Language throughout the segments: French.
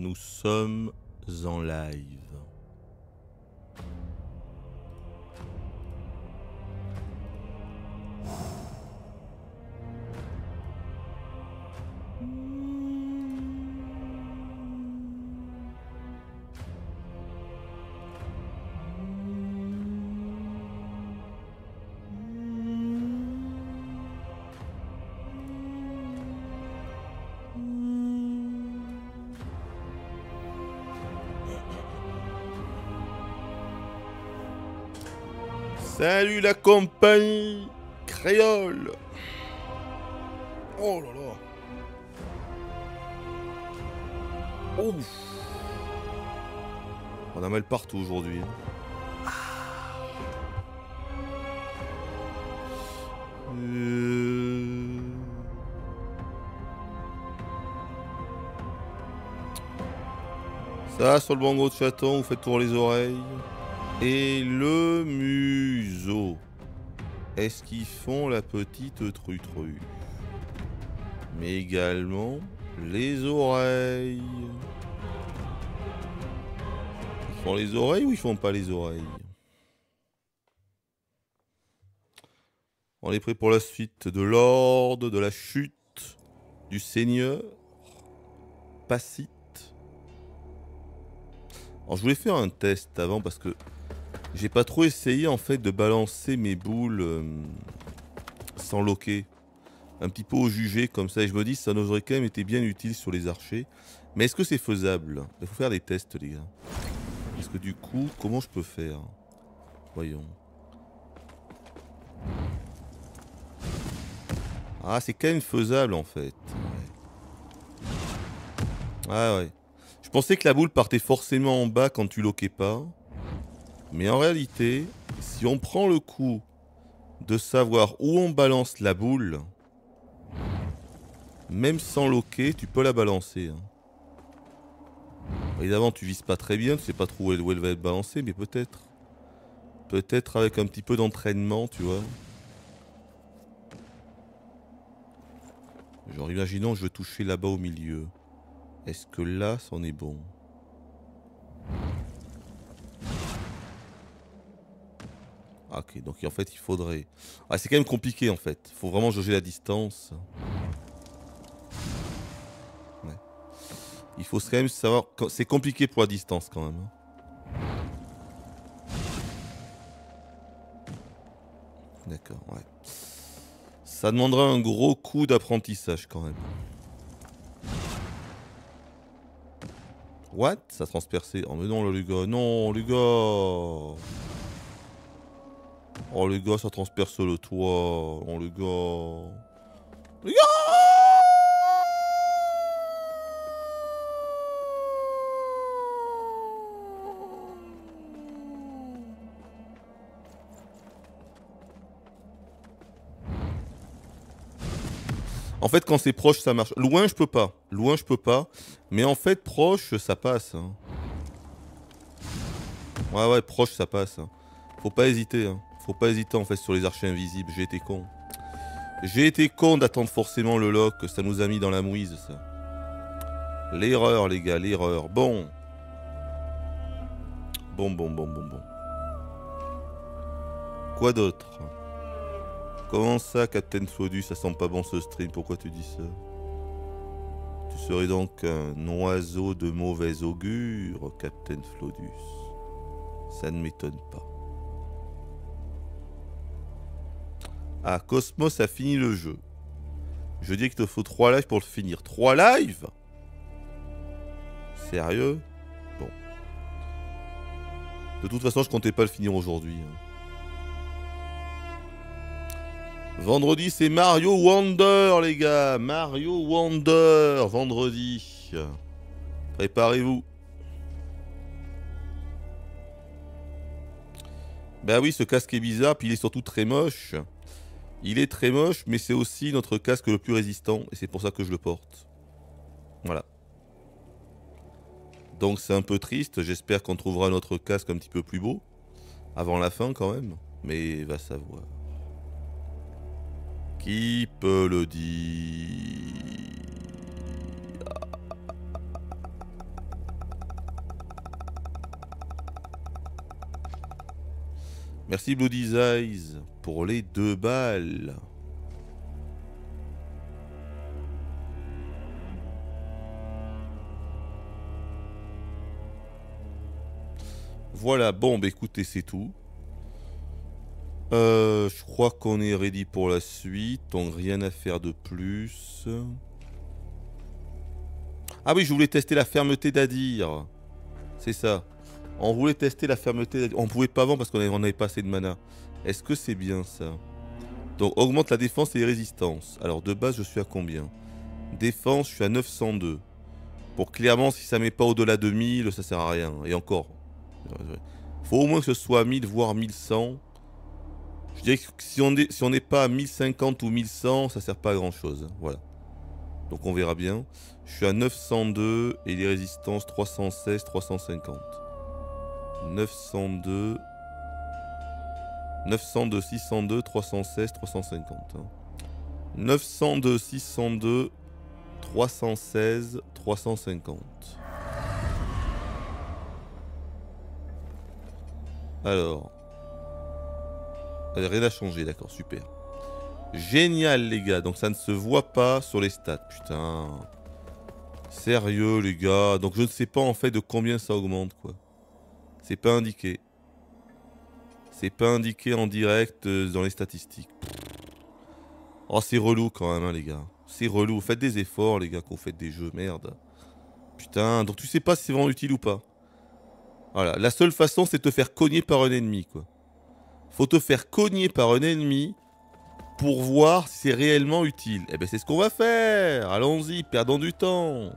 Nous sommes en live. Salut la compagnie créole Oh là là Ouf On a mal partout aujourd'hui. hein. Euh. Ça, sur le bango de chaton, vous faites tourner les oreilles. Et le museau. Est-ce qu'ils font la petite trutru Mais également les oreilles. Ils font les oreilles ou ils font pas les oreilles? On est prêt pour la suite de l'ordre de la chute du Seigneur. Passite. Alors je voulais faire un test avant parce que j'ai pas trop essayé en fait de balancer mes boules euh, sans loquer. Un petit peu au jugé comme ça et je me dis ça nous aurait quand même été bien utile sur les archers. Mais est-ce que c'est faisable? Il faut faire des tests les gars. Parce que du coup, comment je peux faire? Voyons. Ah, c'est quand même faisable en fait. Ouais. Ah ouais. Je pensais que la boule partait forcément en bas quand tu loquais pas. Mais en réalité, si on prend le coup de savoir où on balance la boule, même sans loquer, tu peux la balancer. hein. Évidemment, tu vises pas très bien, tu sais pas trop où elle, va être balancée, mais peut-être. Peut-être avec un petit peu d'entraînement, tu vois. Genre, imaginons, je veux toucher là-bas au milieu. Est-ce que là, c'en est bon? Ah, Ok, donc en fait, il faudrait... Ah, c'est quand même compliqué, en fait. Il faut vraiment jauger la distance. Ouais. Il faut quand même savoir... C'est compliqué pour la distance, quand même. hein. D'accord, ouais. Ça demandera un gros coup d'apprentissage, quand même. What? Ça transpercé. Oh mais non, les gars. Non, gars. Oh les gars, ça transperce le toit. Oh les gars. Les gars En fait, quand c'est proche, ça marche. Loin, je peux pas. Loin, je peux pas. Mais en fait, proche, ça passe. hein. Ouais, ouais, proche, ça passe. hein. Faut pas hésiter. Faut pas hésiter, en fait, sur les archers invisibles. J'ai été con. J'ai été con d'attendre forcément le lock. Ça nous a mis dans la mouise, ça. L'erreur, les gars, l'erreur. Bon. Bon, bon, bon, bon, bon. Quoi d'autre? Comment ça, Captain Flodus, ça sent pas bon ce stream Pourquoi tu dis ça? Tu serais donc un oiseau de mauvais augure, Captain Flodus. Ça ne m'étonne pas. Ah, Cosmos a fini le jeu. Je dis qu'il te faut 3 lives pour le finir. 3 lives? Sérieux? Bon. De toute façon, je comptais pas le finir aujourd'hui. hein. Vendredi, c'est Mario Wonder, les gars. Mario Wonder, vendredi. Préparez-vous. Bah oui, ce casque est bizarre, puis il est surtout très moche. Il est très moche, mais c'est aussi notre casque le plus résistant, et c'est pour ça que je le porte. Voilà. Donc c'est un peu triste, j'espère qu'on trouvera notre casque un petit peu plus beau. Avant la fin quand même, mais va savoir. Qui peut le dire? Merci Bloody Eyes pour les deux balles. Voilà, bon, bah écoutez, c'est tout. Euh, je crois qu'on est ready pour la suite, donc rien à faire de plus. Ah oui, je voulais tester la fermeté d'Adir. C'est ça. On voulait tester la fermeté. On pouvait pas avant parce qu'on avait pas assez de mana. Est-ce que c'est bien ça? Donc augmente la défense et les résistances. Alors de base, je suis à combien? Défense, je suis à 902. Pour clairement, si ça met pas au-delà de 1000, ça sert à rien. Et encore. Faut au moins que ce soit 1000, voire 1100. Je dirais que si on n'est pas à 1050 ou 1100, ça sert pas à grand chose. Voilà. Donc on verra bien. Je suis à 902 et les résistances 316, 350. 902. 902, 602, 316, 350. 902, 602, 316, 350. Alors, Rien n'a changé, d'accord, super. Génial, les gars. Donc ça ne se voit pas sur les stats, putain. Sérieux, les gars. Donc je ne sais pas en fait de combien ça augmente, quoi. C'est pas indiqué. C'est pas indiqué en direct euh, dans les statistiques. Oh, c'est relou quand même, hein, les gars. C'est relou. Faites des efforts, les gars, qu'on fait des jeux, merde. Putain, donc tu sais pas si c'est vraiment utile ou pas. Voilà, la seule façon, c'est de te faire cogner par un ennemi, quoi faut te faire cogner par un ennemi pour voir si c'est réellement utile. Eh ben c'est ce qu'on va faire. Allons-y, perdons du temps.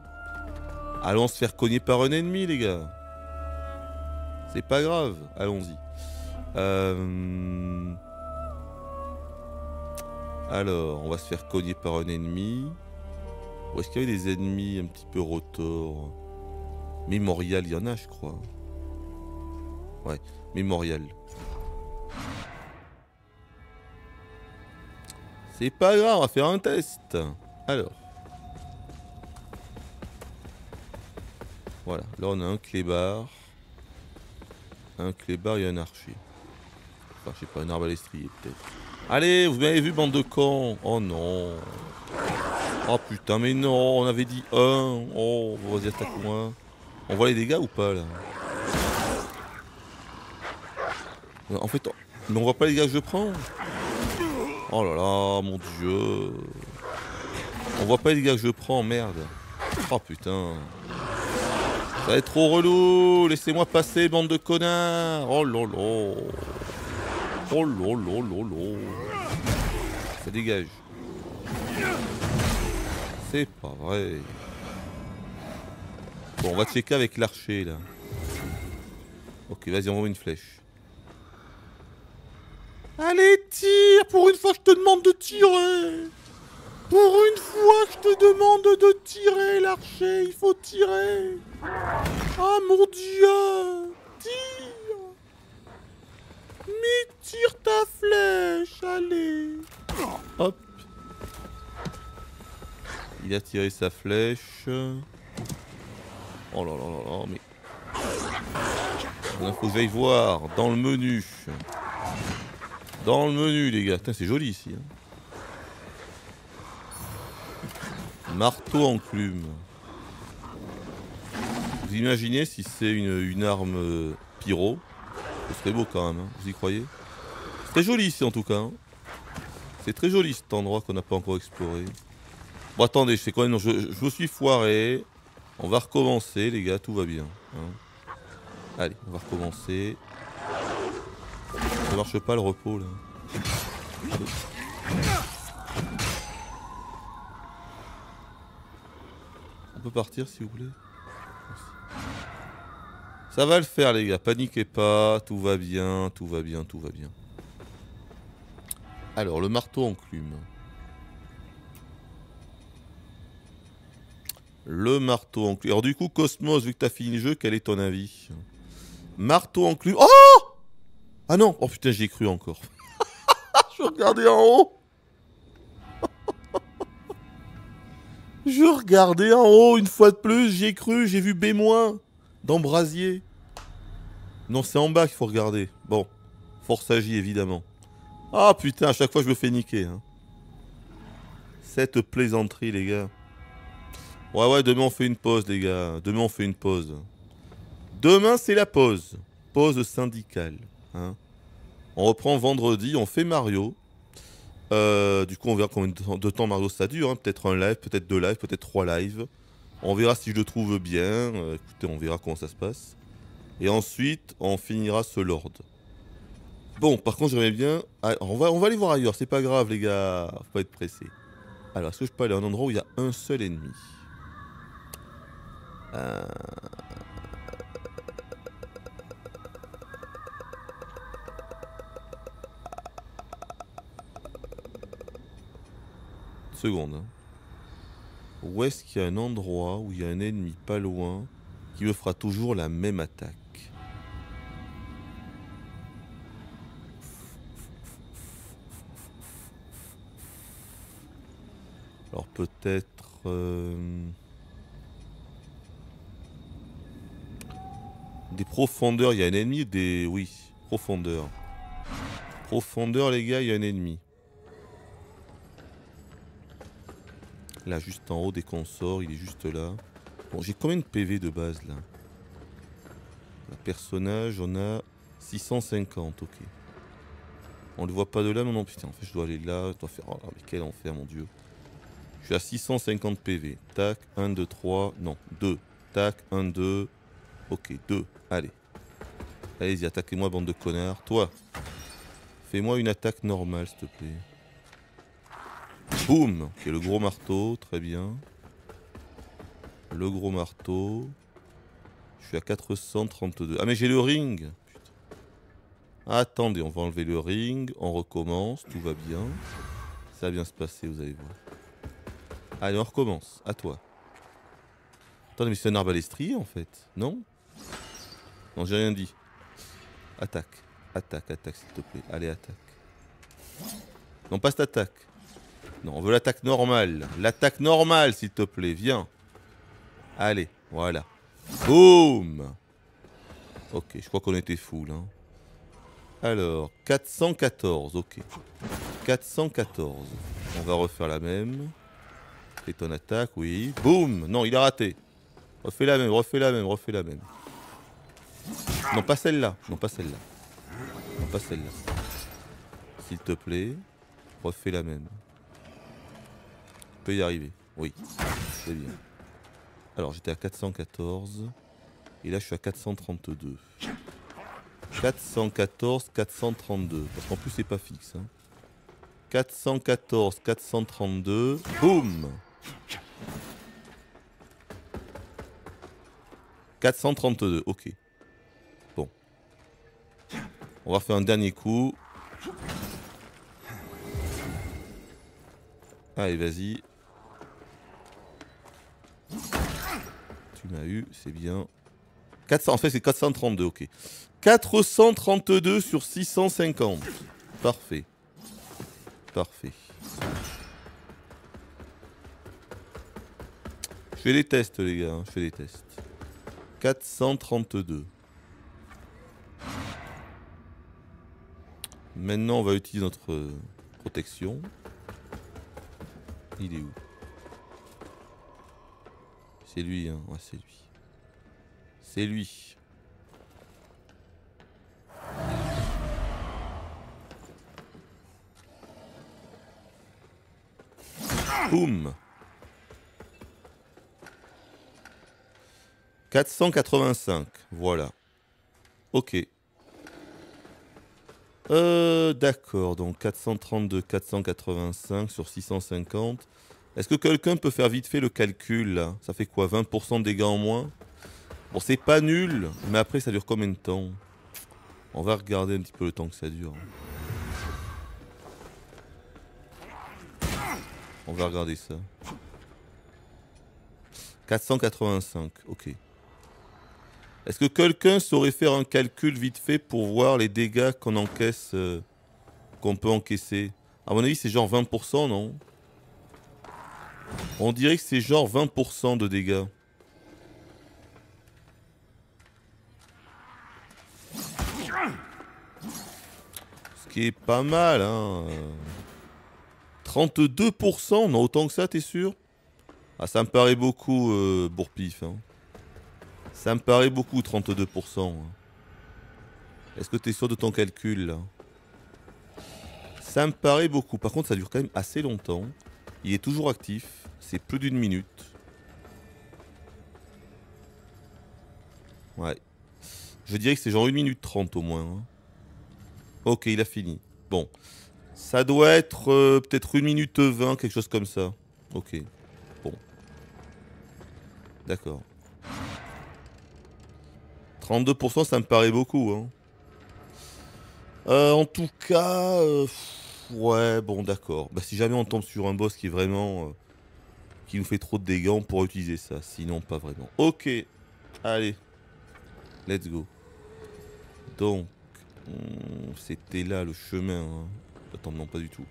Allons se faire cogner par un ennemi, les gars. C'est pas grave. Allons-y. Euh, alors, on va se faire cogner par un ennemi. Où est-ce qu'il y avait des ennemis un petit peu rotors? Mémorial, il y en a, je crois. Ouais, Mémorial. C'est pas grave, on va faire un test. Alors. Voilà, là on a un clébard. Un clébard et un archer. Je sais pas, un arbre à l'estrier peut-être. Allez, vous m'avez vu, bande de cons Oh non Oh putain, mais non, on avait dit un. Oh, vas-y, attaque-moi. On voit les dégâts ou pas, là? En fait, mais on voit pas les dégâts que je prends Oh là là, mon dieu. On voit pas les dégâts que je prends, merde. Oh putain. Ça va être trop relou. Laissez-moi passer, bande de connards. Oh lolo. Oh lolo lolo. Ça dégage. C'est pas vrai. Bon, on va checker avec l'archer là. Ok, vas-y, on envoie une flèche. Allez, tire Pour une fois, je te demande de tirer Pour une fois, je te demande de tirer, l'archer Il faut tirer Ah, mon Dieu Tire Mais tire ta flèche Allez Hop Il a tiré sa flèche. Oh là là là là, mais... Il faut que voir dans le menu. Dans le menu, les gars. c'est joli ici. Hein. Marteau en plume. Vous imaginez si c'est une, arme euh, pyro? Ce serait beau quand même, hein. vous y croyez? C'est très joli ici en tout cas. Hein. C'est très joli cet endroit qu'on n'a pas encore exploré. Bon attendez, je quand même... je, je, me suis foiré. On va recommencer les gars, tout va bien. Allez, on va recommencer. Ça marche pas le repos là. Peut partir si vous voulez. Ça va le faire les gars, paniquez pas, tout va bien, tout va bien, tout va bien. Alors, le marteau enclume. Le marteau enclume. Alors du coup, Cosmos, vu que t'as fini le jeu, quel est ton avis? Marteau enclume. Oh ah non Oh putain, j'y ai cru encore. Je regardais en haut. Je regardais en haut une fois de plus, j'y ai cru, j'ai vu B- dans Brasier. Non, c'est en bas qu'il faut regarder. Bon, Force J, évidemment. Ah putain, à chaque fois je me fais niquer. Hein. Cette plaisanterie, les gars. Ouais, ouais, demain on fait une pause, les gars. Demain on fait une pause. Demain c'est la pause. Pause syndicale. Hein. On reprend vendredi, on fait Mario. Euh, du coup, on verra combien de temps Mario ça dure. Hein. Peut-être un live, peut-être deux lives, peut-être trois lives. On verra si je le trouve bien. Euh, écoutez, on verra comment ça se passe. Et ensuite, on finira ce Lord. Bon, par contre, j'aimerais bien... Ah, on, va, on va aller voir ailleurs, c'est pas grave, les gars. Faut pas être pressé. Alors, est-ce que je peux aller à un endroit où il y a un seul ennemi? Euh... Seconde. Hein. Où est-ce qu'il y a un endroit où il y a un ennemi pas loin qui me fera toujours la même attaque? Alors peut-être... Euh, des profondeurs, il y a un ennemi des... Oui, profondeur. Profondeur les gars, il y a un ennemi. Là, juste en haut, dès qu'on sort, il est juste là. Bon, j'ai combien de PV de base, là? Le personnage, on a 650, ok. On le voit pas de là, non, non, putain, en fait, je dois aller là. Je dois faire... Oh, mais quel enfer, mon dieu. Je suis à 650 PV. Tac, 1, 2, 3. Non, 2. Tac, 1, 2. Ok, 2. Allez. Allez-y, attaquez-moi, bande de connards. Toi, fais-moi une attaque normale, s'il te plaît. Boum Ok, le gros marteau, très bien. Le gros marteau. Je suis à 432. Ah mais j'ai le ring. Attendez, on va enlever le ring. On recommence, tout va bien. Ça va bien se passer, vous allez voir. Allez, on recommence. À toi. Attendez, mais c'est un arbalestrie en fait, non? Non, j'ai rien dit. Attaque. Attaque, attaque, s'il te plaît. Allez, attaque. Non, pas cette attaque. Non, on veut l'attaque normale. L'attaque normale, s'il te plaît. Viens. Allez, voilà. Boum Ok, je crois qu'on était full. Hein. Alors, 414, ok. 414. On va refaire la même. Et ton attaque, oui. Boum Non, il a raté. Refais la même, refais la même, refais la même. Non, pas celle-là. Non, pas celle-là. Non, pas celle-là. S'il te plaît, refais la même peut y arriver. Oui, c'est bien. Alors j'étais à 414. Et là je suis à 432. 414, 432. Parce qu'en plus c'est pas fixe. 414, 432. Boum 432, ok. Bon. On va faire un dernier coup. Allez, vas-y. Tu m'as eu, c'est bien. 400, en fait, c'est 432, ok. 432 sur 650. Parfait. Parfait. Je fais des tests, les gars. Hein, je fais des tests. 432. Maintenant, on va utiliser notre protection. Il est où? C'est lui, hein. C'est lui. C'est lui. Boum 485, voilà. Ok. Euh, d'accord, donc 432, 485 sur 650. Est-ce que quelqu'un peut faire vite fait le calcul là Ça fait quoi 20% de dégâts en moins? Bon, c'est pas nul, mais après ça dure combien de temps? On va regarder un petit peu le temps que ça dure. On va regarder ça. 485, ok. Est-ce que quelqu'un saurait faire un calcul vite fait pour voir les dégâts qu'on encaisse, euh, qu'on peut encaisser? À mon avis, c'est genre 20%, non? On dirait que c'est genre 20% de dégâts. Ok, pas mal, hein. 32% Non, autant que ça, t'es sûr? Ah, ça me paraît beaucoup, euh, Bourpif. Hein. Ça me paraît beaucoup, 32%. Hein. Est-ce que t'es sûr de ton calcul, là? Ça me paraît beaucoup. Par contre, ça dure quand même assez longtemps. Il est toujours actif. C'est plus d'une minute. Ouais. Je dirais que c'est genre 1 minute 30 au moins. Hein. Ok, il a fini. Bon. Ça doit être euh, peut-être 1 minute 20, quelque chose comme ça. Ok. Bon. D'accord. 32%, ça me paraît beaucoup. Hein. Euh, en tout cas... Euh, ouais, bon, d'accord. Bah, si jamais on tombe sur un boss qui est vraiment... qui nous fait trop de dégâts, on pourra utiliser ça. Sinon, pas vraiment. Ok. Allez. Let's go. Donc, c'était là le chemin. Hein. Attends, non, pas du tout.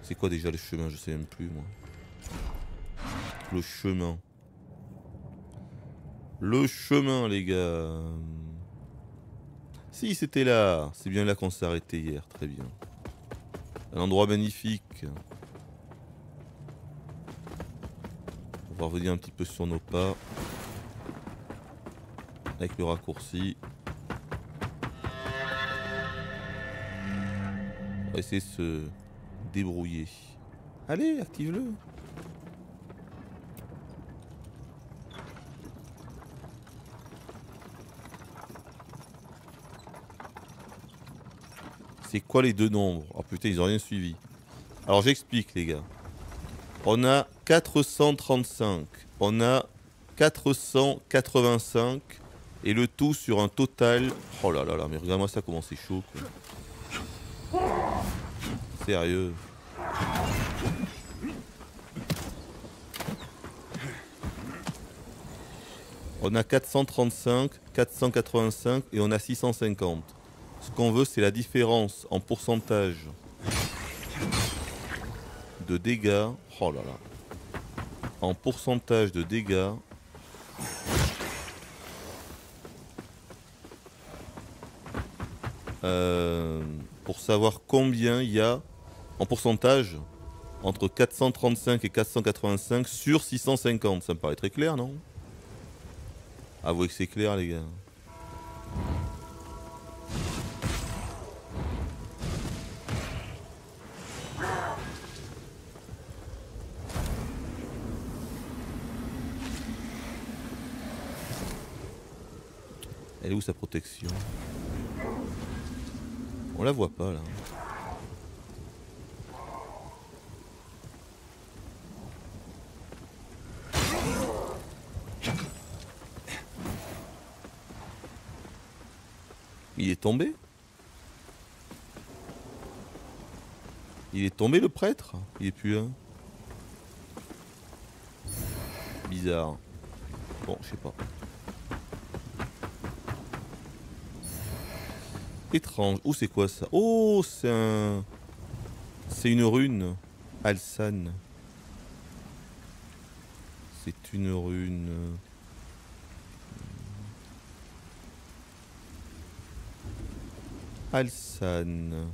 C'est quoi déjà le chemin? Je sais même plus, moi. Le chemin. Le chemin, les gars. Si, c'était là. C'est bien là qu'on s'est arrêté hier. Très bien. Un endroit magnifique. On va revenir un petit peu sur nos pas. Avec le raccourci. On va essayer de se débrouiller. Allez, active-le. C'est quoi les deux nombres? Oh putain, ils ont rien suivi. Alors j'explique les gars. On a 435. On a 485. Et le tout sur un total... Oh là là là, mais regarde-moi ça comment c'est chaud quoi. Sérieux. On a 435, 485 et on a 650. Ce qu'on veut, c'est la différence en pourcentage de dégâts. Oh. En pourcentage de dégâts. Euh, pour savoir combien il y a en pourcentage entre 435 et 485 sur 650. Ça me paraît très clair, non? Avouez que c'est clair, les gars. Elle est où sa protection? On la voit pas là. Il est tombé? Il est tombé le prêtre? Il est plus un. Bizarre. Bon, je sais pas. Étrange. Oh, c'est quoi ça? Oh, c'est un... C'est une rune. Alsan. C'est une rune... Alsan.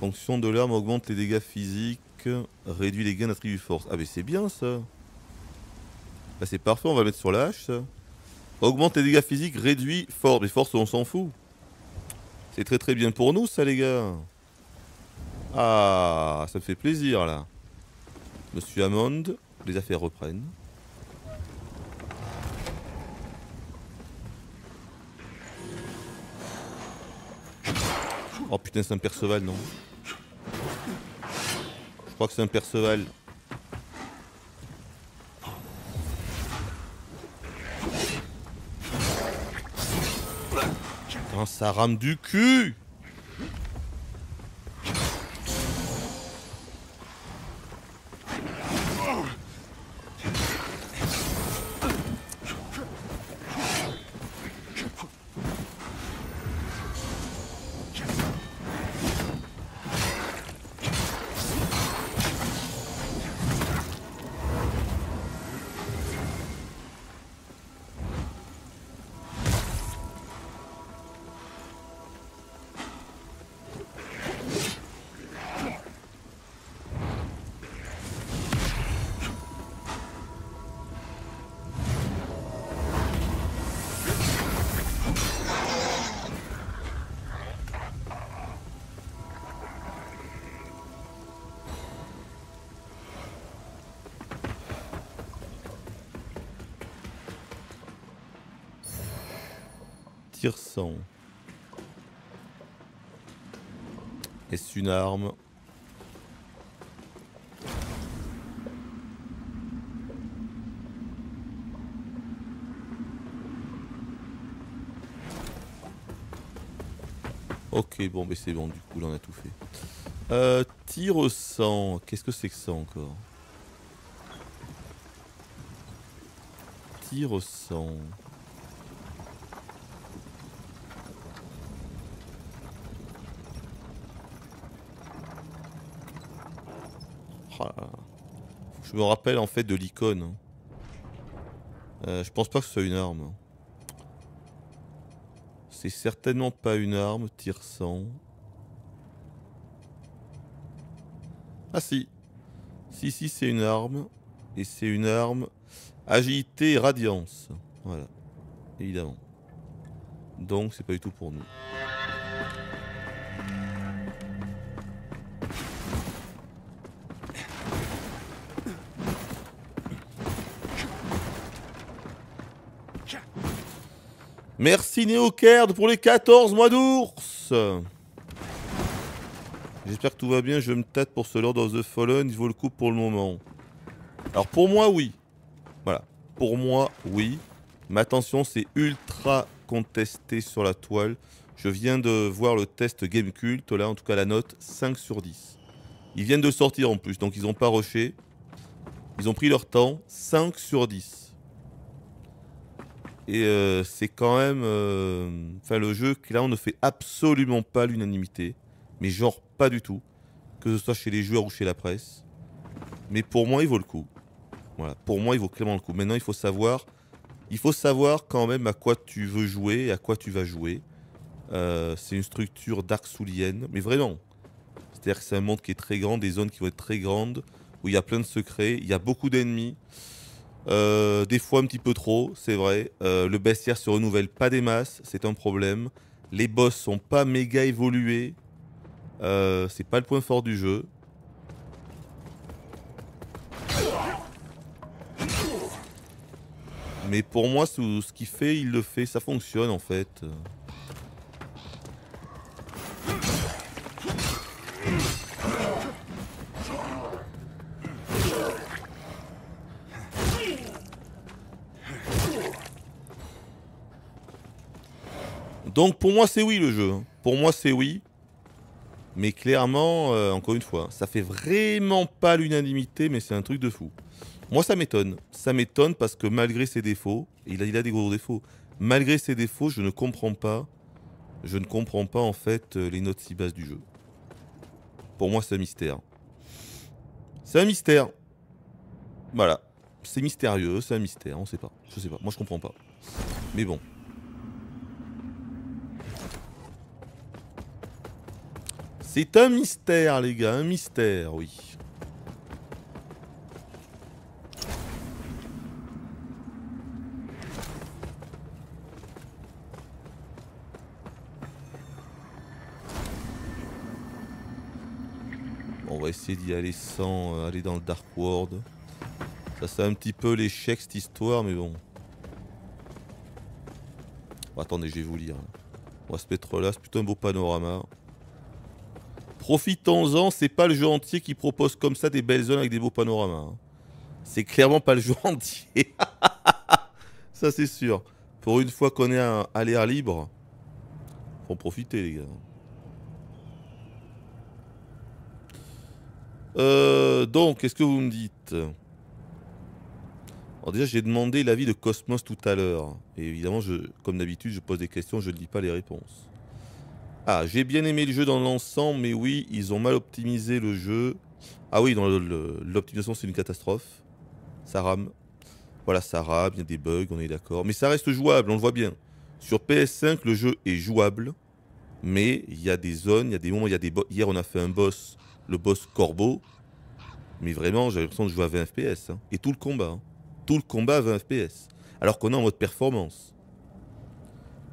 Fonction de l'arme augmente les dégâts physiques, réduit les gains d'attribut force. Ah mais c'est bien ça. C'est parfait, on va mettre sur la hache ça. Augmente les dégâts physiques, réduit force. Mais force, on s'en fout. C'est très très bien pour nous, ça, les gars. Ah, ça me fait plaisir, là. Monsieur Hammond, les affaires reprennent. Oh putain, c'est un Perceval, non? Je crois que c'est un Perceval. Ça rame du cul bon, mais c'est bon, du coup, là, on a tout fait. Euh, tir au sang. Qu'est-ce que c'est que ça encore? Tir au sang. Ah je me rappelle en fait de l'icône. Hein. Euh, je pense pas que ce soit une arme. C'est certainement pas une arme, tir sang. Ah si. Si, si, c'est une arme. Et c'est une arme agilité et radiance. Voilà. Évidemment. Donc, c'est pas du tout pour nous. Merci Néocard pour les 14 mois d'ours J'espère que tout va bien, je me tâte pour ce Lord of the Fallen, il vaut le coup pour le moment. Alors pour moi, oui. Voilà. Pour moi, oui. Mais attention, c'est ultra contesté sur la toile. Je viens de voir le test Gamecult, là en tout cas la note 5 sur 10. Ils viennent de sortir en plus, donc ils n'ont pas rushé. Ils ont pris leur temps, 5 sur 10. Et euh, c'est quand même... Euh, enfin le jeu, là on ne fait absolument pas l'unanimité. Mais genre pas du tout. Que ce soit chez les joueurs ou chez la presse. Mais pour moi, il vaut le coup. Voilà, pour moi, il vaut clairement le coup. Maintenant, il faut savoir, il faut savoir quand même à quoi tu veux jouer et à quoi tu vas jouer. Euh, c'est une structure dark soulienne, mais vraiment. C'est-à-dire que c'est un monde qui est très grand, des zones qui vont être très grandes, où il y a plein de secrets, il y a beaucoup d'ennemis. Euh, des fois un petit peu trop, c'est vrai. Euh, le bestiaire se renouvelle pas des masses, c'est un problème. Les boss sont pas méga évolués, euh, c'est pas le point fort du jeu. Mais pour moi, ce qu'il fait, il le fait, ça fonctionne en fait. Donc pour moi c'est oui le jeu. Pour moi c'est oui. Mais clairement, euh, encore une fois, ça fait vraiment pas l'unanimité, mais c'est un truc de fou. Moi, ça m'étonne. Ça m'étonne parce que malgré ses défauts, il a, des gros défauts, malgré ses défauts, je ne comprends pas, je ne comprends pas en fait euh, les notes si basses du jeu. Pour moi, c'est un mystère. C'est un mystère. Voilà. C'est mystérieux, c'est un mystère, on sait pas. Je sais pas, moi je comprends pas. Mais bon. C'est un mystère, les gars, un mystère, oui. on va essayer d'y aller sans euh, aller dans le Dark World. Ça c'est un petit peu l'échec cette histoire, mais bon. attendez, je vais vous lire. On va se mettre là, c'est plutôt un beau panorama. Profitons-en, c'est pas le jeu entier qui propose comme ça des belles zones avec des beaux panoramas. Hein. C'est clairement pas le jeu entier. ça c'est sûr. Pour une fois qu'on est à, l'air libre, faut en profiter les gars. Euh, donc, qu'est-ce que vous me dites? Alors déjà, j'ai demandé l'avis de Cosmos tout à l'heure. Et évidemment, comme d'habitude, je pose des questions, je ne dis pas les réponses. Ah, j'ai bien aimé le jeu dans l'ensemble, mais oui, ils ont mal optimisé le jeu. Ah oui, dans l'optimisation, c'est une catastrophe. Ça rame. Voilà, ça rame, il y a des bugs, on est d'accord. Mais ça reste jouable, on le voit bien. Sur PS5, le jeu est jouable, mais il y a des zones, il y a des moments, il y a des Hier, on a fait un boss, le boss Corbeau. Mais vraiment, j'avais l'impression de jouer à 20 FPS. Hein. Et tout le combat. Hein. Tout le combat à 20 FPS. Alors qu'on est en mode performance.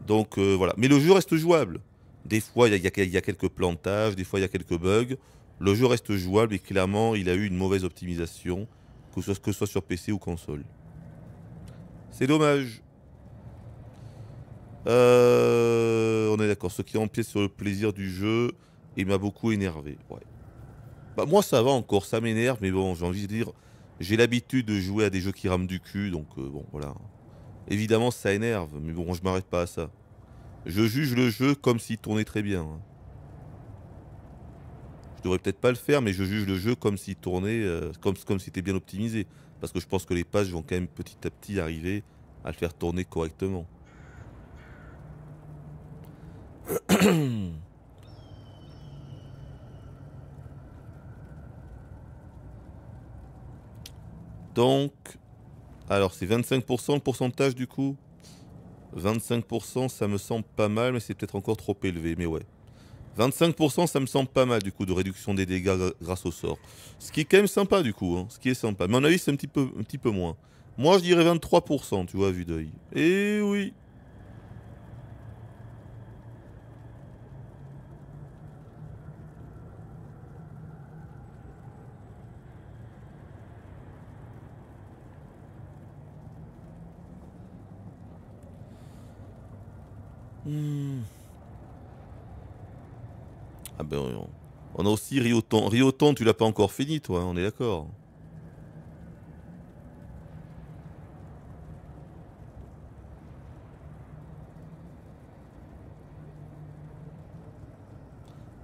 Donc euh, voilà. Mais le jeu reste jouable. Des fois, il y, a quelques plantages, des fois, il y a quelques bugs. Le jeu reste jouable et clairement, il a eu une mauvaise optimisation, que ce soit, sur PC ou console. C'est dommage. Euh, on est d'accord. Ce qui empiète sur le plaisir du jeu, il m'a beaucoup énervé. Bah, moi, ça va encore. Ça m'énerve, mais bon, j'ai envie de dire, j'ai l'habitude de jouer à des jeux qui rament du cul, donc euh, bon, voilà. Évidemment, ça énerve, mais bon, je m'arrête pas à ça. Je juge le jeu comme s'il tournait très bien. Je devrais peut-être pas le faire, mais je juge le jeu comme s'il tournait, euh, comme, comme s'il était bien optimisé. Parce que je pense que les pages vont quand même petit à petit arriver à le faire tourner correctement. Donc, alors c'est 25% le pourcentage du coup? 25% ça me semble pas mal, mais c'est peut-être encore trop élevé, mais ouais. 25% ça me semble pas mal du coup de réduction des dégâts grâce au sort. Ce qui est quand même sympa du coup, hein. ce qui est sympa. Mais à mon avis c'est un petit peu, peu moins. Moi je dirais 23%, tu vois, vu d'œil. Et eh oui, Hmm. Ah ben on a aussi Rioton. Rioton, tu l'as pas encore fini toi, on est d'accord.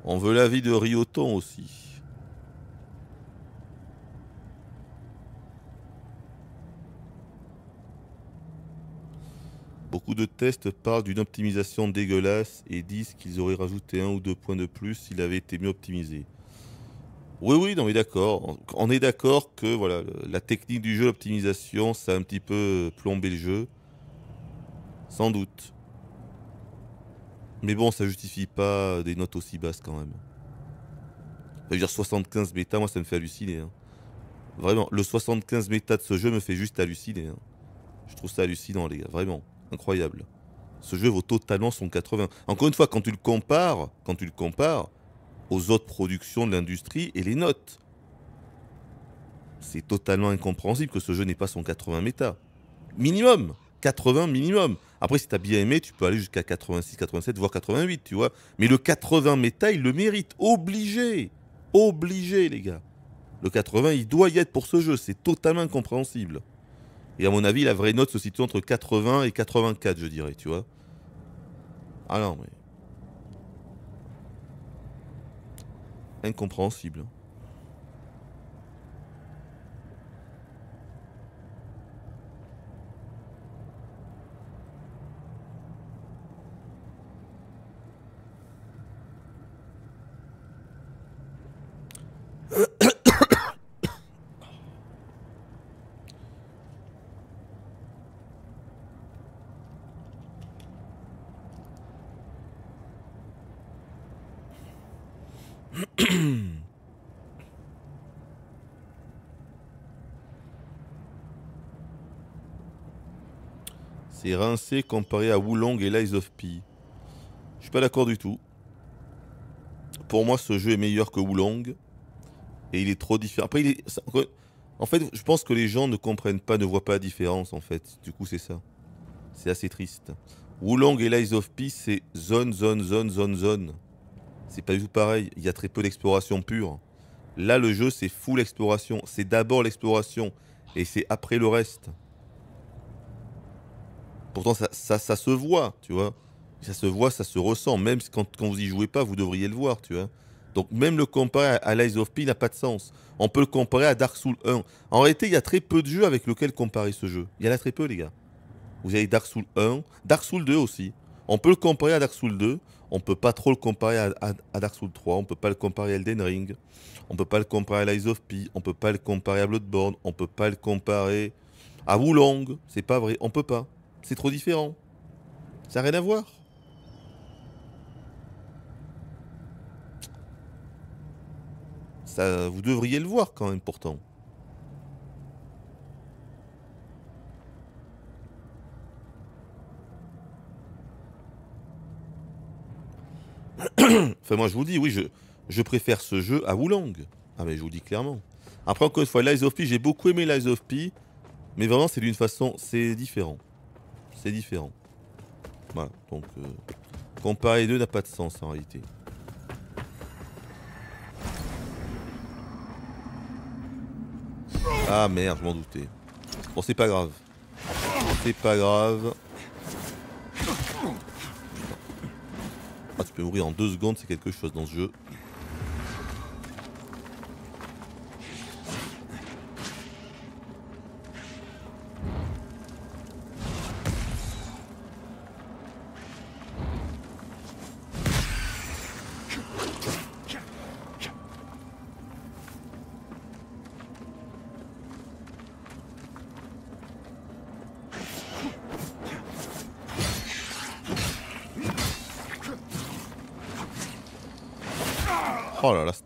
On veut l'avis de Rioton aussi. Beaucoup de tests parlent d'une optimisation dégueulasse et disent qu'ils auraient rajouté un ou deux points de plus s'il avait été mieux optimisé. Oui, oui, non, mais d'accord. On est d'accord que voilà, la technique du jeu, l'optimisation, ça a un petit peu plombé le jeu. Sans doute. Mais bon, ça justifie pas des notes aussi basses quand même. Ça veut dire 75 méta, moi ça me fait halluciner. Hein. Vraiment, le 75 méta de ce jeu me fait juste halluciner. Hein. Je trouve ça hallucinant, les gars, vraiment incroyable. Ce jeu vaut totalement son 80. Encore une fois, quand tu le compares, quand tu le compares aux autres productions de l'industrie et les notes, c'est totalement incompréhensible que ce jeu n'ait pas son 80 méta. Minimum 80 minimum. Après, si tu as bien aimé, tu peux aller jusqu'à 86, 87, voire 88, tu vois. Mais le 80 méta, il le mérite. Obligé. Obligé, les gars. Le 80, il doit y être pour ce jeu. C'est totalement incompréhensible. Et à mon avis, la vraie note se situe entre 80 et 84, je dirais, tu vois. Ah non, mais... Incompréhensible. Rincé comparé à Wulong et Lies of P. Je suis pas d'accord du tout. Pour moi, ce jeu est meilleur que Wulong. Et il est trop différent. Après, il est... En fait, je pense que les gens ne comprennent pas, ne voient pas la différence, en fait. Du coup, c'est ça. C'est assez triste. Wulong et Lies of P, c'est zone, zone, zone, zone, zone. C'est pas du tout pareil. Il y a très peu d'exploration pure. Là, le jeu, c'est full exploration. C'est d'abord l'exploration. Et c'est après le reste. Pourtant, ça, se voit, tu vois. Ça se voit, ça se ressent. Même quand, quand vous y jouez pas, vous devriez le voir, tu vois. Donc même le comparer à, Lies of P n'a pas de sens. On peut le comparer à Dark Souls 1. En réalité, il y a très peu de jeux avec lesquels comparer ce jeu. Il y en a très peu, les gars. Vous avez Dark Souls 1, Dark Souls 2 aussi. On peut le comparer à Dark Souls 2. On peut pas trop le comparer à, Dark Souls 3. On peut pas le comparer à Elden Ring. On peut pas le comparer à Lies of P. On peut pas le comparer à Bloodborne. On peut pas le comparer à Wulong. C'est pas vrai. On peut pas. C'est trop différent. Ça n'a rien à voir. Ça, vous devriez le voir quand même pourtant. enfin, moi, je vous dis, oui, je, préfère ce jeu à Wulong. Ah, mais je vous dis clairement. Après, encore une fois, Lies of P, j'ai beaucoup aimé Lies of P, mais vraiment, c'est d'une façon, c'est différent. C'est différent. Voilà, donc euh, comparer les deux n'a pas de sens en réalité. Ah merde, je m'en doutais. Bon, c'est pas grave. C'est pas grave. Ah, tu peux mourir en deux secondes, c'est quelque chose dans ce jeu.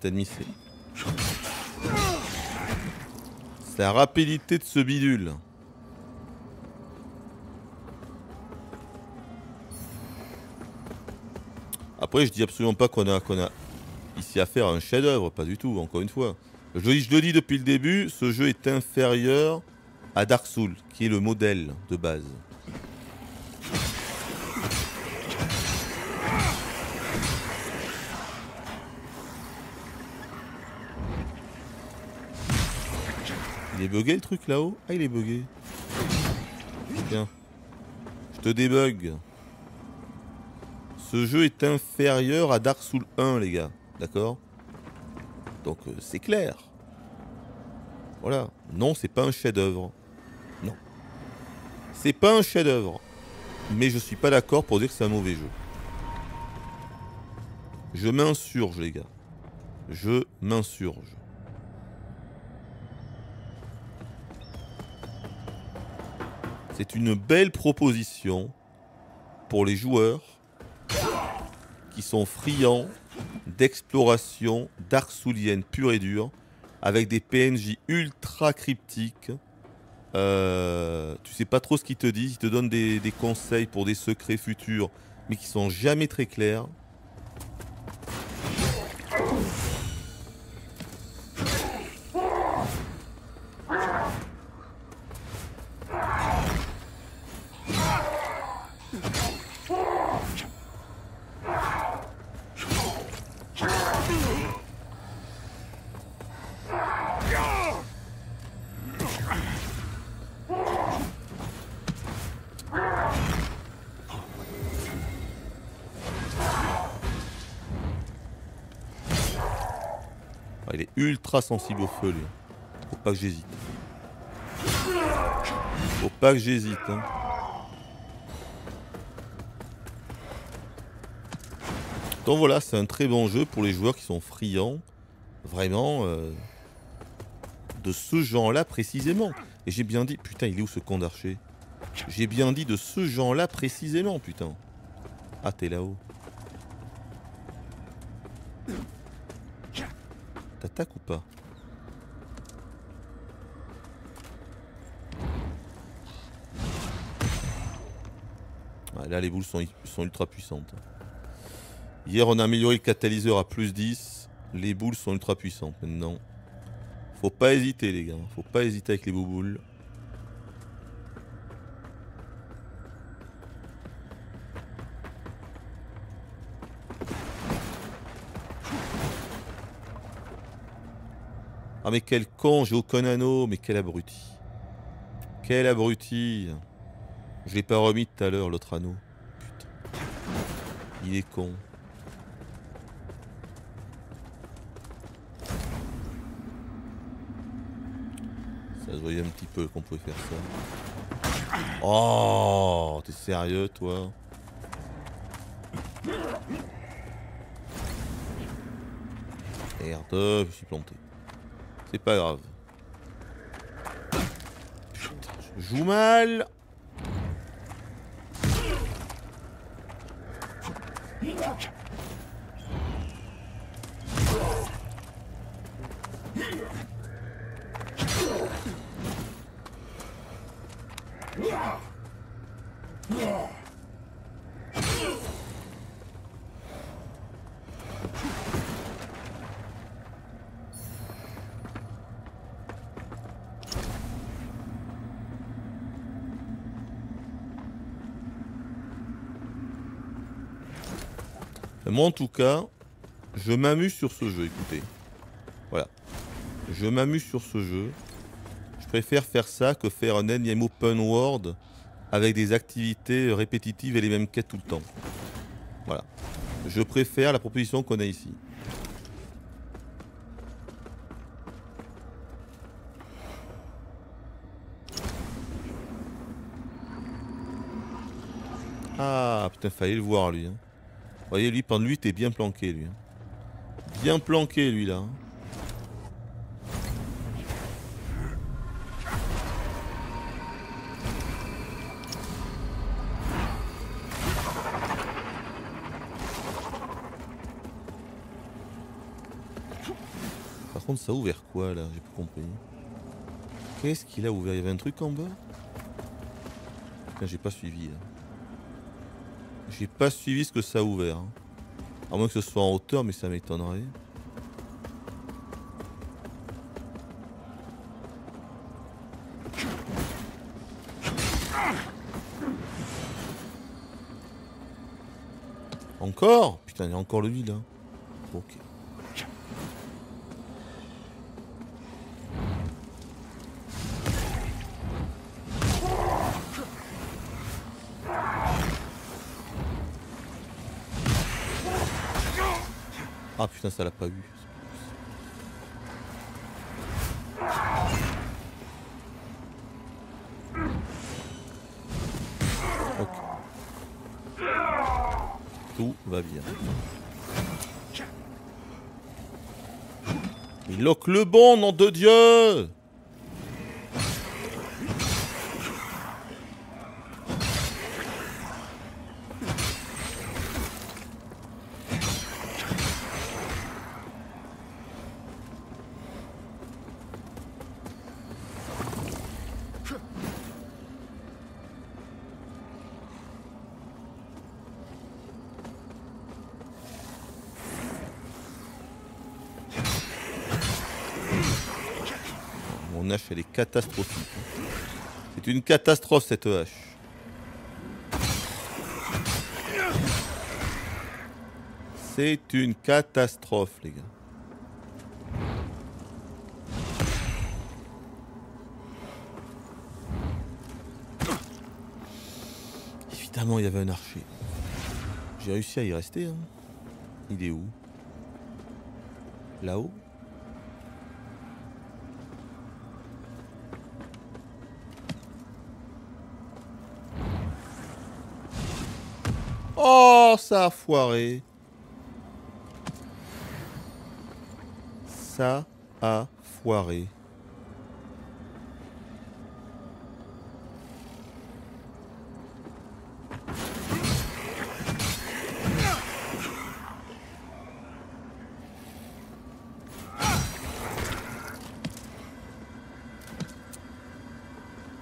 C'est... La rapidité de ce bidule. Après, je dis absolument pas qu'on a, a ici à faire un chef-d'œuvre, pas du tout, encore une fois. Je le dis depuis le début, ce jeu est inférieur à Dark Souls, qui est le modèle de base. Il est bugué le truc là-haut? Ah il est bugué. Tiens. Je te débug. Ce jeu est inférieur à Dark Souls 1 les gars. D'accord? Donc euh, c'est clair. Voilà. Non, c'est pas un chef-d'œuvre. Non. C'est pas un chef-d'œuvre. Mais je suis pas d'accord pour dire que c'est un mauvais jeu. Je m'insurge les gars. Je m'insurge. C'est une belle proposition pour les joueurs qui sont friands d'exploration darsoulienne pure et dure avec des PNJ ultra cryptiques. Euh, tu sais pas trop ce qu'ils te disent, ils te donnent des, des conseils pour des secrets futurs mais qui sont jamais très clairs. Sensible au feu, lui. Faut pas que j'hésite. Faut pas que j'hésite. Hein. Donc voilà, c'est un très bon jeu pour les joueurs qui sont friands, vraiment, euh, de ce genre-là précisément. Et j'ai bien dit, putain, il est où ce con d'archer? J'ai bien dit de ce genre-là précisément, putain. Ah, t'es là-haut. Ou pas Là, les boules sont, sont ultra puissantes. Hier, on a amélioré le catalyseur à plus 10. Les boules sont ultra puissantes maintenant. Faut pas hésiter, les gars. Faut pas hésiter avec les bouboules. Ah mais quel con, j'ai aucun anneau, mais quel abruti. Quel abruti. Je l'ai pas remis tout à l'heure, l'autre anneau. Putain. Il est con. Ça se voyait un petit peu qu'on pouvait faire ça. Oh, t'es sérieux toi? Merde, je suis planté. C'est pas grave. Joue mal. En tout cas, je m'amuse sur ce jeu, écoutez. Voilà. Je m'amuse sur ce jeu. Je préfère faire ça que faire un énième open world avec des activités répétitives et les mêmes quêtes tout le temps. Voilà. Je préfère la proposition qu'on a ici. Ah, putain, fallait le voir, lui. Hein. Voyez, lui, pendant lui, t'es bien planqué, lui. Hein. Bien planqué, lui, là. Hein. Par contre, ça a ouvert quoi, là J'ai pas compris. Qu'est-ce qu'il a ouvert? Il y avait un truc en bas? J'ai pas suivi, là. J'ai pas suivi ce que ça a ouvert. Hein. À moins que ce soit en hauteur, mais ça m'étonnerait. Encore? Putain, il y a encore le vide. Hein. Ok. Ça l'a pas eu. Tout va bien. Il loque le bon, nom de Dieu elle est C'est une catastrophe cette hache. C'est une catastrophe les gars. Évidemment il y avait un archer. J'ai réussi à y rester. Hein. Il est où? Là-haut? Ça a foiré. Ça a foiré.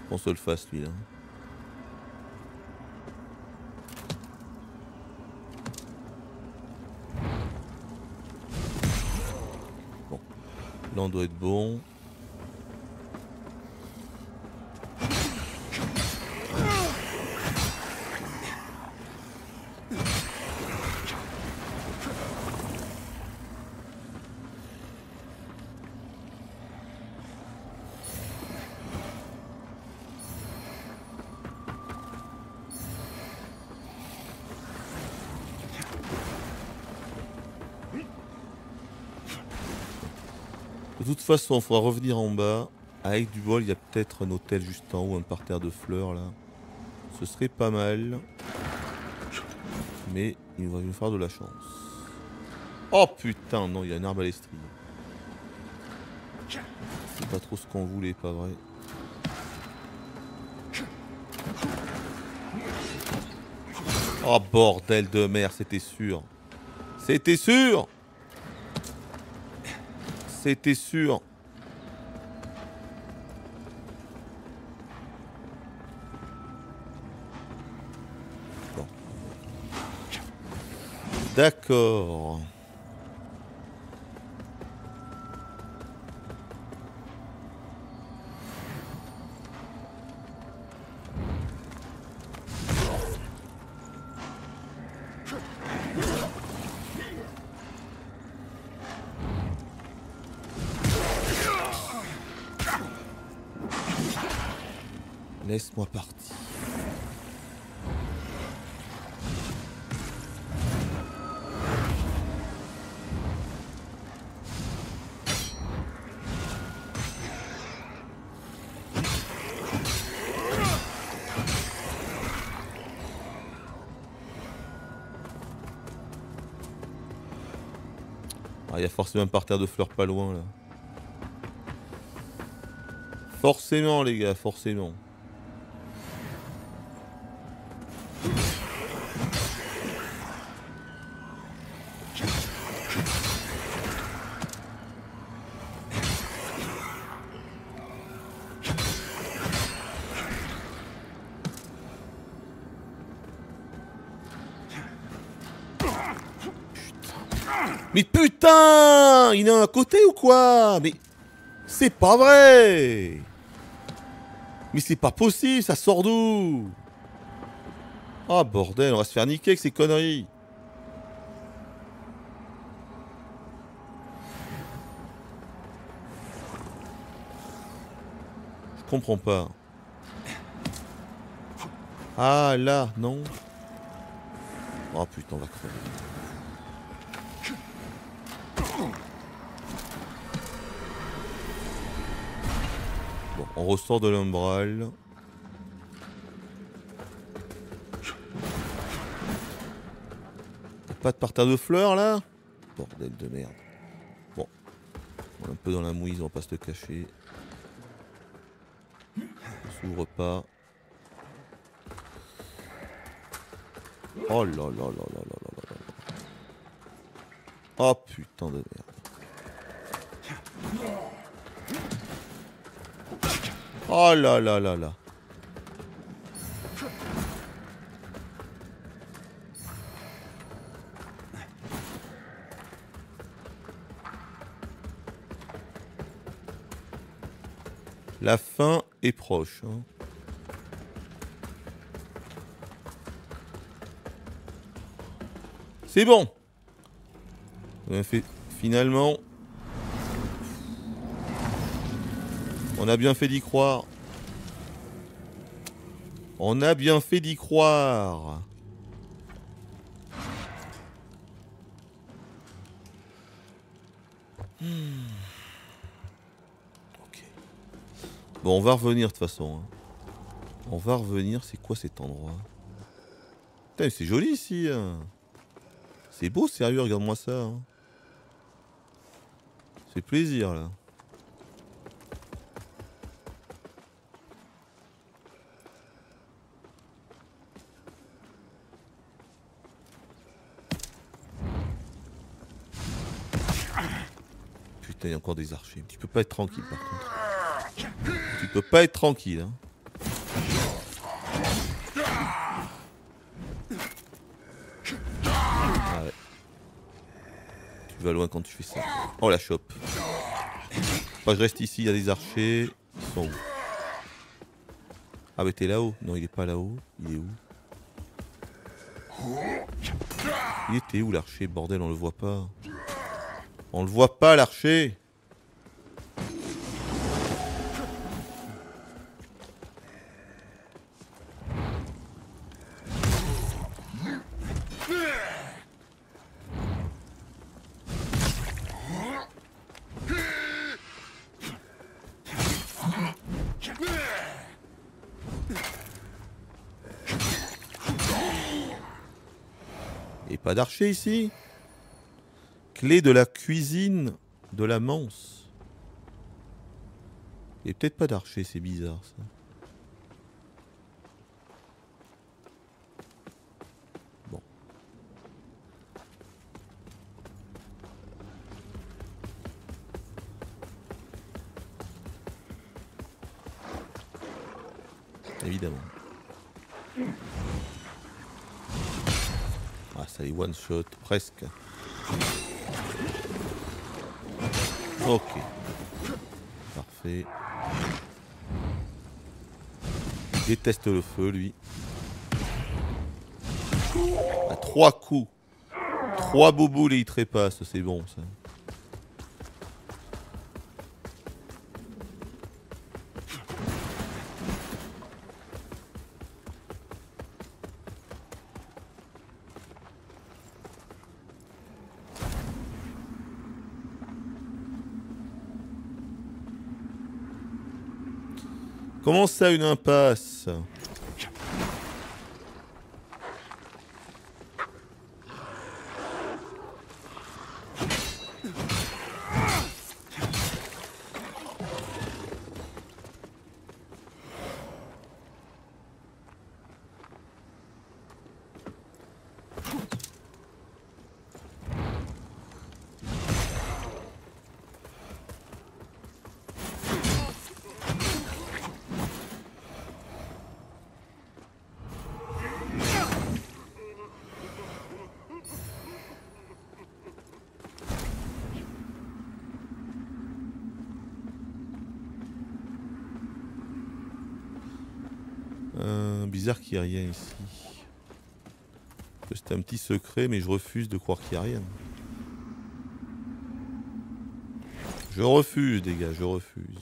On se le fasse lui là. Doit être bon. Façon, il faudra revenir en bas. Avec du bol, il y a peut-être un hôtel juste en haut, un parterre de fleurs là. Ce serait pas mal. Mais il va nous faire de la chance. Oh putain, non, il y a un arbre à l'estrie. C'est pas trop ce qu'on voulait, pas vrai. Oh bordel de mer, c'était sûr. C'était sûr c'était sûr. D'accord. Laisse-moi partir. Ah, il y a forcément un parterre de fleurs pas loin là. Forcément les gars, forcément. Mais... C'est pas vrai Mais c'est pas possible, ça sort d'où? Ah bordel, on va se faire niquer avec ces conneries Je comprends pas. Ah là, non Oh putain, on va crever. On ressort de l'umbral. Pas de parterre de fleurs là? Bordel de merde. Bon. On est un peu dans la mouise, on va pas se le cacher. On s'ouvre pas. Oh là là là là là là là là. Oh putain de merde. Oh là là là là. La fin est proche. hein. C'est bon. On a fait finalement. On a bien fait d'y croire. On a bien fait d'y croire. Hmm. Ok. Bon, on va revenir de toute façon. hein. On va revenir. C'est quoi cet endroit? Putain, c'est joli ici. hein. C'est beau, sérieux, regarde-moi ça. hein. C'est plaisir là. Putain, il y a encore des archers. Tu peux pas être tranquille par contre. Tu peux pas être tranquille. Hein. Ah. Tu vas loin quand tu fais ça. Oh la chope. Pas je reste ici, il y a des archers. Ils sont où? Ah mais t'es là-haut Non il est pas là-haut. Il est où? Il était où l'archer? Bordel on le voit pas. On le voit pas l'archer. Et pas d'archer ici Clé de la cuisine de la Manse. Et peut-être pas d'archer, c'est bizarre ça. Bon. Évidemment. Ah, ça est, one shot, presque. Ok. Parfait. Il déteste le feu, lui. À trois coups. Trois boboules et il trépasse, c'est bon ça. Comment ça, une impasse Euh, bizarre qu'il n'y ait rien ici. Secret, mais je refuse de croire qu'il n'y a rien. Je refuse, les gars, je refuse.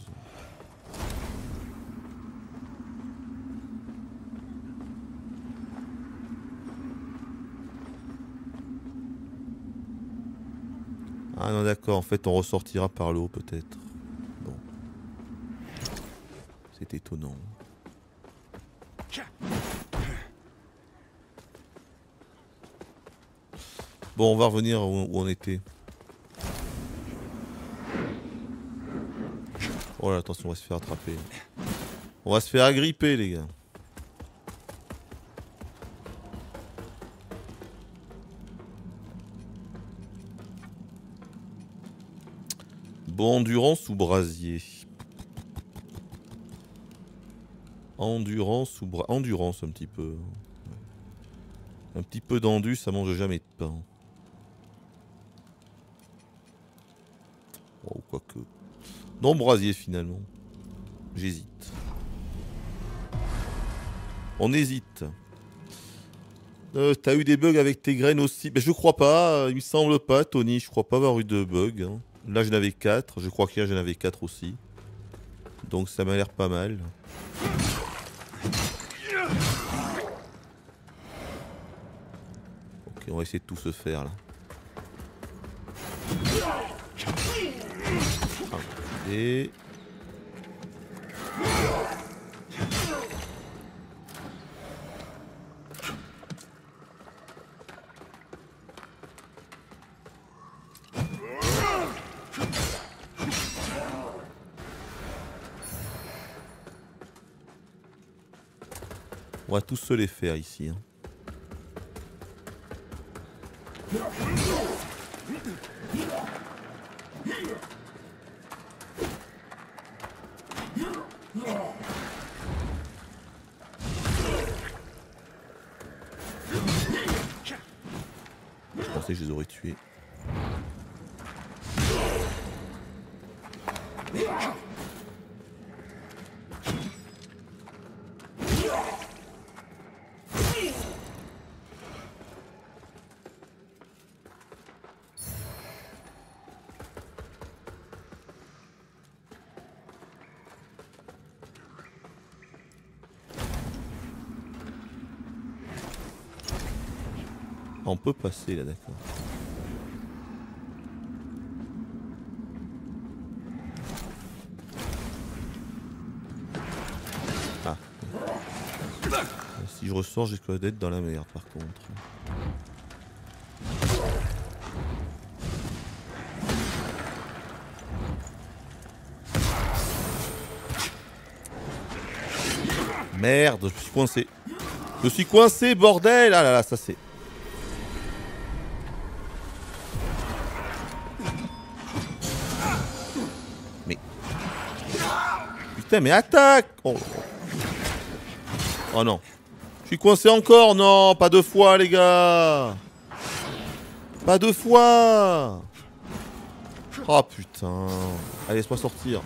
Ah non, d'accord, en fait, on ressortira par l'eau, peut-être. Bon. C'est étonnant. Bon, on va revenir où, on était. Oh là, attention, on va se faire attraper. On va se faire agripper, les gars. Bon, endurance ou brasier? Endurance ou bras... Endurance un petit peu. Un petit peu d'endu, ça mange jamais de pain. Oh, quoique. Non, brasier finalement. J'hésite. On hésite. Euh, T'as eu des bugs avec tes graines aussi? Ben, Je crois pas, il me semble pas, Tony. Je crois pas avoir eu de bugs. Hein. Là, j'en avais 4. Je crois qu'hier, j'en avais 4 aussi. Donc, ça m'a l'air pas mal. on va essayer de tout se faire là. On va tous se les faire ici. Hein. Peut passer là, d'accord. Ah. Si je ressors, j'ai d'être dans la merde par contre. Merde, je suis coincé. Je suis coincé, bordel Ah là là, ça c'est... Putain, mais attaque oh. oh. non. Je suis coincé encore Non, pas deux fois, les gars Pas deux fois Oh putain Allez, laisse-moi sortir.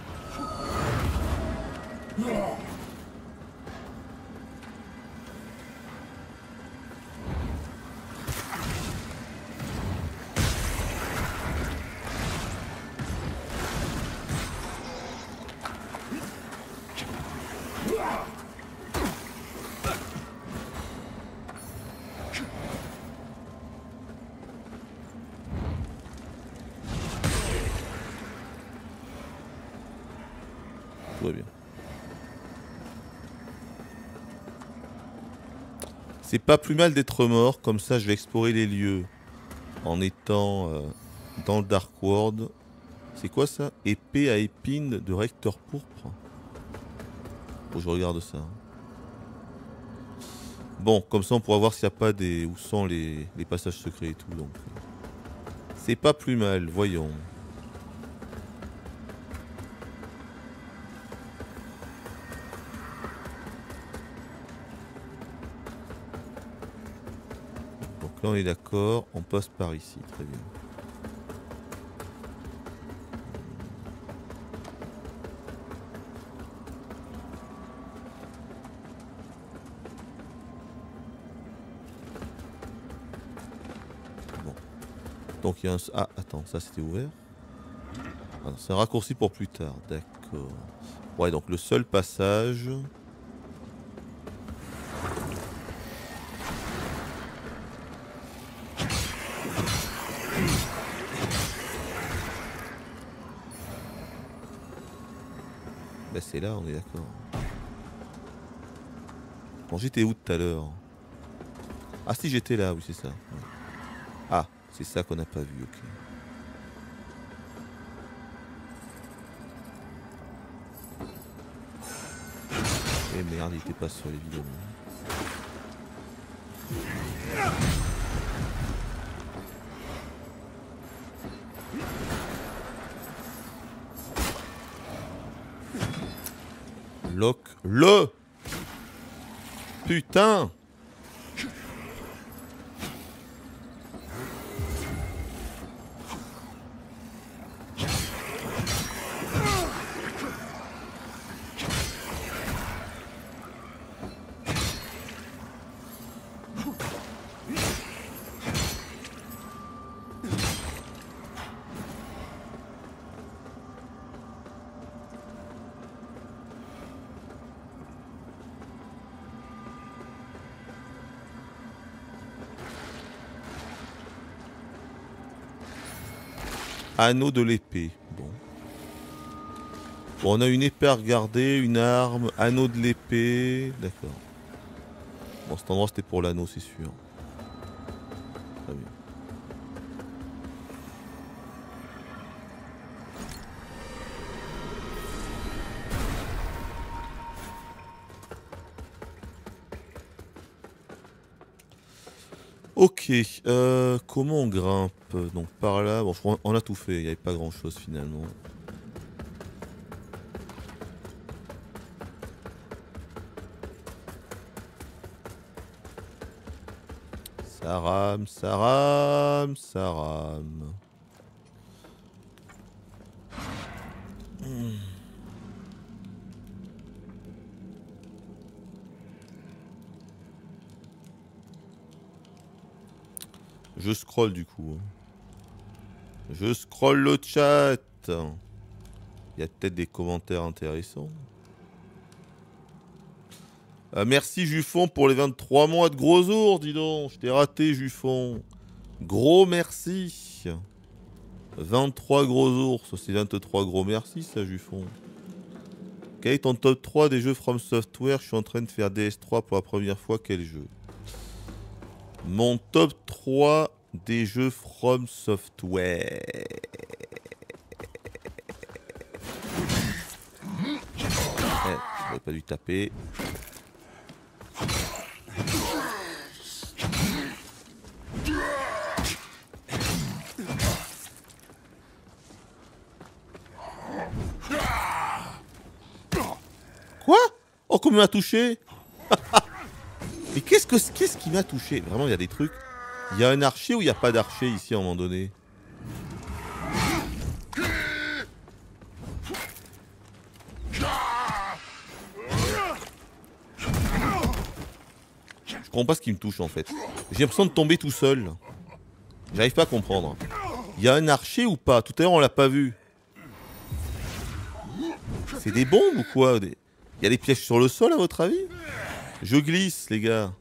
C'est pas plus mal d'être mort, comme ça je vais explorer les lieux en étant euh, dans le Dark World. C'est quoi ça? Épée à épines de recteur pourpre. Que je regarde ça. Bon, comme ça on pourra voir s'il n'y a pas des. où sont les passages secrets et tout. Donc. C'est pas plus mal, voyons. Là on est d'accord, on passe par ici, très bien. Bon. Donc il y a un... Ah, attends, ça c'était ouvert. C'est un raccourci pour plus tard, d'accord. Ouais, donc le seul passage... là, on est d'accord. Bon, j'étais où tout à l'heure? Ah si, j'étais là, oui, c'est ça. Ah, c'est ça qu'on n'a pas vu, ok. Eh merde, il était pas seul, évidemment. Lock le Putain Anneau de l'épée. Bon. Bon, on a une épée à regarder, une arme, anneau de l'épée. D'accord. Bon, cet endroit c'était pour l'anneau, c'est sûr. Très bien. Ok, euh, comment on grimpe Donc par là, bon, on a tout fait, il n'y avait pas grand chose finalement. Ça rame, ça rame, ça rame. Hmm. Je du coup. Je scroll le chat. Il y a peut-être des commentaires intéressants. Euh, merci Juffon pour les 23 mois de gros ours, dis donc. Je t'ai raté Juffon. Gros merci. 23 gros ours, c'est 23 gros merci ça Juffon. Quel est ton top 3 des jeux From Software? Je suis en train de faire DS3 pour la première fois. Quel jeu? Mon top 3 des jeux From Software. Eh, J'aurais pas dû taper. Quoi? Oh, il m'a touché Mais qu'est-ce que qu'est-ce qui m'a touché? Vraiment, il y a des trucs. Il y a un archer ou il a pas d'archer ici à un moment donné? Je comprends pas ce qui me touche en fait. J'ai l'impression de tomber tout seul. J'arrive pas à comprendre. Il y a un archer ou pas? Tout à l'heure on l'a pas vu. C'est des bombes ou quoi? Il y a des pièges sur le sol à votre avis? Je glisse les gars.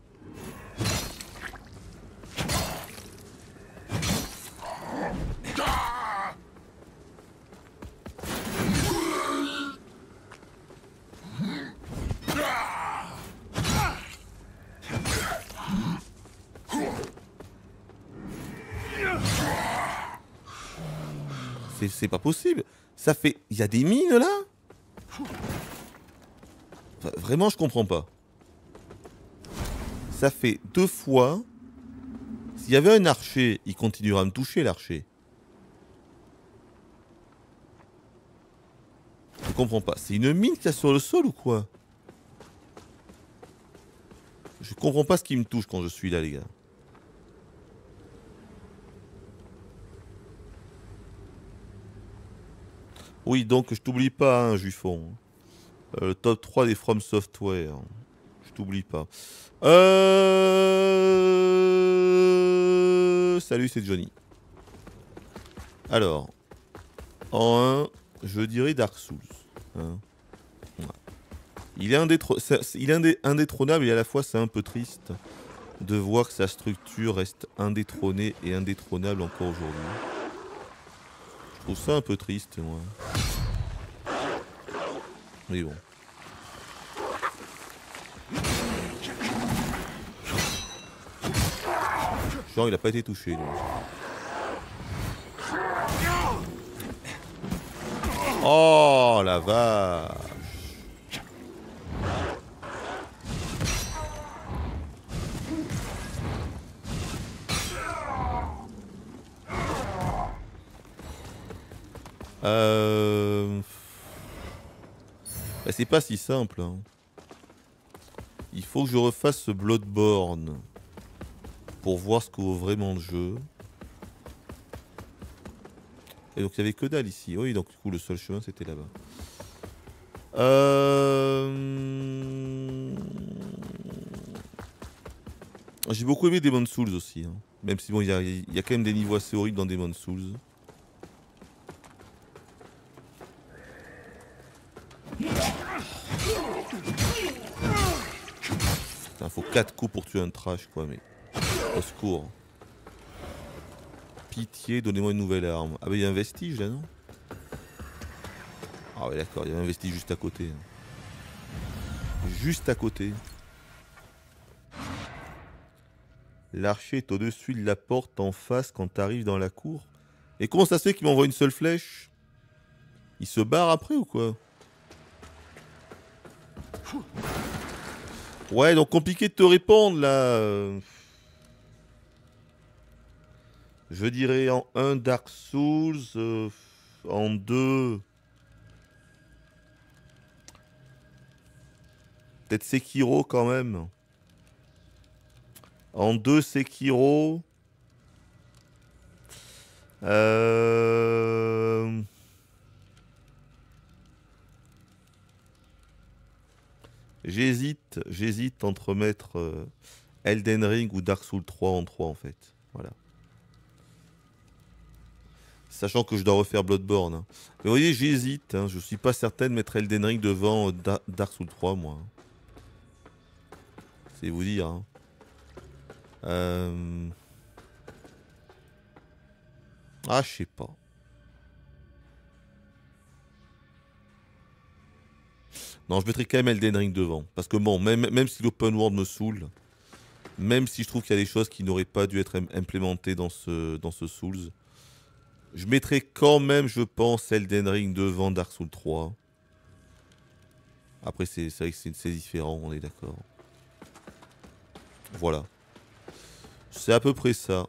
Ça fait... Il y a des mines là? Vraiment, je comprends pas. Ça fait deux fois. S'il y avait un archer, il continuera à me toucher, l'archer. Je comprends pas. C'est une mine qu'il y a sur le sol ou quoi? Je comprends pas ce qui me touche quand je suis là, les gars. Oui, donc je t'oublie pas, hein, Juffon. Euh, le top 3 des From Software. Je t'oublie pas. Euh... Salut, c'est Johnny. Alors, en 1, je dirais Dark Souls. Hein. Il, est il est indétrônable et à la fois c'est un peu triste de voir que sa structure reste indétrônée et indétrônable encore aujourd'hui. Je trouve ça un peu triste, moi. Mais bon. Genre, il a pas été touché, lui. Oh, la vache Euh... Bah, c'est pas si simple. Hein. Il faut que je refasse ce Bloodborne pour voir ce vaut vraiment le jeu. Et donc il n'y avait que dalle ici. Oui, donc du coup le seul chemin c'était là-bas. Euh... J'ai beaucoup aimé Demon Souls aussi. Hein. Même si bon, il y, y, a quand même des niveaux assez horribles dans Demon Souls. 4 coups pour tuer un trash quoi mais. Au secours. Pitié, donnez-moi une nouvelle arme. Ah bah il y a un vestige là non? Ah ouais d'accord, il y a un vestige juste à côté. Juste à côté. L'archer est au-dessus de la porte en face quand t'arrives dans la cour. Et comment ça se fait qu'il m'envoie une seule flèche? Il se barre après ou quoi? Ouais, donc compliqué de te répondre là. Je dirais en 1 Dark Souls, euh, en 2... Peut-être Sekiro quand même. En 2 Sekiro. Euh... J'hésite, j'hésite entre mettre euh, Elden Ring ou Dark Souls 3 en 3 en fait. Voilà. Sachant que je dois refaire Bloodborne. Hein. Mais vous voyez, j'hésite. Hein. Je suis pas certain de mettre Elden Ring devant euh, Dark Souls 3, moi. C'est vous dire. Hein. Euh... Ah, je sais pas. Non, je mettrai quand même Elden Ring devant. Parce que bon, même, même si l'open world me saoule, même si je trouve qu'il y a des choses qui n'auraient pas dû être implémentées dans ce, dans ce Souls, je mettrai quand même, je pense, Elden Ring devant Dark Souls 3. Après, c'est vrai que c'est différent, on est d'accord. Voilà. C'est à peu près ça.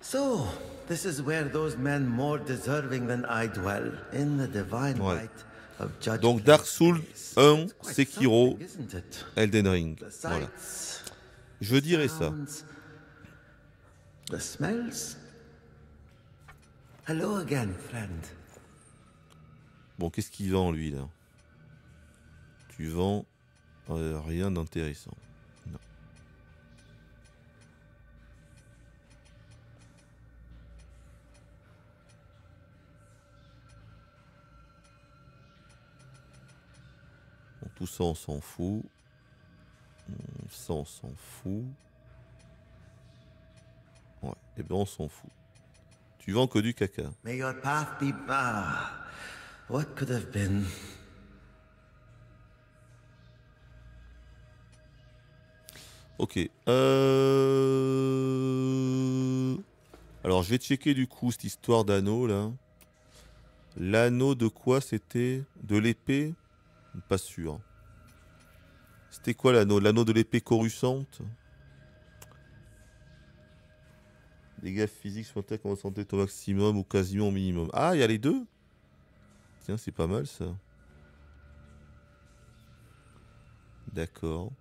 So, this is where those men more deserving than I dwell, in the divine light Donc Dark Souls 1, Sekiro, Elden Ring. Voilà. Je dirais ça. The smells Hello again, friend. Bon, qu'est-ce qu'il vend lui là? Tu vends euh, rien d'intéressant. Tout ça on s'en fout. Ça on s'en fout. Ouais, et eh ben on s'en fout. Tu vends que du caca. May your path be ah, what could have been? Ok. Euh... Alors je vais checker du coup cette histoire d'anneau là. L'anneau de quoi c'était? De l'épée? Pas sûr. C'était quoi l'anneau L'anneau de l'épée coruscante? Dégâts physiques attaque en santé au maximum ou quasiment au minimum. Ah, il y a les deux? Tiens, c'est pas mal ça. D'accord.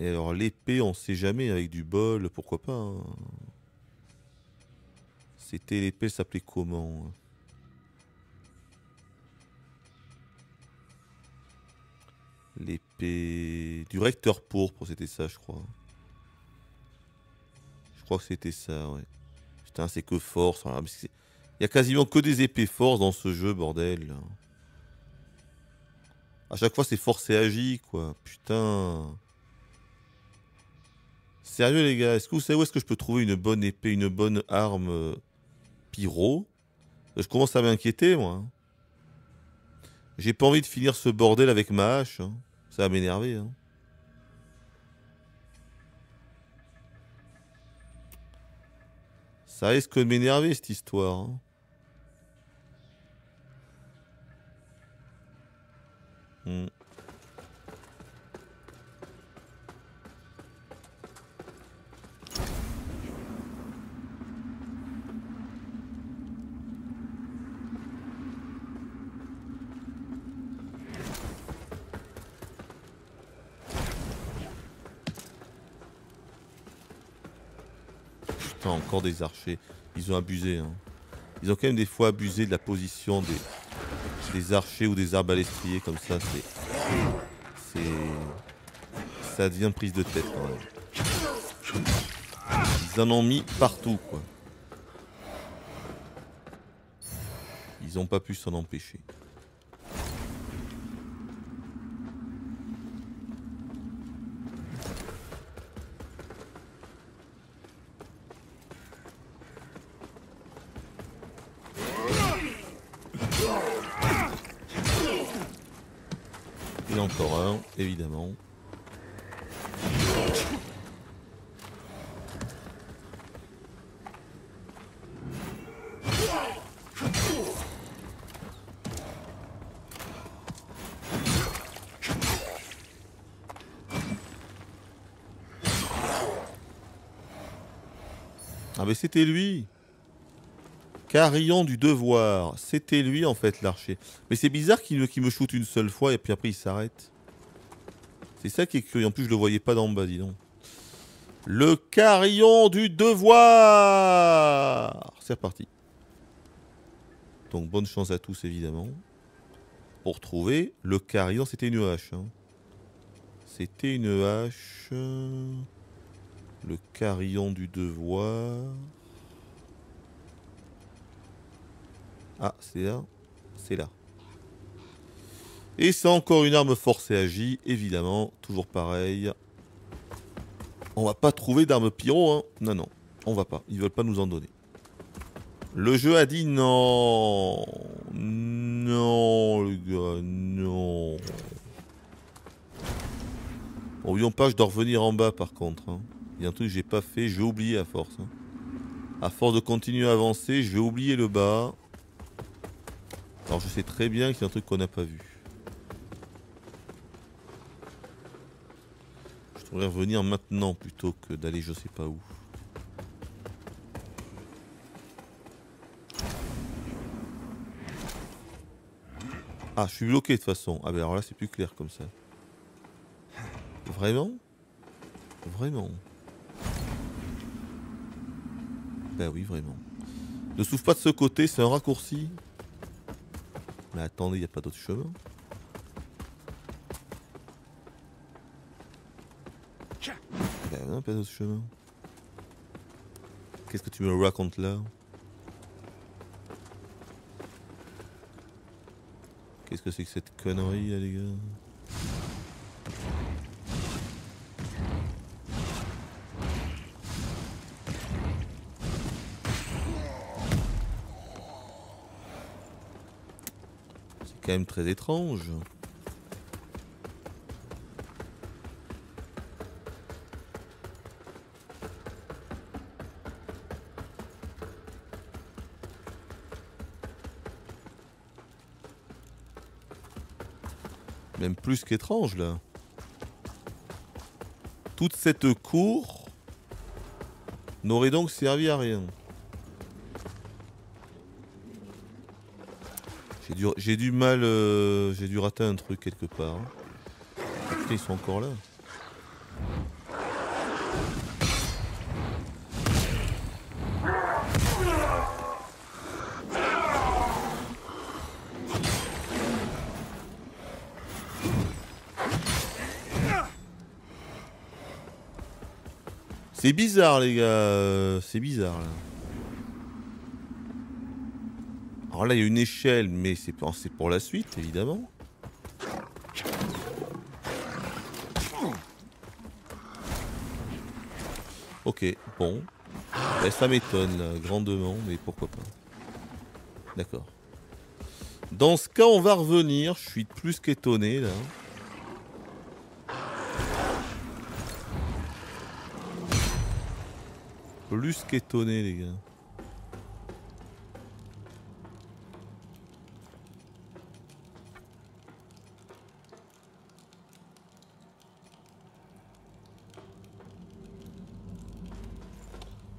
Et alors l'épée, on sait jamais avec du bol, pourquoi pas. Hein? C'était l'épée, s'appelait comment? L'épée du recteur pourpre, c'était ça, je crois. Je crois que c'était ça, ouais. Putain, c'est que force. Hein. Il y a quasiment que des épées force dans ce jeu, bordel. À chaque fois, c'est force et agi, quoi. Putain. Sérieux, les gars, est-ce que vous savez où est-ce que je peux trouver une bonne épée, une bonne arme euh, pyro? Je commence à m'inquiéter, moi. J'ai pas envie de finir ce bordel avec ma hache. Hein. Ça va m'énerver. Hein. Ça risque de m'énerver, cette histoire. Hein. Hmm. Encore des archers. Ils ont abusé. Hein. Ils ont quand même des fois abusé de la position des, archers ou des arbalèstriers comme ça. C'est. Ça devient prise de tête quand même. Ils en ont mis partout quoi. Ils n'ont pas pu s'en empêcher. Ah mais c'était lui Carillon du devoir. C'était lui en fait l'archer. Mais c'est bizarre qu'il me shoot une seule fois et puis après il s'arrête. C'est ça qui est curieux. En plus, je le voyais pas d'en bas, dis donc. Le carillon du devoir C'est reparti. Donc, bonne chance à tous, évidemment. Pour trouver le carillon, c'était une hache. Hein. C'était une hache. Le carillon du devoir. Ah, c'est là. C'est là. Et c'est encore une arme force et agi, évidemment, toujours pareil. On va pas trouver d'arme pyro, hein. Non, non, on va pas. Ils veulent pas nous en donner. Le jeu a dit non. Non, le gars, non. Oublions pas, je dois revenir en bas par contre. Hein. Il y a un truc que j'ai pas fait, je vais oublier à force. Hein. À force de continuer à avancer, je vais oublier le bas. Alors je sais très bien qu'il y a un truc qu'on n'a pas vu. Je devrais revenir maintenant plutôt que d'aller je sais pas où. Ah, je suis bloqué de toute façon. Ah ben alors là c'est plus clair comme ça. Vraiment? Vraiment? Ben oui, vraiment. Ne souffle pas de ce côté, c'est un raccourci. Mais attendez, il n'y a pas d'autre chemin. Chemin. Qu'est-ce que tu me racontes là? Qu'est-ce que c'est que cette connerie les gars? C'est quand même très étrange. Même plus qu'étrange là. Toute cette cour n'aurait donc servi à rien. J'ai du, mal... Euh, j'ai dû rater un truc quelque part. ils sont encore là. C'est bizarre les gars, c'est bizarre là. Alors là il y a une échelle mais c'est pour la suite évidemment. Ok, bon. Ben, ça m'étonne grandement, mais pourquoi pas. D'accord. Dans ce cas, on va revenir. Je suis plus qu'étonné là. Plus qu'étonné, les gars.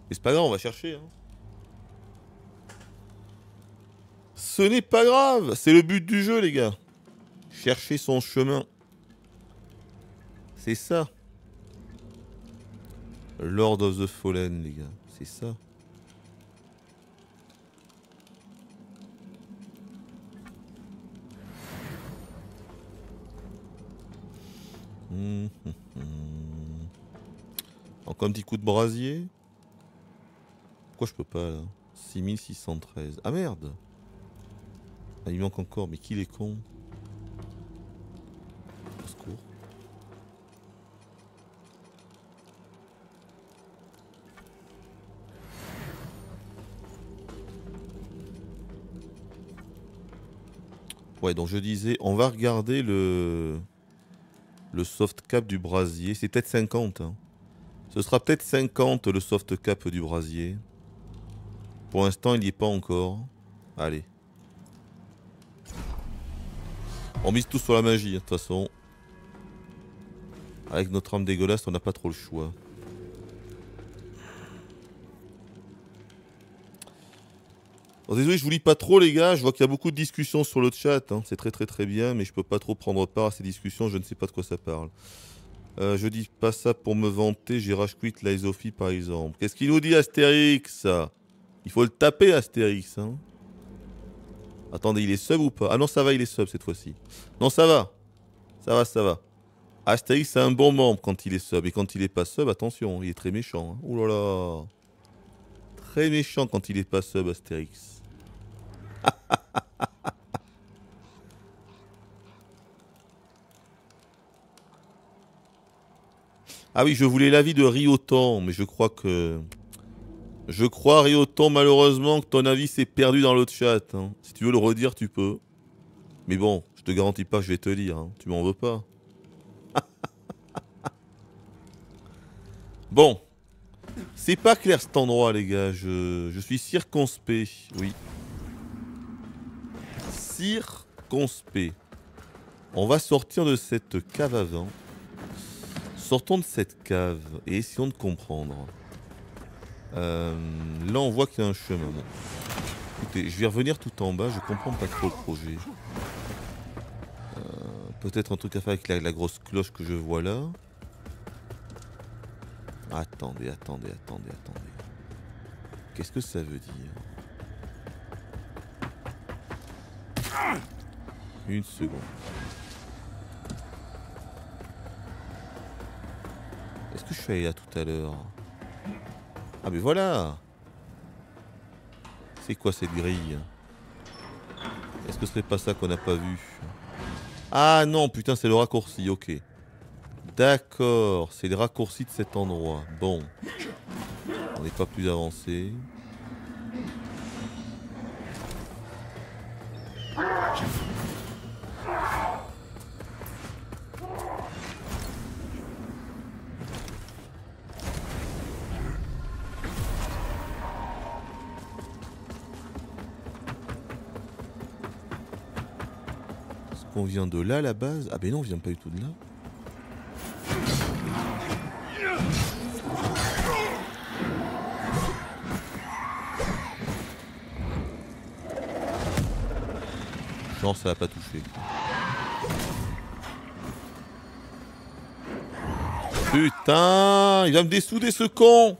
Mais c'est pas grave, on va chercher. Hein. Ce n'est pas grave, c'est le but du jeu, les gars. Chercher son chemin. C'est ça. Lord of the Fallen, les gars. C'est ça. Encore un petit coup de brasier. Pourquoi je peux pas là? 6613. Ah merde ah, Il manque encore, mais qui est con Ouais, donc je disais, on va regarder le, le soft cap du brasier. C'est peut-être 50. Hein. Ce sera peut-être 50 le soft cap du brasier. Pour l'instant, il n'y est pas encore. Allez. On mise tout sur la magie, hein, de toute façon. Avec notre arme dégueulasse, on n'a pas trop le choix. Désolé, je vous lis pas trop les gars, je vois qu'il y a beaucoup de discussions sur le chat, hein. c'est très très très bien, mais je peux pas trop prendre part à ces discussions, je ne sais pas de quoi ça parle. Euh, je dis pas ça pour me vanter, j'ai rage quit la par exemple. Qu'est-ce qu'il nous dit Astérix? Il faut le taper Astérix. Hein. Attendez, il est sub ou pas? Ah non, ça va, il est sub cette fois-ci. Non, ça va. Ça va, ça va. Astérix, c'est un bon membre quand il est sub. Et quand il est pas sub, attention, il est très méchant. Hein. Très méchant quand il est pas sub, Astérix. ah oui, je voulais l'avis de Riotan, mais je crois que... Je crois, Riotan, malheureusement, que ton avis s'est perdu dans le chat. Hein. Si tu veux le redire, tu peux. Mais bon, je te garantis pas que je vais te lire. Hein. Tu m'en veux pas. bon. C'est pas clair cet endroit, les gars. Je suis circonspect. Oui circonspect. On va sortir de cette cave avant. Sortons de cette cave et essayons de comprendre. Euh, là, on voit qu'il y a un chemin. Écoutez, je vais revenir tout en bas. Je comprends pas trop le projet. Euh, peut-être un truc à faire avec la, la grosse cloche que je vois là. Attendez, attendez, attendez, attendez. Qu'est-ce que ça veut dire? Une seconde. Est-ce que je suis allé là tout à l'heure? Ah mais voilà C'est quoi cette grille? Est-ce que ce serait pas ça qu'on n'a pas vu? Ah non, putain, c'est le raccourci, ok. D'accord, c'est le raccourci de cet endroit. Bon. On n'est pas plus avancé. Qu'on vient de là à la base. Ah ben non, on vient pas du tout de là. Non, ça va pas toucher. Putain, il va me dessouder ce con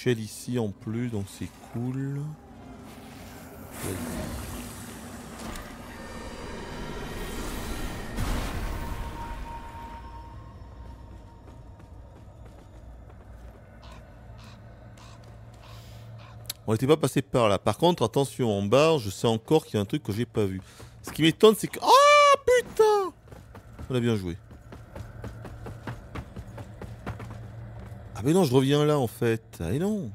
échelle ici en plus, donc c'est cool. On n'était pas passé par là. Par contre, attention, en bas, je sais encore qu'il y a un truc que j'ai pas vu. Ce qui m'étonne, c'est que... Oh putain On a bien joué. Ah mais non, je reviens là en fait. Ah non.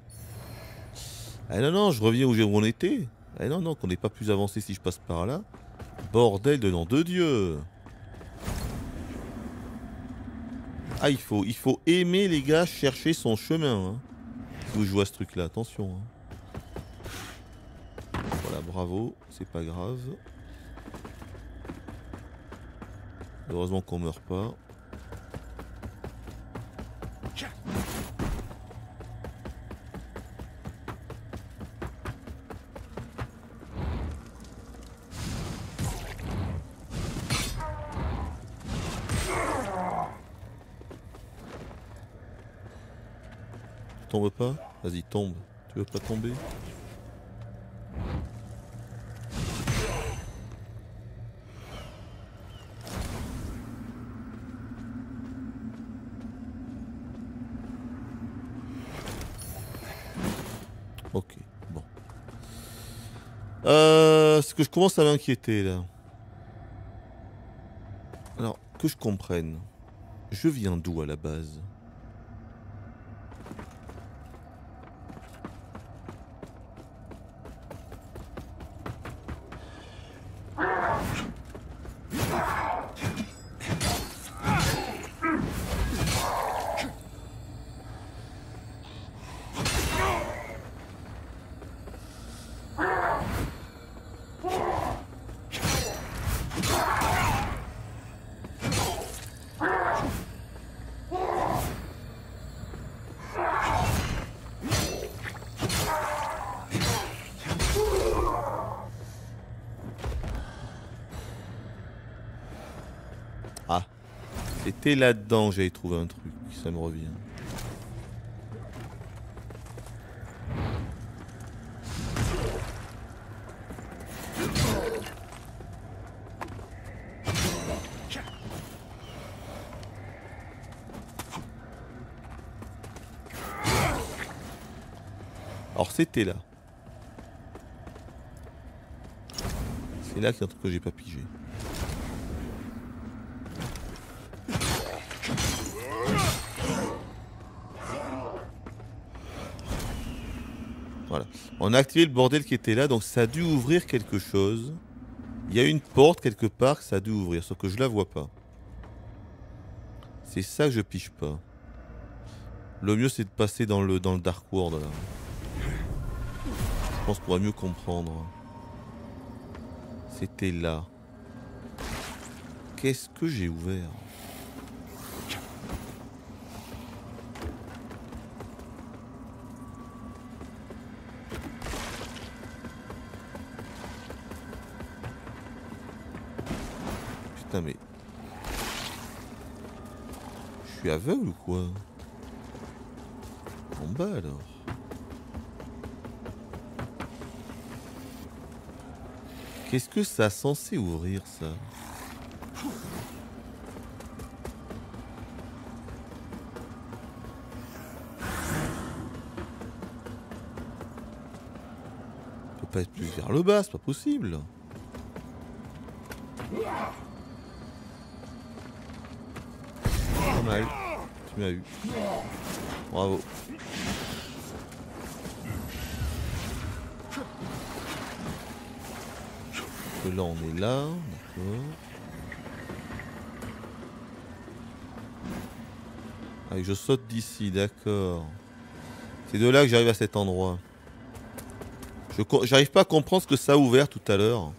Ah non, non, je reviens où on était. Ah non, non, qu'on n'est pas plus avancé si je passe par là. Bordel de nom de Dieu. Ah, il faut, il faut aimer les gars, chercher son chemin. Hein. Si vous jouez à ce truc là, attention. Hein. Voilà, bravo, c'est pas grave. Heureusement qu'on meurt pas. Pas Vas-y, tombe. Tu veux pas tomber? Ok, bon. Euh, ce que je commence à m'inquiéter là. Alors, que je comprenne. Je viens d'où à la base? C'était là-dedans j'avais trouvé un truc, ça me revient. Alors c'était là. C'est là qu'il y a un truc que j'ai pas pigé. On a activé le bordel qui était là, donc ça a dû ouvrir quelque chose. Il y a une porte quelque part que ça a dû ouvrir, sauf que je la vois pas. C'est ça que je piche pas. Le mieux c'est de passer dans le, dans le Dark World. Je pense qu'on va mieux comprendre. C'était là. Qu'est-ce que j'ai ouvert? Aveugle ou quoi? En bas alors. Qu'est-ce que ça a censé ouvrir ça? Être plus vers le bas, c'est pas possible. Pas mal. Tu m'as. Bravo. là on est là, d'accord. Je saute d'ici, d'accord. C'est de là que j'arrive à cet endroit. Je j'arrive pas à comprendre ce que ça a ouvert tout à l'heure.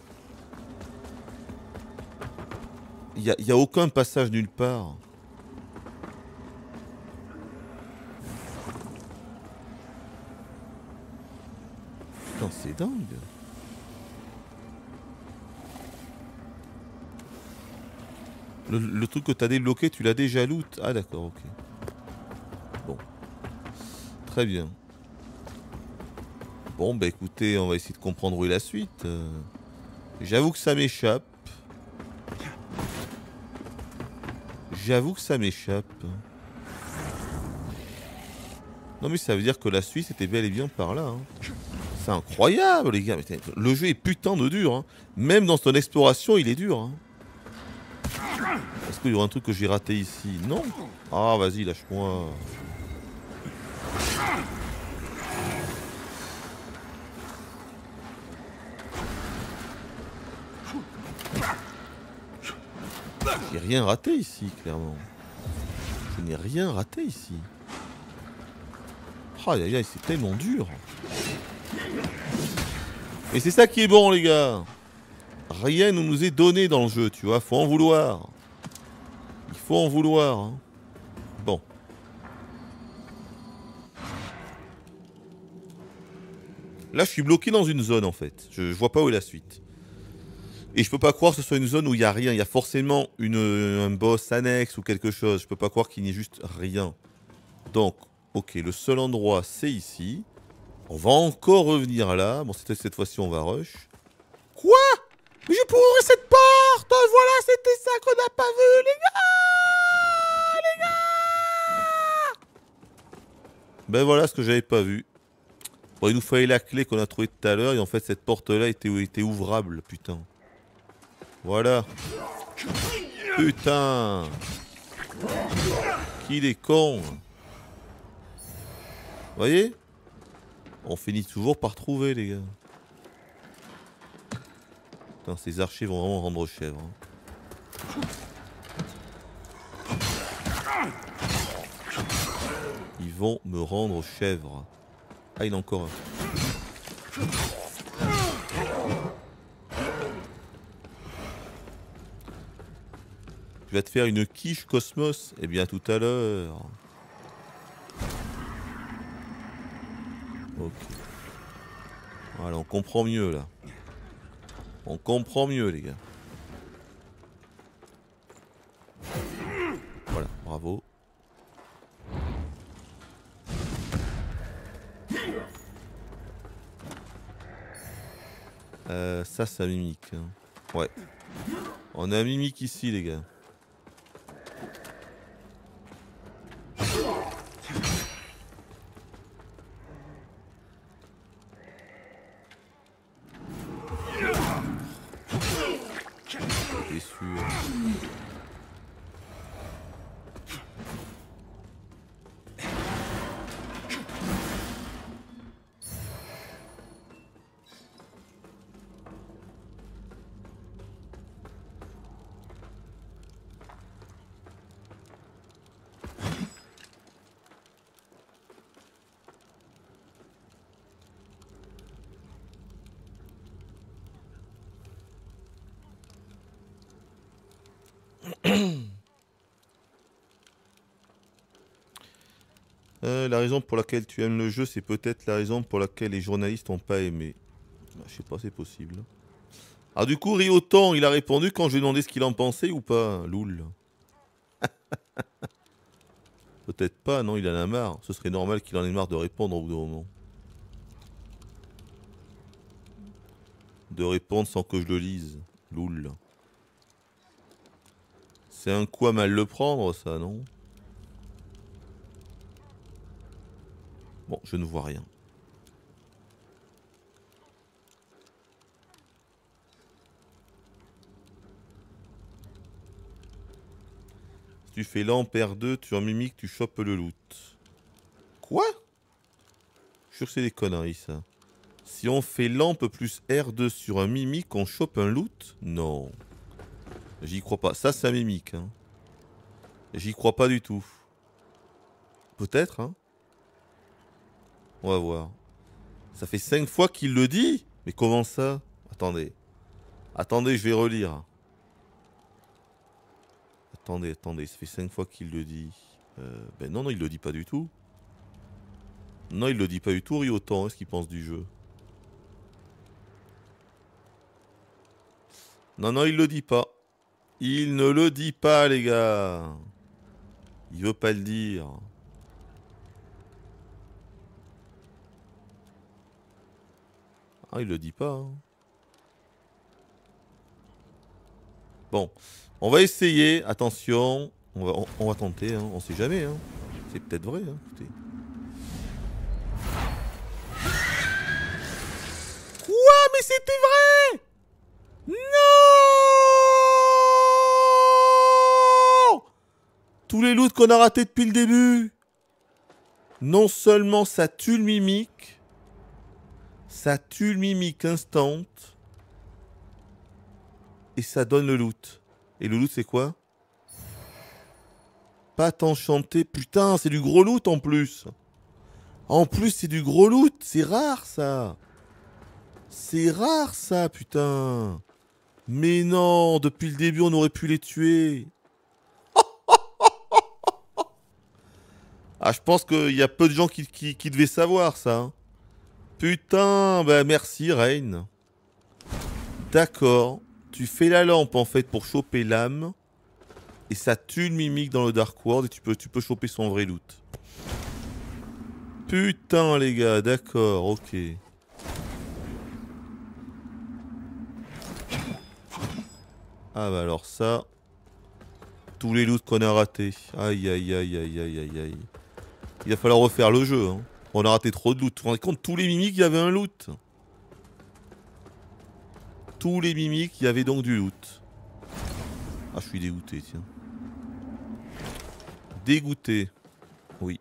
Il n'y a, a aucun passage nulle part. Putain, c'est Le, truc que t'as débloqué, tu l'as déjà loot Ah d'accord, ok. Bon. Très bien. Bon, bah écoutez, on va essayer de comprendre où est la suite. Euh, j'avoue que ça m'échappe. J'avoue que ça m'échappe. Non mais ça veut dire que la suite était bel et bien par là. Hein. C'est incroyable les gars. Le jeu est putain de dur. Hein. Même dans son exploration, il est dur. Hein. Est-ce qu'il y aura un truc que j'ai raté ici? Non Ah, vas-y, lâche-moi. J'ai rien raté ici, clairement. Je n'ai rien raté ici. Ah, oh, c'est tellement dur. Et c'est ça qui est bon, les gars. Rien ne nous est donné dans le jeu, tu vois. Faut en vouloir. Il faut en vouloir. Hein. Bon. Là, je suis bloqué dans une zone, en fait. Je, vois pas où est la suite. Et je peux pas croire que ce soit une zone où il y a rien. Il y a forcément une, un boss annexe ou quelque chose. Je peux pas croire qu'il n'y ait juste rien. Donc, ok, le seul endroit, c'est ici. On va encore revenir là. Bon, cette fois-ci, on va rush. Quoi? Mais je pourrais ouvrir cette porte Voilà, c'était ça qu'on n'a pas vu, les gars Ben voilà ce que j'avais pas vu. Bon, il nous fallait la clé qu'on a trouvée tout à l'heure et en fait cette porte là était, était ouvrable, putain. Voilà. Putain. Qu'il est con. Vous voyez? On finit toujours par trouver les gars. Putain, ces archers vont vraiment rendre chèvre. Hein. vont me rendre chèvre. Ah, il a encore un. Tu vas te faire une quiche Cosmos Eh bien, tout à l'heure. Ok. Voilà, on comprend mieux, là. On comprend mieux, les gars. Voilà, bravo. Euh, ça, un mimique. Hein. Ouais. On a mimique ici, les gars. Euh, la raison pour laquelle tu aimes le jeu, c'est peut-être la raison pour laquelle les journalistes n'ont pas aimé. Bah, je sais pas, c'est possible. Ah, du coup, Rioton, il a répondu quand je lui ai demandé ce qu'il en pensait ou pas, Loul Peut-être pas, non, il en a marre. Ce serait normal qu'il en ait marre de répondre au bout d'un moment. De répondre sans que je le lise. Loul. C'est un quoi mal le prendre, ça, non? Bon, je ne vois rien. Tu fais lampe R2, tu en mimique, tu chopes le loot. Quoi? Je suis sûr que c'est des conneries, ça. Si on fait lampe plus R2 sur un mimique, on chope un loot? Non. J'y crois pas. Ça, c'est mimique. Hein. J'y crois pas du tout. Peut-être, hein On va voir. Ça fait 5 fois qu'il le dit Mais comment ça? Attendez. Attendez, je vais relire. Attendez, attendez, ça fait 5 fois qu'il le dit. Euh, ben non, non, il le dit pas du tout. Non, il le dit pas du tout, Riotan. Est-ce qu'il pense du jeu? Non, non, il le dit pas. Il ne le dit pas, les gars. Il veut pas le dire. Ah, il le dit pas. Hein. Bon, on va essayer. Attention, on va, on, va tenter. Hein. On sait jamais. Hein. C'est peut-être vrai. Écoutez. Quoi? Mais c'était vrai non Tous les loots qu'on a ratés depuis le début. Non seulement ça tue le mimique, ça tue le mimique instant. Et ça donne le loot. Et le loot c'est quoi? Pâte enchantée. Putain, c'est du gros loot en plus. En plus, c'est du gros loot. C'est rare ça. C'est rare ça, putain. Mais non, depuis le début, on aurait pu les tuer. Ah, je pense qu'il y a peu de gens qui, devaient savoir ça. Hein. Putain, bah merci, Reine. D'accord. Tu fais la lampe, en fait, pour choper l'âme. Et ça tue le mimique dans le Dark World et tu peux, tu peux choper son vrai loot. Putain, les gars, d'accord, ok. Ah bah alors ça... Tous les loots qu'on a ratés. Aïe aïe aïe aïe aïe aïe aïe. Il va falloir refaire le jeu. Hein. On a raté trop de loot. Vous vous rendez compte Tous les mimiques, il y avait un loot. Tous les mimiques, il y avait donc du loot. Ah, je suis dégoûté, tiens. Dégoûté. Oui.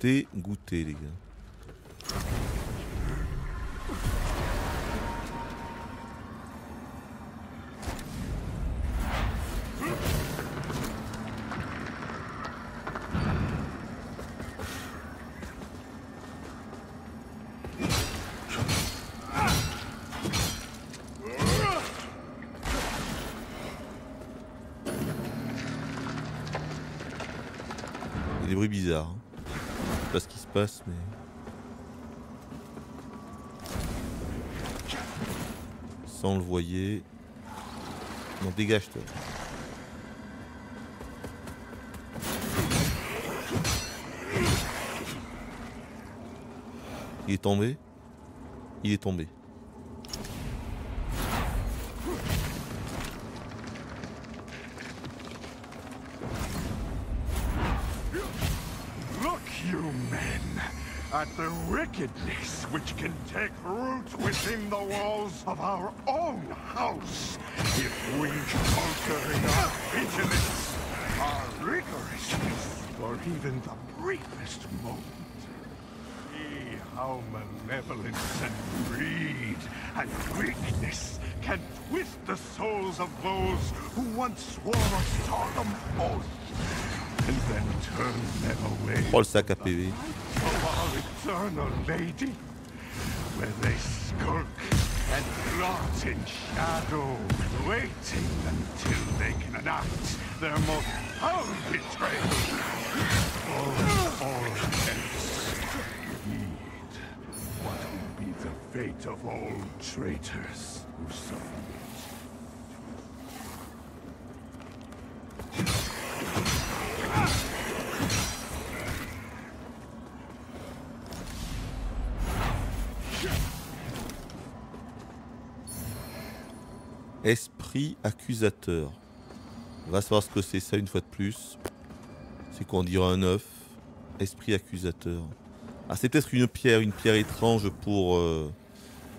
Dégoûté, les gars. Non, dégage-toi. Il est tombé Il est tombé. wickedness which can take root within the walls of our own house. If we in our vigilance, our rigorousness, or even the briefest moment. See how malevolence and greed and weakness can twist the souls of those who once swore a solemn oath, and then turn them away. Le sac à PV. our eternal lady, where they skulk and rot in shadow, waiting until they can enact their most foul betrayal. All, all else heed what will be the fate of all traitors who submit. Esprit accusateur. On va savoir ce que c'est ça une fois de plus. C'est qu'on dirait un œuf. Esprit accusateur. Ah c'est peut-être une pierre, une pierre étrange pour, euh,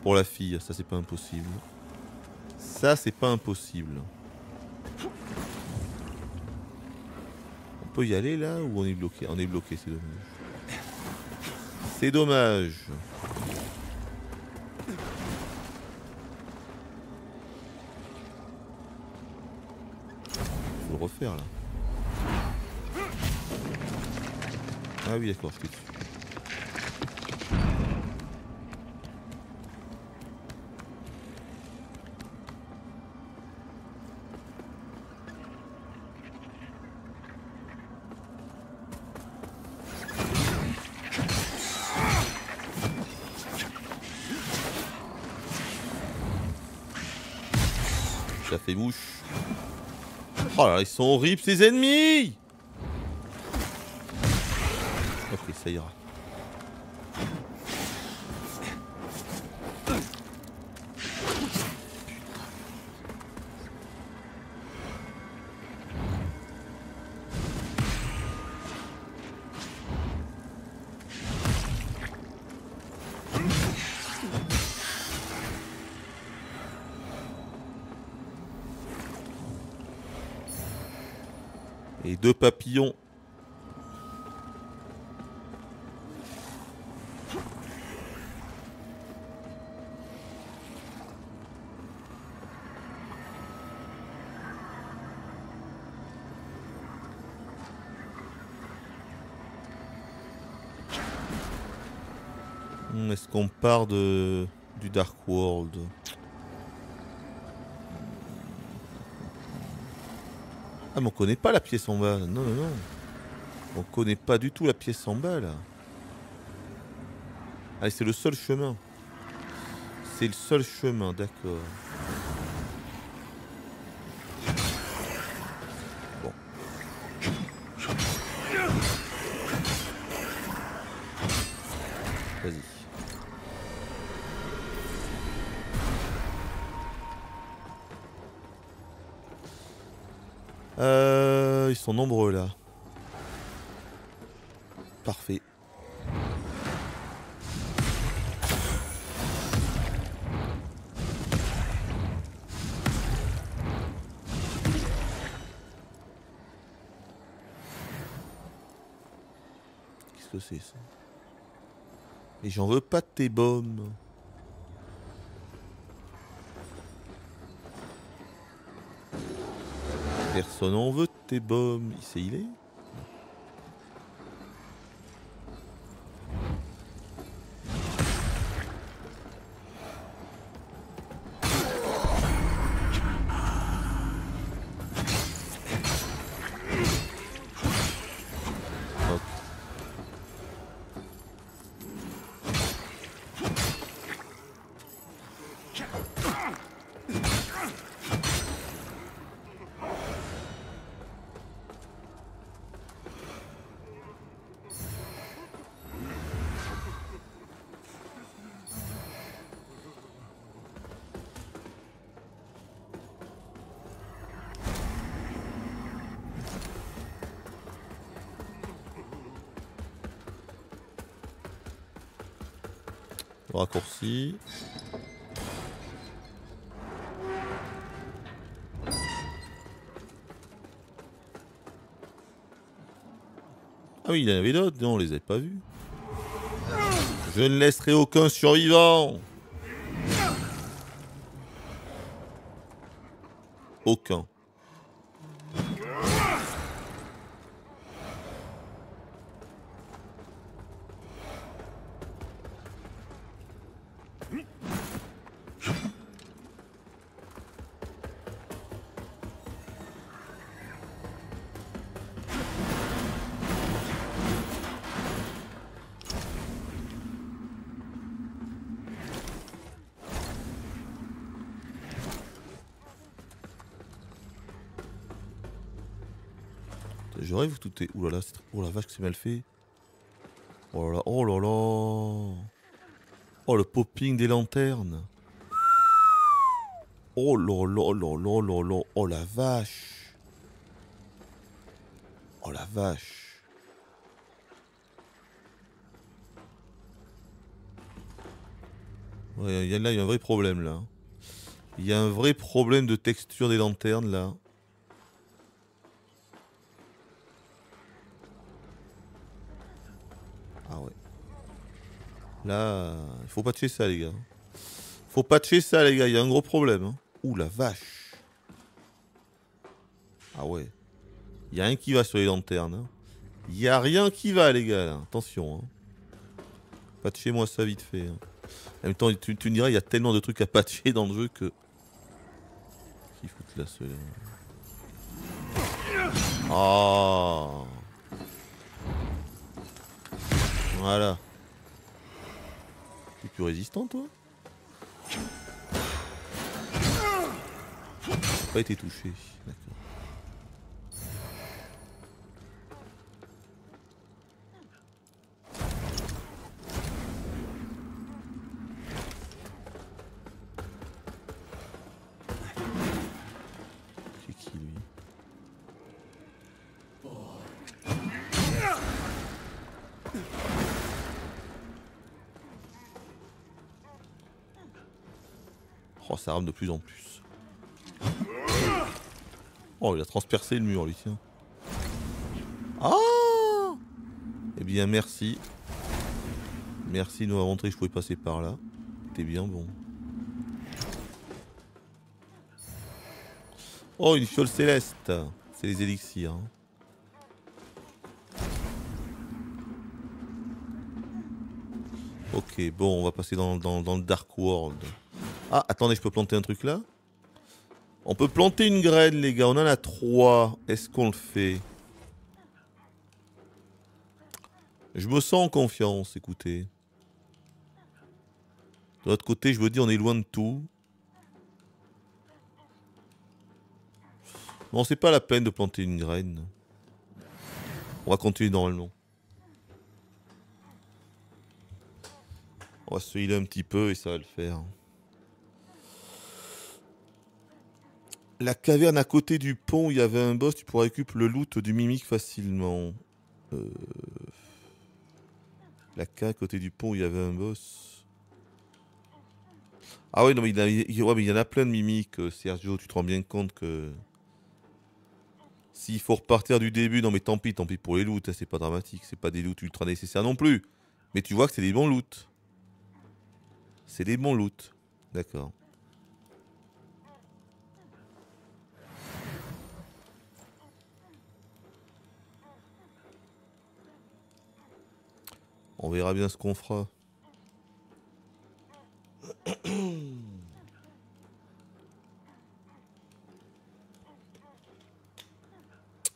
pour la fille. Ça c'est pas impossible. Ça c'est pas impossible. On peut y aller là ou on est bloqué? On est bloqué, c'est dommage. C'est dommage. Faut le refaire là. Ah oui d'accord, je Oh là ils sont horribles ces ennemis Ok, ça ira. Papillons. Hmm, Est-ce qu'on part de du Dark World? Ah mais on connaît pas la pièce en bas. Non, non, non. On connaît pas du tout la pièce en bas là. Ah c'est le seul chemin. C'est le seul chemin, d'accord. Là. Parfait. Qu'est-ce que c'est ça? Et j'en veux pas de tes bombes. Personne en veut de tes bombes. C'est il est il y en avait d'autres, non, on les avait pas vus. Je ne laisserai aucun survivant. Aucun. Tout est. Ouh là là, c'est... oh la vache que c'est mal fait. Oh là là, oh là là. Oh, le popping des lanternes. Oh là là là là là là. Oh la vache. Oh la vache. Ouais, y a, là, il y a un vrai problème là. Il y a un vrai problème de texture des lanternes là. Il faut patcher ça les gars. Faut patcher ça les gars, il y a un gros problème. Hein. Ouh la vache. Ah ouais. Il y a rien qui va sur les lanternes. Hein. Il y a rien qui va les gars. Attention. Hein. Patchez-moi ça vite fait. hein. En même temps, tu, tu me diras, il y a tellement de trucs à patcher dans le jeu que... Qui foutent là ceux-là Ah Voilà. Plus résistant toi Pas été touché, d'accord. De plus en plus. Oh, il a transpercé le mur, lui, tiens. Ah Eh bien, merci. Merci de m'avoir montré que je pouvais passer par là. T'es bien bon. Oh, une fiole céleste. C'est les élixirs. hein. Ok, bon, on va passer dans le Dark World. Ah, attendez, je peux planter un truc là? On peut planter une graine, les gars. On en a trois. Est-ce qu'on le fait? Je me sens en confiance, écoutez. De l'autre côté, je me dis, on est loin de tout. Bon, c'est pas la peine de planter une graine. On va continuer normalement. On va se healer un petit peu et ça va le faire. La caverne à côté du pont, il y avait un boss, tu pourrais récupérer le loot du mimique facilement. Euh, La cave à côté du pont, il y avait un boss. Ah ouais, non, mais il, y en a- il- ouais, mais il y en a plein de mimiques, euh, Sergio, tu te rends bien compte que... S'il faut repartir du début, non mais tant pis, tant pis pour les loots, hein, c'est pas dramatique, c'est pas des loots ultra nécessaires non plus. Mais tu vois que c'est des bons loots. C'est des bons loots. D'accord. On verra bien ce qu'on fera.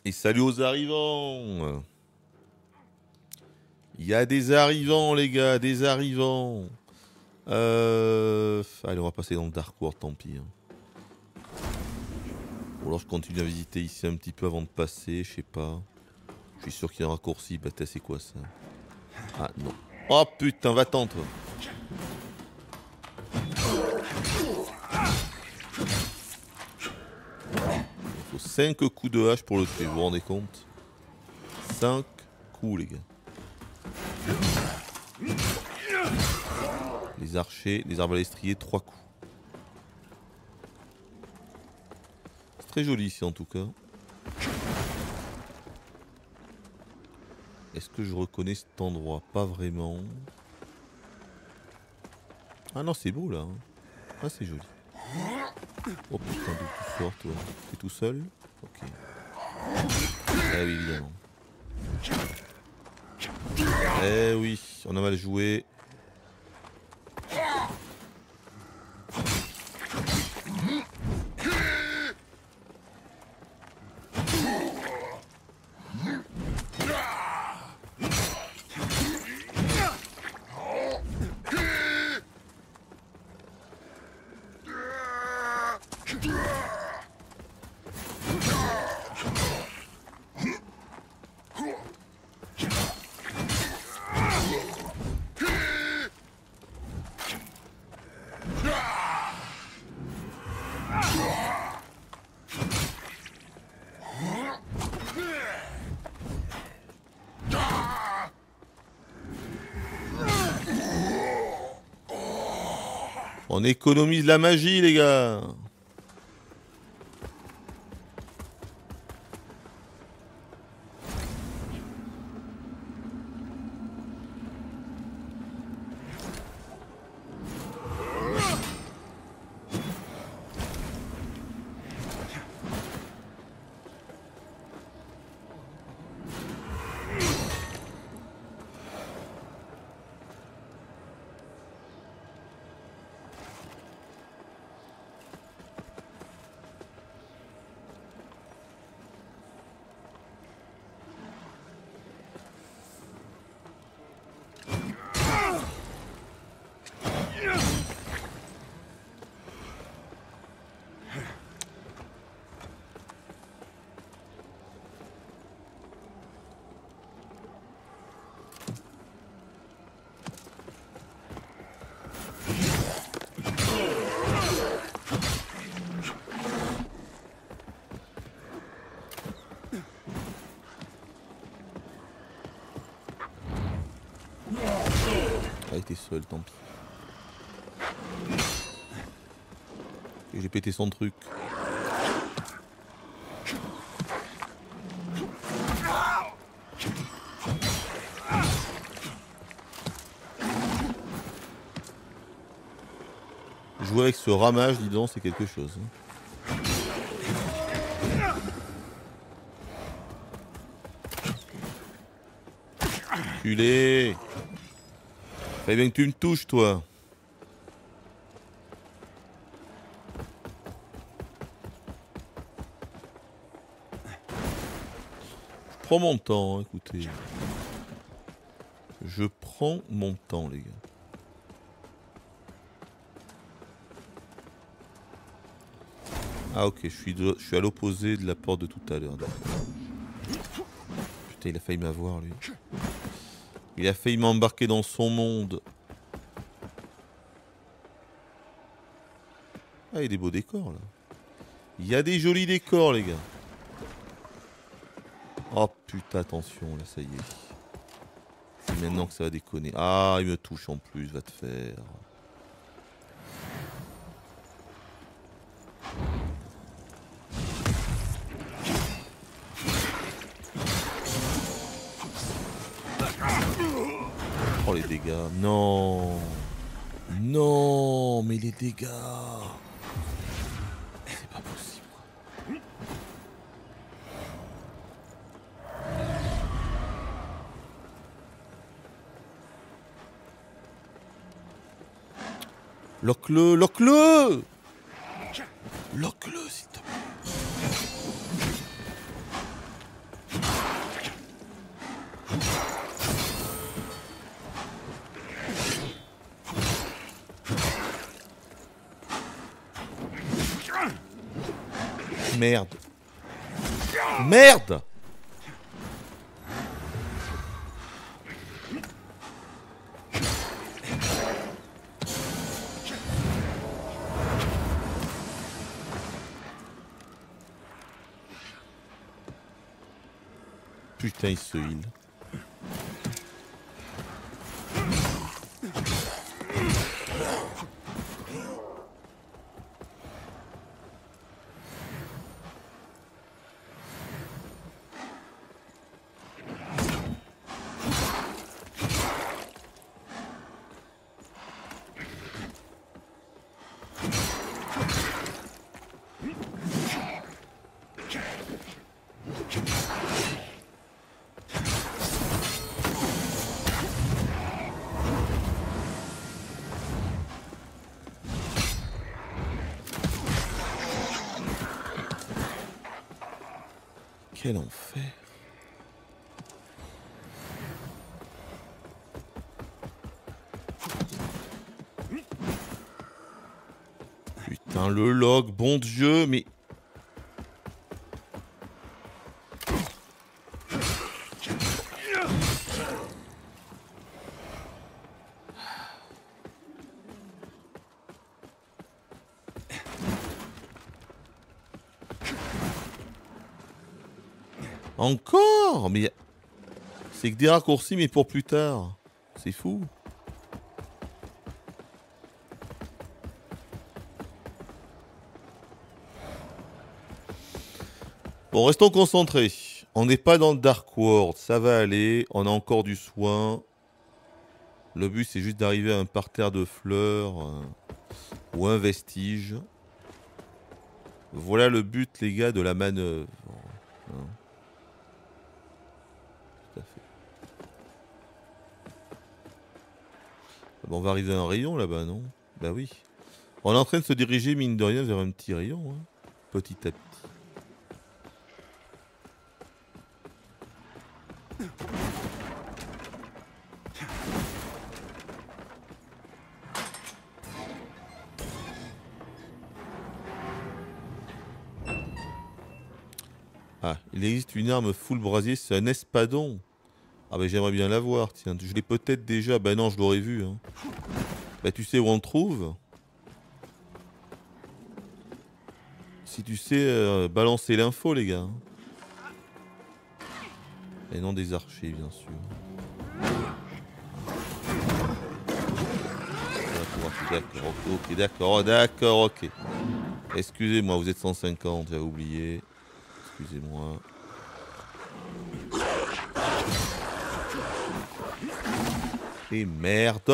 Et salut aux arrivants Il y a des arrivants les gars, des arrivants euh... Allez, on va passer dans le Dark World, tant pis. hein. Ou alors je continue à visiter ici un petit peu avant de passer, je sais pas. Je suis sûr qu'il y a un raccourci. Bah, c'est quoi ça? Ah non. Oh putain, va-t'en. Il faut 5 coups de hache pour le tuer, vous vous rendez compte? 5 coups, les gars. Les archers, les arbalestriers, 3 coups. C'est très joli ici en tout cas. Est-ce que je reconnais cet endroit? Pas vraiment. Ah non, c'est beau là. hein. Ah, c'est joli. Oh putain, d'où tu sors toi T'es tout seul? Ok. Ah oui, évidemment. Eh oui, on a mal joué. On économise la magie, les gars. J'ai pété son truc. Jouer avec ce ramage, dis donc, c'est quelque chose. hein. Fallait bien que tu me touches, toi. Je prends mon temps, écoutez. Je prends mon temps, les gars. Ah ok, je suis, de- je suis à l'opposé de la porte de tout à l'heure. Putain, il a failli m'avoir, lui. Il a failli m'embarquer dans son monde. Ah, il y a des beaux décors là. Il y a des jolis décors, les gars. Oh putain, attention, là, ça y est. C'est maintenant que ça va déconner. Ah, il me touche en plus, va te faire. Non. Non, mais les dégâts. C'est pas possible. Lock-le, lock-le Merde. Merde Putain, il se heal. Encore Mais c'est que des raccourcis, mais pour plus tard. C'est fou. Bon, restons concentrés. On n'est pas dans le Dark World, ça va aller. On a encore du soin. Le but, c'est juste d'arriver à un parterre de fleurs euh, ou un vestige. Voilà le but, les gars, de la manœuvre. Arriver un rayon là-bas, non? Bah oui. On est en train de se diriger, mine de rien, vers un petit rayon. hein. Petit à petit. Ah, il existe une arme full brasier, c'est un espadon. Ah bah j'aimerais bien l'avoir, tiens. Je l'ai peut-être déjà. Bah non, je l'aurais vu. Hein. Bah tu sais où on trouve Si tu sais euh, balancer l'info, les gars. Et non des archers, bien sûr. D'accord, ok, d'accord, d'accord, ok. Excusez-moi, vous êtes 150, j'avais oublié. Excusez-moi. Et merde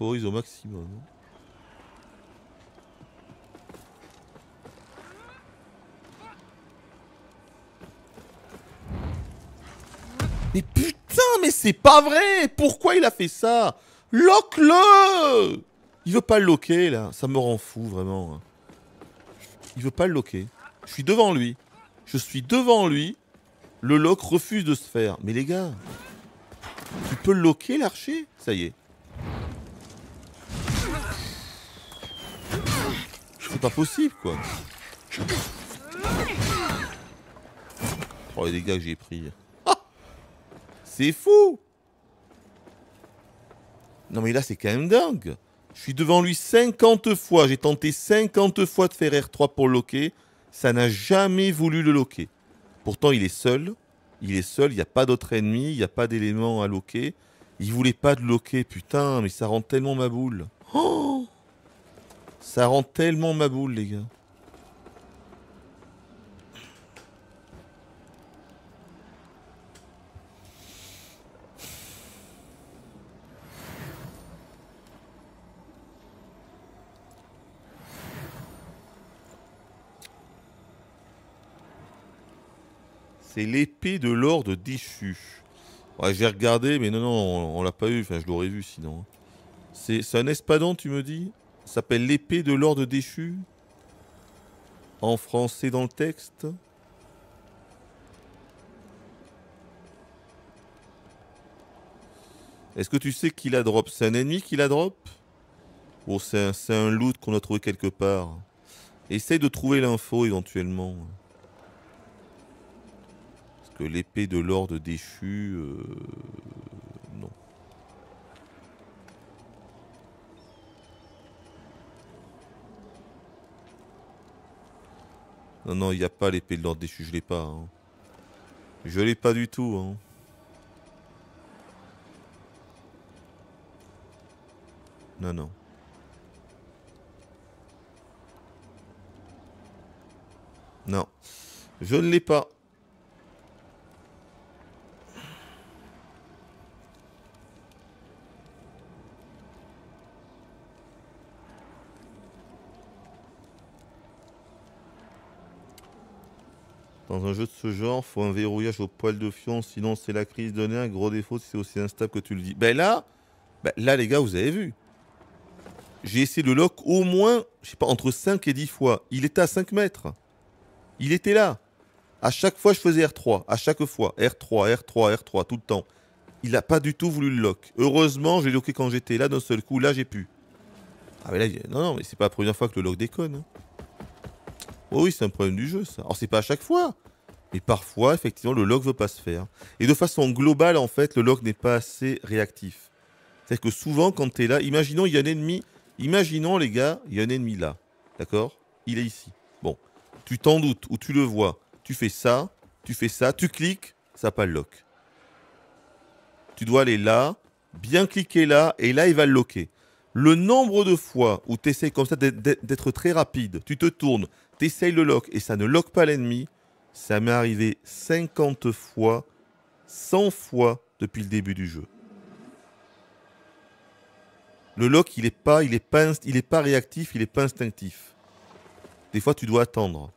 au maximum. Mais putain, mais c'est pas vrai Pourquoi il a fait ça? Lock-le Il veut pas le loquer, là. Ça me rend fou, vraiment. hein. Il veut pas le loquer. Je suis devant lui. Je suis devant lui. Le lock refuse de se faire. Mais les gars, tu peux le loquer, l'archer? Ça y est. C'est pas possible, quoi. Oh, les dégâts que j'ai pris. Ah c'est fou Non mais là, c'est quand même dingue. Je suis devant lui 50 fois. J'ai tenté 50 fois de faire R3 pour le loquer. Ça n'a jamais voulu le loquer. Pourtant, il est seul. Il est seul. Il n'y a pas d'autre ennemi. Il n'y a pas d'élément à loquer. Il voulait pas de loquer. Putain, mais ça rend tellement ma boule. Oh ça rend tellement ma boule, les gars. C'est l'épée de l'ordre déchu. J'ai regardé, mais non, non, on, on l'a pas eu. Enfin, je l'aurais vu sinon. C'est un espadon, tu me dis? S'appelle l'épée de l'ordre déchu. En français dans le texte. Est-ce que tu sais qui la drop C'est un ennemi qui la drop Ou c'est un, loot qu'on a trouvé quelque part. Essaye de trouver l'info éventuellement. Parce que l'épée de l'ordre déchu... euh, Non. Non, il n'y a pas l'épée de l'ordre déchu, je l'ai pas. hein. Je l'ai pas du tout. Hein. Non, non. Non. Je ne l'ai pas. Dans un jeu de ce genre, faut un verrouillage au poil de fion, sinon c'est la crise de nerfs. Gros défaut, c'est aussi instable que tu le dis. Ben là, ben là les gars, vous avez vu. J'ai essayé le lock au moins, je sais pas, entre 5 et 10 fois. Il était à 5 mètres. Il était là. À chaque fois, je faisais R3. À chaque fois. R3, R3, R3, tout le temps. Il n'a pas du tout voulu le lock. Heureusement, j'ai locké quand j'étais là. D'un seul coup, là, j'ai pu. Ah, mais là, non, non, mais c'est pas la première fois que le lock déconne. hein. Oh oui, c'est un problème du jeu, ça. Alors, c'est pas à chaque fois. Mais parfois, effectivement, le lock veut pas se faire. Et de façon globale, en fait, le lock n'est pas assez réactif. C'est que souvent, quand tu es là, imaginons, il y a un ennemi. Imaginons, les gars, il y a un ennemi là. D'accord? Il est ici. Bon. Tu t'en doutes ou tu le vois. Tu fais ça, tu fais ça, tu cliques, ça pas le lock. Tu dois aller là, bien cliquer là, et là, il va le locker. Le nombre de fois où tu essaies comme ça d'être très rapide, tu te tournes, tu essayes le lock et ça ne lock pas l'ennemi, ça m'est arrivé 50 fois, 100 fois depuis le début du jeu. Le lock, il n'est pas, pas, pas réactif, il n'est pas instinctif. Des fois, tu dois attendre.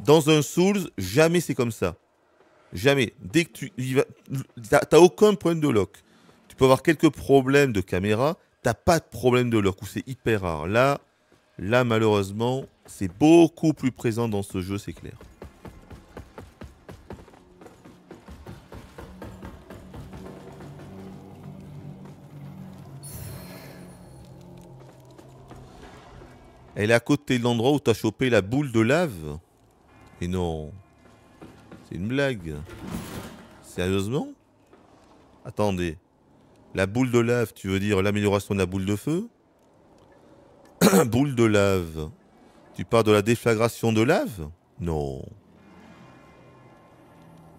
Dans un Souls, jamais c'est comme ça. Jamais. Dès que tu. T'as aucun problème de lock. Tu peux avoir quelques problèmes de caméra, t'as pas de problème de lock, ou c'est hyper rare. Là, là malheureusement, c'est beaucoup plus présent dans ce jeu, c'est clair. Elle est à côté de l'endroit où tu as chopé la boule de lave. Et non. C'est une blague. Sérieusement? Attendez. La boule de lave, tu veux dire l'amélioration de la boule de feu? Boule de lave. Tu parles de la déflagration de lave? Non.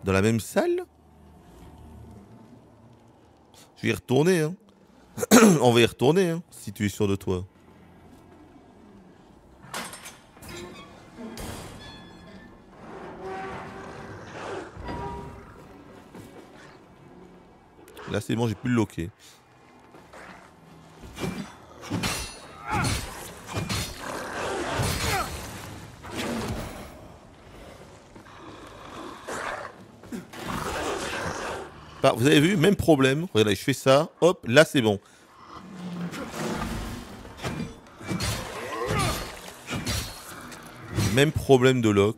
Dans la même salle? Je vais y retourner, hein. On va y retourner, hein, si tu es sûr de toi. Là, c'est bon, j'ai plus le loquer. Vous avez vu, même problème. Regardez, je fais ça, hop, là c'est bon. Même problème de lock.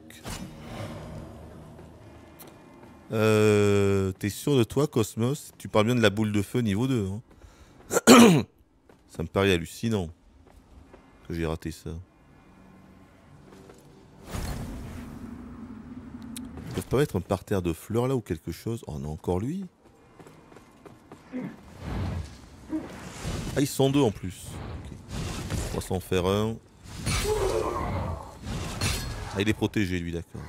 Euh, T'es sûr de toi, Cosmos? Tu parles bien de la boule de feu niveau 2. Hein ça me paraît hallucinant que j'ai raté ça. Ils peuvent pas mettre un parterre de fleurs là ou quelque chose? Oh non, encore lui Ah, ils sont deux en plus. On va s'en faire un. Ah, il est protégé lui, d'accord.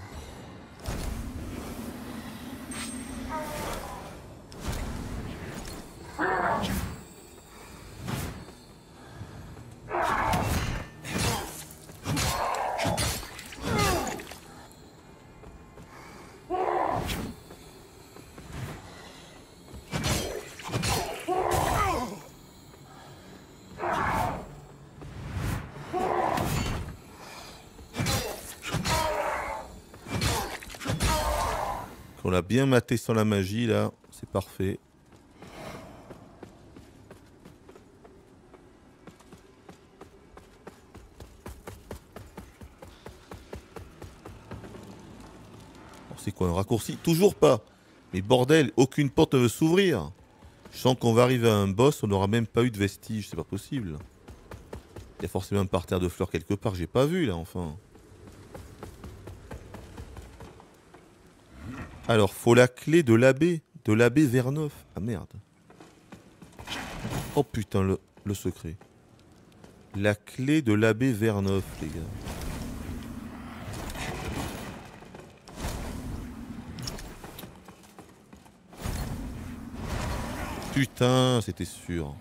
Bien maté sans la magie là, c'est parfait. C'est quoi un raccourci? Toujours pas. Mais bordel, aucune porte ne veut s'ouvrir. Je sens qu'on va arriver à un boss, on n'aura même pas eu de vestige, c'est pas possible. Il y a forcément un parterre de fleurs quelque part, j'ai pas vu là enfin. Alors, faut la clé de l'abbé, de l'abbé Verneuf. Ah merde. Oh putain, le, secret. La clé de l'abbé Verneuf, les gars. Putain, c'était sûr.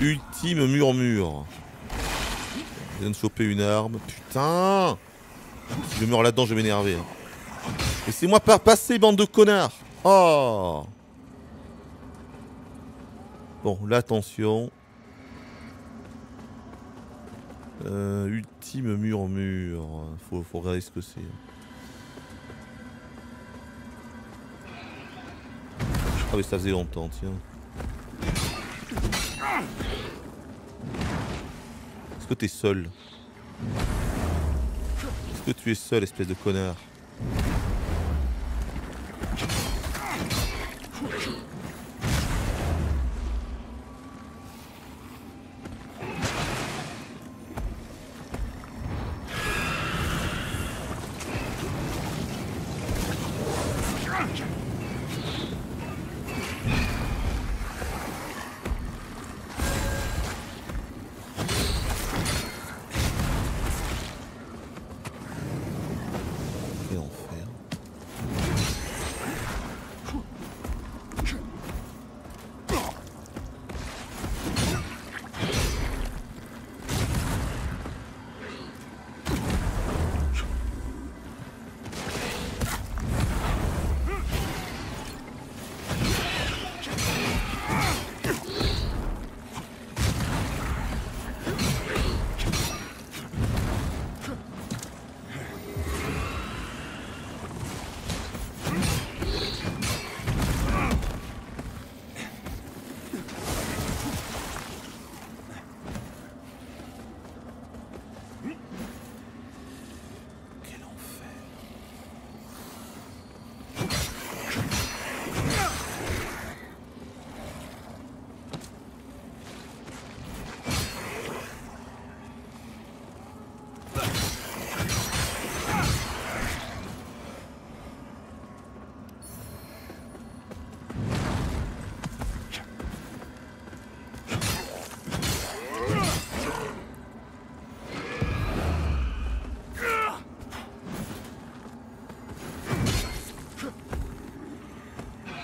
Ultime murmure. Je viens de choper une arme. Putain Si je meurs là-dedans, je vais m'énerver. Hein. Laissez-moi pas passer, bande de connards Oh Bon, là, attention. Euh, ultime murmure. Faut, faut regarder ce que c'est. Ah mais ça faisait longtemps, tiens. Est-ce que t'es seul? Est-ce que tu es seul, espèce de connard?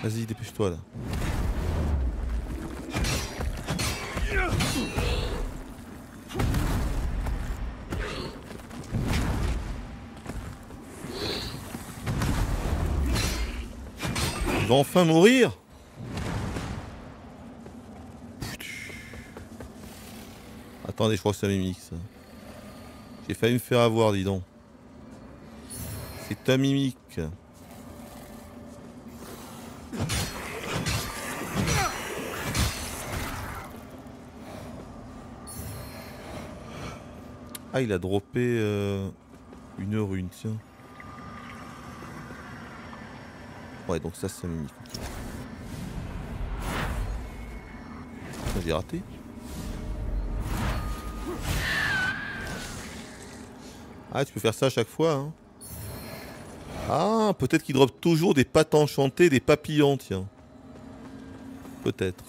Vas-y, dépêche-toi là. Il va enfin mourir Attendez, je crois que c'est un mimique ça. J'ai failli me faire avoir, dis donc. C'est un mimique. Ah, il a droppé euh, une rune, tiens. Ouais, donc ça, c'est un mimique. J'ai raté. Ah, tu peux faire ça à chaque fois, hein. Ah, peut-être qu'il drop toujours des pattes enchantées, des papillons, tiens. Peut-être.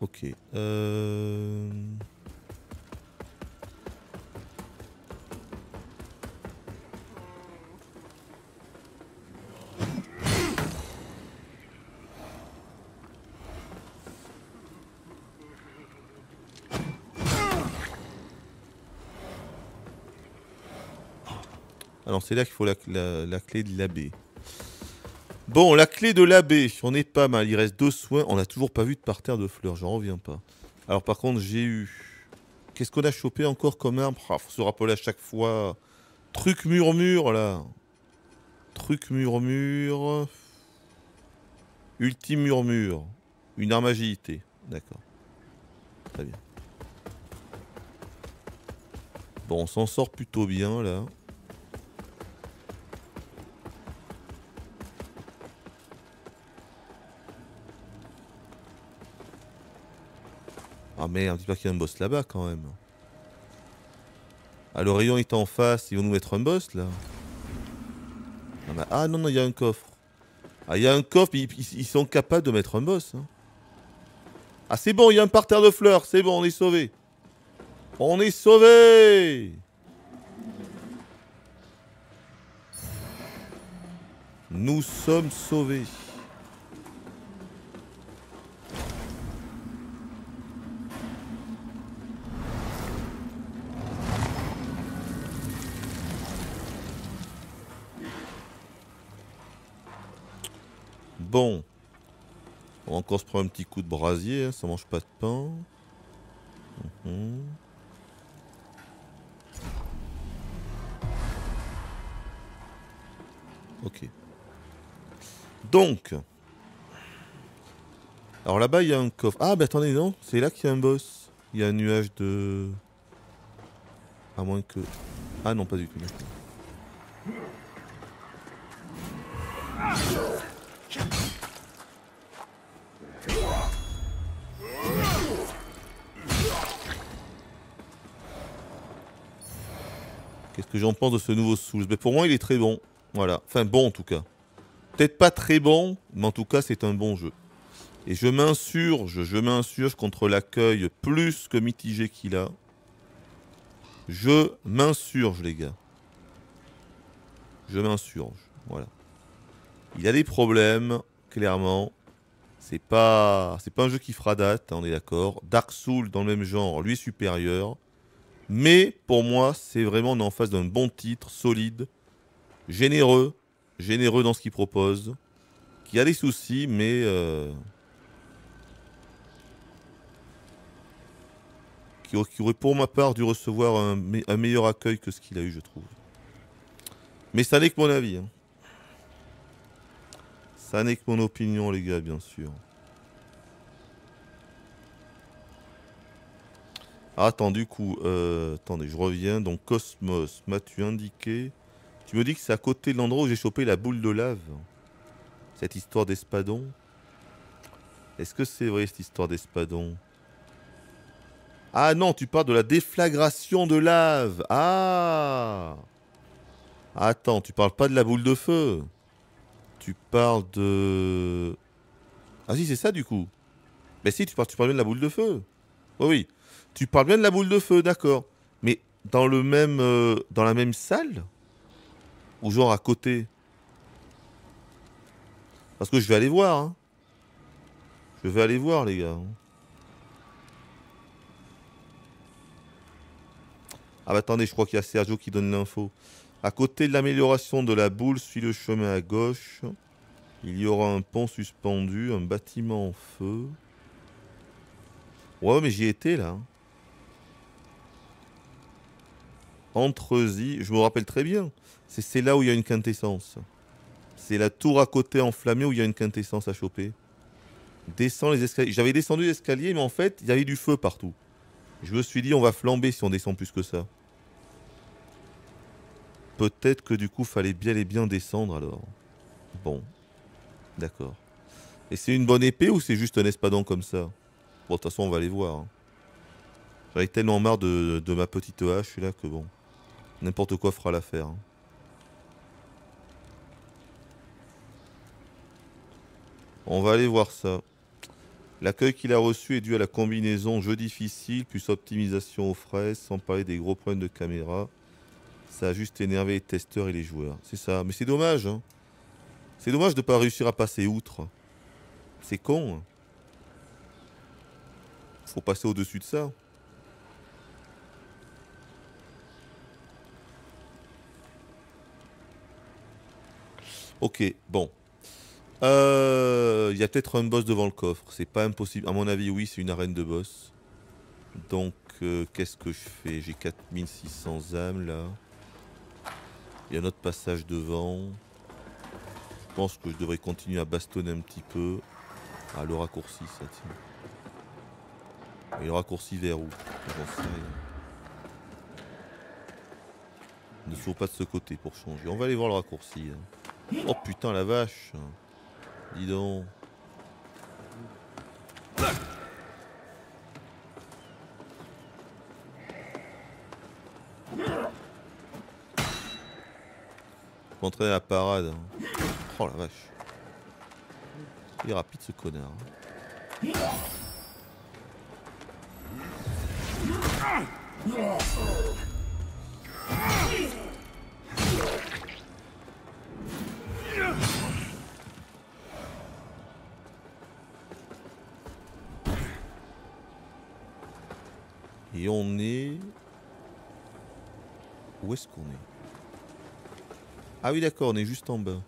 Ok. Euh... Alors c'est là qu'il faut la, clé de l'abbé. Bon, la clé de l'abbé, on est pas mal. Il reste deux soins. On n'a toujours pas vu de parterre de fleurs, j'en reviens pas. Alors par contre, j'ai eu... Qu'est-ce qu'on a chopé encore comme arme ah, Faut se rappeler à chaque fois. Truc murmure, là. Truc murmure. Ultime murmure. Une arme agilité. D'accord. Très bien. Bon, on s'en sort plutôt bien, là. Ah merde, pas qu'il y a un boss là-bas quand même. Ah, le rayon est en face, ils vont nous mettre un boss là. Ah non, non, il y a un coffre. Ah, il y a un coffre, ils, sont capables de mettre un boss. Hein. Ah, c'est bon, il y a un parterre de fleurs, c'est bon, on est sauvé. On est sauvé Nous sommes sauvés. Bon. On va encore se prendre un petit coup de brasier, hein, ça mange pas de pain. Mhm. Ok. Donc. Alors là-bas, il y a un coffre. Ah, bah attendez, non. C'est là qu'il y a un boss. Il y a un nuage de... À moins que... Ah non, pas du tout. Qu'est-ce que j'en pense de ce nouveau Souls? Mais Pour moi, il est très bon. Voilà. Enfin, bon en tout cas. Peut-être pas très bon, mais en tout cas, c'est un bon jeu. Et je m'insurge, je m'insurge contre l'accueil plus que mitigé qu'il a. Je m'insurge, les gars. Je m'insurge. Voilà. Il a des problèmes, clairement. C'est pas, pas un jeu qui fera date, hein, on est d'accord. Dark Souls dans le même genre, lui supérieur. Mais pour moi, c'est vraiment on est en face d'un bon titre, solide, généreux, généreux dans ce qu'il propose, qui a des soucis, mais euh, qui, aurait pour ma part dû recevoir un, meilleur accueil que ce qu'il a eu, je trouve. Mais ça n'est que mon avis. Hein. Ça n'est que mon opinion, les gars, bien sûr. Attends, du coup, euh, je reviens. Donc, Cosmos, m'as-tu indiqué? Tu me dis que c'est à côté de l'endroit où j'ai chopé la boule de lave. Cette histoire d'espadon. Est-ce que c'est vrai, cette histoire d'espadon? Ah non, tu parles de la déflagration de lave. Ah Attends, tu parles pas de la boule de feu. Tu parles de... Ah si, c'est ça, du coup. Mais si, tu parles, tu parles bien de la boule de feu. Oh oui. Tu parles bien de la boule de feu, d'accord. Mais dans le même, euh, dans la même salle Ou genre à côté? Parce que je vais aller voir. Hein. Je vais aller voir, les gars. hein. Ah bah attendez, je crois qu'il y a Sergio qui donne l'info. À côté de l'amélioration de la boule, suis le chemin à gauche. Il y aura un pont suspendu, un bâtiment en feu. Ouais, mais j'y étais là. Entrezy, je me rappelle très bien. C'est là où il y a une quintessence. C'est la tour à côté enflammée où il y a une quintessence à choper. Descends les escaliers. J'avais descendu l'escalier, mais en fait, il y avait du feu partout. Je me suis dit, on va flamber si on descend plus que ça. Peut-être que du coup, fallait bien et bien descendre alors. Bon. D'accord. Et c'est une bonne épée ou c'est juste un espadon comme ça? Bon, de toute façon, on va aller voir. hein. J'avais tellement marre de ma petite hache là que bon. N'importe quoi fera l'affaire. hein. On va aller voir ça. L'accueil qu'il a reçu est dû à la combinaison jeu difficile plus optimisation aux fraises, sans parler des gros problèmes de caméra. Ça a juste énervé les testeurs et les joueurs. C'est ça. Mais c'est dommage. hein. C'est dommage de ne pas réussir à passer outre. C'est con. hein. Faut passer au-dessus de ça. Ok, bon. Euh, Il y a peut-être un boss devant le coffre. C'est pas impossible. À mon avis, oui, c'est une arène de boss. Donc, euh, qu'est-ce que je fais? J'ai 4600 âmes là. Il y a un autre passage devant. Je pense que je devrais continuer à bastonner un petit peu. Ah, le raccourci, ça. Mais le raccourci vers où? J'en sais. Ne saute pas de ce côté pour changer. On va aller voir le raccourci. hein. Oh putain, la vache Dis donc. Montrer la parade. Oh la vache. Il est rapide ce connard. Et on est... Où est-ce qu'on est? Ah oui d'accord, on est juste en bas.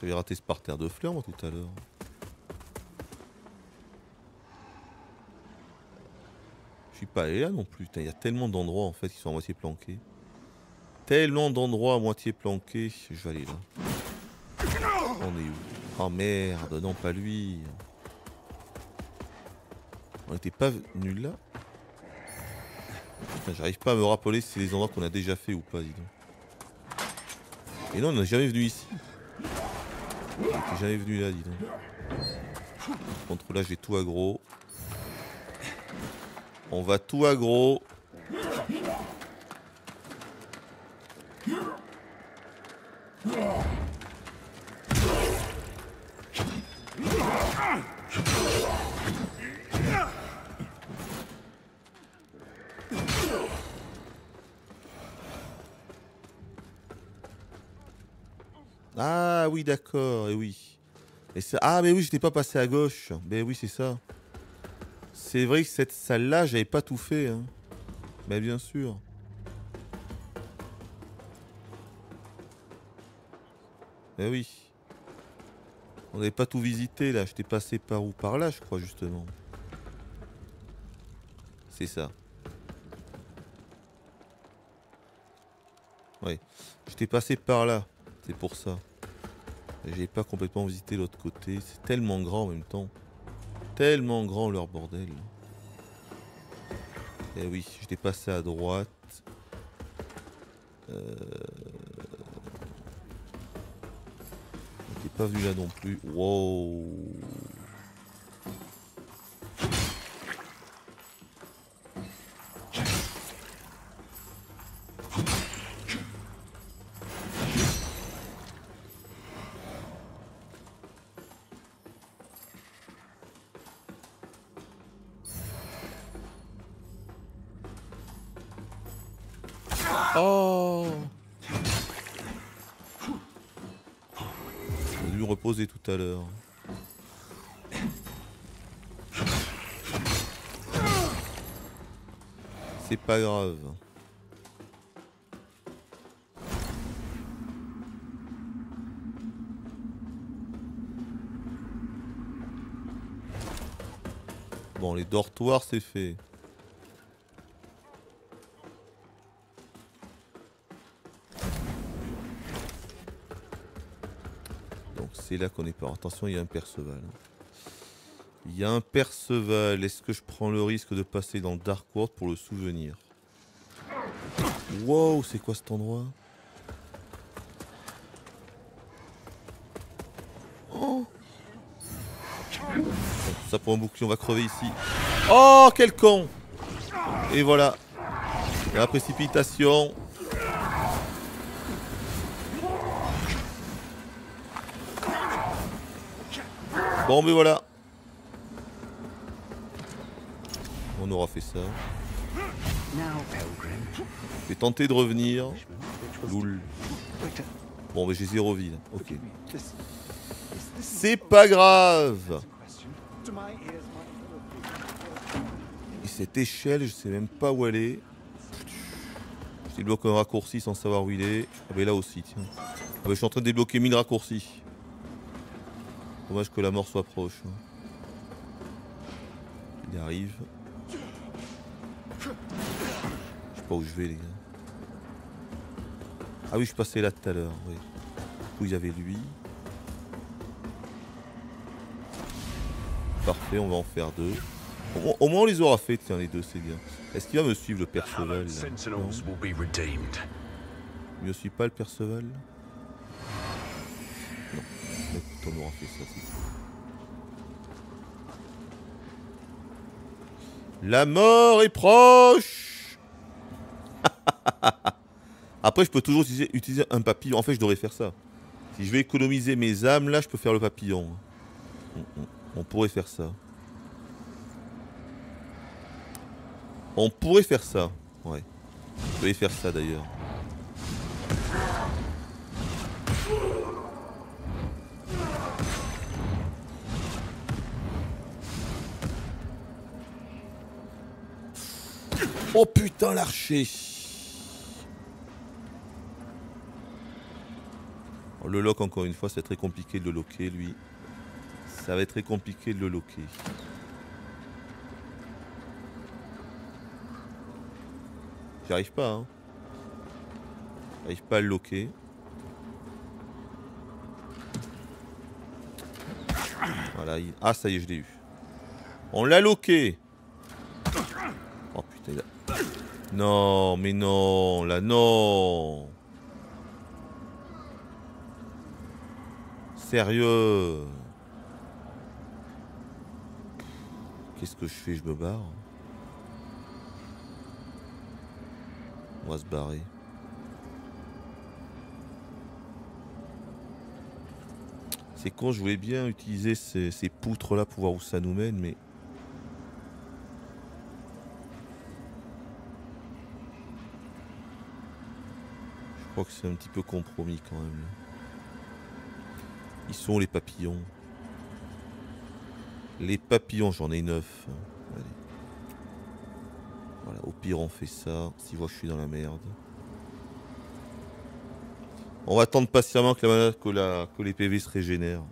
J'avais raté ce parterre de fleurs moi tout à l'heure. Je suis pas allé là non plus. Il y a tellement d'endroits en fait qui sont à moitié planqués. Tellement d'endroits à moitié planqués. Je vais aller là. On est où? Oh merde, non pas lui. On n'était pas venu là? J'arrive pas à me rappeler si c'est les endroits qu'on a déjà fait ou pas, dis donc. Et non, on n'est jamais venu ici. On n'était jamais venu là, dis donc. Contre là, j'ai tout aggro. On va tout aggro. Ah oui, d'accord, et oui. Et ça... Ah mais oui, j'étais pas passé à gauche. Mais oui, c'est ça. C'est vrai que cette salle-là, j'avais pas tout fait. Hein. Mais bien sûr. Mais oui. On n'avait pas tout visité là. J'étais passé par où? Par là, je crois, justement. C'est ça. Oui. J'étais passé par là. C'est pour ça. J'ai pas complètement visité l'autre côté. C'est tellement grand en même temps. Tellement grand leur bordel. Eh oui, j'étais passé à droite. Euh... J'étais pas vu là non plus. Wow. Grave. Bon, les dortoirs, c'est fait. Donc c'est là qu'on est pas. Attention, il y a un Perceval. Il y a un Perceval. Est-ce que je prends le risque de passer dans Dark World pour le souvenir? Wow, c'est quoi cet endroit Oh ça pour un bouclier, on va crever ici. Oh, quel con Et voilà. La précipitation. Bon, mais voilà. On aura fait ça. Je vais tenter de revenir. Loul. Bon, mais j'ai zéro vie. Ok. C'est pas grave. Et cette échelle, je sais même pas où elle est. Je débloque un raccourci sans savoir où il est. Ah ben là aussi, tiens. Ah ben, je suis en train de débloquer 1000 raccourcis. Dommage que la mort soit proche. hein. Il arrive. Pas où je vais les gars. Ah oui, je passé là tout à l'heure. Oui. Du coup, il y avait lui. Parfait, on va en faire deux. Au, au moins, on les aura fait, tiens, les deux, c'est bien. Est-ce qu'il va me suivre le Perceval. Il me suit pas le Perceval Non. Écoute, on aura fait ça, c'est. La mort est proche Après, je peux toujours utiliser, un papillon. En fait, je devrais faire ça. Si je vais économiser mes âmes, là, je peux faire le papillon. On, on- on pourrait faire ça. On pourrait faire ça. Ouais. Je vais faire ça d'ailleurs. Oh putain l'archer Le lock encore une fois c'est très compliqué de le loquer lui. Ça va être très compliqué de le loquer. J'y arrive pas hein. J'arrive pas à le loquer. Voilà, il- ah ça y est je l'ai eu. On l'a loqué Oh putain, il a... Non, mais non, là, non Sérieux Qu'est-ce que je fais? Je me barre On va se barrer. C'est con, je voulais bien utiliser ces, poutres-là pour voir où ça nous mène, mais... Je crois que c'est un petit peu compromis quand même. Ils sont les papillons. Les papillons, j'en ai neuf. Allez. Voilà, au pire on fait ça. Si moi je suis dans la merde. On va attendre patiemment que, la, mana- que, la- que les PV se régénèrent.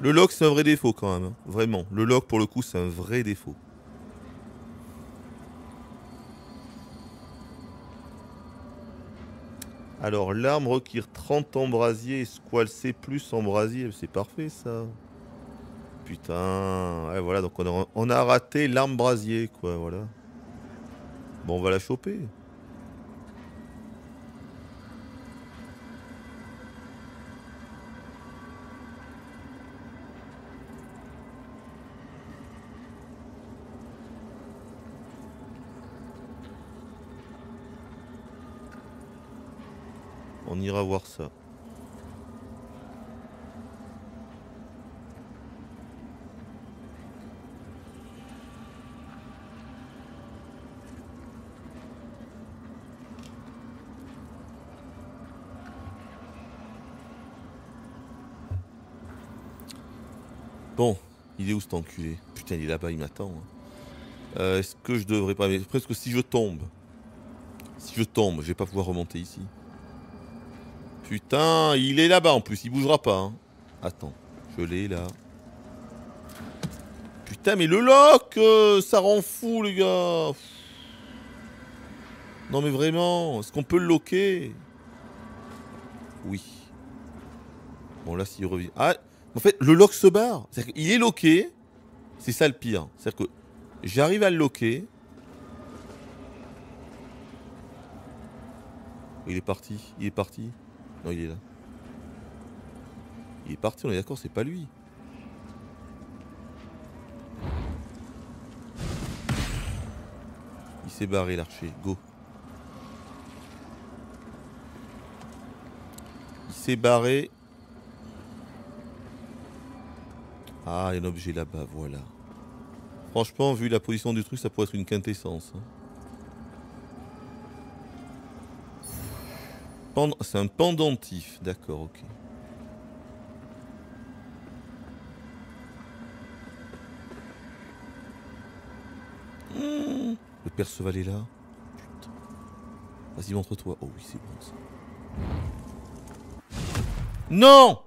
Le lock c'est un vrai défaut quand même. hein. Vraiment. Le lock pour le coup c'est un vrai défaut. Alors l'arme requiert 30 embrasiers, Squall C plus embrasier, c'est parfait ça. Putain, ouais, voilà, donc on a, on a raté l'arme brasier, quoi, voilà. Bon, on va la choper. ira voir ça. Bon, il est où cet enculé? Putain, il est là-bas, il m'attend. Hein. Euh, est-ce que je devrais pas... Presque si je tombe, si je tombe, je vais pas pouvoir remonter ici. Putain, il est là-bas en plus, il bougera pas. hein. Attends, je l'ai là. Putain, mais le lock euh, Ça rend fou, les gars Non mais vraiment, est-ce qu'on peut le loquer Oui. Bon là, s'il revient... Ah, en fait, le lock se barre. C'est-à-dire qu'il est loqué. C'est ça le pire. C'est-à-dire que j'arrive à le loquer. Il est parti, il est parti. Non, il est là. Il est parti, on est d'accord, c'est pas lui. Il s'est barré l'archer, go. Il s'est barré. Ah, il y a un objet là-bas, voilà. Franchement, vu la position du truc, ça pourrait être une quintessence. hein. C'est un pendentif, d'accord, ok. Mmh, Le Perceval est là. Vas-y, montre-toi. Oh oui, c'est bon ça. Non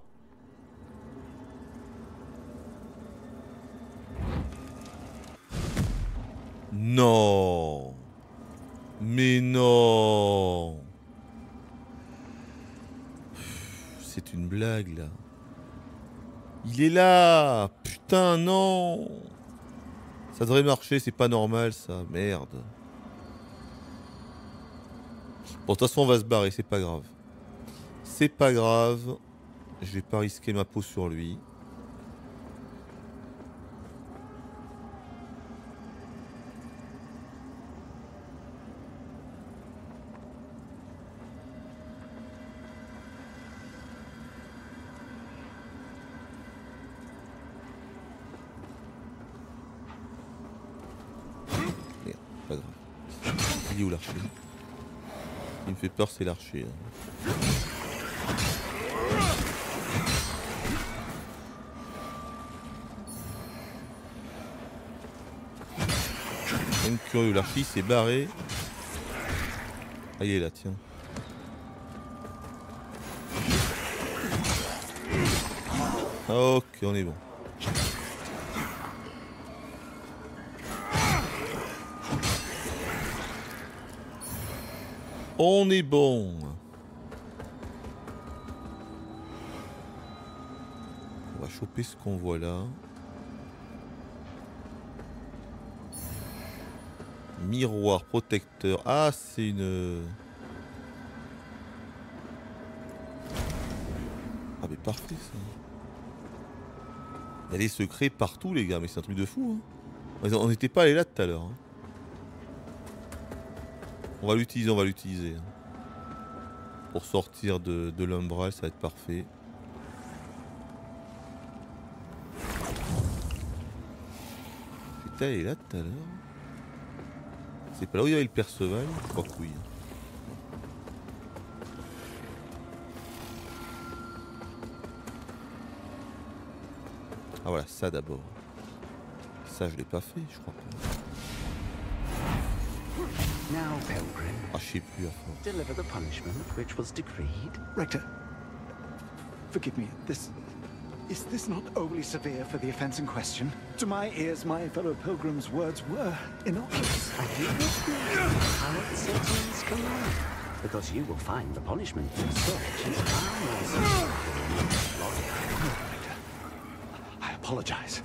Non Mais non Une blague là. Il est là Putain non Ça devrait marcher, c'est pas normal ça, merde. Bon de toute façon on va se barrer, c'est pas grave. C'est pas grave. Je vais pas risquer ma peau sur lui. Merde, pas grave. Il est où l'archer C'est l'archer. hein. Même curieux, l'archi s'est barré. Ah, il est là, tiens. Ok, on est bon. On est bon. On va choper ce qu'on voit là. Miroir protecteur. Ah, c'est une... Ah mais parfait ça. Il y a des secrets partout les gars, mais c'est un truc de fou. hein. On n'était pas allé là tout à l'heure. hein. On va l'utiliser, on va l'utiliser. hein. Pour sortir de, de l'umbral, ça va être parfait. Putain, il est là tout à l'heure. C'est pas là où il y avait le Perceval Je crois que oui. Ah voilà, ça d'abord. Ça, je l'ai pas fait, je crois pas. Now, Pilgrim, je sais plus à force. deliver the punishment which was decreed. Rector, forgive me. This. Is this not overly severe for the offense in question? To my ears, my fellow pilgrims' words were innocuous. I do not how it Satan's command. Because you will find the punishment you search is far more severe than Rector, I apologize.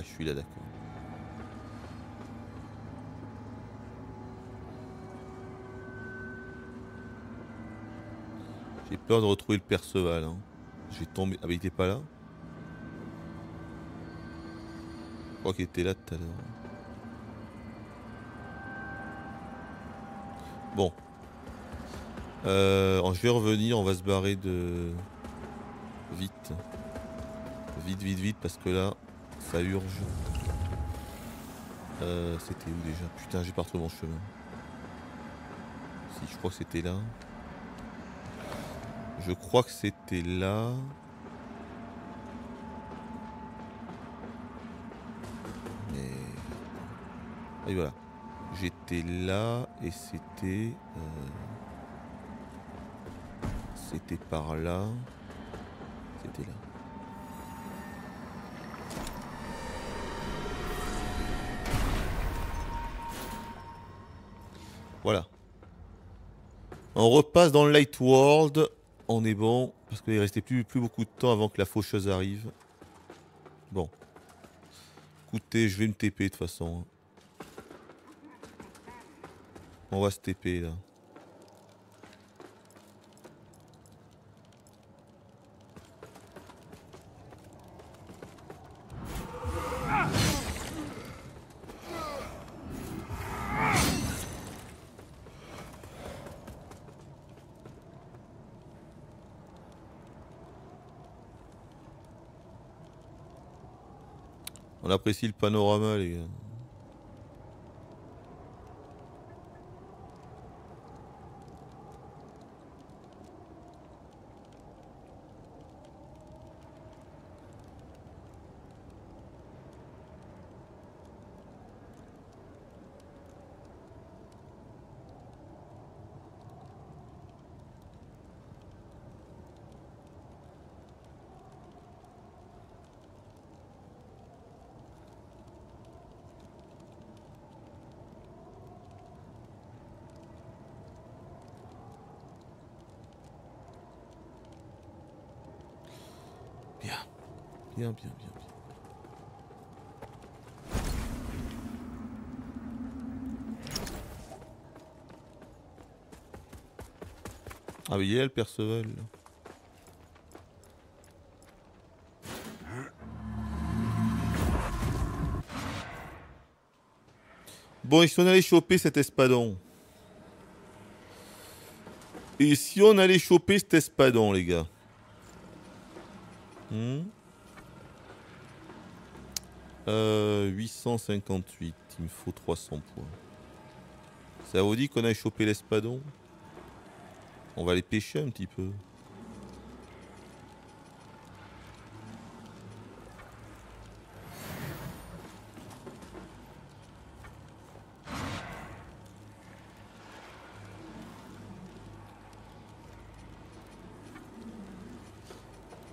Je suis là d'accord. J'ai peur de retrouver le Perceval. Hein. J'ai tombé. Ah, mais il était pas là? Je crois qu'il était là tout à l'heure. Bon. Euh, je vais revenir, on va se barrer de. Vite. Vite, vite, vite, parce que là, ça urge. Euh, c'était où déjà? Putain, j'ai pas retrouvé mon chemin. Si, je crois que c'était là. Je crois que c'était là. Mais... Et voilà. J'étais là et c'était... euh, C'était par là. C'était là. On repasse dans le Light World. On est bon. Parce qu'il restait plus, plus beaucoup de temps avant que la faucheuse arrive. Bon. Écoutez, je vais me TP de toute façon. On va se TP là. On apprécie le panorama les gars. Bien. Bien, bien, bien, bien. Le Perceval. Bon, et si on allait choper cet espadon? Et si on allait choper cet espadon, les gars? Hmm? Euh, 858, il me faut 300 points. Ça vous dit qu'on a chopé l'espadon? On va les pêcher un petit peu.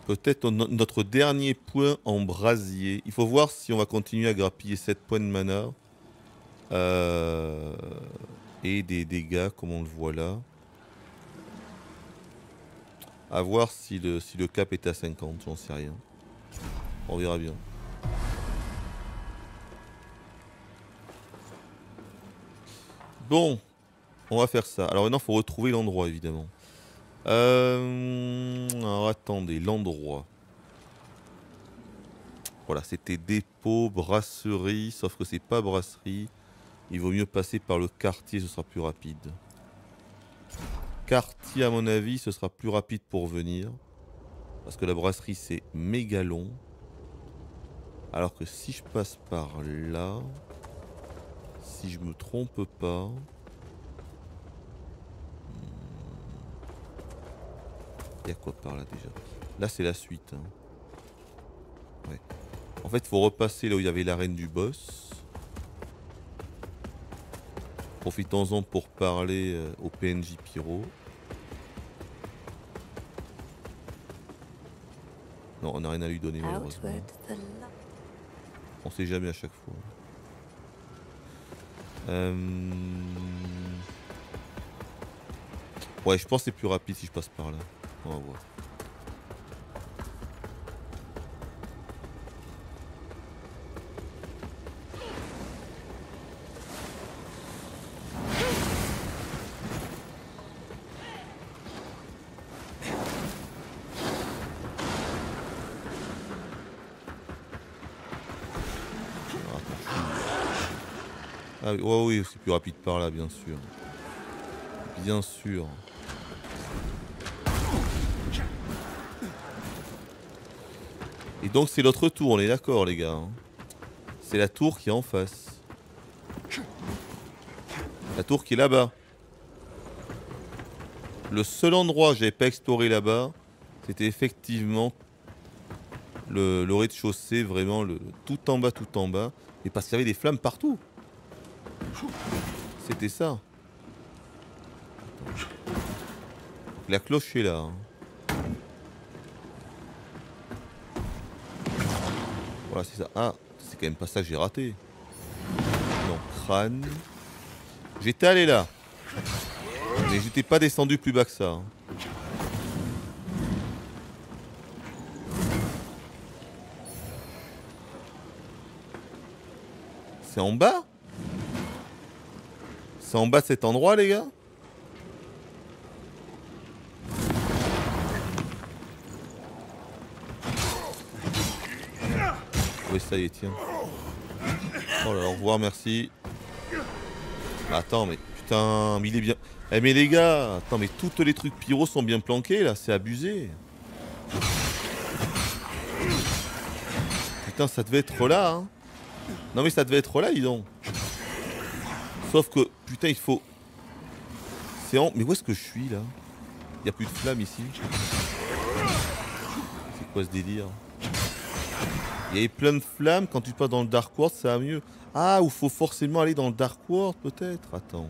Peut-être no- notre dernier point en brasier. Il faut voir si on va continuer à grappiller 7 points de mana. Euh, et des dégâts comme on le voit là. À voir si le, si le cap est à 50, j'en sais rien. On verra bien. Bon, on va faire ça. Alors maintenant, il faut retrouver l'endroit, évidemment. Euh, alors attendez, l'endroit. Voilà, c'était dépôt, brasserie, sauf que c'est pas brasserie. Il vaut mieux passer par le quartier, ce sera plus rapide. Quartier, à mon avis, ce sera plus rapide pour venir. Parce que la brasserie, c'est méga long. Alors que si je passe par là, si je me trompe pas, Il y a quoi par là déjà? Là, c'est la suite. hein. En fait, il faut repasser là où il y avait l'arène du boss. Profitons-en pour parler euh, au PNJ Pyro. Non, on n'a rien à lui donner malheureusement. On sait jamais à chaque fois. Euh, Ouais, je pense que c'est plus rapide si je passe par là. On va voir. Oui, c'est plus rapide par là, bien sûr. Bien sûr. Et donc c'est l'autre tour, on est d'accord les gars. hein. C'est la tour qui est en face. La tour qui est là-bas. Le seul endroit que j'avais pas exploré là-bas, c'était effectivement le, le rez-de-chaussée, vraiment le tout en bas, tout en bas. Et parce qu'il y avait des flammes partout. C'était ça. La cloche est là. hein. Voilà, c'est ça. Ah, c'est quand même pas ça que j'ai raté. Non, crâne. J'étais allé là. Mais j'étais pas descendu plus bas que ça. hein. C'est en bas? C'est en bas de cet endroit, les gars Oui, ça y est, tiens. Oh là au revoir, merci. Attends, mais putain, mais il est bien. Eh, mais les gars, attends, mais tous les trucs pyro sont bien planqués là, c'est abusé. Putain, ça devait être là, hein. Non, mais ça devait être là, dis donc. Sauf que, putain, il faut. C'est en. Mais où est-ce que je suis là Il a plus de flammes ici. C'est quoi ce délire Il y avait plein de flammes, quand tu passes dans le Dark World, ça va mieux. Ah, ou faut forcément aller dans le Dark World, peut-être Attends.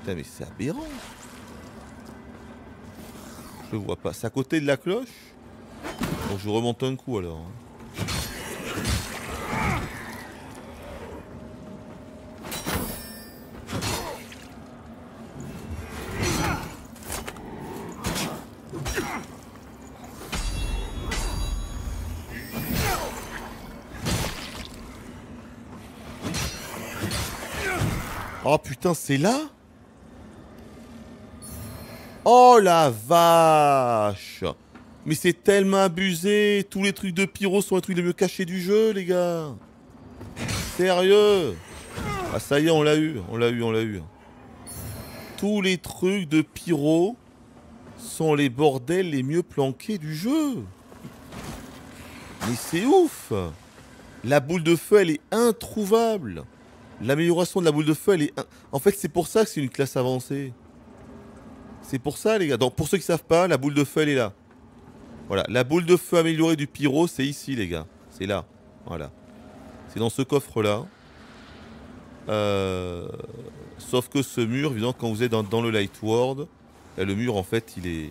Putain, mais c'est aberrant. Je vois pas. C'est à côté de la cloche Bon, je remonte un coup alors. Oh putain, c'est là? Oh la vache Mais c'est tellement abusé Tous les trucs de pyro sont les trucs les mieux cachés du jeu, les gars Sérieux Ah ça y est, on l'a eu, on l'a eu, on l'a eu. Tous les trucs de pyro sont les bordels les mieux planqués du jeu Mais c'est ouf La boule de feu, elle est introuvable L'amélioration de la boule de feu, elle est... En fait, c'est pour ça que c'est une classe avancée. C'est pour ça, les gars. Donc, pour ceux qui savent pas, la boule de feu, elle est là. Voilà. La boule de feu améliorée du pyro, c'est ici, les gars. C'est là. Voilà. C'est dans ce coffre-là. Euh, Sauf que ce mur, évidemment, quand vous êtes dans, dans le Light World, euh, le mur, en fait, il est...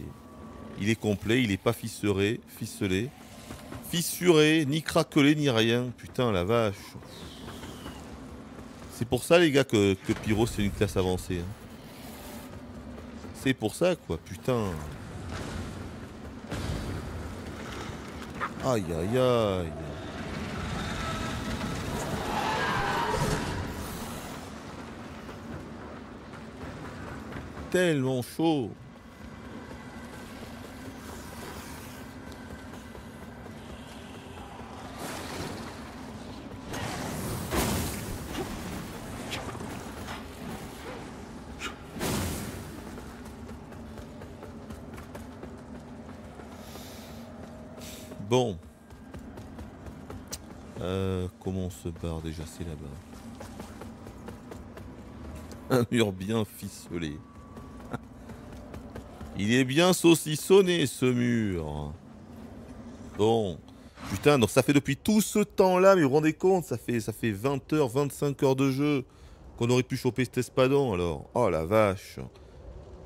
Il est complet, il est pas fissuré, ficelé. Fissuré, ni craquelé, ni rien. Putain, la vache. C'est pour ça, les gars, que, que Pyro, c'est une classe avancée. hein. C'est pour ça, quoi, putain. Aïe, aïe, aïe. Tellement chaud. Euh, comment on se barre déjà C'est là-bas. Un mur bien ficelé. Il est bien saucissonné ce mur. Bon. Putain, donc ça fait depuis tout ce temps-là, mais vous vous rendez compte, ça fait, ça fait 20 heures, 25 heures de jeu qu'on aurait pu choper cet espadon alors. Oh la vache.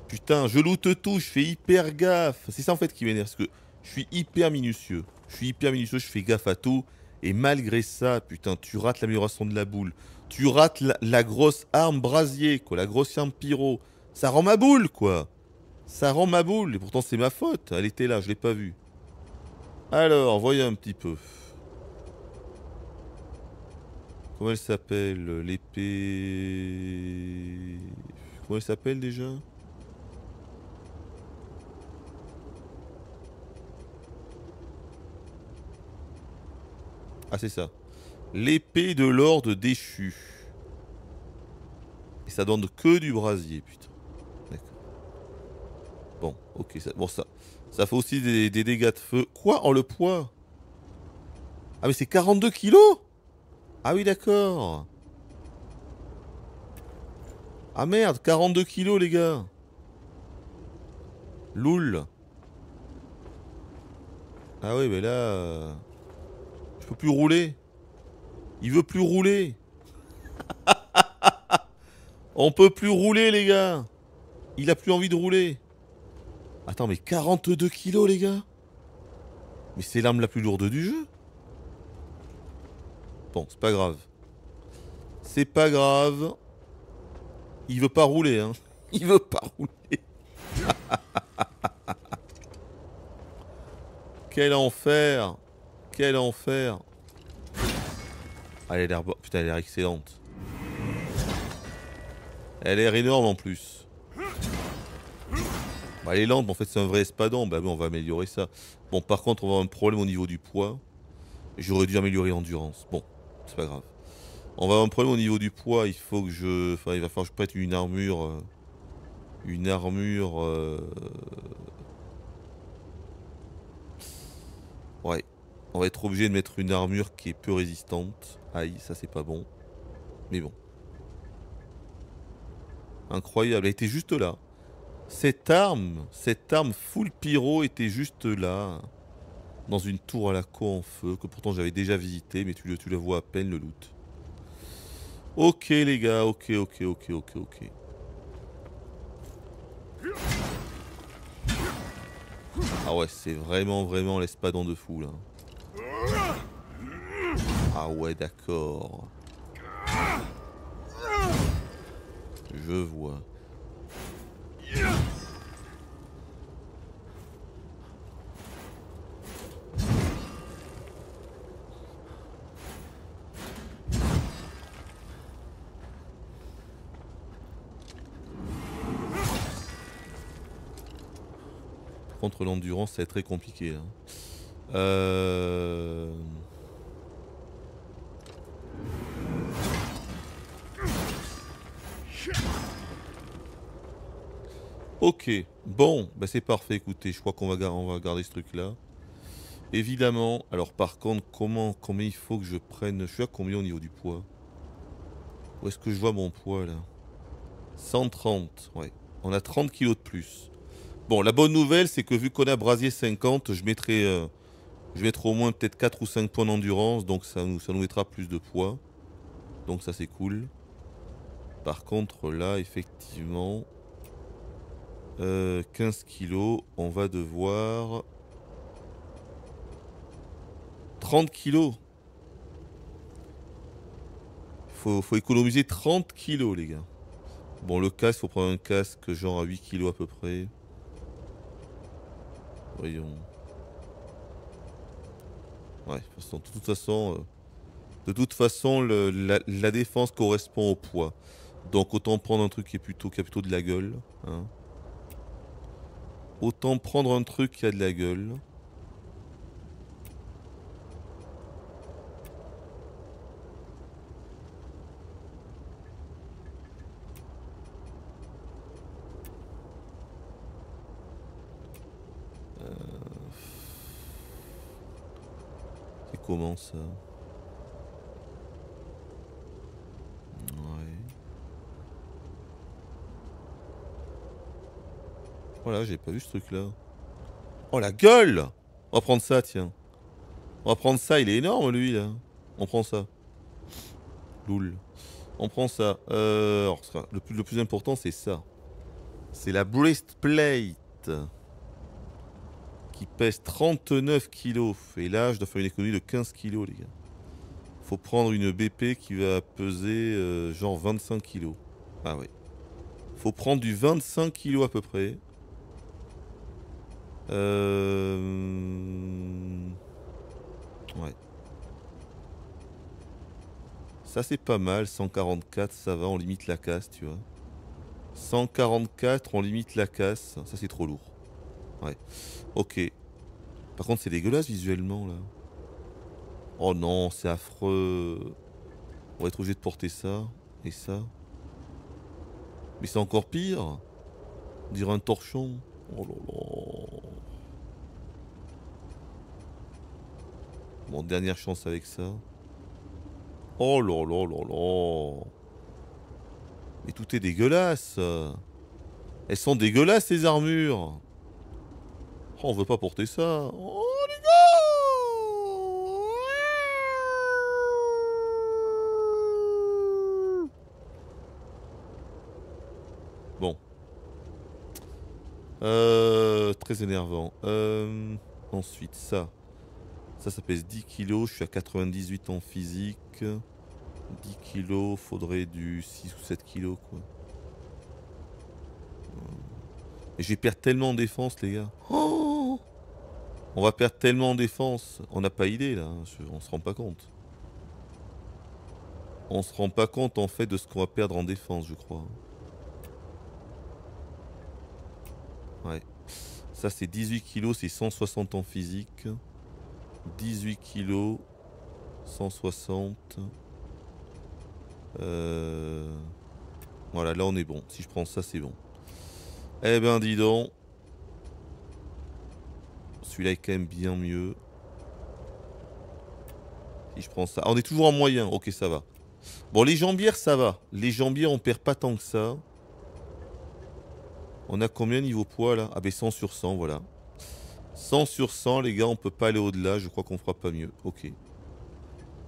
Putain, je loot tout, je fais hyper gaffe. C'est ça en fait qui m'énerve, parce je suis hyper minutieux. Je suis hyper minutieux, je fais gaffe à tout. Et malgré ça, putain, tu rates l'amélioration de la boule. Tu rates la, grosse arme brasier, quoi, la grosse arme pyro. Ça rend ma boule, quoi. Ça rend ma boule. Et pourtant, c'est ma faute. Elle était là, je l'ai pas vue. Alors, voyons un petit peu. Comment elle s'appelle L'épée? Comment elle s'appelle déjà? Ah, c'est ça. L'épée de l'ordre déchu. Et ça donne que du brasier, putain. D'accord. Bon, ok. Bon, ça, ça fait aussi des, dégâts de feu. Quoi En le poids? Ah, mais c'est 42 kilos? Ah oui, d'accord. Ah merde, 42 kilos les gars Loul Ah oui mais là... Je peux plus rouler Il veut plus rouler On peut plus rouler les gars Il a plus envie de rouler Attends mais 42 kilos les gars Mais c'est l'arme la plus lourde du jeu Bon, c'est pas grave. C'est pas grave. Il veut pas rouler, hein. Il veut pas rouler. Quel enfer Quel enfer Ah, Elle a l'air... Putain, elle a l'air excellente. Elle a l'air énorme en plus. Bah, elle est lente, en fait c'est un vrai espadon. Bah oui, on va améliorer ça. Bon, par contre, on va avoir un problème au niveau du poids. J'aurais dû améliorer l'endurance. Bon, c'est pas grave. On va avoir un problème au niveau du poids. Il faut que je... Enfin, il va falloir que je prête une armure... euh, Une armure... euh, Ouais. On va être obligé de mettre une armure qui est peu résistante. Aïe, ça c'est pas bon. Mais bon. Incroyable, elle était juste là. Cette arme, cette arme full pyro était juste là. Dans une tour à la con en feu, que pourtant j'avais déjà visité, mais tu, le- tu la vois à peine le loot. Ok les gars, ok, ok, ok, ok, ok. Ah ouais, c'est vraiment, vraiment l'espadon de fou là. Ah ouais, d'accord. Je vois. Contre, l'endurance, être très compliqué. hein. Euh... Ok, bon, bah c'est parfait. Écoutez, je crois qu'on va, on garder ce truc-là. Évidemment, alors par contre, comment, combien il faut que je prenne Je suis à combien au niveau du poids? Où est-ce que je vois mon poids là? 130, ouais. On a 30 kilos de plus. Bon, la bonne nouvelle, c'est que vu qu'on a brasier 50, je mettrai, euh, je mettrai au moins peut-être 4 ou 5 points d'endurance, donc ça ça nous mettra plus de poids. Donc ça c'est cool. Par contre là, effectivement, euh, 15 kilos, on va devoir 30 kilos. Faut, faut économiser 30 kilos, les gars. Bon, le casque, faut prendre un casque genre à 8 kilos à peu près. Voyons. Ouais, de toute façon- de toute façon, euh, de toute façon, la, défense correspond au poids. Donc autant prendre un truc qui est plutôt, qui de la gueule. hein. Autant prendre un truc qui a de la gueule. Euh, comment ça? Voilà, j'ai pas vu ce truc là. Oh la gueule On va prendre ça, tiens. On va prendre ça, il est énorme lui là. On prend ça. Loul. On prend ça. Euh, le, plus, important c'est ça. C'est la breastplate. Qui pèse 39 kilos. Et là, je dois faire une économie de 15 kilos les gars. Faut prendre une BP qui va peser euh, genre 25 kilos. Ah ouais. Faut prendre du 25 kilos à peu près. Euh... Ouais. Ça c'est pas mal, 144 ça va, on limite la casse, tu vois. 144, on limite la casse, ça c'est trop lourd. Ouais. Ok. Par contre c'est dégueulasse visuellement là. Oh non, c'est affreux. On va être obligé de porter ça et ça. Mais c'est encore pire. Dirait un torchon. Oh là là. Dernière chance avec ça. Oh là là là là. Mais tout est dégueulasse. Elles sont dégueulasses ces armures. Oh, on veut pas porter ça. Oh les gars Bon. Euh, très énervant. Euh, ensuite, ça. Ça, ça pèse 10 kilos. Je suis à 98 en physique. 10 kilos, faudrait du 6 ou 7 kilos, quoi. Et je vais perdre tellement en défense, les gars. Oh on va perdre tellement en défense. On n'a pas idée, là. hein, On se rend pas compte. On se rend pas compte, en fait, de ce qu'on va perdre en défense, je crois. Ouais. Ça, c'est 18 kilos, c'est 160 en physique. 18 kilos, 160. Euh... Voilà, là, on est bon. Si je prends ça, c'est bon. Eh ben, dis donc. Celui-là est quand même bien mieux. Si je prends ça. Ah, on est toujours en moyen. Ok, ça va. Bon, les jambières, ça va. Les jambières, on perd pas tant que ça. On a combien niveau poids là? Ah, ben 100 sur 100, voilà. 100 sur 100, les gars, on peut pas aller au-delà. Je crois qu'on fera pas mieux. Ok.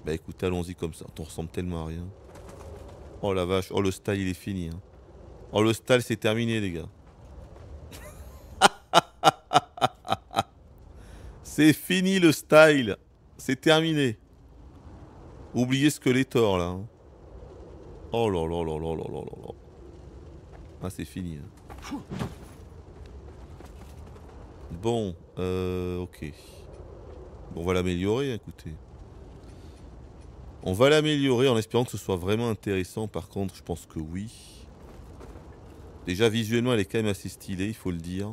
Bah écoute, allons-y comme ça. On ressemble tellement à rien. Oh la vache. Oh, le style, il est fini. hein. Oh, le style, c'est terminé, les gars. C'est fini le style. C'est terminé. Oubliez Skeletor là. hein. Oh là là là là là là là là. Ah c'est fini. hein. Bon, euh, ok. Bon, on va l'améliorer, écoutez. On va l'améliorer en espérant que ce soit vraiment intéressant. Par contre, je pense que oui. Déjà, visuellement, elle est quand même assez stylée, il faut le dire.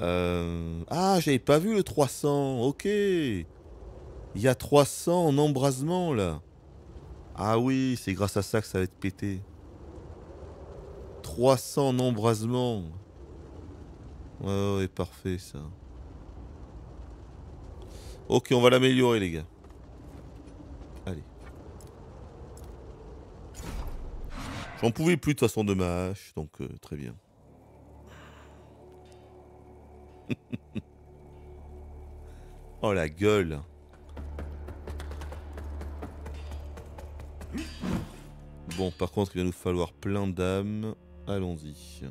Euh, Ah, j'avais pas vu le 300. Ok. Il y a 300 en embrasement là. Ah oui, c'est grâce à ça que ça va être pété. 300 en embrasement. Ouais, ouais, parfait ça. Ok, on va l'améliorer les gars. Allez. J'en pouvais plus de façon de ma hache, donc euh, très bien. oh la gueule. Bon, par contre, il va nous falloir plein d'âmes. Allons-y.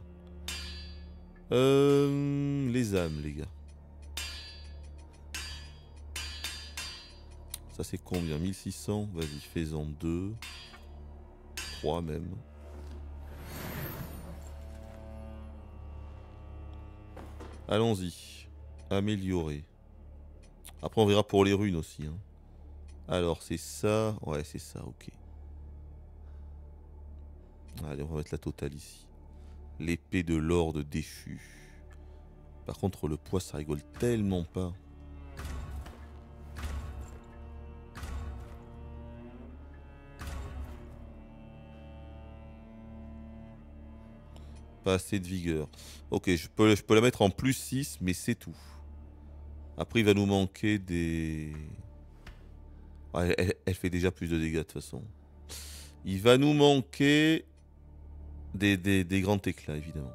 Euh, les âmes, les gars. Ça, c'est combien? 1600 Vas-y, fais-en deux. Trois même. Allons-y. Améliorer. Après, on verra pour les runes aussi. hein. Alors, c'est ça. Ouais, c'est ça, ok. Allez, on va mettre la totale ici. L'épée de l'ordre déchu. Par contre, le poids, ça rigole tellement pas. Pas assez de vigueur. Ok, je peux, la mettre en plus 6, mais c'est tout. Après, il va nous manquer des... Elle, elle fait déjà plus de dégâts de toute façon. Il va nous manquer des, des, des grands éclats, évidemment.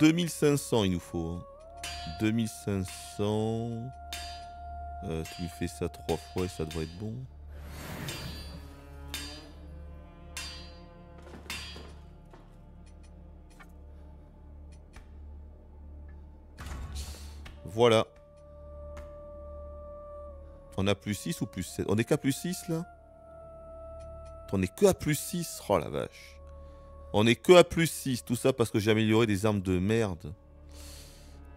2500 il nous faut. hein. 2500. Euh, tu me fais ça trois fois et ça devrait être bon. Voilà. On a plus 6 ou plus 7 On est qu'à plus 6 là? On est que à plus 6 Oh la vache. On est que à plus 6. Tout ça parce que j'ai amélioré des armes de merde.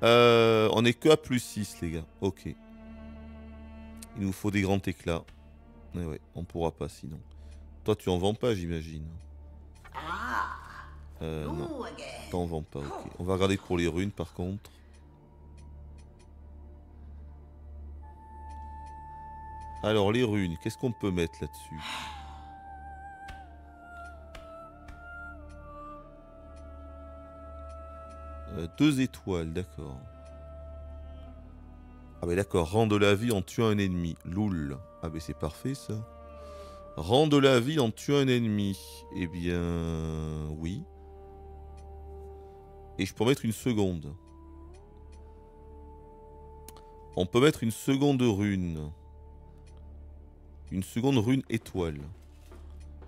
Euh, on est que à plus 6 les gars. Ok. Il nous faut des grands éclats. Mais ouais, on pourra pas sinon. Toi tu en vends pas j'imagine. Euh, non. T'en vends pas, ok. On va regarder pour les runes par contre. Alors les runes, qu'est-ce qu'on peut mettre là-dessus? Euh, Deux étoiles, d'accord. Ah mais d'accord, rend de la vie en tuant un ennemi. Loul. Ah mais c'est parfait ça. Rend de la vie en tuant un ennemi. Eh bien, oui. Et je peux mettre une seconde. On peut mettre une seconde rune. Une seconde rune étoile.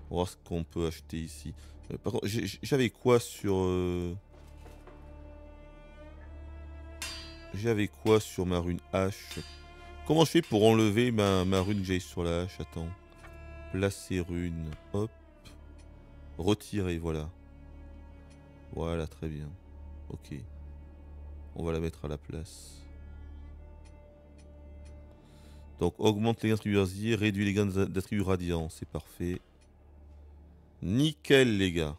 On va voir ce qu'on peut acheter ici. Euh, par contre, j'avais quoi sur... euh, J'avais quoi sur ma rune H? Comment je fais pour enlever ma, rune que j'ai sur la hache Attends. Placer rune. Hop. Retirer, voilà. Voilà, très bien. Ok. On va la mettre à la place. Donc augmente les gains d'attributs réduit les gains d'attributs radiants, c'est parfait. Nickel les gars.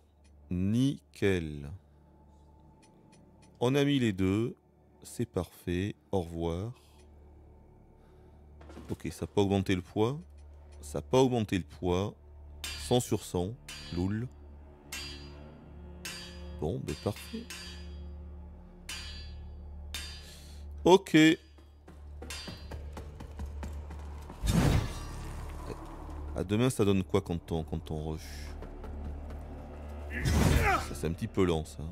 Nickel. On a mis les deux. C'est parfait. Au revoir. Ok, ça n'a pas augmenté le poids. Ça n'a pas augmenté le poids. 100 sur 100. Loul. Bon, ben parfait. Ok. À demain, ça donne quoi quand on, quand on rush? C'est un petit peu lent, ça.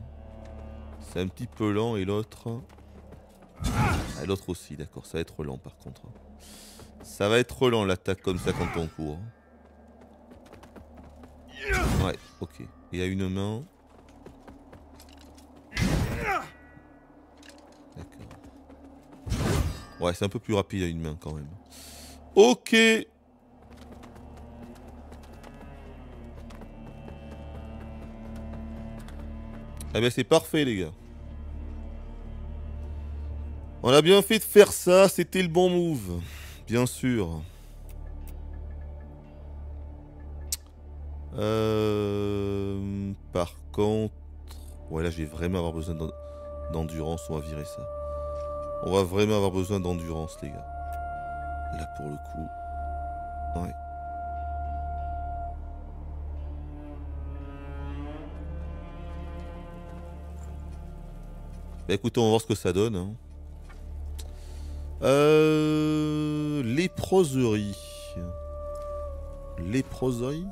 C'est un petit peu lent, et l'autre... Ah, l'autre aussi, d'accord. Ça va être lent, par contre. Ça va être lent, l'attaque comme ça, quand on court. Ouais, ok. Et à une main... D'accord. Ouais, c'est un peu plus rapide à une main, quand même. Ok Ah ben c'est parfait les gars. On a bien fait de faire ça, c'était le bon move. Bien sûr. Euh, par contre... Ouais là je vais vraiment avoir besoin d'en- d'endurance, on va virer ça. On va vraiment avoir besoin d'endurance les gars. Là pour le coup... Ouais. Bah écoutez, on va voir ce que ça donne. hein. Euh, léproserie. Léproserie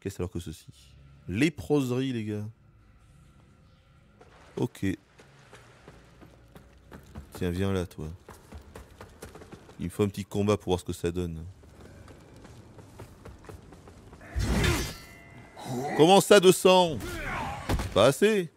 Qu'est-ce alors que ceci? Léproserie, les gars. Ok. Tiens, viens là, toi. Il me faut un petit combat pour voir ce que ça donne. Comment ça, 200 Pas assez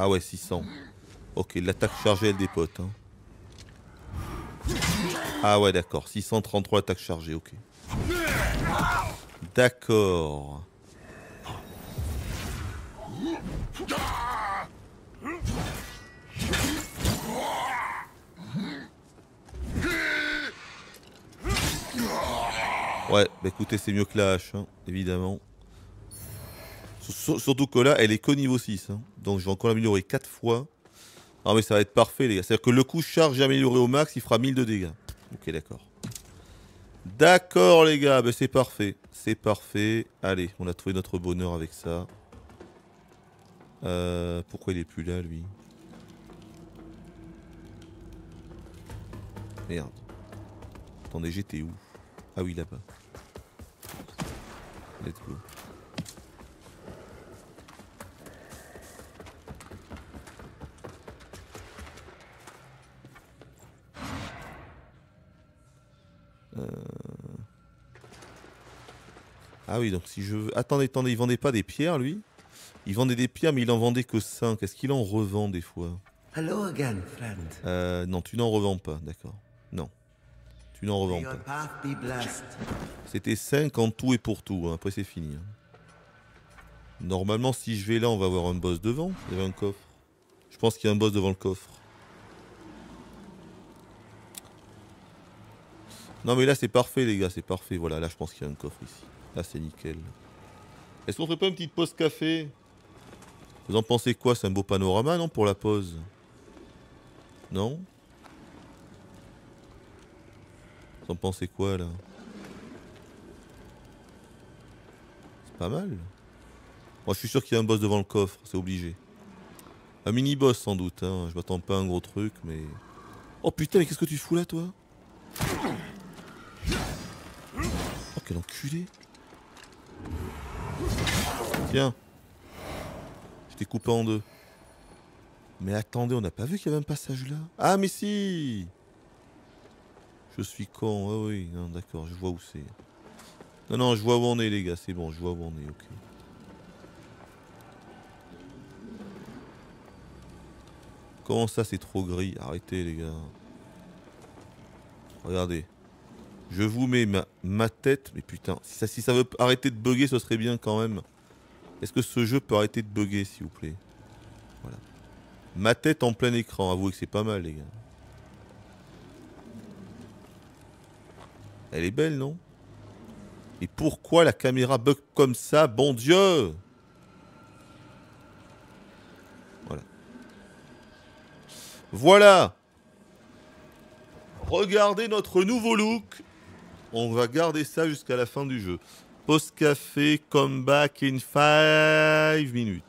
Ah ouais, 600. Ok, l'attaque chargée, elle dépote. hein. Ah ouais, d'accord. 633 attaque chargée, ok. D'accord. Ouais, bah écoutez, c'est mieux que la hache, hein, évidemment. Sur- Surtout que là, elle est que niveau 6. hein. Donc je vais encore l'améliorer 4 fois. Ah mais ça va être parfait les gars. C'est-à-dire que le coup charge amélioré au max, il fera 1000 de dégâts. Ok d'accord. D'accord les gars, ben c'est parfait. C'est parfait. Allez, on a trouvé notre bonheur avec ça. Euh, pourquoi il est plus là lui? Merde. Attendez, j'étais où? Ah oui là-bas. Let's go. Ah oui, donc si je veux... Attendez, attendez, il vendait pas des pierres, lui? Il vendait des pierres, mais il en vendait que 5. Est-ce qu'il en revend des fois? Hello again, friend. euh, Non, tu n'en revends pas, d'accord. Non. Tu n'en revends pas. C'était 5 en tout et pour tout. hein. Après, c'est fini. hein. Normalement, si je vais là, on va avoir un boss devant. Il y avait un coffre. Je pense qu'il y a un boss devant le coffre. Non, mais là, c'est parfait, les gars. C'est parfait. Voilà, là, je pense qu'il y a un coffre ici. Là, c'est nickel. Est-ce qu'on ferait pas une petite pause café? Vous en pensez quoi? C'est un beau panorama, non, pour la pause? Non? Vous en pensez quoi, là? Pas mal. Moi, je suis sûr qu'il y a un boss devant le coffre, c'est obligé. Un mini-boss sans doute, hein. je m'attends pas à un gros truc, mais... Oh putain, mais qu'est-ce que tu fous là, toi? Quel enculé Tiens. Je t'ai coupé en deux. Mais attendez, on n'a pas vu qu'il y avait un passage là? Ah, mais si Je suis con, ah oui, non, d'accord, je vois où c'est. Non, non, je vois où on est, les gars, c'est bon, je vois où on est, ok. Comment ça, c'est trop gris? Arrêtez, les gars. Regardez. Je vous mets ma, tête. Mais putain, si ça, si ça veut arrêter de bugger, ce serait bien quand même. Est-ce que ce jeu peut arrêter de bugger, s'il vous plaît? Voilà. Ma tête en plein écran. Avouez que c'est pas mal, les gars. Elle est belle, non? Et pourquoi la caméra bug comme ça? Bon Dieu Voilà. Voilà Regardez notre nouveau look. On va garder ça jusqu'à la fin du jeu. Post café, comeback in 5 minutes.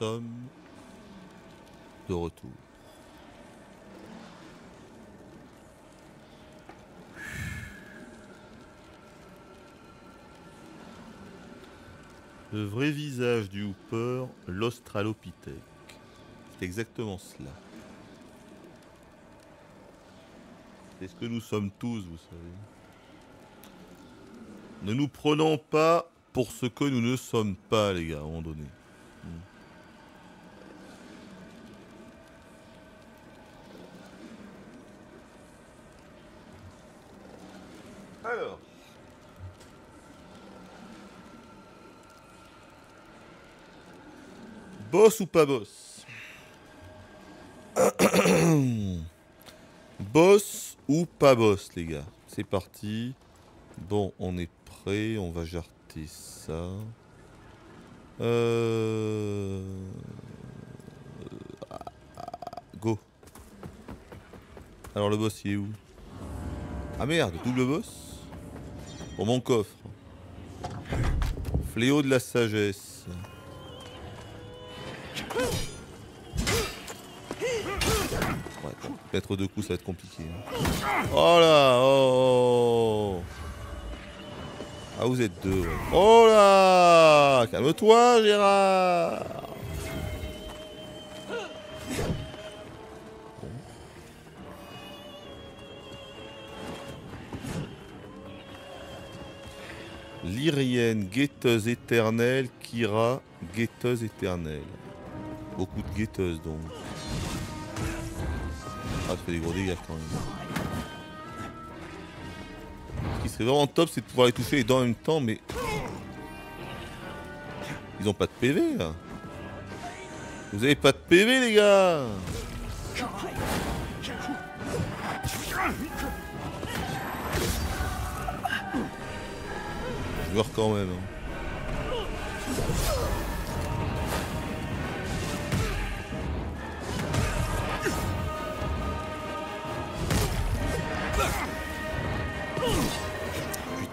Sommes de retour. Le vrai visage du Hooper, l'Australopithèque. C'est exactement cela. C'est ce que nous sommes tous, vous savez. Ne nous prenons pas pour ce que nous ne sommes pas, les gars, à un moment donné. Hmm. Boss ou pas boss Boss ou pas boss, les gars? C'est parti. Bon, on est prêt. On va jarter ça. Euh... Go. Alors le boss, il est où? Ah merde, double boss? Pour mon coffre. Fléau de la sagesse. Mettre deux coups, ça va être compliqué. hein. Oh là oh, oh. Ah, vous êtes deux. Oh là Calme-toi, Gérard Lyrienne, guetteuse éternelle, Kira, guetteuse éternelle. Beaucoup de guetteuses donc. Ah, ça fait des gros dégâts quand même. Ce qui serait vraiment top, c'est de pouvoir les toucher les dents en même temps, mais. Ils ont pas de PV là. Vous avez pas de PV les gars Je quand même. hein.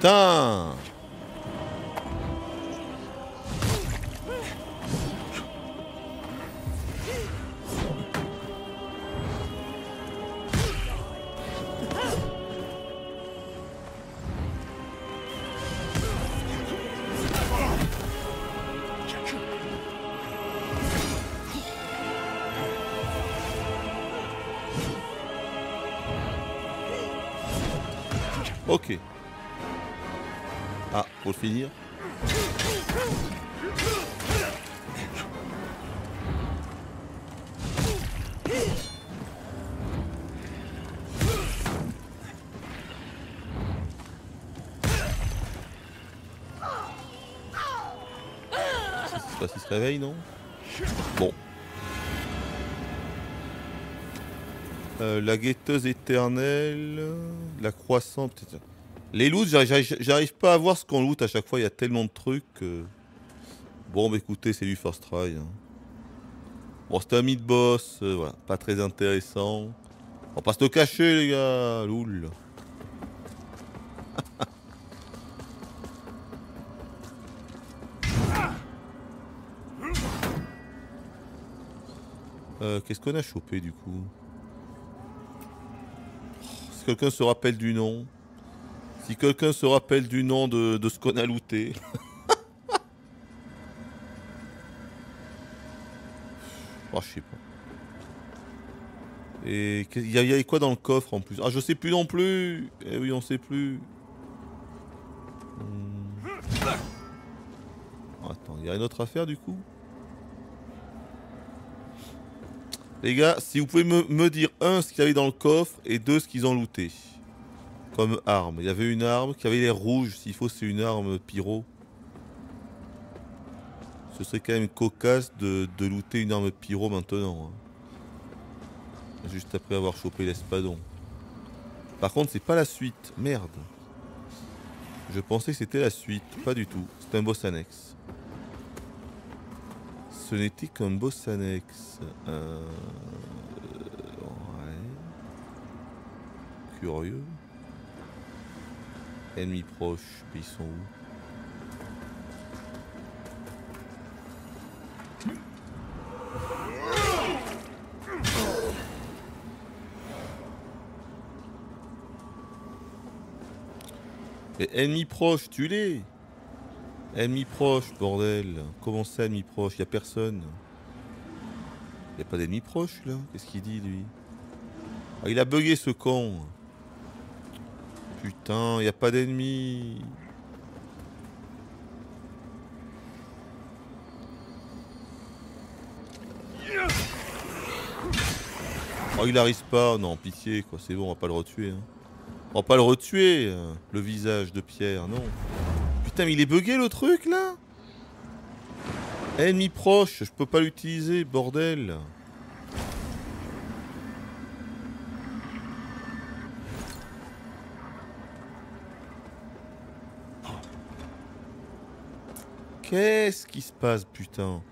Putain Ok. Bon. Euh, la guetteuse éternelle, la croissante. Les loots, j'arrive- pas à voir ce qu'on loot à chaque fois, il y a tellement de trucs. Bon, bah écoutez, c'est du first try. hein. Bon, c'était un mid-boss, euh, voilà, pas très intéressant. On va pas se cacher, les gars, loul. Qu'est-ce qu'on a chopé du coup? Si quelqu'un se rappelle du nom. Si quelqu'un se rappelle du nom de, de ce qu'on a looté. oh, je sais pas. Et il y avait quoi dans le coffre en plus? Ah, je sais plus non plus. Eh oui, on sait plus. Hmm. Attends, il y a une autre affaire du coup? Les gars, si vous pouvez me, dire, un, ce qu'il y avait dans le coffre, et deux, ce qu'ils ont looté. Comme arme. Il y avait une arme qui avait l'air rouge, s'il faut, c'est une arme pyro. Ce serait quand même cocasse de, de looter une arme pyro maintenant. hein. Juste après avoir chopé l'espadon. Par contre, c'est pas la suite. Merde. Je pensais que c'était la suite. Pas du tout. C'est un boss annexe. Ce n'était qu'un boss annexe. Euh... Ouais. Curieux. Ennemis proches, ils sont où? Mais ennemi proche, tu les? Ennemi proche, bordel. Comment ça, ennemi proche? Y a personne. Y a pas d'ennemi proche là? Qu'est-ce qu'il dit lui? Ah, il a bugué ce con. Putain, y a pas d'ennemi. Oh, il arrive pas. Non, pitié quoi. C'est bon, on va pas le retuer. hein. On va pas le retuer, euh, le visage de Pierre, non. Putain, mais il est bugué le truc là Ennemi proche, je peux pas l'utiliser, bordel. Qu'est-ce qui se passe, putain?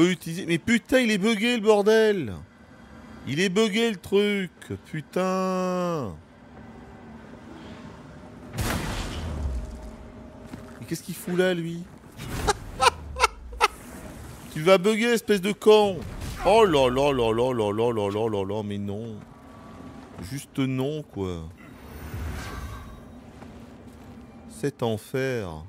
Peut utiliser... Mais putain, il est bugué le bordel. Il est bugué le truc. Putain. Mais qu'est-ce qu'il fout là, lui? Tu vas bugger, espèce de con. Oh là là là là là là là là là là, mais non. Juste non, quoi. Cet enfer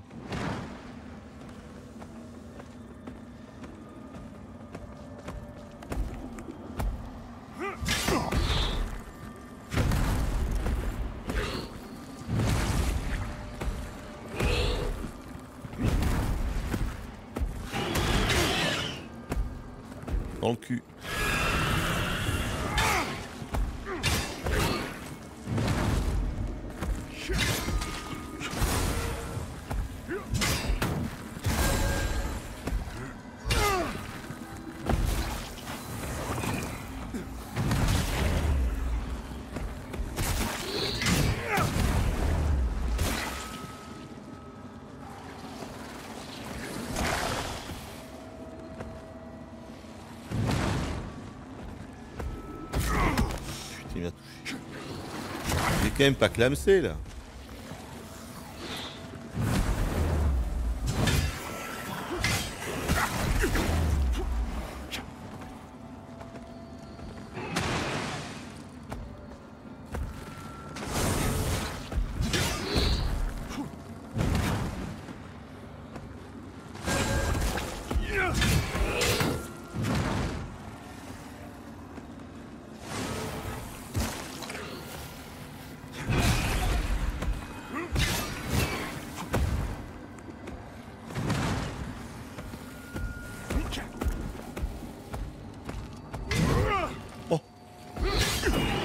quand même pas clamsé là.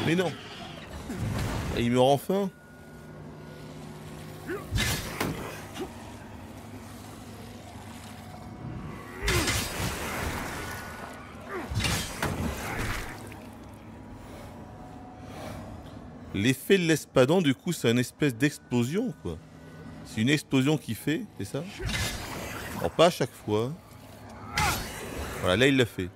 Mais non Et il meurt enfin L'effet de l'espadon, du coup, c'est une espèce d'explosion, quoi. C'est une explosion qui fait, c'est ça? Alors, pas à chaque fois. Voilà, là, il l'a fait.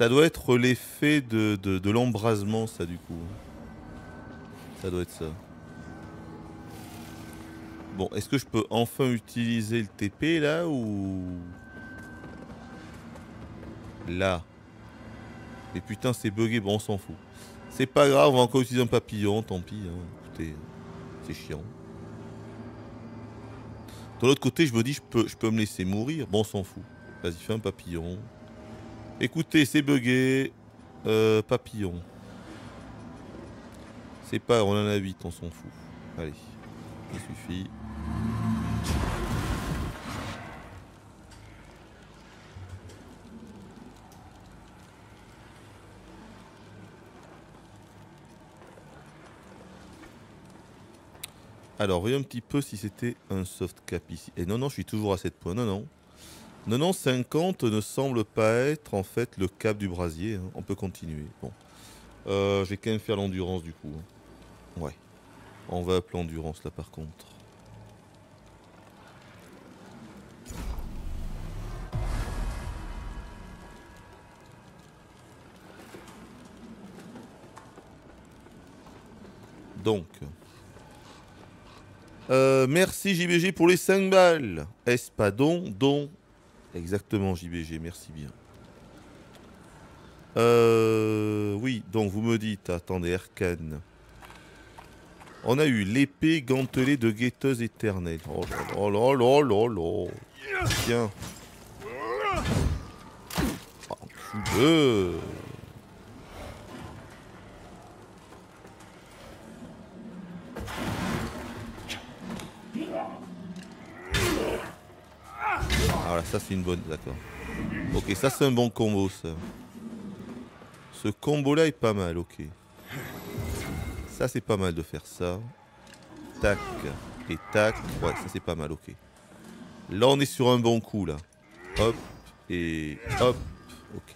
Ça doit être l'effet de, l'embrasement, ça, du coup. Ça doit être ça. Bon, est-ce que je peux enfin utiliser le TP, là, ou... Là. Mais putain, c'est bugué, bon, on s'en fout. C'est pas grave, on va encore utiliser un papillon, tant pis. hein. Écoutez, c'est chiant. De l'autre côté, je me dis, je peux, je peux me laisser mourir. Bon, on s'en fout. Vas-y, fais un papillon. Écoutez, c'est bugué. Euh, papillon. C'est pas, on en a 8, on s'en fout. Allez, ça suffit. Alors, voyons un petit peu si c'était un soft cap ici. Et non, non, je suis toujours à 7 points. Non, non. Non, non, 50 ne semble pas être en fait le cap du brasier. hein. On peut continuer. Bon. Euh, je vais quand même faire l'endurance du coup. hein. Ouais. On va appeler l'endurance là par contre. Donc. Euh, merci JBG pour les 5 balles. Espadon, don. Exactement JBG, merci bien. Euh, oui, donc vous me dites, attendez, Arcane. On a eu l'épée gantelée de guetteuse éternelle. Oh là là là là là là. Tiens. Ah, Ça c'est une bonne, d'accord. Ok, ça c'est un bon combo ça. Ce combo là est pas mal, ok. Ça c'est pas mal de faire ça. Tac et tac. Ouais, ça c'est pas mal, ok. Là on est sur un bon coup là. Hop et hop. Ok.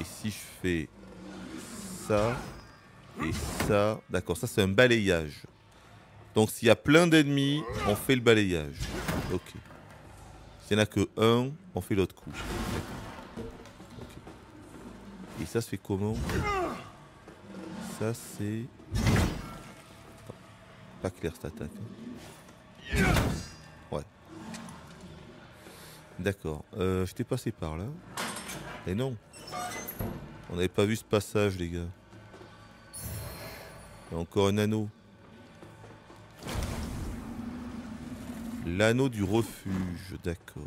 Et si je fais ça et ça. D'accord, ça c'est un balayage. Donc s'il y a plein d'ennemis, on fait le balayage. Ok. S'il n'y en a que un, on fait l'autre. Ok. Et ça se fait comment Ça c'est... Pas clair cette attaque. hein. Ouais. D'accord. Euh, J'étais passé par là. Et non. On n'avait pas vu ce passage les gars. Encore un anneau. L'anneau du refuge, d'accord.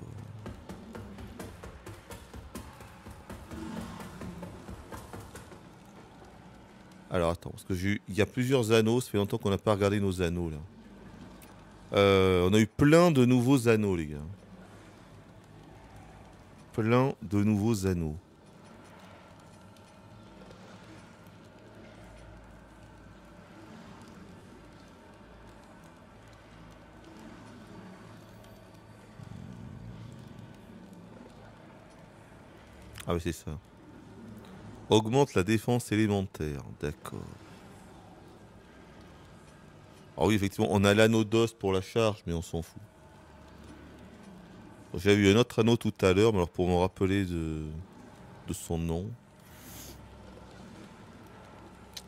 Alors attends, parce que j'ai il y a plusieurs anneaux, ça fait longtemps qu'on n'a pas regardé nos anneaux là. Euh, on a eu plein de nouveaux anneaux les gars. Plein de nouveaux anneaux. Ah oui c'est ça. Augmente la défense élémentaire, d'accord. Ah oui effectivement on a l'anneau d'os pour la charge mais on s'en fout. J'avais eu un autre anneau tout à l'heure mais alors pour me rappeler de, de son nom.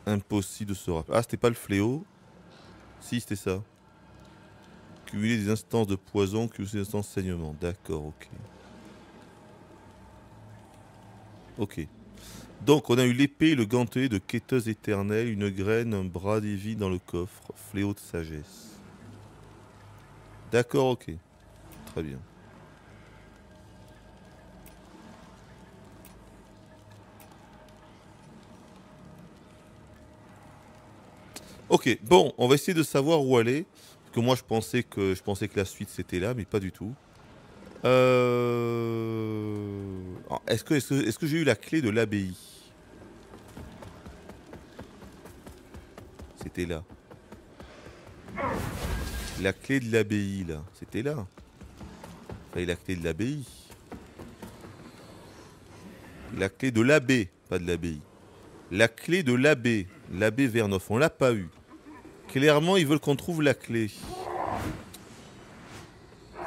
Impossible de se rappeler. Ah c'était pas le fléau? Si c'était ça. Cumuler des instances de poison, cumuler des instances de saignement. D'accord, ok. Ok. Donc, on a eu l'épée, le gantelet de quêteuse éternelle, une graine, un bras des vies dans le coffre, fléau de sagesse. D'accord, ok. Très bien. Ok, bon, on va essayer de savoir où aller. Parce que moi, je pensais que, je pensais que la suite c'était là, mais pas du tout. Euh... est-ce que j'ai eu la clé de l'abbaye? C'était là. La clé de l'abbaye, là. C'était là. Fallait la clé de l'abbaye. La clé de l'abbé, pas de l'abbaye. La clé de l'abbé. L'abbé Vernoff, on l'a pas eu. Clairement, ils veulent qu'on trouve la clé.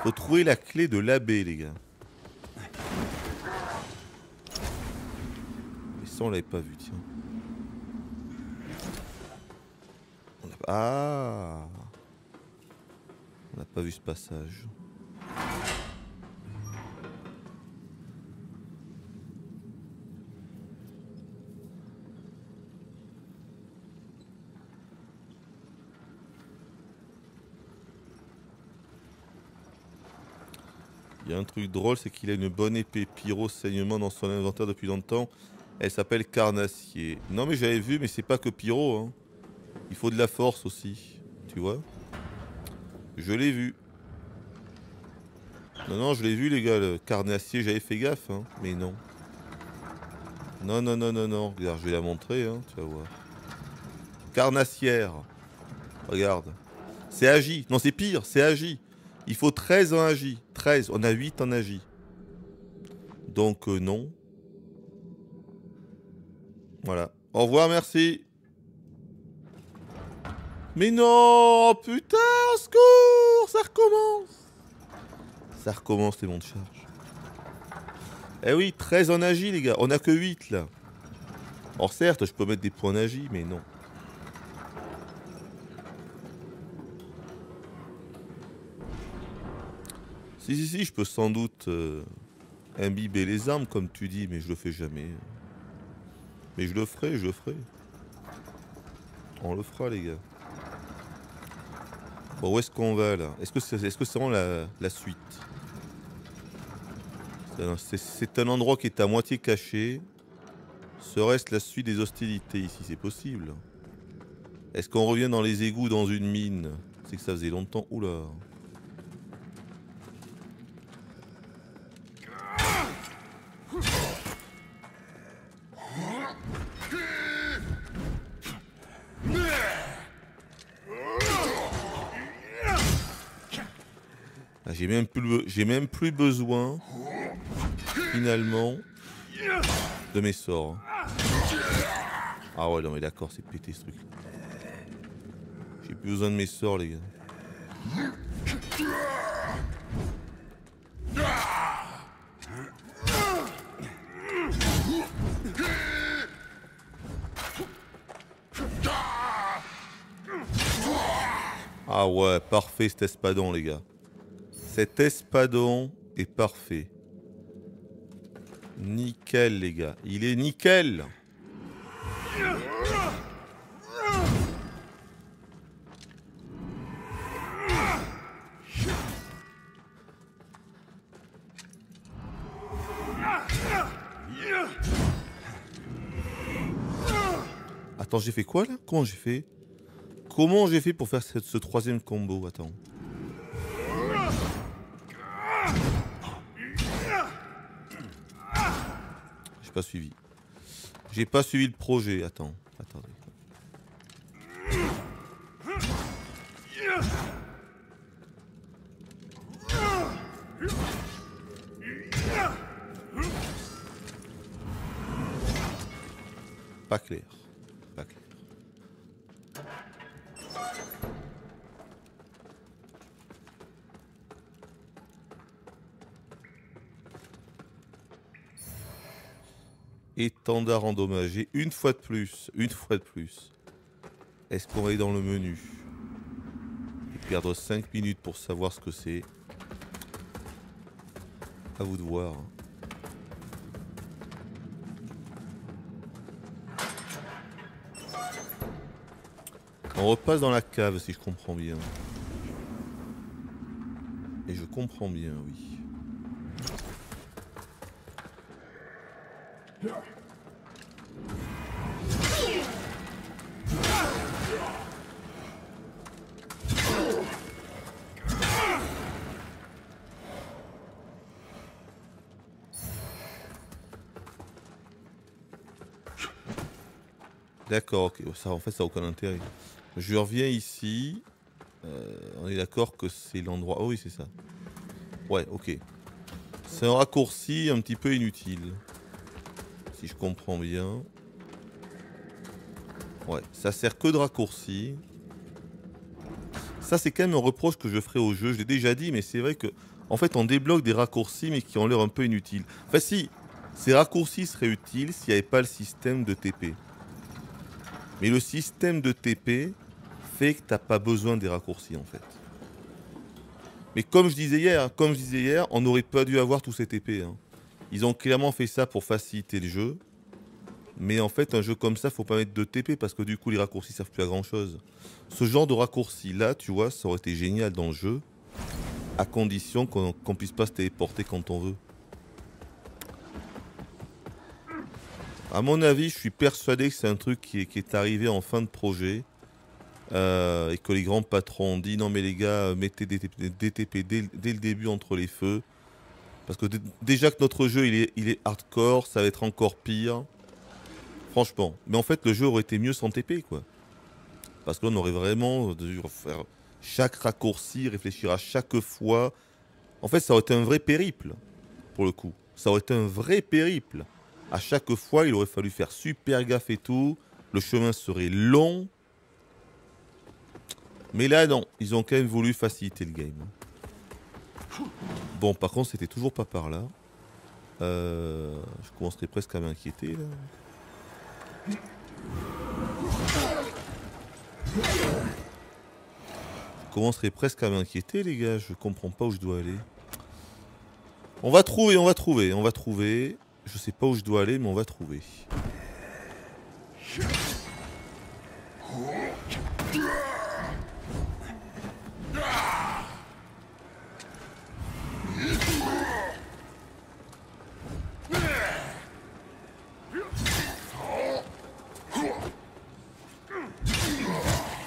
Faut trouver la clé de l'abbé, les gars. Et ça, on l'avait pas vu, tiens. Ah On n'a pas vu ce passage. Il y a un truc drôle, c'est qu'il a une bonne épée pyro saignement dans son inventaire depuis longtemps. Elle s'appelle Carnassier. Non mais j'avais vu, mais c'est pas que pyro. Hein. Il faut de la force aussi, tu vois. Je l'ai vu. Non, non, je l'ai vu les gars, le Carnassier, j'avais fait gaffe, hein, mais non. Non, non, non, non, non. Regarde, je vais la montrer, hein, tu vas voir. Carnassière. Regarde. C'est agi. Non, c'est pire, c'est agi. Il faut 13 en agi. 13, on a 8 en agi. Donc euh, non. Voilà. Au revoir, merci. Mais non Putain, au secours Ça recommence Ça recommence les monts de charge. Eh oui, 13 en agi, les gars. On a que 8, là. Or, certes, je peux mettre des points d'agi, mais non. Si, si, si, je peux sans doute euh, imbiber les armes, comme tu dis, mais je le fais jamais. Mais je le ferai, je le ferai. On le fera, les gars. Bon, où est-ce qu'on va, là? Est-ce que c'est est -ce vraiment la, la suite? C'est un endroit qui est à moitié caché. Serait-ce la suite des hostilités ici? C'est possible. Est-ce qu'on revient dans les égouts dans une mine? C'est que ça faisait longtemps. Oula. J'ai même, plus besoin, finalement, de mes sorts. hein. Ah ouais, non mais d'accord, c'est pété ce truc. J'ai plus besoin de mes sorts, les gars. Ah ouais, parfait cet espadon, les gars. Cet espadon est parfait. Nickel, les gars. Il est nickel. Attends, j'ai fait quoi là? Comment j'ai fait? Comment j'ai fait pour faire ce, troisième combo? Attends. Pas suivi. J'ai pas suivi le projet. Attends. Attendez. Pas clair. Étendard endommagé. Une fois de plus. Une fois de plus. Est-ce qu'on va aller dans le menu? Et perdre 5 minutes pour savoir ce que c'est. À vous de voir. On repasse dans la cave si je comprends bien. Et je comprends bien, oui. D'accord, ok. Ça, en fait, ça n'a aucun intérêt. Je reviens ici. Euh, on est d'accord que c'est l'endroit. Oh oui, c'est ça. Ouais, ok. C'est un raccourci un petit peu inutile. Si je comprends bien. Ouais, ça sert que de raccourci. Ça, c'est quand même un reproche que je ferai au jeu. Je l'ai déjà dit, mais c'est vrai que. En fait, on débloque des raccourcis, mais qui ont l'air un peu inutiles. Enfin, si. Ces raccourcis seraient utiles s'il n'y avait pas le système de TP. Mais le système de TP fait que t'as pas besoin des raccourcis en fait. Mais comme je disais hier, comme je disais hier, on n'aurait pas dû avoir tous ces TP. hein. Ils ont clairement fait ça pour faciliter le jeu. Mais en fait, un jeu comme ça, faut pas mettre de TP parce que du coup, les raccourcis servent plus à grand chose. Ce genre de raccourci là, tu vois, ça aurait été génial dans le jeu, à condition qu'on qu'on puisse pas se téléporter quand on veut. À mon avis, je suis persuadé que c'est un truc qui est, arrivé en fin de projet euh, et que les grands patrons ont dit non mais les gars, mettez des TP, des TP dès, le début entre les feux. Parce que dé- déjà que notre jeu est, il est hardcore, ça va être encore pire. Franchement. Mais en fait, le jeu aurait été mieux sans TP quoi. Parce que là, on aurait vraiment dû faire... chaque raccourci, réfléchir à chaque fois. En fait, ça aurait été un vrai périple, pour le coup. Ça aurait été un vrai périple. À chaque fois, il aurait fallu faire super gaffe et tout. Le chemin serait long. Mais là, non. Ils ont quand même voulu faciliter le game. Bon, par contre, c'était toujours pas par là. Euh, je commencerai presque à m'inquiéter, là. Je commencerai presque à m'inquiéter, les gars. Je comprends pas où je dois aller. On va trouver, on va trouver, on va trouver. Je sais pas où je dois aller, mais on va trouver.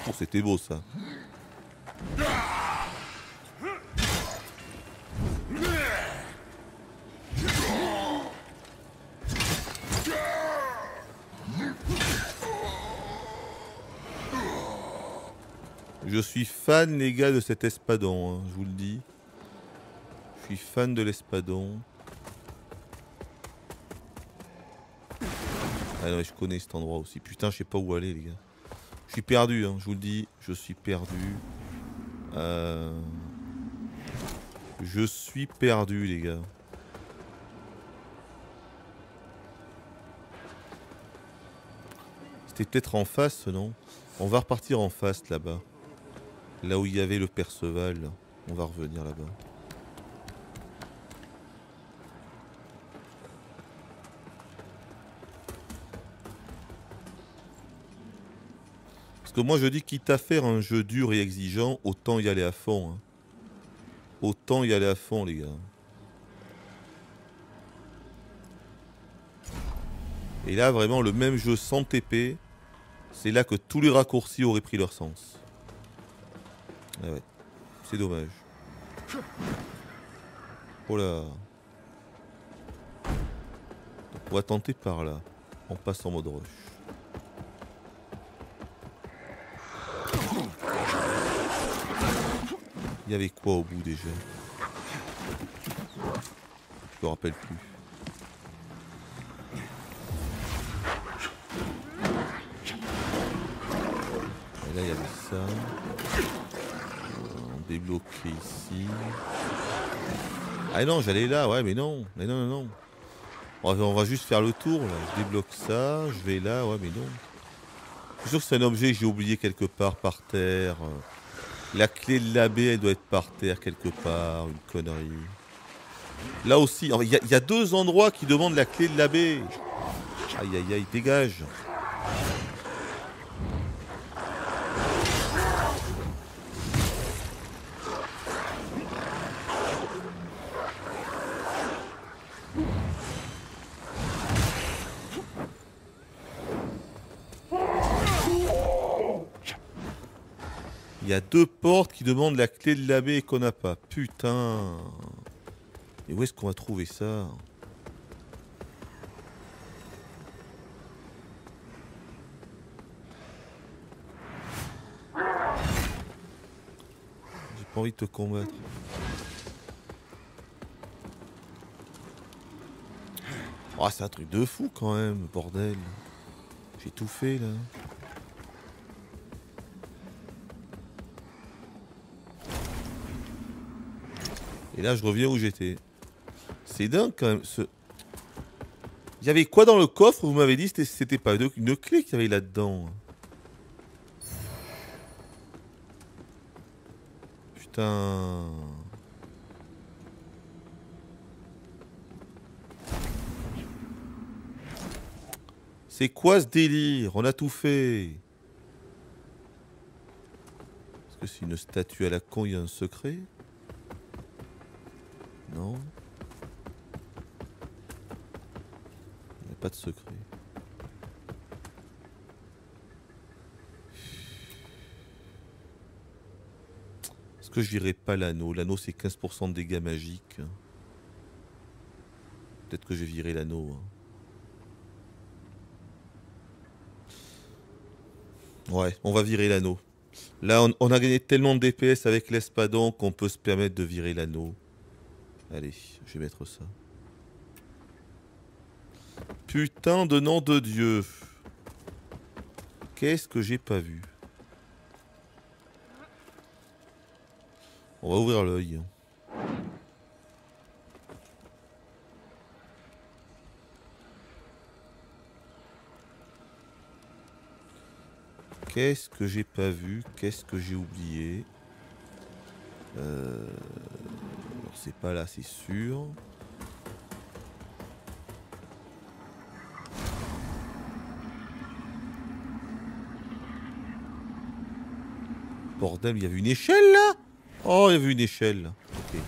Oh, c'était beau ça. Je suis fan, les gars, de cet espadon, hein, je vous le dis. Je suis fan de l'espadon. Ah non, je connais cet endroit aussi. Putain, je sais pas où aller, les gars. Je suis perdu, hein, je vous le dis. Je suis perdu. Euh, Je suis perdu, les gars. C'était peut-être en face, non? On va repartir en face, là-bas. Là où il y avait le Perceval. On va revenir là-bas. Parce que moi je dis quitte à faire un jeu dur et exigeant, autant y aller à fond. hein. Autant y aller à fond les gars. Et là vraiment le même jeu sans TP, c'est là que tous les raccourcis auraient pris leur sens. Ah c'est dommage. Oh là. On va tenter par là. On passe en mode rush. Il y avait quoi au bout déjà? Je me rappelle plus. Et là il y avait ça. Débloquait ici. Ah non, j'allais là, ouais, mais non, mais non, non, non. On va, juste faire le tour, là. Je débloque ça, je vais là, ouais, mais non. Je suis sûr que c'est un objet que j'ai oublié quelque part par terre. La clé de l'abbé, elle doit être par terre quelque part, une connerie. Là aussi, il y, y a deux endroits qui demandent la clé de l'abbé. Aïe aïe aïe, dégage. Deux portes qui demandent la clé de l'abbé qu'on n'a pas. Putain. Et où est-ce qu'on va trouver ça? J'ai pas envie de te combattre. Oh, c'est un truc de fou quand même, bordel. J'ai tout fait là. Et là, je reviens où j'étais. C'est dingue quand même. Il y avait quoi dans le coffre? Vous m'avez dit c'était- c'était pas une, une clé qu'il y avait là-dedans. Putain. C'est quoi ce délire? On a tout fait. Est-ce que c'est une statue à la con Il y a un secret? Non. Il n'y a pas de secret. Est-ce que je virerai pas l'anneau? L'anneau c'est 15% de dégâts magiques. Peut-être que je virerai l'anneau. hein. Ouais, on va virer l'anneau. Là, on a gagné tellement de DPS avec l'espadon qu'on peut se permettre de virer l'anneau. Allez, je vais mettre ça. Putain de nom de Dieu. Qu'est-ce que j'ai pas vu? On va ouvrir l'œil. Qu'est-ce que j'ai pas vu? Qu'est-ce que j'ai oublié? Euh... C'est pas là, c'est sûr. Bordel, il y avait une échelle là? Oh, il y avait une échelle. Ok.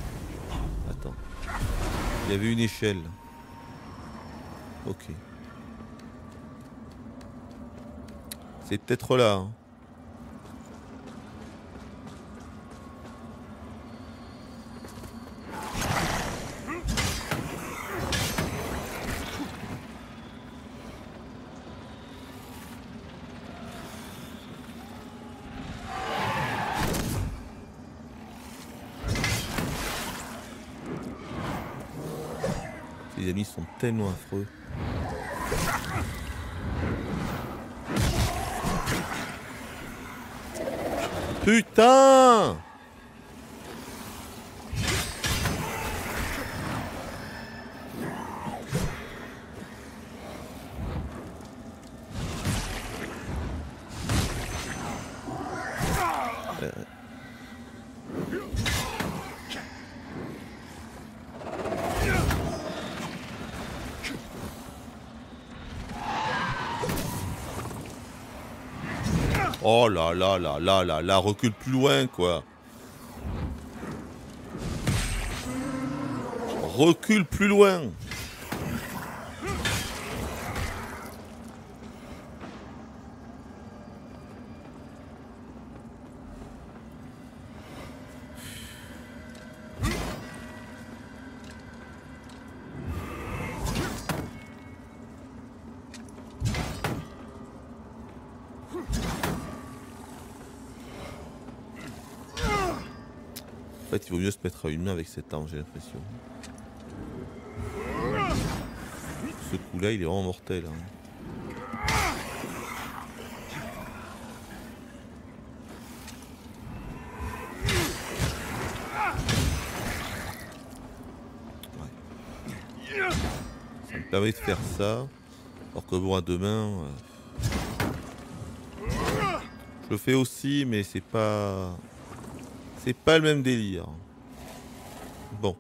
Attends. Il y avait une échelle. Ok. C'est peut-être là. hein. Les amis sont tellement affreux. Putain là là là là là recule plus loin quoi. Recule plus loin. Il vaut mieux se mettre à une main avec cette arme, j'ai l'impression. Ce coup-là, il est vraiment mortel. hein. Ça me permet de faire ça. Alors que bon, à deux mains... euh, Je le fais aussi, mais c'est pas... C'est pas le même délire. Bon.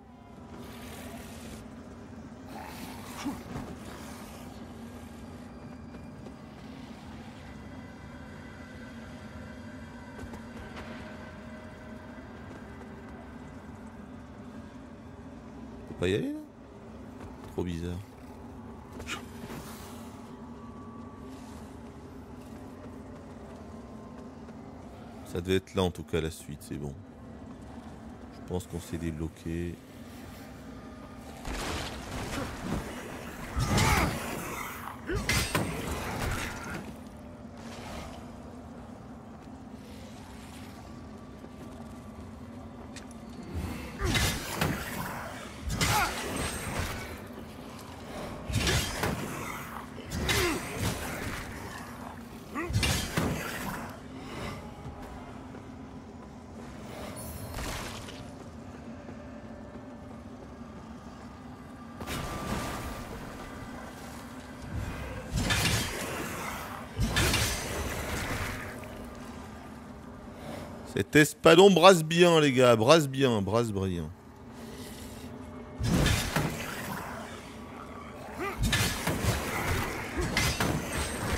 On peut pas y aller là Trop bizarre. Ça cas la suite, c'est bon. Je pense qu'on s'est débloqué. Cet espadon brasse bien, les gars. Brasse bien, brasse bien.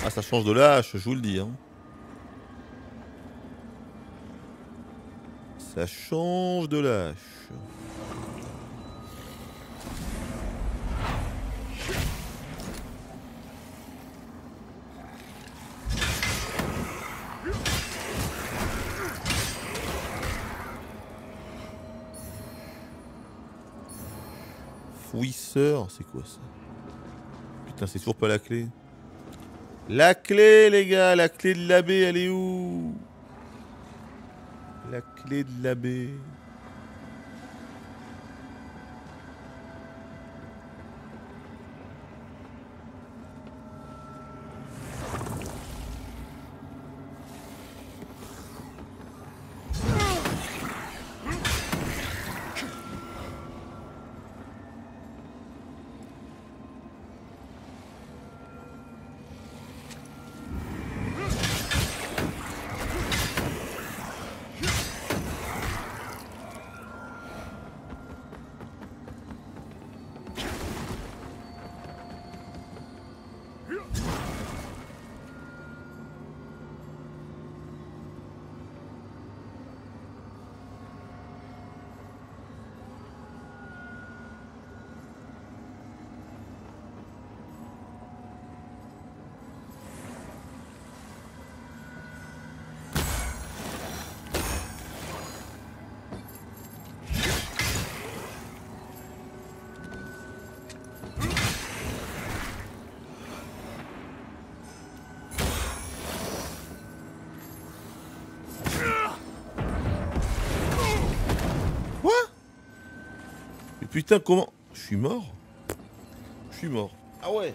Ah, ça change de lâche, je vous le dis. hein. Ça change de lâche. C'est quoi ça? Putain, c'est toujours pas la clé. La clé, les gars, la clé de l'abbé, elle est où? La clé de l'abbé. Putain, comment Je suis mort Je suis mort. Ah ouais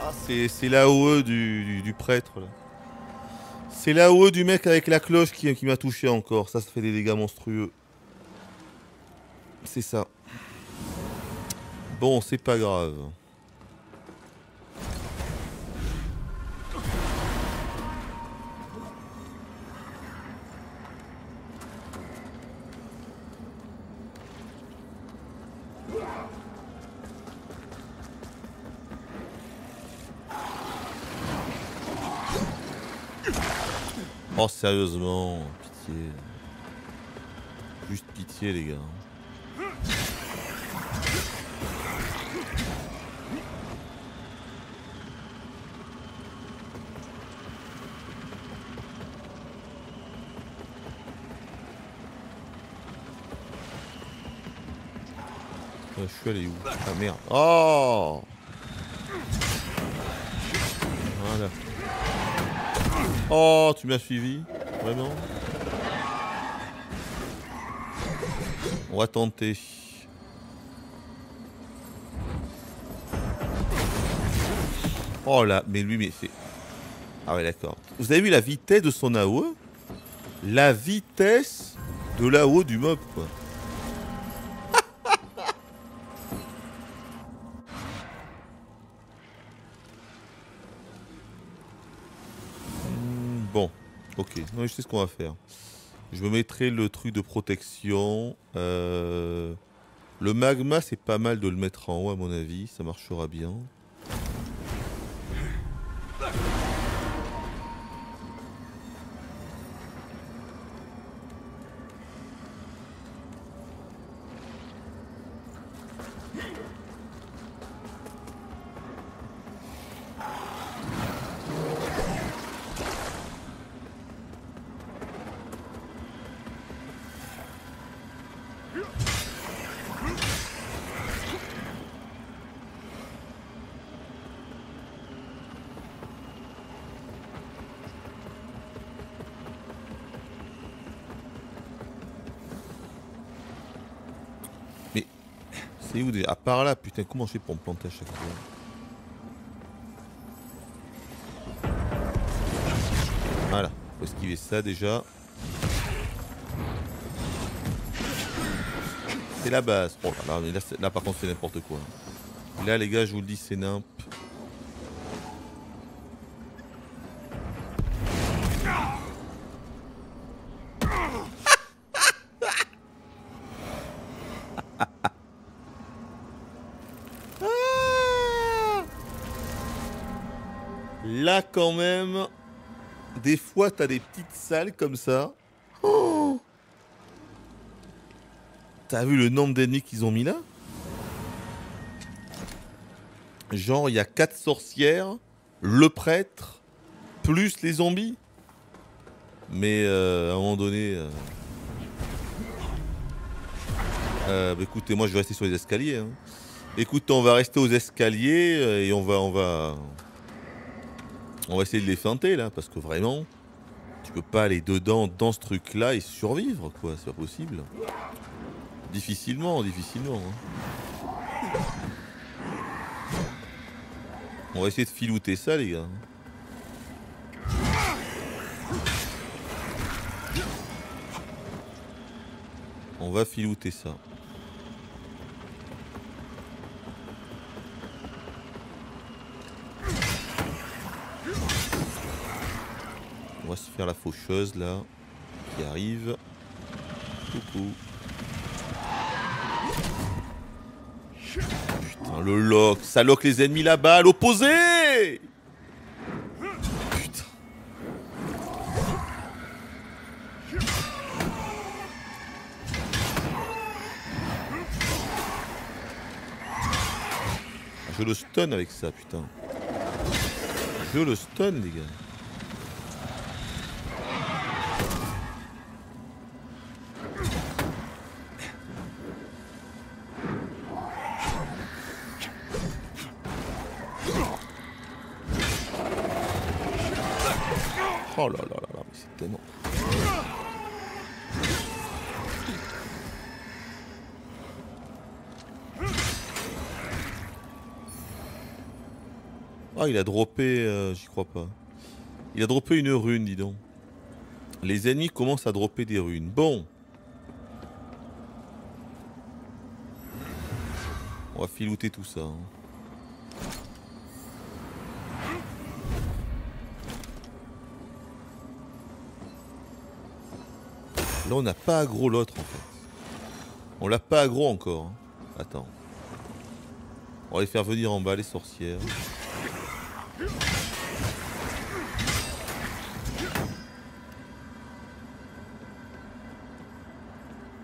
Ah, c'est l'AOE du, du, du prêtre, là. C'est l'AOE du mec avec la cloche qui, qui m'a touché encore. Ça, ça fait des dégâts monstrueux. C'est ça. Bon, c'est pas grave. Oh, sérieusement, pitié. Juste pitié, les gars. Euh, je suis allé où? Ah merde. Oh Voilà. Oh, tu m'as suivi Vraiment On va tenter. Oh là, mais lui, mais c'est... Ah ouais, d'accord. Vous avez vu la vitesse de son AOE La vitesse de l'AOE du mob, quoi. Je sais ce qu'on va faire. Je me mettrai le truc de protection. Euh, Le magma, c'est pas mal de le mettre en haut, à mon avis. Ça marchera bien. Putain, comment je fais pour me planter à chaque fois Voilà, faut esquiver ça déjà. C'est la base. Oh là, là, par contre c'est n'importe quoi. Là les gars je vous le dis c'est nimp. T'as des petites salles comme ça. Oh T'as vu le nombre d'ennemis qu'ils ont mis là? Genre il y a quatre sorcières, le prêtre, plus les zombies. Mais euh, à un moment donné... euh, euh, bah, écoutez, moi je vais rester sur les escaliers. hein. Écoute, on va rester aux escaliers et on va, on va, on va essayer de les feinter là, parce que vraiment, Tu peux pas aller dedans dans ce truc là et survivre quoi, c'est pas possible. Difficilement, difficilement. hein. On va essayer de filouter ça les gars. On va filouter ça. On va se faire la faucheuse là, qui arrive. Coucou. Putain, le lock, ça lock les ennemis là-bas, l'opposé. Je le stun avec ça, putain. Je le stun, les gars. Ah, il a droppé... euh, J'y crois pas. Il a droppé une rune, dis donc. Les ennemis commencent à dropper des runes. Bon. On va filouter tout ça. hein. Là, on n'a pas aggro l'autre, en fait. On l'a pas aggro encore. hein. Attends. On va les faire venir en bas, les sorcières.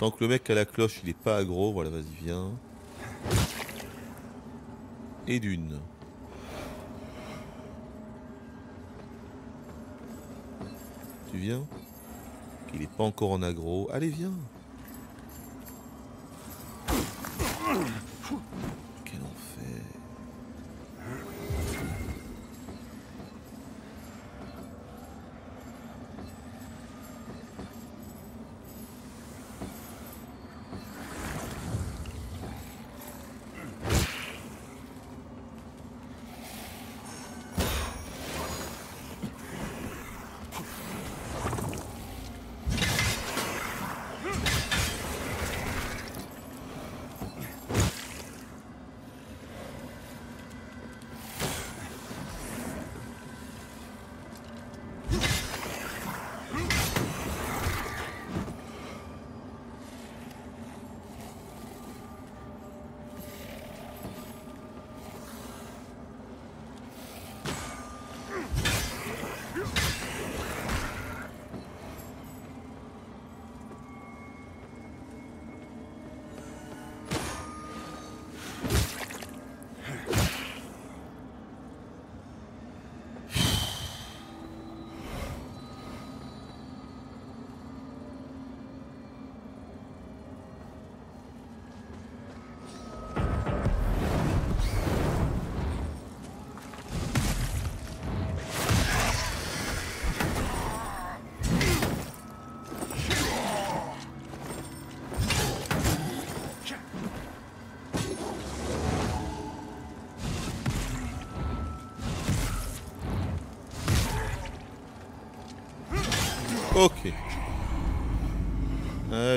Tant que le mec à la cloche, il est pas aggro, voilà, vas-y, viens. Et d'une. Tu viens? Il est pas encore en aggro. Allez, viens.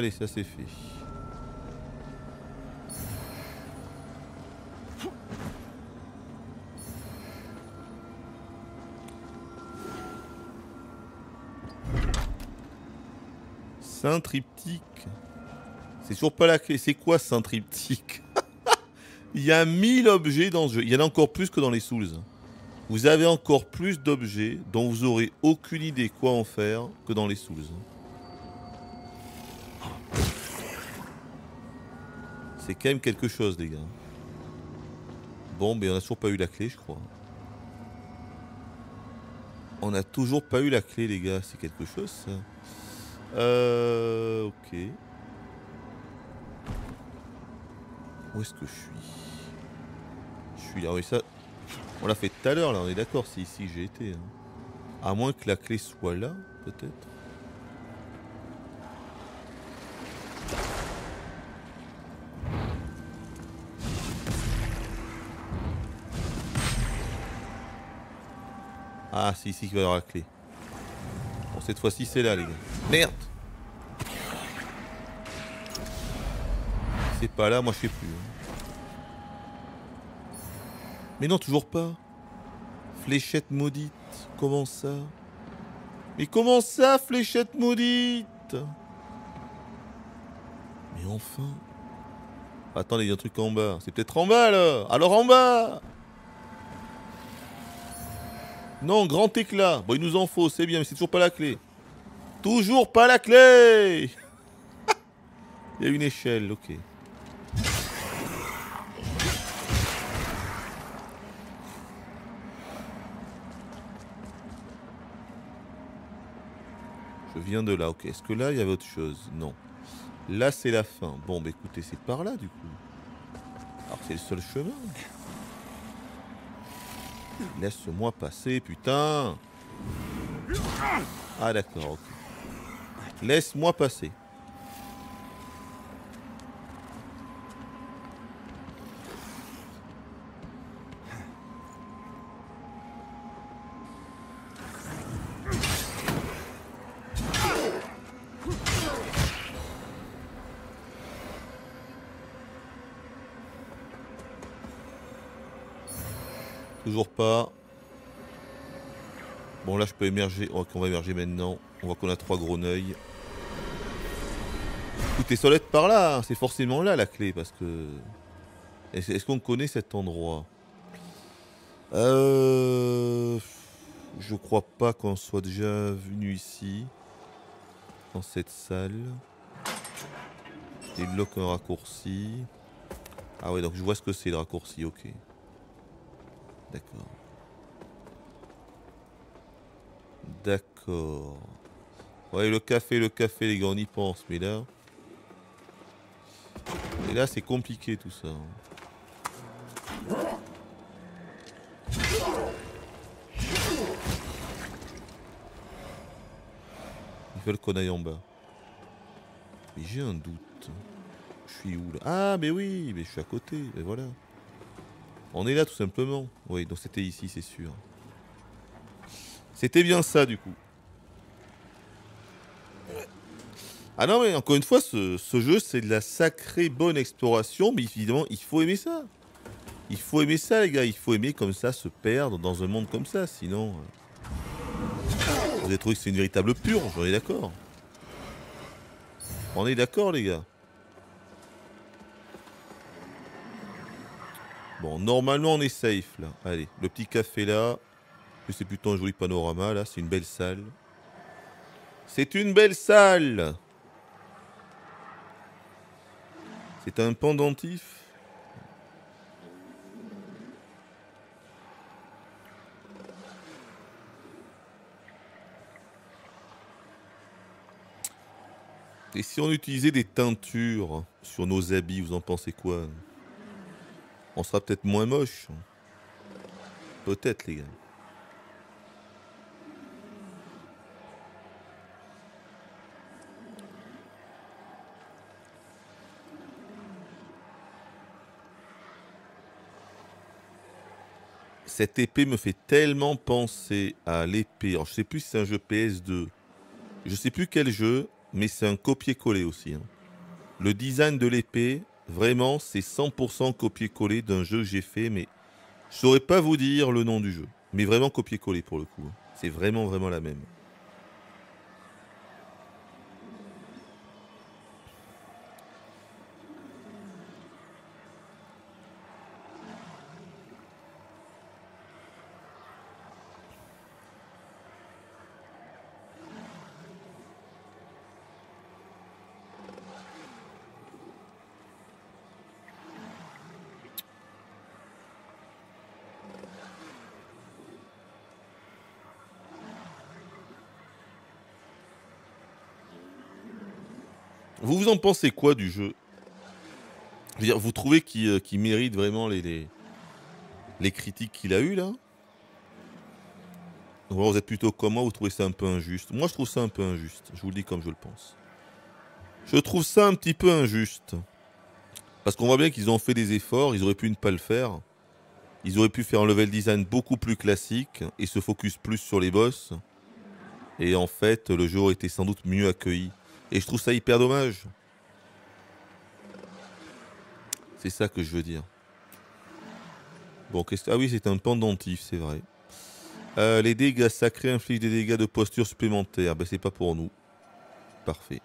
Allez, ça c'est fait. Saint triptyque. C'est toujours pas la clé. C'est quoi Saint triptyque Il y a 1000 objets dans ce jeu. Il y en a encore plus que dans les Souls. Vous avez encore plus d'objets dont vous aurez aucune idée quoi en faire que dans les Souls. C'est quand même quelque chose, les gars. Bon, mais on a toujours pas eu la clé, je crois. On n'a toujours pas eu la clé, les gars. C'est quelque chose, ça. Euh... Ok. Où est-ce que je suis? Je suis là, oui, ça... On l'a fait tout à l'heure, là, on est d'accord, c'est ici que j'ai été. hein. À moins que la clé soit là. peut-être. C'est ici qu'il va y avoir la clé. Bon, cette fois-ci, c'est là, les gars. Merde C'est pas là, moi je sais plus. hein. Mais non, toujours pas. Fléchette maudite. Comment ça? Mais comment ça, fléchette maudite? Mais enfin. Attendez, il y a un truc en bas. C'est peut-être en bas là Alors en bas Non, grand éclat. Bon, il nous en faut, c'est bien, mais c'est toujours pas la clé. Toujours pas la clé Il y a une échelle, ok. Je viens de là, ok. Est-ce que là, il y avait autre chose? Non. Là, c'est la fin. Bon, bah écoutez, c'est par là, du coup. Alors, c'est le seul chemin. Laisse-moi passer, putain Ah, d'accord, ok. Laisse-moi passer. Bon là je peux émerger. Oh, on va émerger maintenant. On voit qu'on a trois gros neuils. Écoutez, ça par là. hein. C'est forcément là la clé parce que. Est-ce est-ce qu'on connaît cet endroit? Euh. Je crois pas qu'on soit déjà venu ici. Dans cette salle. Débloque un raccourci. Ah ouais, donc je vois ce que c'est le raccourci, ok. D'accord. D'accord. Ouais, le café, le café, les gars, on y pense, mais là... Et là, c'est compliqué tout ça. hein. Ils veulent qu'on aille en bas. Mais j'ai un doute. Je suis où là? Ah, mais oui, mais je suis à côté, et voilà. On est là tout simplement. Oui, donc c'était ici, c'est sûr. C'était bien ça du coup. Ah non, mais encore une fois, ce, jeu, c'est de la sacrée bonne exploration, mais évidemment, il faut aimer ça. Il faut aimer ça, les gars. Il faut aimer comme ça se perdre dans un monde comme ça, sinon. euh, Vous avez trouvé que c'est une véritable purge, on est d'accord. On est d'accord, les gars. Normalement, on est safe, là. Allez, le petit café, là. C'est plutôt un joli panorama, là. C'est une belle salle. C'est une belle salle C'est un pendentif Et si on utilisait des teintures sur nos habits, vous en pensez quoi? On sera peut-être moins moche. Peut-être, les gars. Cette épée me fait tellement penser à l'épée. Alors, je sais plus si c'est un jeu PS2. Je sais plus quel jeu, mais c'est un copier-coller aussi. hein. Le design de l'épée, vraiment, c'est 100% copier-coller d'un jeu que j'ai fait, mais je saurais pas vous dire le nom du jeu. Mais vraiment copier-coller pour le coup. hein. C'est vraiment, vraiment la même. Pensez quoi du jeu? Dire, vous trouvez qu'il euh, mérite vraiment les, les, critiques qu'il a eues là? Vous êtes plutôt comme moi, vous trouvez ça un peu injuste? Moi, je trouve ça un peu injuste. Je vous le dis comme je le pense. Je trouve ça un petit peu injuste. Parce qu'on voit bien qu'ils ont fait des efforts, ils auraient pu ne pas le faire. Ils auraient pu faire un level design beaucoup plus classique et se focus plus sur les boss. Et en fait, le jeu aurait été sans doute mieux accueilli. Et je trouve ça hyper dommage. C'est ça que je veux dire. Bon, qu'est-ce que... Ah oui, c'est un pendentif, c'est vrai. Euh, les dégâts sacrés infligent des dégâts de posture supplémentaires. Ben, c'est pas pour nous. Parfait.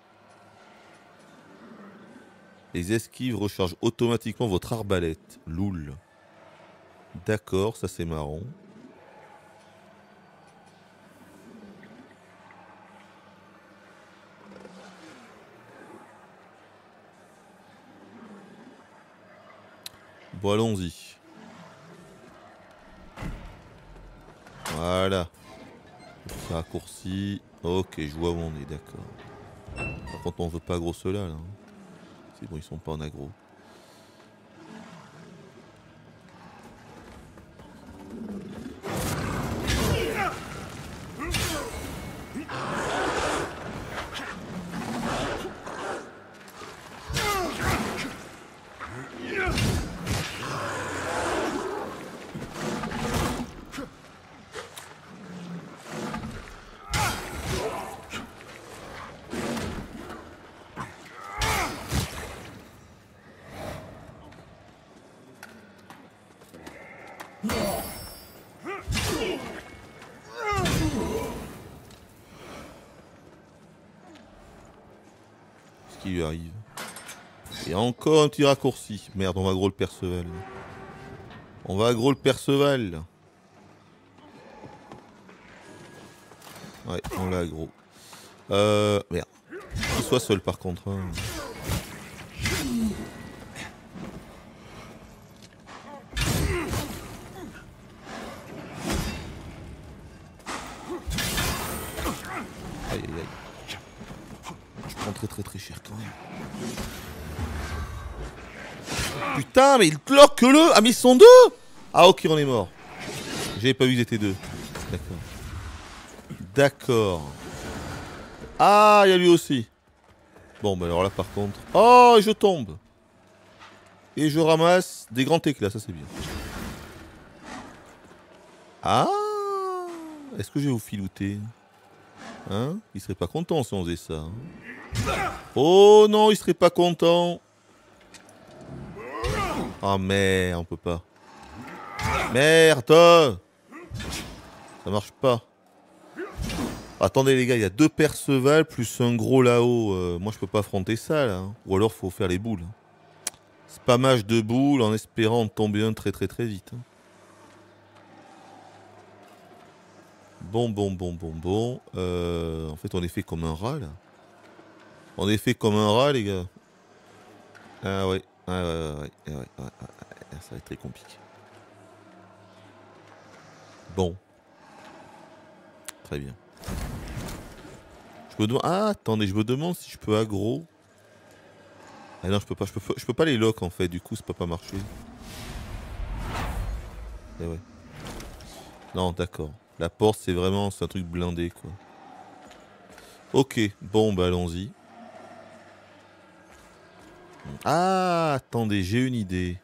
Les esquives rechargent automatiquement votre arbalète. Loul. D'accord, ça c'est marrant. Bon, allons-y. Voilà. Petit raccourci. Ok, je vois où on est, d'accord. Par contre, on veut pas gros ceux-là. Là. C'est bon, ils sont pas en aggro. Ce qui lui arrive. Et un petit raccourci. Merde, on va gros le Perceval. On va gros le Perceval. Ouais, on l'a gros. Euh. Merde. Qu'il soit seul par contre. hein. Mais il bloque le Ah, mais ils sont deux Ah, ok, on est mort. J'avais pas vu qu'ils étaient deux. D'accord. D'accord. Ah, il y a lui aussi. Bon, bah alors là, par contre. Oh, je tombe. Et je ramasse des grands éclats, ça c'est bien. Ah Est-ce que je vais vous filouter? Hein? Il serait pas content si on faisait ça. hein. Oh non, il serait pas content. Oh merde, on peut pas. Merde Ça marche pas. Attendez les gars, il y a deux Perceval plus un gros là-haut. Euh, moi je peux pas affronter ça là. hein. Ou alors faut faire les boules. Spammage de boules en espérant tomber un très très très vite. hein. Bon, bon, bon, bon, bon. Euh, en fait, on est fait comme un rat, là. On est fait comme un rat, les gars. Ah ouais. Ouais, ouais, ouais, ouais, ouais. Ça va être très compliqué. Bon. Très bien. Je me demande... Ah, attendez, je me demande si je peux aggro. Ah non, je peux pas, je peux, je peux pas les lock, en fait. Du coup, ça peut pas marcher. Eh ouais. Non, d'accord. La porte, c'est vraiment c'est un truc blindé, quoi. Ok, bon, bah allons-y. Ah, attendez, j'ai une idée.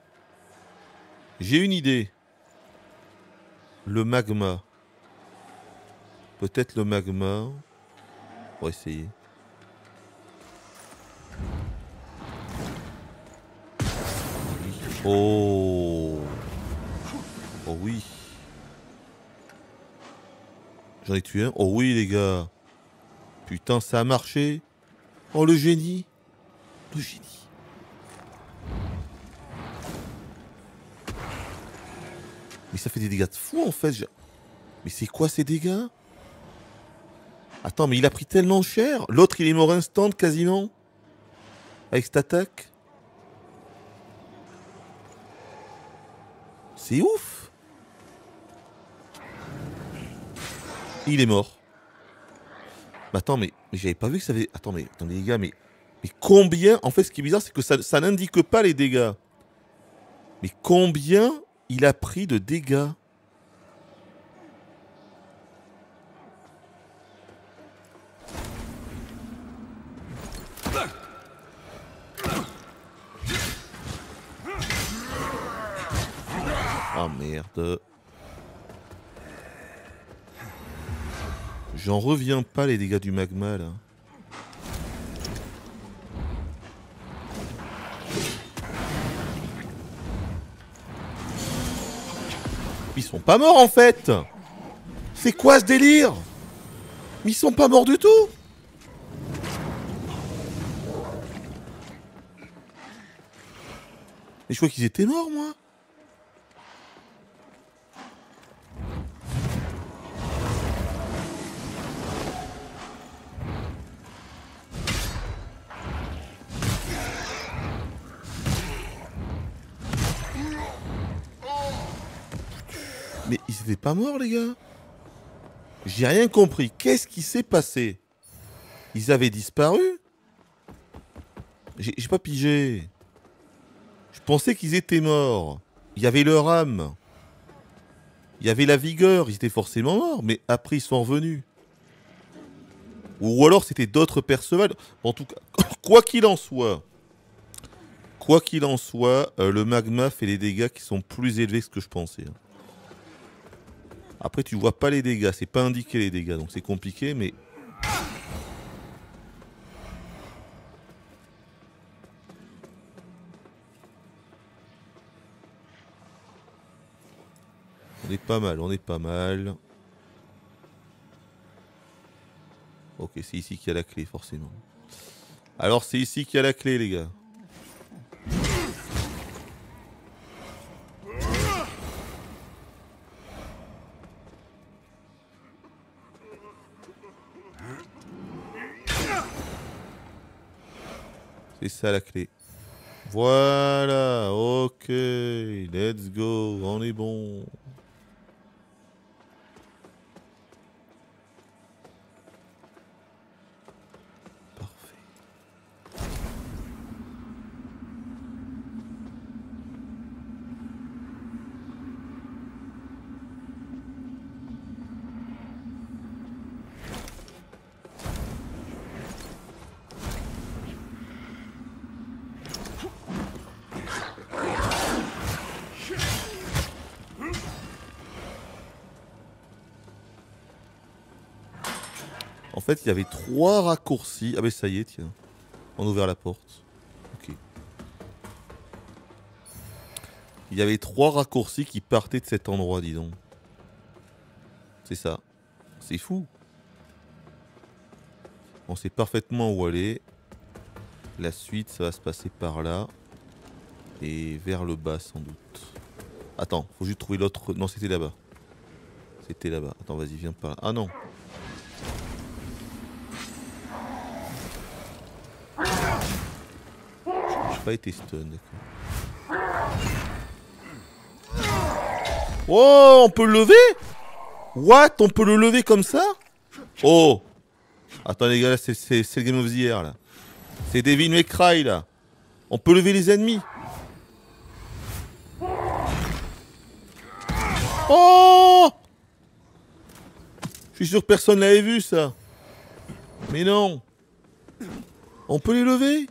J'ai une idée. Le magma. Peut-être le magma. On va essayer. Oh. Oh oui. J'en ai tué un. Oh oui, les gars. Putain, ça a marché. Oh, le génie. Le génie. Mais ça fait des dégâts de fou, en fait. Mais c'est quoi ces dégâts? Attends, mais il a pris tellement cher. L'autre, il est mort instant, quasiment. Avec cette attaque. C'est ouf. Il est mort. Mais attends, mais, j'avais pas vu que ça avait. Attends, mais attendez, les gars, mais. Mais combien. En fait, ce qui est bizarre, c'est que ça n'indique pas les dégâts. Mais combien il a pris de dégâts. Ah merde. J'en reviens pas les dégâts du magma là. Ils sont pas morts en fait. C'est quoi ce délire? Mais Ils sont pas morts du tout. Mais je crois qu'ils étaient morts moi Mais ils étaient pas morts, les gars J'ai rien compris. Qu'est-ce qui s'est passé? Ils avaient disparu? J'ai pas pigé. Je pensais qu'ils étaient morts. Il y avait leur âme. Il y avait la vigueur. Ils étaient forcément morts. Mais après, ils sont revenus. Ou alors, c'était d'autres Perceval. En tout cas, quoi qu'il en soit. Quoi qu'il en soit, euh, le magma fait des dégâts qui sont plus élevés que ce que je pensais. hein. Après, tu vois pas les dégâts, c'est pas indiqué les dégâts, donc c'est compliqué, mais. On est pas mal, on est pas mal. Ok, c'est ici qu'il y a la clé, forcément. Alors, c'est ici qu'il y a la clé, les gars. C'est ça la clé. Voilà, ok, let's go, on est bon. Il y avait trois raccourcis. Ah, mais ça y est, tiens. On a ouvert la porte. Ok. Il y avait trois raccourcis qui partaient de cet endroit, dis donc. C'est ça. C'est fou. On sait parfaitement où aller. La suite, ça va se passer par là. Et vers le bas, sans doute. Attends, faut juste trouver l'autre. Non, c'était là-bas. C'était là-bas. Attends, vas-y, viens par là. Ah non. Pas été stun. Oh, on peut le lever? What? On peut le lever comme ça? Oh Attends les gars, là, c'est le Game of the Year, là. C'est Devin McCry, là. On peut lever les ennemis. Oh Je suis sûr que personne l'avait vu, ça. Mais non On peut les lever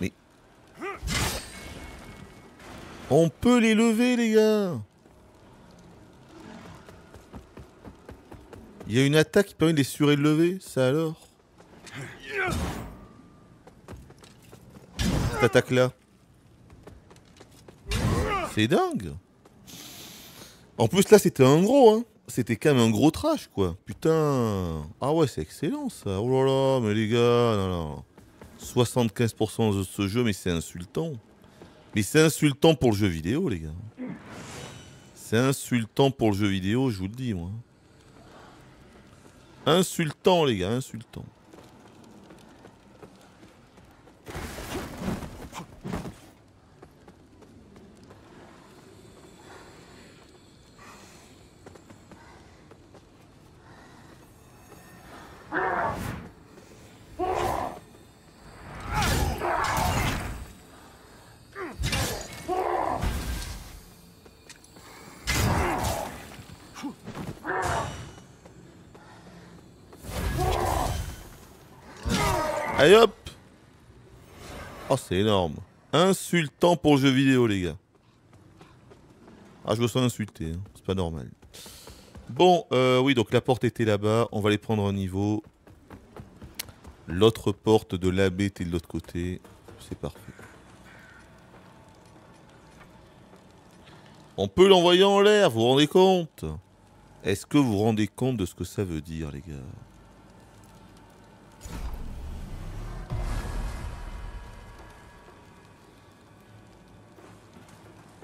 Mais... On peut les lever, les gars Il y a une attaque qui permet de les surélever, ça alors? Cette attaque-là. C'est dingue En plus, là, c'était un gros, hein C'était quand même un gros trash, quoi. Putain Ah ouais, c'est excellent, ça Oh là là, mais les gars, non, non. 75% de ce jeu, mais c'est insultant. Mais c'est insultant pour le jeu vidéo, les gars. C'est insultant pour le jeu vidéo, je vous le dis, moi. Insultant, les gars, insultant. Allez hop Oh, c'est énorme. Insultant pour le jeu vidéo, les gars. Ah, je me sens insulté. hein. C'est pas normal. Bon, euh, oui, donc la porte était là-bas. On va les prendre un niveau. L'autre porte de l'abbé était de l'autre côté. C'est parfait. On peut l'envoyer en l'air, vous vous rendez compte? Est-ce que vous vous rendez compte de ce que ça veut dire, les gars?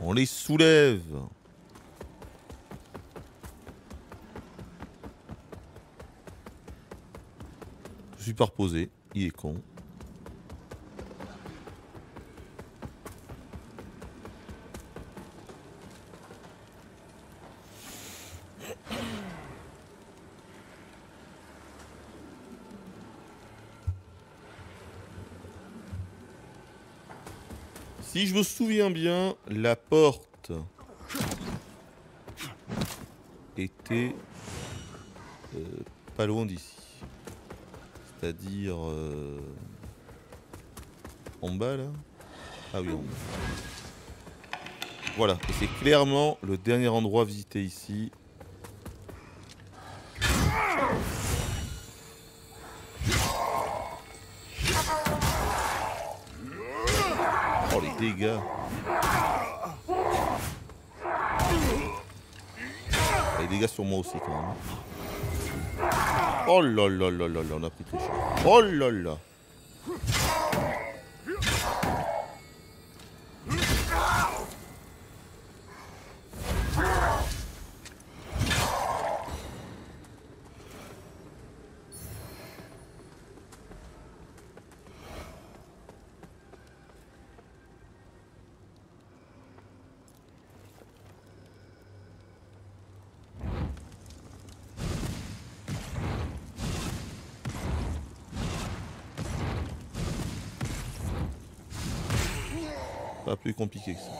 On les soulève. Superposé, il est con. Si je me souviens bien, la porte était euh, pas loin d'ici. C'est-à-dire euh, en bas là? Ah oui, en bas. Voilà, c'est clairement le dernier endroit visité ici. Dégâts Les dégâts sur moi aussi quand même. Oh là là là là là, on a pris très cher. Oh là là compliqué que ça.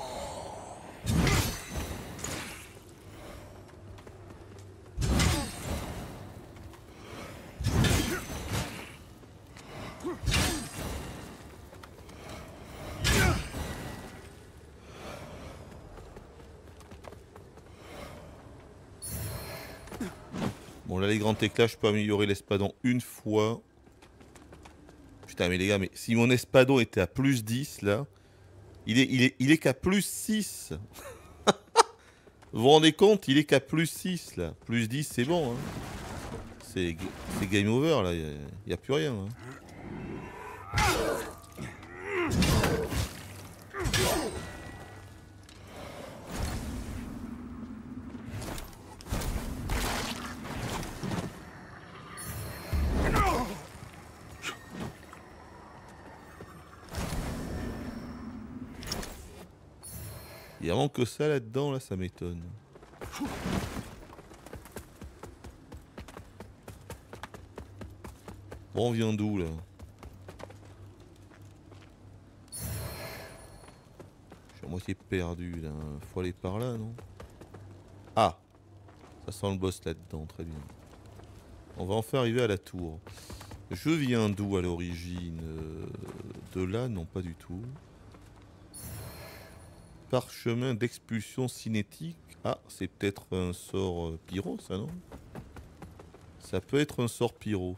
Bon là les grands éclats, je peux améliorer l'espadon une fois. Putain mais les gars, mais si mon espadon était à plus 10 là, il est, il est, il est qu'à plus 6. vous vous rendez compte Il est qu'à plus 6 là. Plus 10 c'est bon. Hein. C'est game over là, il n'y a, plus rien. hein. Que ça là-dedans, là, ça m'étonne. Bon, on vient d'où, là? Je suis à moitié perdu, là. Faut aller par là, non? Ah Ça sent le boss là-dedans, très bien. On va enfin arriver à la tour. Je viens d'où, à l'origine? Euh, De là, non, pas du tout parchemin d'expulsion cinétique. Ah, c'est peut-être un sort euh, pyro, ça, non? Ça peut être un sort pyro.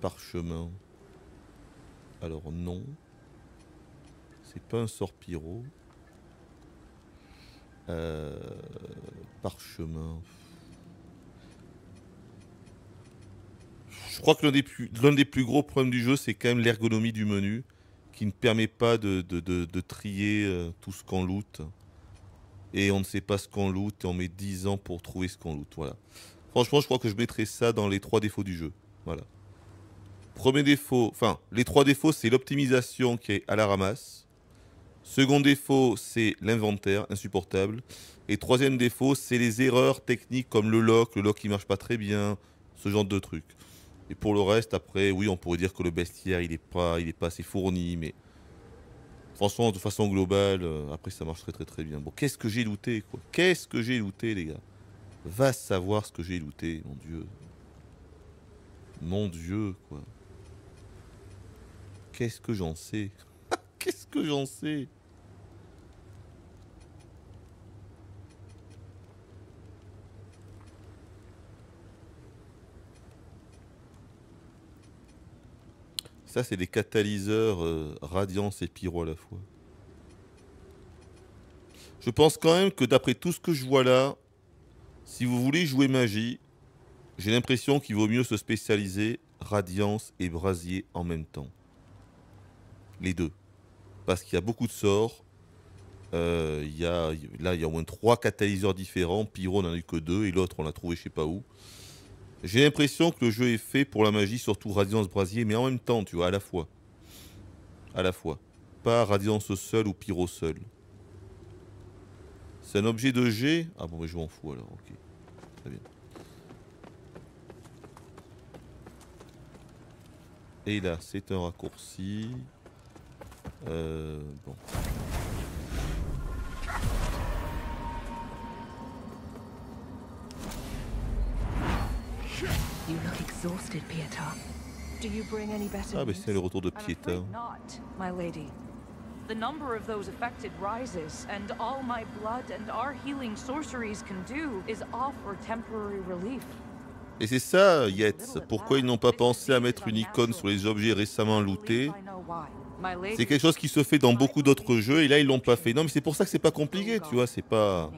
Parchemin. Alors, non. C'est pas un sort pyro. Euh, parchemin. Je crois que l'un des, plus- l'un des plus gros problèmes du jeu, c'est quand même l'ergonomie du menu qui ne permet pas de, trier euh, tout ce qu'on loot. Et on ne sait pas ce qu'on loot et on met 10 ans pour trouver ce qu'on loot. Voilà. Franchement, je crois que je mettrais ça dans les trois défauts du jeu. Voilà. Premier défaut, enfin, les trois défauts, c'est l'optimisation qui est à la ramasse. Second défaut, c'est l'inventaire, insupportable. Et troisième défaut, c'est les erreurs techniques comme le lock, le lock qui marche pas très bien, ce genre de trucs. Et pour le reste, après, oui, on pourrait dire que le bestiaire, il est pas, est pas assez fourni, mais franchement, de façon globale, euh, après, ça marche très très très bien. Bon, qu'est-ce que j'ai looté, quoi? Qu'est-ce que j'ai looté, les gars? Va savoir ce que j'ai looté, mon dieu. Mon dieu, quoi. Qu'est-ce que j'en sais? Qu'est-ce que j'en sais? Ça, c'est des catalyseurs euh, radiance et pyro à la fois. Je pense quand même que d'après tout ce que je vois là, si vous voulez jouer magie, j'ai l'impression qu'il vaut mieux se spécialiser radiance et brasier en même temps. Les deux. Parce qu'il y a beaucoup de sorts. Euh, il y a, là, il y a au moins trois catalyseurs différents. Pyro n'en a eu que deux et l'autre, on l'a trouvé je sais pas où. J'ai l'impression que le jeu est fait pour la magie, surtout Radiance Brasier, mais en même temps, tu vois, à la fois. À la fois. Pas Radiance seul ou Pyro seul. C'est un objet de G Ah bon, mais je m'en fous alors, ok. Très bien. Et là, c'est un raccourci. Euh, bon. You look exhausted, Pietà. Do you bring any better Ah, mais c'est le retour de Pieta. afraid not, my lady. The number of those affected rises, and all my blood and our healing sorceries can do is offer temporary relief. Et c'est ça, Yetz. Pourquoi ils n'ont pas pensé à mettre une icône sur les objets récemment lootés? C'est quelque chose qui se fait dans beaucoup d'autres jeux et là ils l'ont pas fait. Non mais c'est pour ça que c'est pas compliqué, tu vois, c'est pas...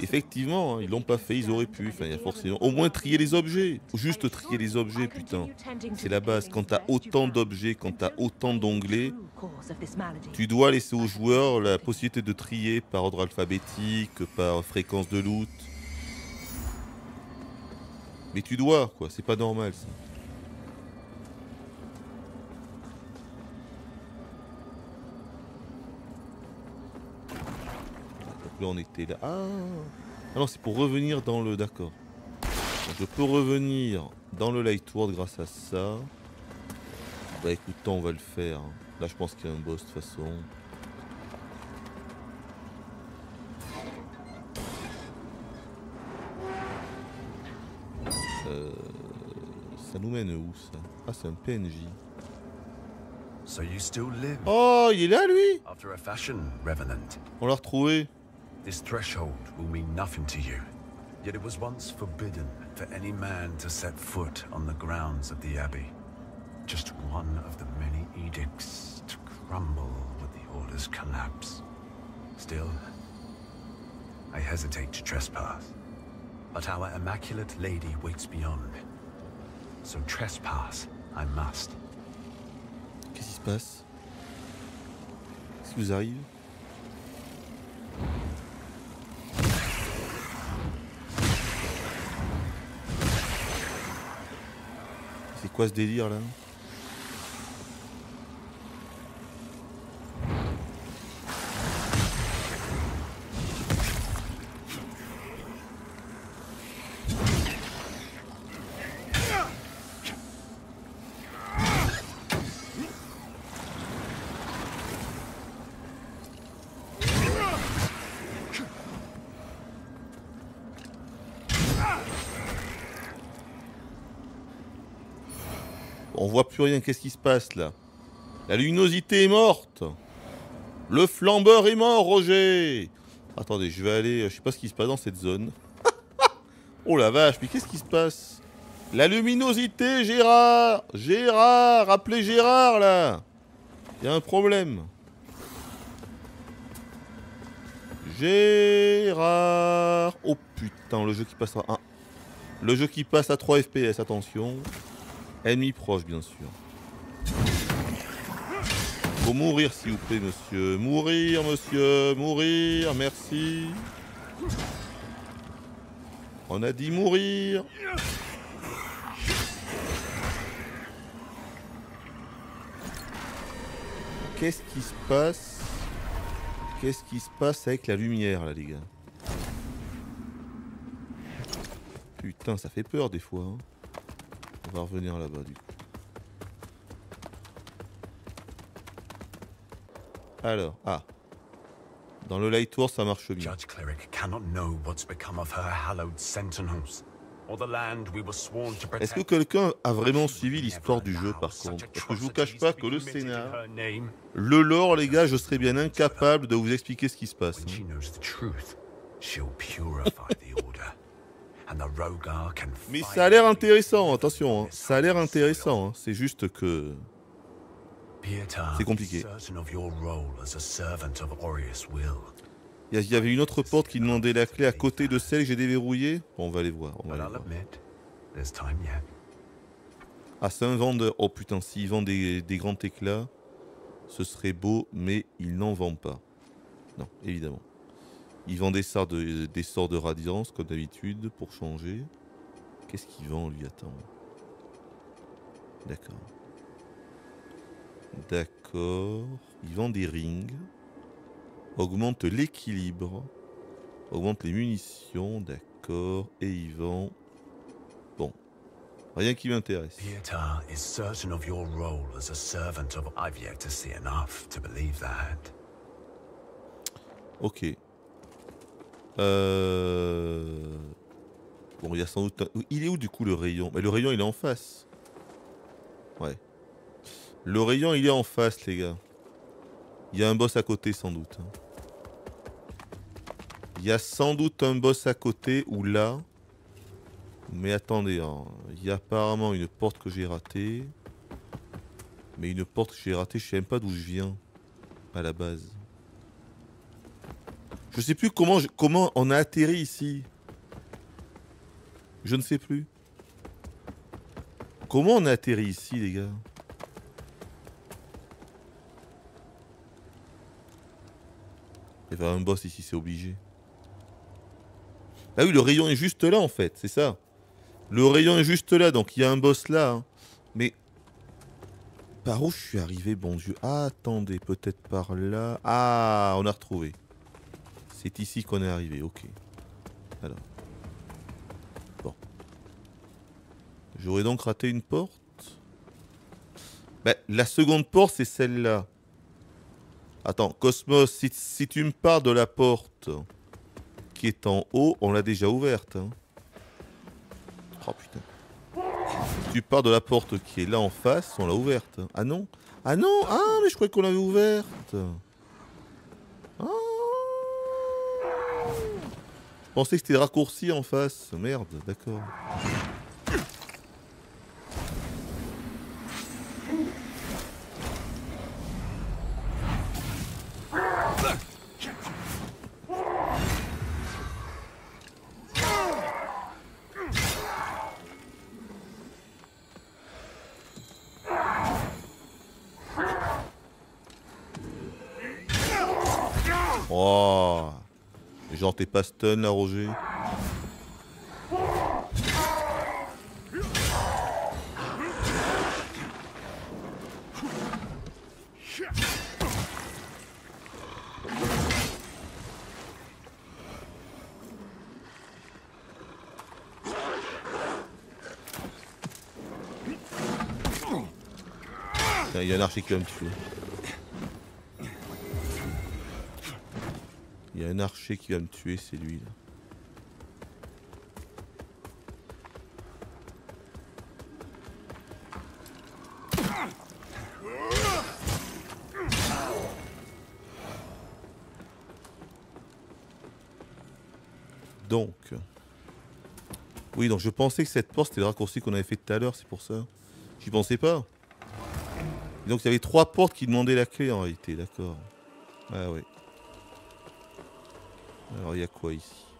Effectivement, hein, ils l'ont pas fait, ils auraient pu. Enfin, il y a forcément... Au moins trier les objets. Juste trier les objets, putain. C'est la base. Quand t'as autant d'objets, quand t'as autant d'onglets, tu dois laisser aux joueurs la possibilité de trier par ordre alphabétique, par fréquence de loot. Mais tu dois, quoi. C'est pas normal, ça. Là, on était là. Ah, ah non, c'est pour revenir dans le... D'accord. Je peux revenir dans le Light World grâce à ça. Bah écoute, on va le faire. hein. Là, je pense qu'il y a un boss de toute façon. Euh, ça nous mène où ça? Ah, c'est un PNJ. So you still live? Oh, il est là lui? After a fashion, Revenant. On l'a retrouvé. This threshold will mean nothing to you. Yet it was once forbidden for any man to set foot on the grounds of the Abbey. Just one of the many edicts to crumble with the Order's collapse. Still, I hesitate to trespass. But our Immaculate Lady waits beyond. So trespass I must. Qu'est-ce qui se passe Qu'est-ce qui vous arrive C'est quoi ce délire là On voit plus rien, qu'est-ce qui se passe là? La luminosité est morte Le flambeur est mort, Roger Attendez, je vais aller... Je sais pas ce qui se passe dans cette zone. oh la vache, mais qu'est-ce qui se passe? La luminosité, Gérard Gérard Appelez Gérard, là Il y a un problème. Gérard Oh putain, le jeu qui passe à 1. Le jeu qui passe à 3 FPS, attention. Ennemi proche, bien sûr. Faut mourir, s'il vous plaît, monsieur. Mourir, monsieur. Mourir, merci. On a dit mourir. Qu'est-ce qui se passe? Qu'est-ce qui se passe avec la lumière, là, les gars? Putain, ça fait peur, des fois. hein. Va revenir là-bas du coup. Alors, ah. Dans le Light Tour, ça marche mieux. Judge Cleric cannot know what's become of her hallowed sentinels. or the land we were sworn to Est-ce que quelqu'un a vraiment suivi l'histoire du jeu par contre? Parce que je vous cache pas que le scénar, le lore les gars, je serais bien incapable de vous expliquer ce qui se passe. Hein. Mais ça a l'air intéressant, attention, hein. ça a l'air intéressant. hein. C'est juste que... C'est compliqué. Il y avait une autre porte qui demandait la clé à côté de celle que j'ai déverrouillée. Bon, on va aller voir. On va aller voir. Ah, c'est un vendeur. Oh putain, s'il vend des, des grands éclats, ce serait beau, mais il n'en vend pas. Non, évidemment. Il vend des sorts de, des sorts de radiance, comme d'habitude, pour changer. Qu'est-ce qu'il vend, lui Attends. D'accord. D'accord. Il vend des rings. Augmente l'équilibre. Augmente les munitions. D'accord. Et il vend... Bon. Rien qui m'intéresse. Pietar is certain of your role as a servant of. I've yet to see enough to believe that. Ok. Euh... Bon, il y a sans doute... un- Il est où du coup le rayon? Mais Le rayon il est en face. Ouais. Le rayon il est en face les gars. Il y a un boss à côté sans doute. hein. Il y a sans doute un boss à côté ou là. Mais attendez, hein, il y a apparemment une porte que j'ai ratée. Mais une porte que j'ai ratée, je sais même pas d'où je viens. À la base. Je sais plus comment, on a atterri ici. Je ne sais plus. Comment on a atterri ici, les gars? Il y avait un boss ici, c'est obligé. Ah oui, le rayon est juste là, en fait, c'est ça. Le rayon est juste là, donc il y a un boss là. hein. Mais par où je suis arrivé, bon Dieu? Attendez, peut-être par là. Ah, on a retrouvé. C'est ici qu'on est arrivé, ok. Alors. Bon. J'aurais donc raté une porte Ben, La seconde porte, c'est celle-là. Attends, Cosmos, si, tu me parles de la porte qui est en haut, on l'a déjà ouverte. hein. Oh putain. Si tu pars de la porte qui est là en face, on l'a ouverte. Ah non? Ah non? Ah, mais je croyais qu'on l'avait ouverte. Ah. Pensais que c'était raccourci en face. Merde, d'accord. Oh Genre t'es pas stun là Roger Il y a un archer qui va me tuer. Il y a un archer qui va me tuer, c'est lui là. Donc. Oui, donc je pensais que cette porte c'était le raccourci qu'on avait fait tout à l'heure, c'est pour ça. J'y pensais pas. Donc il y avait trois portes qui demandaient la clé en réalité, d'accord. Ah oui. Alors il y a quoi ici?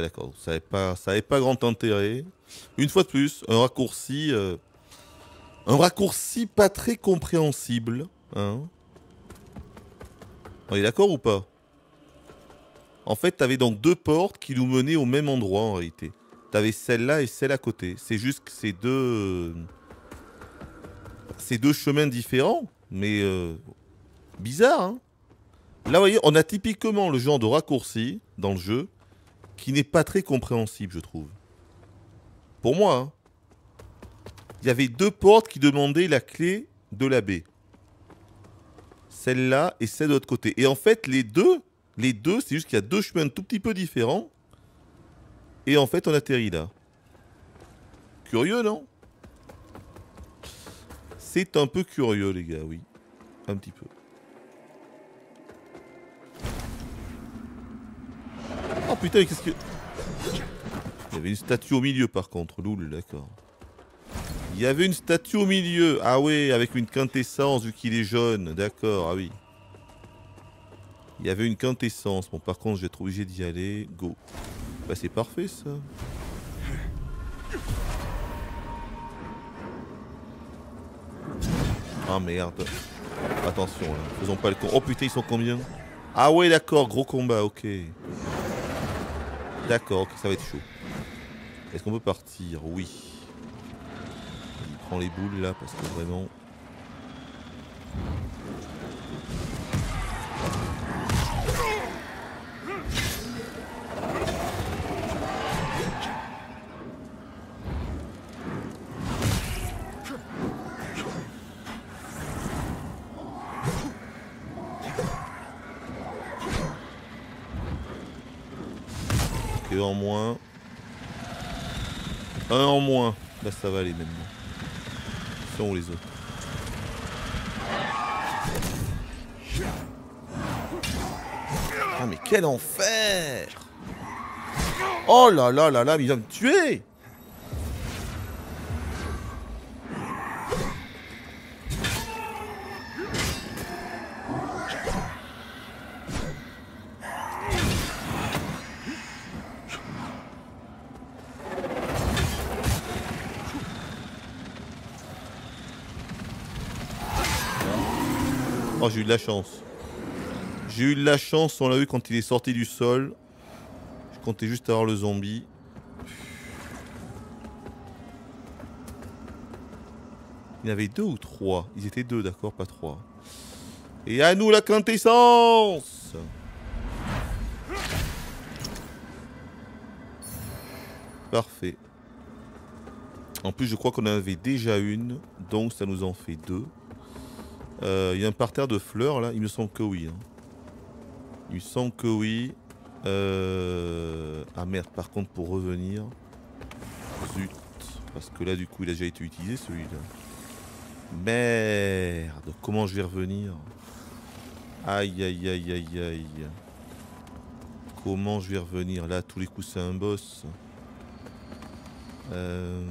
D'accord. Ça n'avait pas, pas grand intérêt. Une fois de plus, un raccourci... euh, un raccourci pas très compréhensible. Hein On est d'accord ou pas? En fait, t'avais donc deux portes qui nous menaient au même endroit en réalité. T'avais celle-là et celle à côté. C'est juste que c'est deux... C'est deux chemins différents, mais euh, bizarre, hein Là, vous voyez, on a typiquement le genre de raccourci dans le jeu qui n'est pas très compréhensible, je trouve. Pour moi, hein. Il y avait deux portes qui demandaient la clé de la baie. Celle-là et celle de l'autre côté. Et en fait, les deux, les deux, c'est juste qu'il y a deux chemins un tout petit peu différents. Et en fait, on atterrit là. Curieux, non? C'est un peu curieux, les gars, oui. Un petit peu. Oh putain, qu'est-ce que... Il y avait une statue au milieu, par contre. Loul, d'accord. Il y avait une statue au milieu. Ah ouais, avec une quintessence, vu qu'il est jaune. D'accord, ah oui. Il y avait une quintessence. Bon, par contre, j'ai être obligé d'y aller. Go. Bah, c'est parfait, ça. Ah merde. Attention, là. Faisons pas le con. Oh putain, ils sont combien? Ah ouais, d'accord, gros combat, ok. D'accord, ok, ça va être chaud. Est-ce qu'on peut partir? Oui. Il prend les boules là parce que vraiment. Un en moins. Là, ça va aller maintenant. Ils sont où les autres Ah, mais quel enfer Oh là là là là, mais il va me tuer J'ai eu de la chance. J'ai eu de la chance, on l'a vu quand il est sorti du sol. Je comptais juste avoir le zombie. Il y en avait deux ou trois Ils étaient deux, d'accord, pas trois. Et à nous la quintessence Parfait. En plus, je crois qu'on en avait déjà une, donc ça nous en fait deux. Euh, Il y a un parterre de fleurs là, il me semble que oui. hein. Il me semble que oui. Euh, Ah merde, par contre, pour revenir. Zut. Parce que là, du coup, il a déjà été utilisé celui-là. Merde, comment je vais revenir? Aïe, aïe, aïe, aïe, aïe. Comment je vais revenir? Là, tous les coups, c'est un boss. Euh...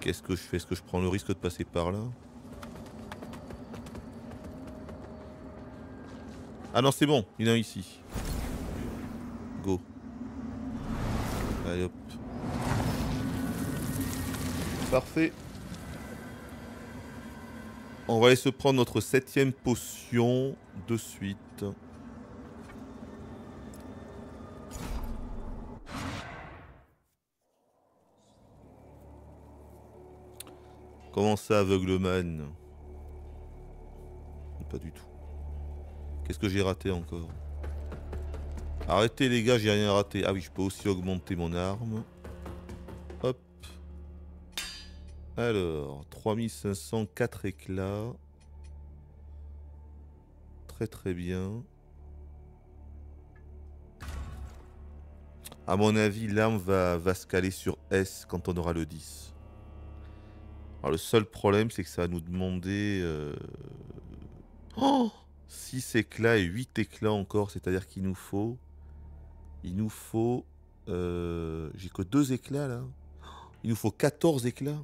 Qu'est-ce que je fais? Est-ce que je prends le risque de passer par là? Ah non, c'est bon, il y en a un ici. Go. Allez hop. Parfait. On va aller se prendre notre septième potion de suite. Comment ça, aveugleman? Pas du tout. Qu'est-ce que j'ai raté encore Arrêtez les gars, j'ai rien raté. Ah oui, je peux aussi augmenter mon arme. Hop. Alors, 3504 éclats. Très très bien. À mon avis, l'arme va, va se caler sur S quand on aura le 10. Alors le seul problème, c'est que ça va nous demander... Euh... Oh 6 éclats et 8 éclats encore, c'est-à-dire qu'il nous faut... Il nous faut... Euh... J'ai que 2 éclats là. Il nous faut 14 éclats.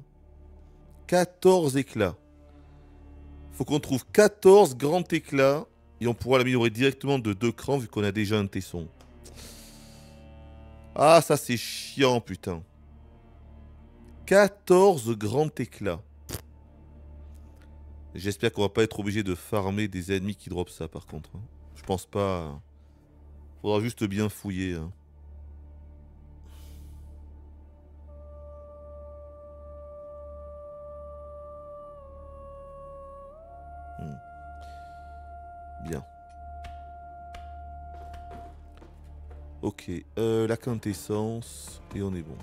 14 éclats. Faut qu'on trouve 14 grands éclats et on pourra l'améliorer directement de 2 crans vu qu'on a déjà un tesson. Ah, ça c'est chiant, putain. 14 grands éclats. J'espère qu'on va pas être obligé de farmer des ennemis qui dropent ça, par contre. hein. Je pense pas. Faudra juste bien fouiller. hein. Hmm. Bien. Ok, euh, la quintessence, et on est bon.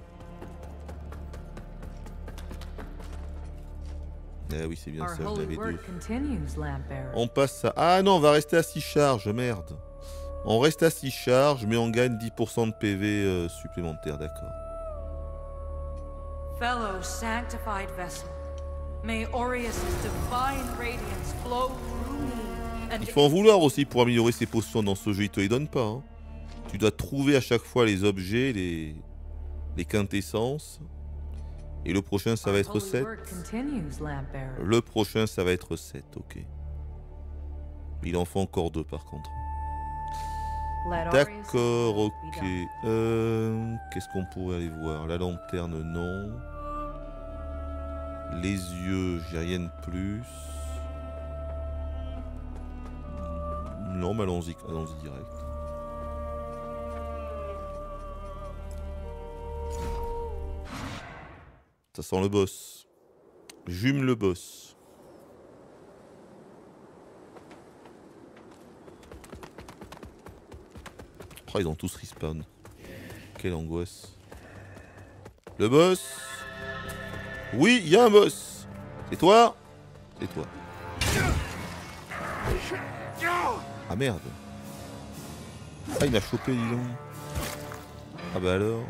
Ah oui, c'est bien ça, je l'avais dit. On passe à... Ah non, on va rester à 6 charges, merde. On reste à 6 charges, mais on gagne 10% de PV euh, supplémentaires, d'accord. Fellow sanctified vessel, may Aureus' divine radiance flow through Il faut en vouloir aussi pour améliorer ses potions dans ce jeu, il te les donne pas. hein. Tu dois trouver à chaque fois les objets, les, les quintessences. Et le prochain, ça va être holy 7. word continues, Lampbearer. Le prochain, ça va être 7, ok. Il en faut encore deux par contre. D'accord, ok. Euh, Qu'est-ce qu'on pourrait aller voir? La lanterne, non. Les yeux, j'ai rien de plus. Non, mais allons-y allons direct. Ça sent le boss. Jume le boss. Oh, ils ont tous respawn. Quelle angoisse. Le boss Oui, il y a un boss C'est toi C'est toi. Ah merde Ah, il m'a chopé, dis donc. Ah bah alors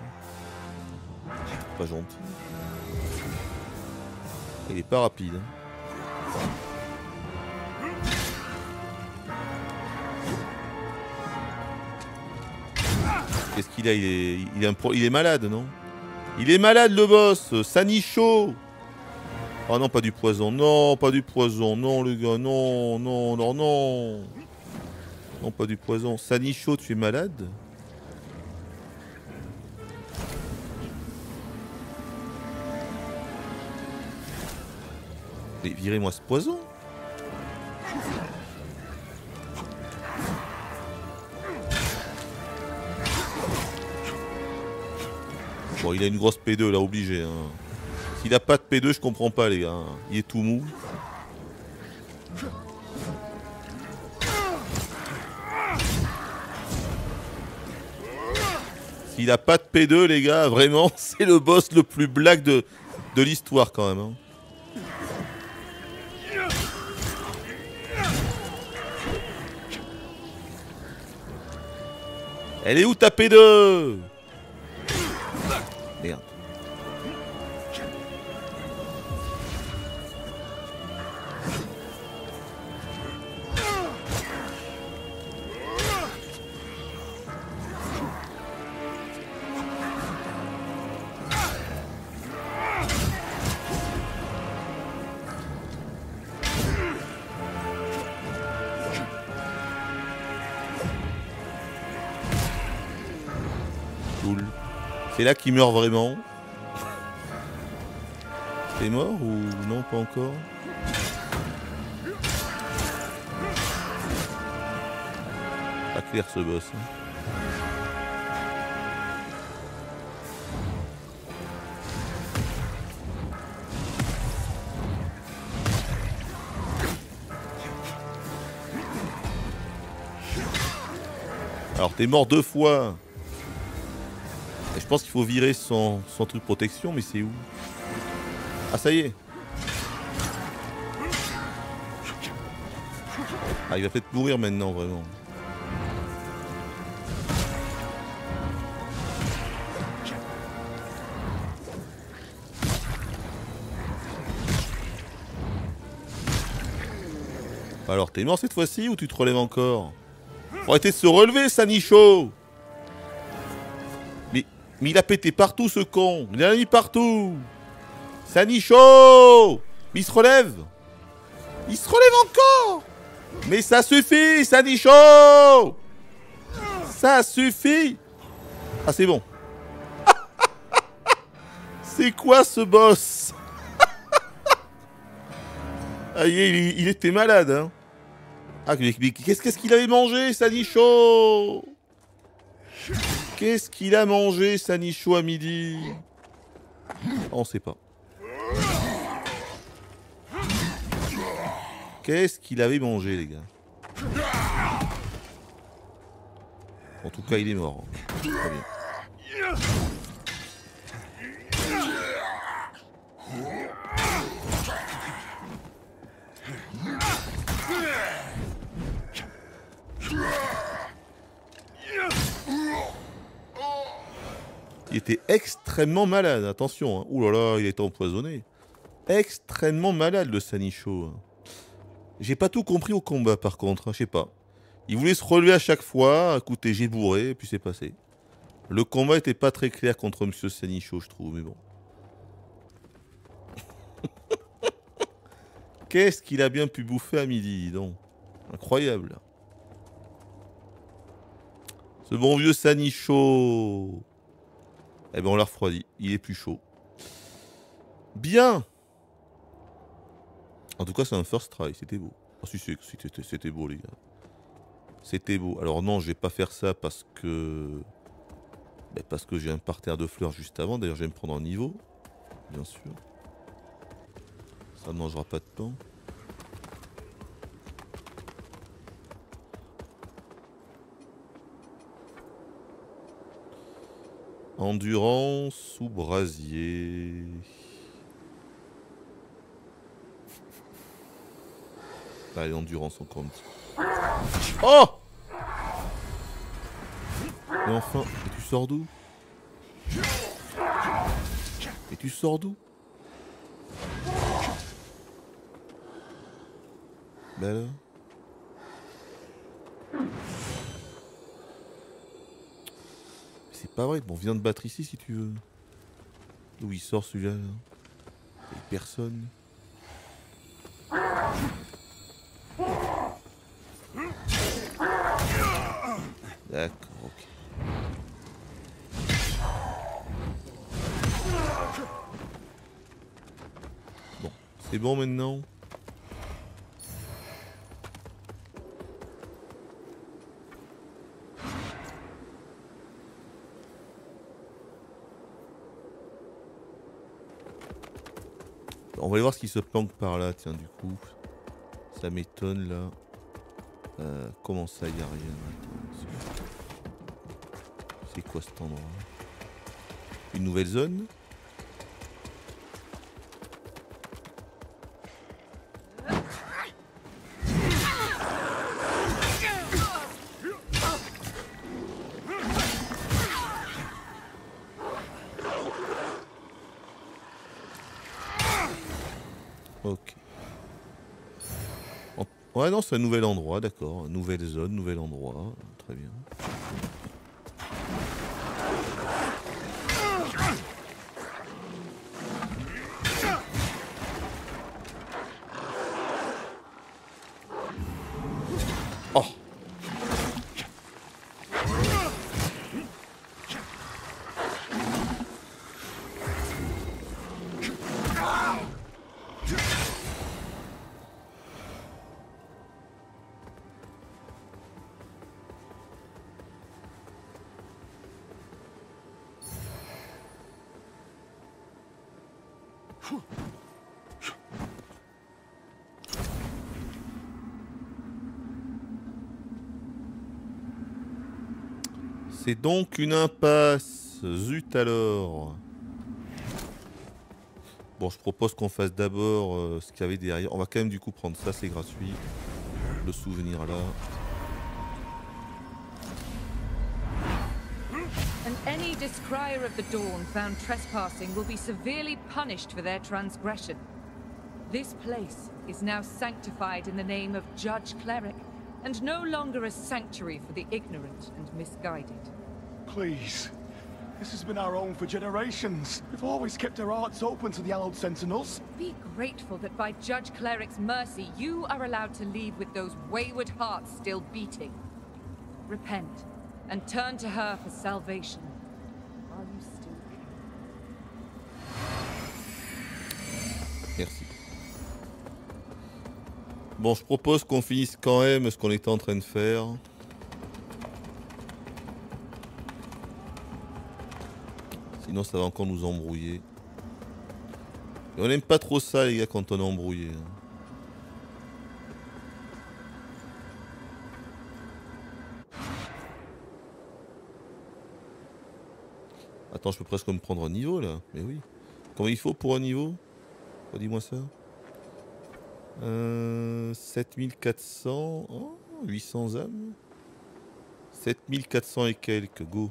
Pas gentil. Il est pas rapide. hein. Qu'est-ce qu'il a il est, malade, non? Il est malade, le boss Sanicho Oh non, pas du poison. Non, pas du poison. Non, le gars. Non, non, non, non. Non, pas du poison. Sanicho, tu es malade? Virez-moi ce poison Bon, il a une grosse P2 là, obligé. Hein. S'il a pas de P2, je comprends pas, les gars. hein. Il est tout mou. S'il a pas de P2, les gars, vraiment, c'est le boss le plus black de, de l'histoire quand même. hein. Elle est où ta P2 là qu'il meurt vraiment. T'es mort ou non pas encore Pas clair ce boss. hein. Alors t'es mort deux fois. Je pense qu'il faut virer son, son truc protection, mais c'est où? Ah ça y est. Ah il va peut-être mourir maintenant vraiment. Alors t'es mort cette fois-ci ou tu te relèves encore? Faut arrêter de se relever, Sanicho mais, il a pété partout ce con. Il a mis partout. Sanicho Mais il se relève. Il se relève encore. Mais ça suffit, Sanicho Ça suffit. Ah c'est bon. C'est quoi ce boss? Ah, il, était malade, hein. Ah, qu'est-ce qu'il avait mangé, Sanicho Qu'est-ce qu'il a mangé, Sanicho, à midi? On sait pas. Qu'est-ce qu'il avait mangé, les gars? En tout cas, il est mort. Il était extrêmement malade, attention. Hein. Ouh là là, il empoisonné. Extrêmement malade le Sanicho. hein. J'ai pas tout compris au combat par contre, hein, je sais pas. Il voulait se relever à chaque fois, écoutez, j'ai bourré, et puis c'est passé. Le combat était pas très clair contre Monsieur Sanicho, je trouve, mais bon. Qu'est-ce qu'il a bien pu bouffer à midi, donc. Incroyable. Ce bon vieux Sanicho. Eh ben on l'a refroidi, il est plus chaud. Bien En tout cas c'est un first try, c'était beau. Ah si, c'était beau les gars. C'était beau. Alors non, je vais pas faire ça parce que... ben, parce que j'ai un parterre de fleurs juste avant. D'ailleurs, je vais me prendre en niveau. Bien sûr. Ça ne mangera pas de temps. Endurance ou brasier. Allez, endurance encore un petit. Oh! Et enfin, et tu sors d'où? Et tu sors d'où? Ben C'est pas vrai, bon, viens de battre ici si tu veux. D'où il sort celui-là là Et personne. D'accord, ok. Bon, c'est bon maintenant? On va aller voir ce qui se planque par là, tiens, du coup. Ça m'étonne là. Euh, comment ça, y a rien? C'est quoi cet endroit? Une nouvelle zone? Non, c'est un nouvel endroit, d'accord. Nouvelle zone, nouvel endroit. Très bien. Donc une impasse. Zut alors. Bon, je propose qu'on fasse d'abord euh, ce qu'il y avait derrière. On va quand même du coup prendre ça, c'est gratuit. Le souvenir là. Any descrier of the dawn found trespassing will be severely punished for their transgression. This place is now sanctified in the name of Judge Cleric, and no longer a sanctuary for the ignorant and misguided. Please. This has been our own for generations. We've always kept our hearts open to the allied Sentinels. Be grateful that by Judge Cleric's mercy, you are allowed to leave with those wayward hearts still beating. Repent, and turn to her for salvation. Are you still. Merci. Bon, je propose qu'on finisse quand même ce qu'on était en train de faire. Sinon, ça va encore nous embrouiller. On n'aime pas trop ça, les gars, quand on est embrouillé. hein. Attends, je peux presque me prendre un niveau là. Mais oui. Combien il faut pour un niveau? Redis-moi ça. Euh, 7400. Oh, 800 âmes. 7400 et quelques. Go.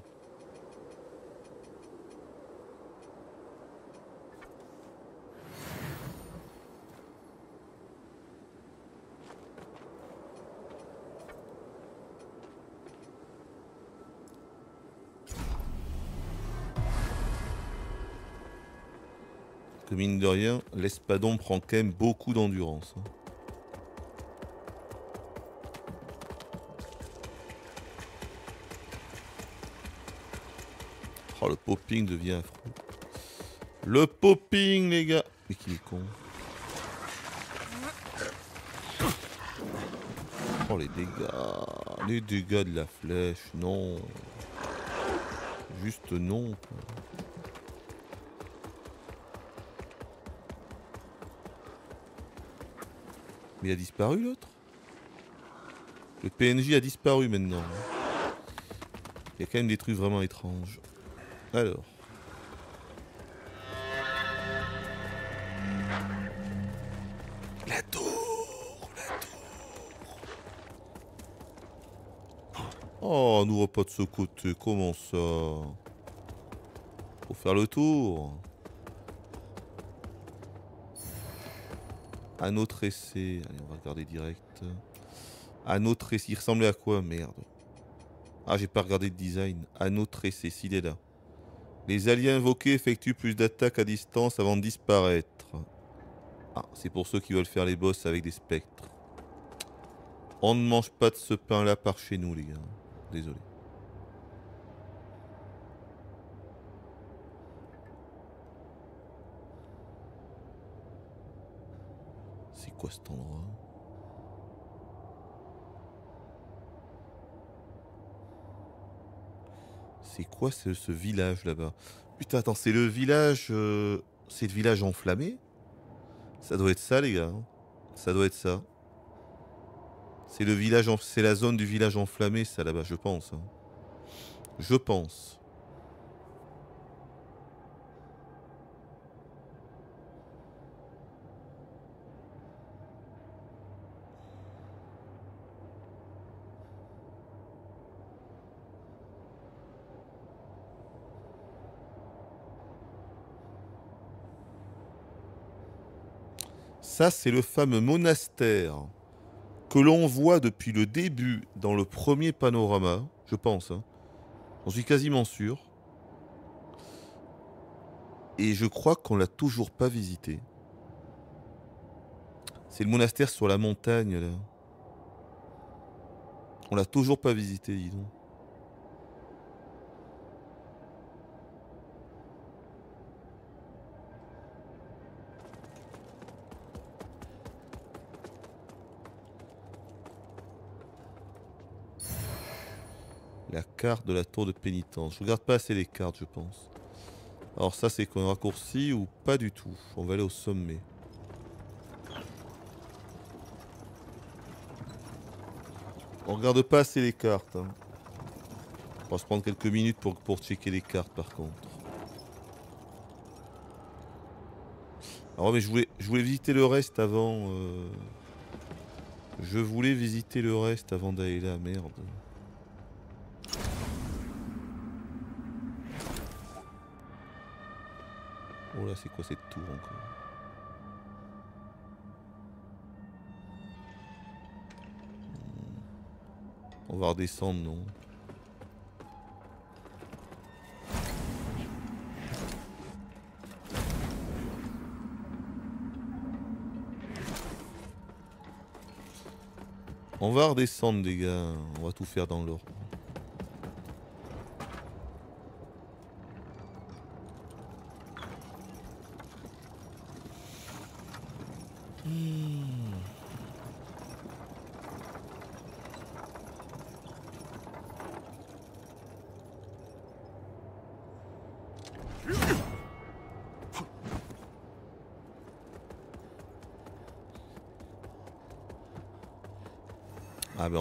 Mine de rien, l'espadon prend quand même beaucoup d'endurance. hein. Oh, le popping devient affreux. Le popping, les gars Mais qu'il est con. Oh, les dégâts. Les dégâts de la flèche, non. Juste non. Il a disparu l'autre Le PNJ a disparu maintenant. Il y a quand même des trucs vraiment étranges. Alors. La tour La tour Oh, on n'ouvre pas de ce côté. Comment ça? Faut faire le tour. À notre essai. Allez, on va regarder direct. À notre essai. Il ressemblait à quoi? Merde. Ah, j'ai pas regardé le design. À notre essai, s'il est là. Les alliés invoqués effectuent plus d'attaques à distance avant de disparaître. Ah, c'est pour ceux qui veulent faire les boss avec des spectres. On ne mange pas de ce pain-là par chez nous, les gars. Désolé. C'est cet endroit? C'est quoi ce, village là-bas? Putain, attends, c'est le village. euh, C'est le village enflammé? Ça doit être ça, les gars. hein. Ça doit être ça. C'est le village, c'est la zone du village enflammé, ça là-bas, je pense. hein. Je pense. Ça, c'est le fameux monastère que l'on voit depuis le début dans le premier panorama, je pense. hein. J'en suis quasiment sûr. Et je crois qu'on l'a toujours pas visité. C'est le monastère sur la montagne, là. On l'a toujours pas visité, dis donc. Carte de la tour de pénitence. Je regarde pas assez les cartes, je pense. Alors ça, c'est qu'on raccourci ou pas du tout On va aller au sommet. On regarde pas assez les cartes. hein. On va se prendre quelques minutes pour, pour checker les cartes par contre. Alors mais je voulais, je voulais visiter le reste avant... euh, Je voulais visiter le reste avant d'aller là, merde. C'est quoi cette tour encore Hmm. On va redescendre, non On va redescendre, les gars. On va tout faire dans l'ordre.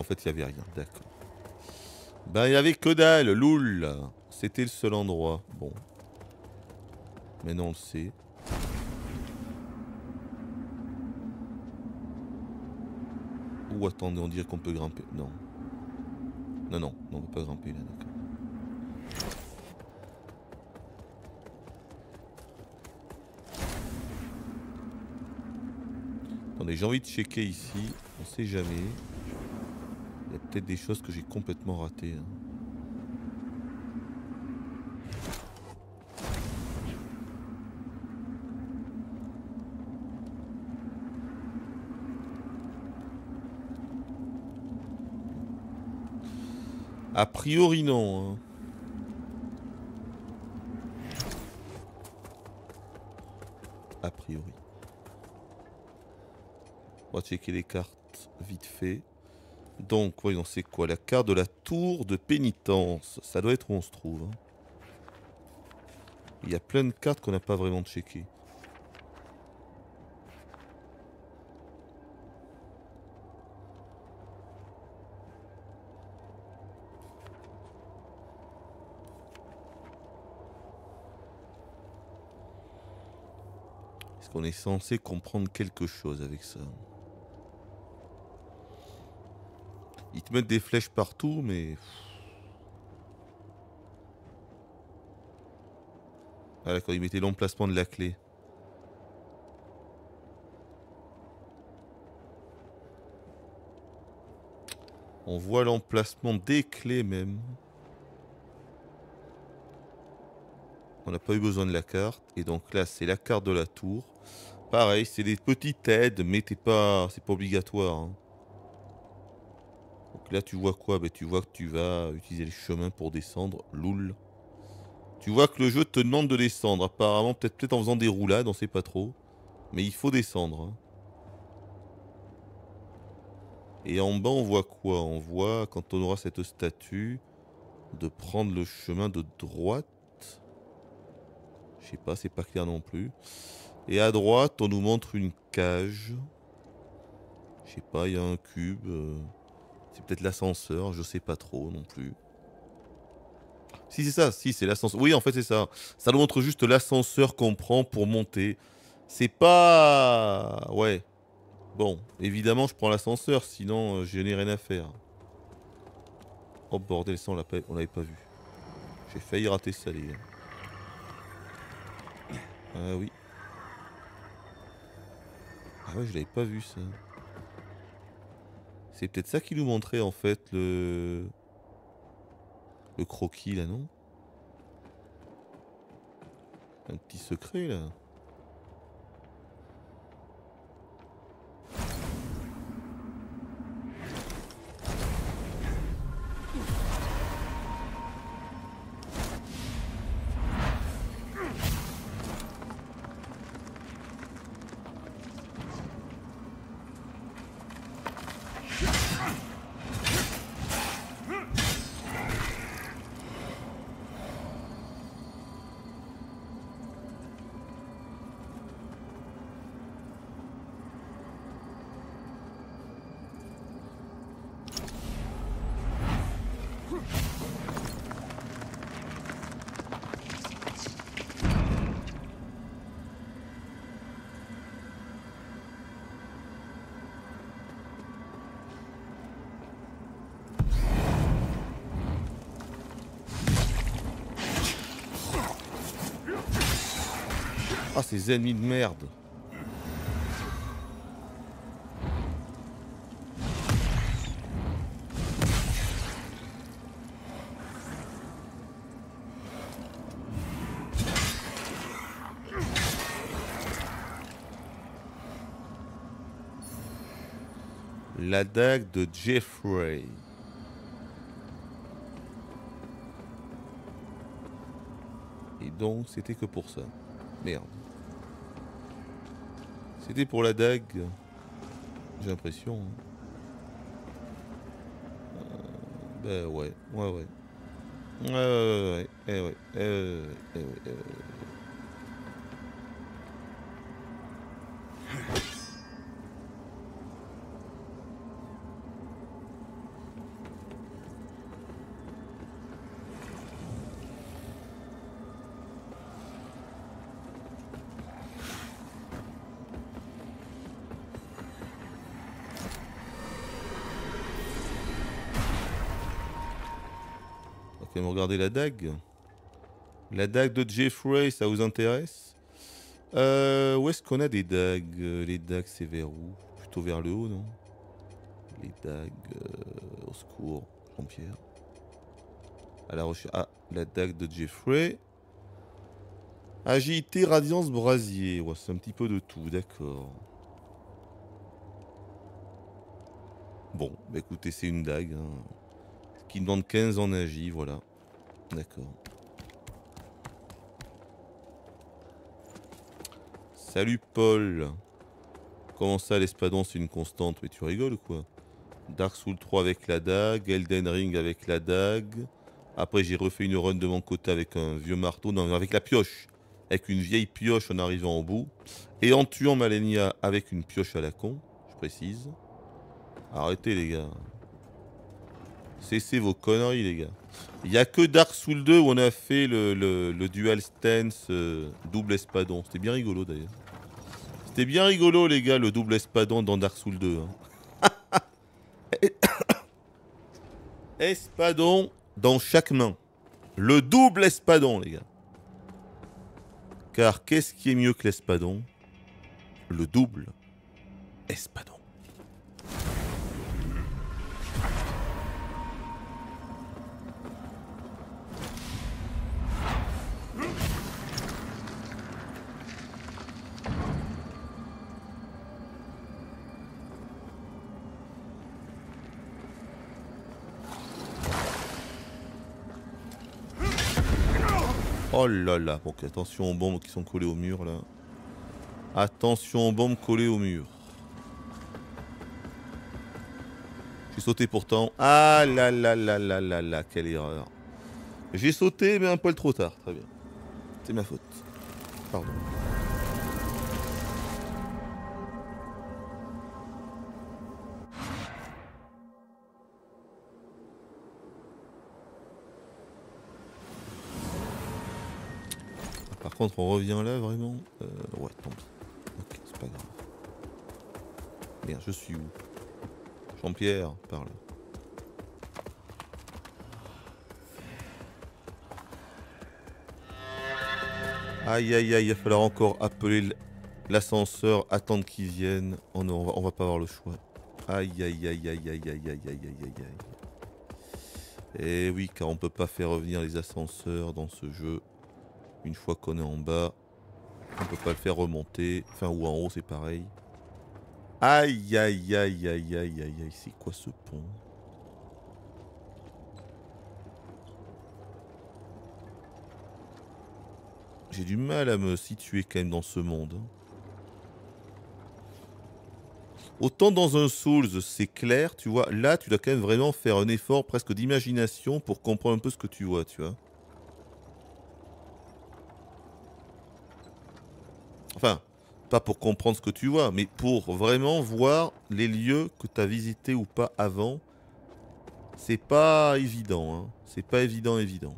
Fait il y avait rien, d'accord. Ben il y avait que dalle, loul. C'était le seul endroit. Bon. Maintenant on le sait. Ou attendez, on dirait qu'on peut grimper. Non. Non, non, non, on peut pas grimper là, d'accord. Attendez, j'ai envie de checker ici. On sait jamais. Des choses que j'ai complètement ratées. hein. A priori non. hein. A priori. On va checker les cartes vite fait. Donc, voyons, c'est quoi La carte de la tour de pénitence. Ça doit être où on se trouve. hein. Il y a plein de cartes qu'on n'a pas vraiment checkées. Est-ce qu'on est censé comprendre quelque chose avec ça? Ils te mettent des flèches partout, mais... Ah d'accord, ils mettaient l'emplacement de la clé. On voit l'emplacement des clés même. On n'a pas eu besoin de la carte. Et donc là, c'est la carte de la tour. Pareil, c'est des petites aides, mais pas, c'est pas obligatoire. hein. Donc là, tu vois quoi? Ben, Tu vois que tu vas utiliser le chemin pour descendre. Loul. Tu vois que le jeu te demande de descendre. Apparemment, peut-être peut en faisant des roulades, on sait pas trop. Mais il faut descendre. hein. Et en bas, on voit quoi? On voit, quand on aura cette statue, de prendre le chemin de droite. Je sais pas, c'est pas clair non plus. Et à droite, on nous montre une cage. Je sais pas, il y a un cube. euh, C'est peut-être l'ascenseur, je sais pas trop non plus. Si c'est ça, si c'est l'ascenseur. Oui, en fait c'est ça. Ça nous montre juste l'ascenseur qu'on prend pour monter. C'est pas... Ouais. Bon, évidemment je prends l'ascenseur, sinon euh, je n'ai rien à faire. Oh bordel, ça on l'a pas- on l'avait pas vu. J'ai failli rater ça les gars. Ah oui. Ah ouais, je l'avais pas vu ça. C'est peut-être ça qui nous montrait en fait le le croquis là, non? Un petit secret là. Ces ennemis de merde. La dague de Jeffrey. Et donc, c'était que pour ça. Merde. C'était pour la dague. J'ai l'impression. hein. Euh, ben ouais, ouais, ouais. Ouais, ouais, ouais, eh ouais, eh ouais, eh ouais, eh ouais. Regardez la dague. La dague de Jeffrey, ça vous intéresse? Euh, Où est-ce qu'on a des dagues? Les dagues, c'est vers où? Plutôt vers le haut, non? Les dagues... euh, au secours, Jean-Pierre. À la recherche... Ah, la dague de Jeffrey. Agilité, radiance, brasier. Ouais, c'est un petit peu de tout, d'accord. Bon, bah écoutez, c'est une dague. hein, Qui demande 15 en agi, voilà. D'accord. Salut Paul. Comment ça, l'espadon, c'est une constante? Mais tu rigoles ou quoi? Dark Souls 3 avec la dague, Elden Ring avec la dague. Après, j'ai refait une run de mon côté avec un vieux marteau, non, avec la pioche. Avec une vieille pioche en arrivant au bout. Et en tuant Malenia avec une pioche à la con, je précise. Arrêtez, les gars. Cessez vos conneries, les gars. Il n'y a que Dark Souls 2 où on a fait le, le- dual stance euh, double espadon. C'était bien rigolo, d'ailleurs. C'était bien rigolo, les gars, le double espadon dans Dark Souls 2. hein. espadon dans chaque main. Le double espadon, les gars. Car qu'est-ce qui est mieux que l'espadon? Le double espadon. Oh là là, attention aux bombes qui sont collées au mur là. Attention aux bombes collées au mur. J'ai sauté pourtant. Ah là là là là là là, quelle erreur. J'ai sauté mais un poil trop tard, très bien. C'est ma faute. Pardon. Par contre, on revient là vraiment euh, Ouais, tant pis. Ok, c'est pas grave. Merde, je suis où? Jean-Pierre, par là. Aïe aïe aïe, il va falloir encore appeler l'ascenseur, attendre qu'il vienne. Oh on va, on va pas avoir le choix. Aïe aïe aïe aïe aïe aïe aïe aïe aïe aïe aïe. Eh oui, car on peut pas faire revenir les ascenseurs dans ce jeu. Une fois qu'on est en bas, on peut pas le faire remonter. Enfin, ou en haut, c'est pareil. Aïe aïe aïe aïe aïe aïe aïe, c'est quoi ce pont? J'ai du mal à me situer quand même dans ce monde. hein. Autant dans un Souls, c'est clair, tu vois. Là, tu dois quand même vraiment faire un effort presque d'imagination pour comprendre un peu ce que tu vois, tu vois. Enfin, pas pour comprendre ce que tu vois, mais pour vraiment voir les lieux que tu as visités ou pas avant. C'est pas évident, hein. C'est pas évident, évident.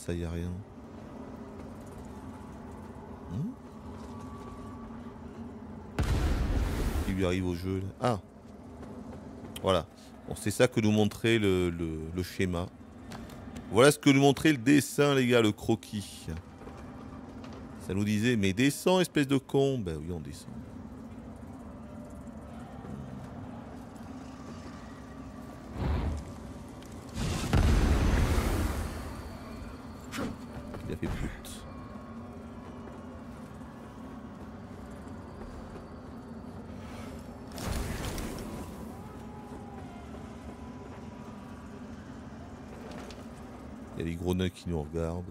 Ça, y a rien Hmm Qui lui arrive au jeu là Ah Voilà. Bon, c'est ça que nous montrait le, le- schéma. Voilà ce que nous montrait le dessin, les gars, le croquis. Ça nous disait, mais descends, espèce de con. Bah oui, on descend. Il a fait pute. Il y a les gros nœuds qui nous regardent.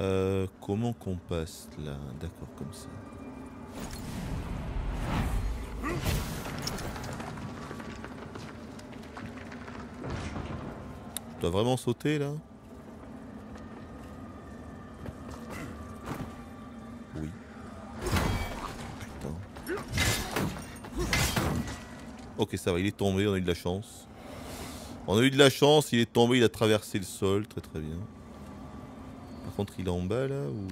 Euh, comment qu'on passe là? D'accord, comme ça. Je dois vraiment sauter là? Il est tombé, on a eu de la chance. On a eu de la chance, il est tombé, il a traversé le sol, très très bien. Par contre, il est en bas là ou?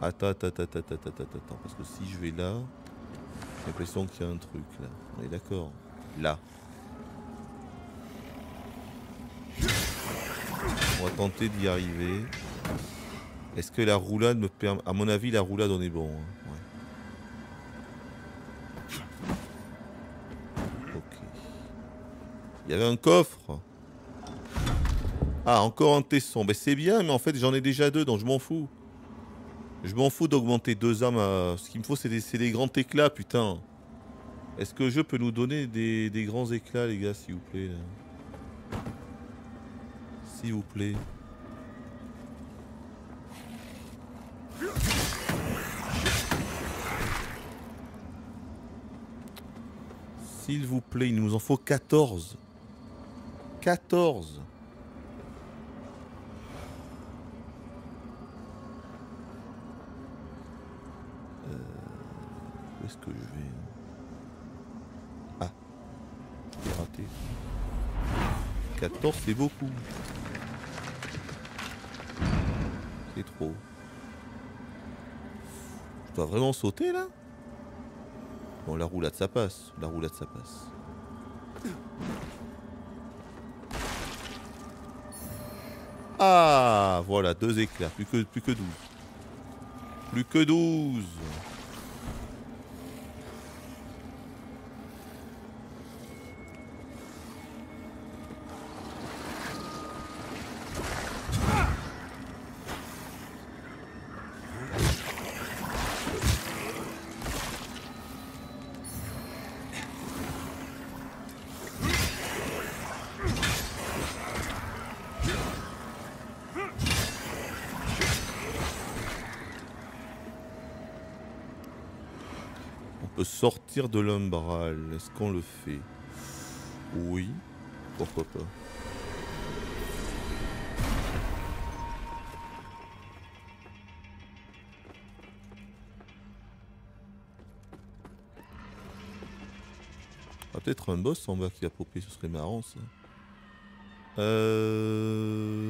Attends, attends, attends, attends, attends, attends, attends, parce que si je vais là, j'ai l'impression qu'il y a un truc là. On est d'accord? Là. On va tenter d'y arriver. Est-ce que la roulade me permet... À mon avis, la roulade, on est bon. hein. Il y avait un coffre. Ah, encore un tesson. Ben, c'est bien, mais en fait, j'en ai déjà deux, donc je m'en fous. Je m'en fous d'augmenter deux armes. à- Ce qu'il me faut, c'est des, des grands éclats, putain. Est-ce que le jeu peut nous donner des, des grands éclats, les gars, s'il vous plaît S'il vous plaît. S'il vous plaît, il nous en faut 14. 14. Euh, où est-ce que je vais? Ah, j'ai raté. 14, c'est beaucoup. C'est trop. Je dois vraiment sauter là? Bon, la roulade ça passe. La roulade ça passe. Ah, voilà, deux éclairs. Plus que, plus que 12. Plus que 12. Est-ce qu'on le fait? Oui. Pourquoi pas? Ah, Peut-être un boss en bas qui va popper, ce serait marrant ça. Euh...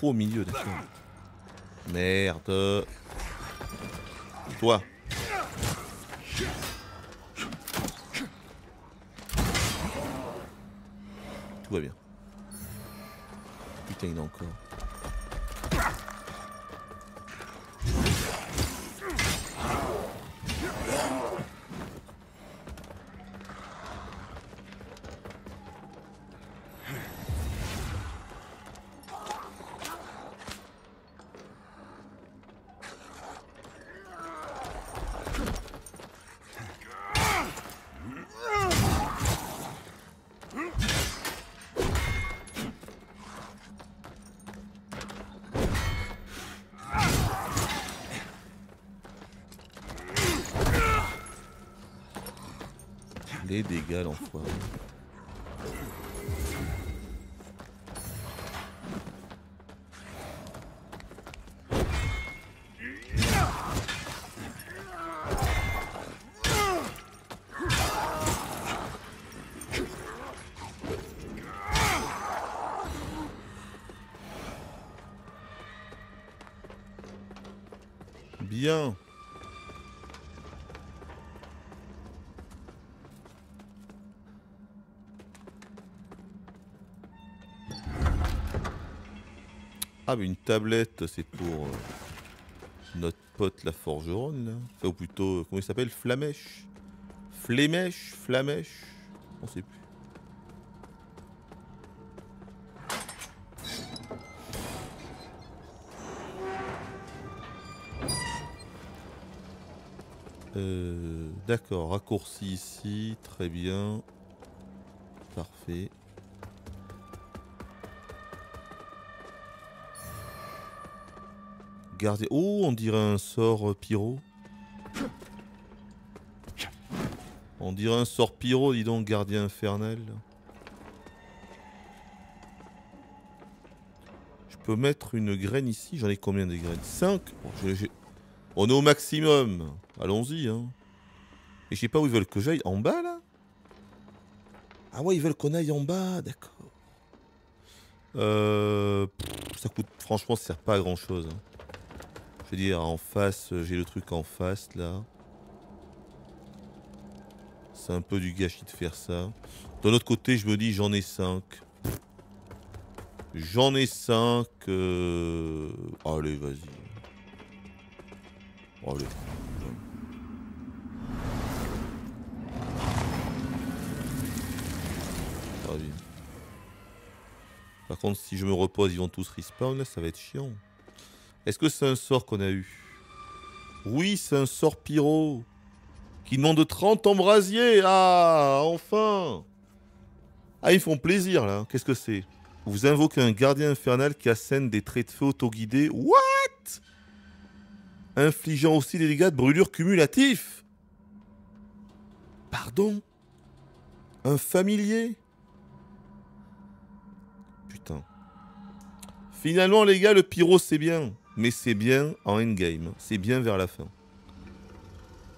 Trou au milieu, d'accord. Merde. Toi. Tout va bien. Putain, il a encore. les dégâts, l'enfoiré. Bien. Ah, mais une tablette, c'est pour euh, notre pote la forgeronne, là. Enfin, ou plutôt, euh, comment il s'appelle? Flamèche Flémèche Flamèche On sait plus. Euh, D'accord, raccourci ici, très bien. Parfait. Oh, on dirait un sort euh, pyro. On dirait un sort pyro, dis donc, gardien infernal. Je peux mettre une graine ici. J'en ai combien des graines? 5 On est au maximum. Allons-y. Hein. Et je sais pas où ils veulent que j'aille. En bas, là? Ah ouais, ils veulent qu'on aille en bas. D'accord. Euh, ça coûte... Franchement, ça sert pas à grand-chose. Hein. Je veux dire, en face, euh, j'ai le truc en face, là. C'est un peu du gâchis de faire ça. De l'autre côté, je me dis, j'en ai 5. J'en ai 5. Euh... Allez, vas-y. Allez. Vas-y. Par contre, si je me repose, ils vont tous respawn, là, ça va être chiant. Est-ce que c'est un sort qu'on a eu? Oui, c'est un sort pyro. Qui demande 30 embrasiers. Ah, enfin Ah, ils font plaisir, là. Qu'est-ce que c'est? Vous invoquez un gardien infernal qui assène des traits de feu autoguidés. What? Infligeant aussi des dégâts de brûlure cumulatifs. Pardon? Un familier? Putain. Finalement, les gars, le pyro, c'est bien mais c'est bien en endgame, c'est bien vers la fin.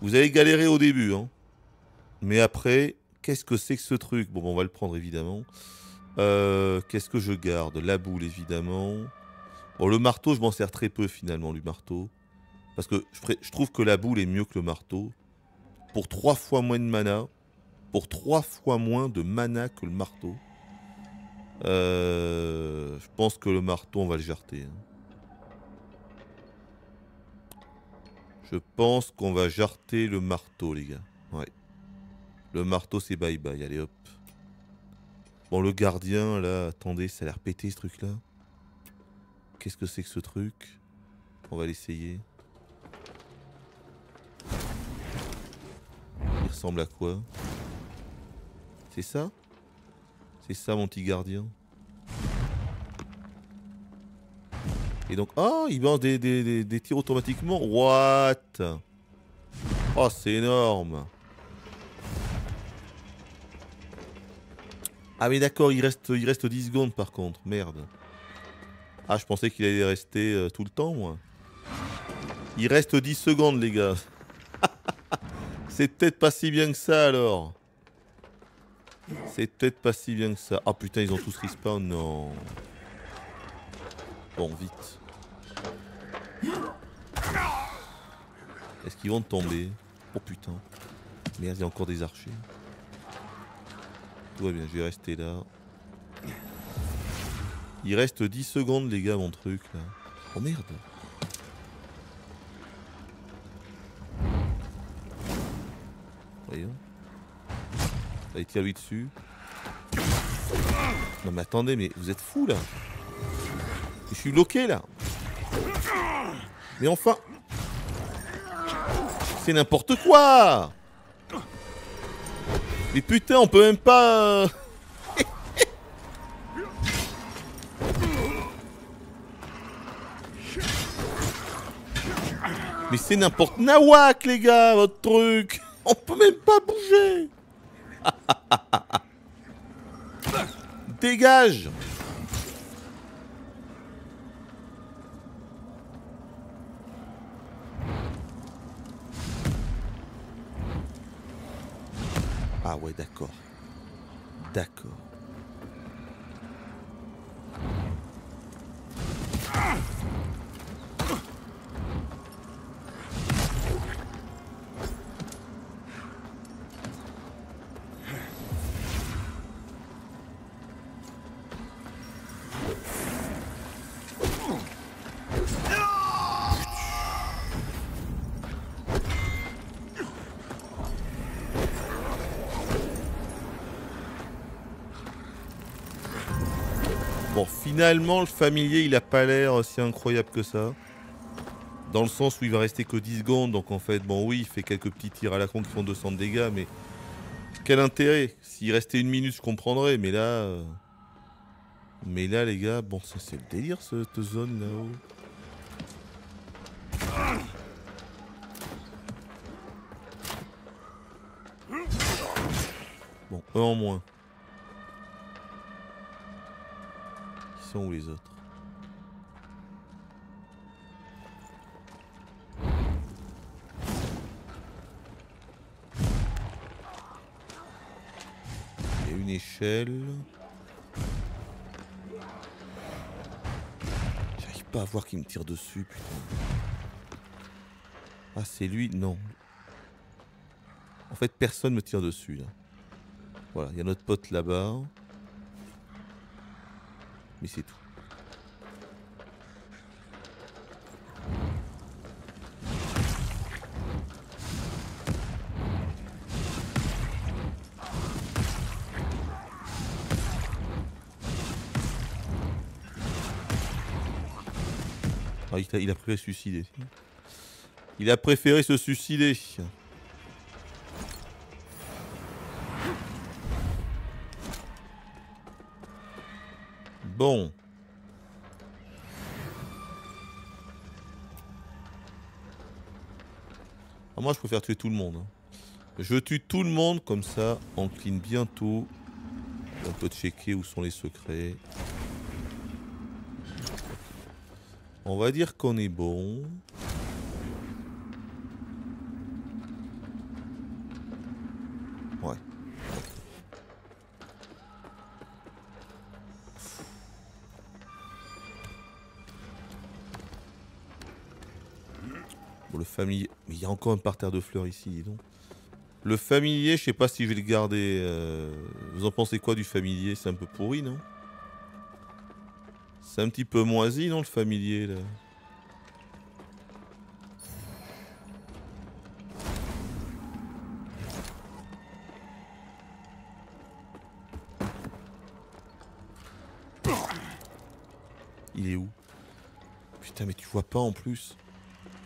Vous avez galéré au début, hein. Mais après, qu'est-ce que c'est que ce truc? Bon, on va le prendre évidemment. Euh, qu'est-ce que je garde? La boule, évidemment. Bon, le marteau, je m'en sers très peu finalement, du marteau. Parce que je, trouve que la boule est mieux que le marteau. Pour trois fois moins de mana. Pour trois fois moins de mana que le marteau. Euh, je pense que le marteau, on va le jarter. Hein. Je pense qu'on va jarter le marteau, les gars. Ouais. Le marteau, c'est bye bye. Allez, hop. Bon, le gardien, là, attendez, ça a l'air pété, ce truc-là. Qu'est-ce que c'est que ce truc? On va l'essayer. Il ressemble à quoi? C'est ça? C'est ça, mon petit gardien? Et donc, oh, il lance des, des, tirs automatiquement. What? Oh, c'est énorme. Ah mais d'accord, il reste, il reste 10 secondes par contre. Merde. Ah, je pensais qu'il allait rester euh, tout le temps, moi. Il reste 10 secondes, les gars. C'est peut-être pas si bien que ça, alors. C'est peut-être pas si bien que ça. Ah putain, ils ont tous respawn, non. Bon, vite. Est-ce qu'ils vont tomber? Oh putain. Merde, il y a encore des archers. Tout va bien, je vais rester là. Il reste 10 secondes, les gars, mon truc, là. Oh merde. Voyons. Allez, tire lui dessus. Non mais attendez, mais vous êtes fous, là. Je suis bloqué, là. Mais enfin C'est n'importe quoi. Mais putain, on peut même pas... Euh, Mais c'est n'importe nawak, les gars, votre truc. On peut même pas bouger. Dégage d'accord. D'accord. Finalement, le familier, il a pas l'air si incroyable que ça. Dans le sens où il va rester que 10 secondes, donc en fait, bon oui, il fait quelques petits tirs à la con qui font 200 de dégâts, mais quel intérêt? S'il restait une minute, je comprendrais, mais là... euh, Mais là, les gars, bon, ça c'est le délire, cette zone là-haut. Bon, un en moins. Sont où les autres Il y a une échelle. J'arrive pas à voir qui me tire dessus, putain. Ah, c'est lui? Non. En fait, personne me tire dessus, là. Voilà, il y a notre pote là-bas. Mais c'est tout. Ah, il, a, il a préféré se suicider. Il a préféré se suicider. Ah, moi, je préfère tuer tout le monde. hein. Je tue tout le monde, comme ça, on clean bientôt. On peut checker où sont les secrets. On va dire qu'on est bon. Familier. Mais il y a encore un parterre de fleurs ici, dis donc. Le familier, je sais pas si je vais le garder. euh, Vous en pensez quoi du familier? C'est un peu pourri, non? C'est un petit peu moisi, non, le familier, là? Il est où? Putain, mais tu vois pas en plus.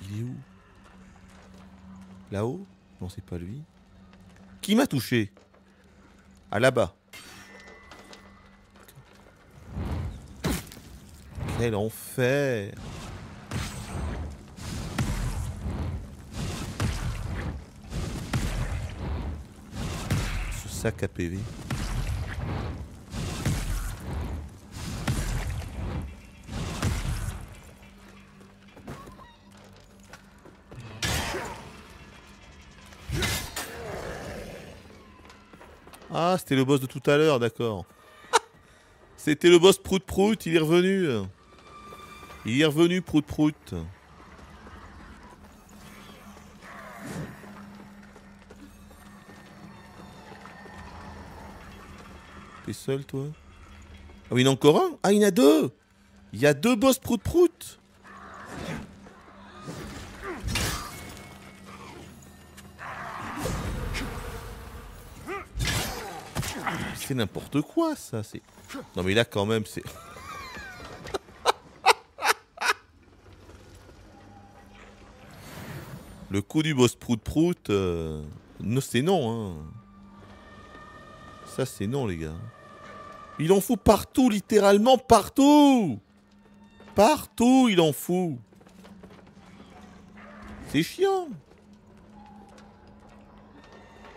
Il est où? Là-haut Non, c'est pas lui. Qui m'a touché? Ah, là-bas. Quel enfer Ce sac à PV. C'était le boss de tout à l'heure, d'accord. C'était le boss Prout Prout, il est revenu. Il est revenu, Prout Prout. T'es seul, toi? Ah oui, il y en a encore un? Ah, il y en a deux Il y a deux boss Prout Prout C'est n'importe quoi, ça. C'est. Non, mais là, quand même, c'est. Le coup du boss prout prout, euh, c'est non. Hein. Ça, c'est non, les gars. Il en fout partout, littéralement partout. Partout, il en fout. C'est chiant.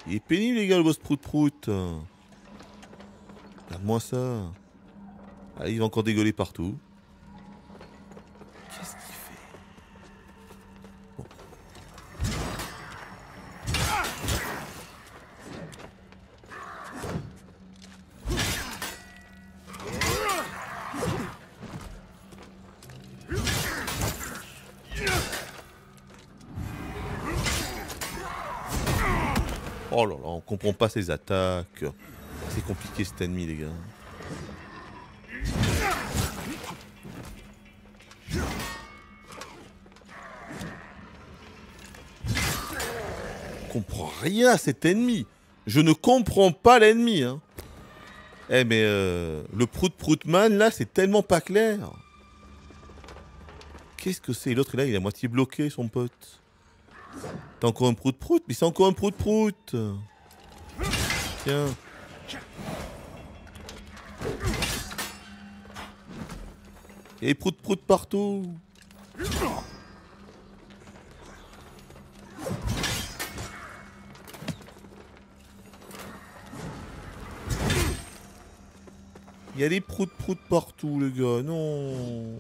Il est pénible, les gars, le boss prout prout. Regarde-moi ça. Ah, il va encore dégueuler partout. Qu'est-ce qu'il fait? Oh là là, on comprend pas ses attaques. C'est compliqué cet ennemi, les gars. Je comprends rien à cet ennemi. Je ne comprends pas l'ennemi. Hein. Eh mais euh, le prout proutman là c'est tellement pas clair. Qu'est-ce que c'est? L'autre là il est à moitié bloqué son pote. T'as encore un prout prout? Mais c'est encore un prout prout Tiens. Et prout prout partout Il y a des proutes proutes partout, les gars. Non.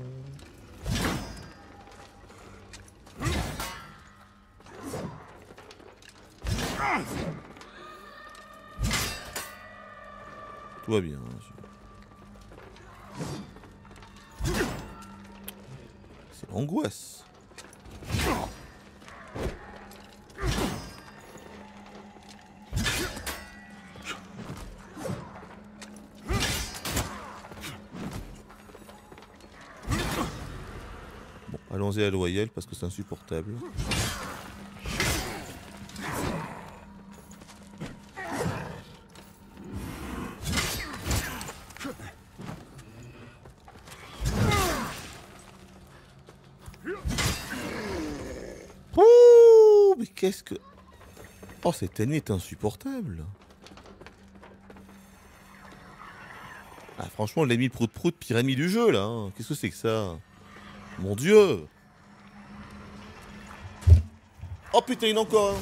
Tout va bien. L'angoisse. Bon, allons-y à Loyal parce que c'est insupportable. Qu'est-ce que... Oh, cet ennemi est insupportable. Ah, franchement, l'ennemi prout prout pire ennemi du jeu, là. hein. Qu'est-ce que c'est que ça? Mon dieu Oh putain, il encore.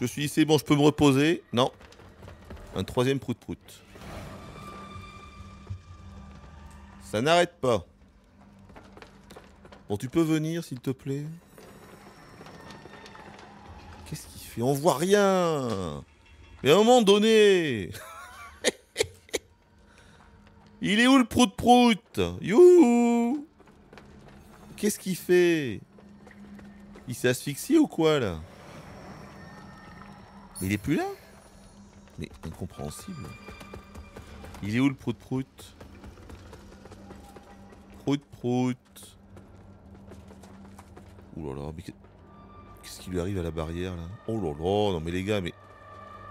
Je suis c'est bon, je peux me reposer. Non. Un troisième prout prout. Ça n'arrête pas. Bon, tu peux venir, s'il te plaît? Fait On voit rien. Mais à un moment donné Il est où le prout-prout Youhou! Qu'est-ce qu'il fait? Il s'est asphyxié ou quoi, là? Mais il est plus là. Mais incompréhensible. Il est où le prout-prout Prout-prout Ouh là là, mais lui arrive à la barrière là Oh là là, non mais les gars, mais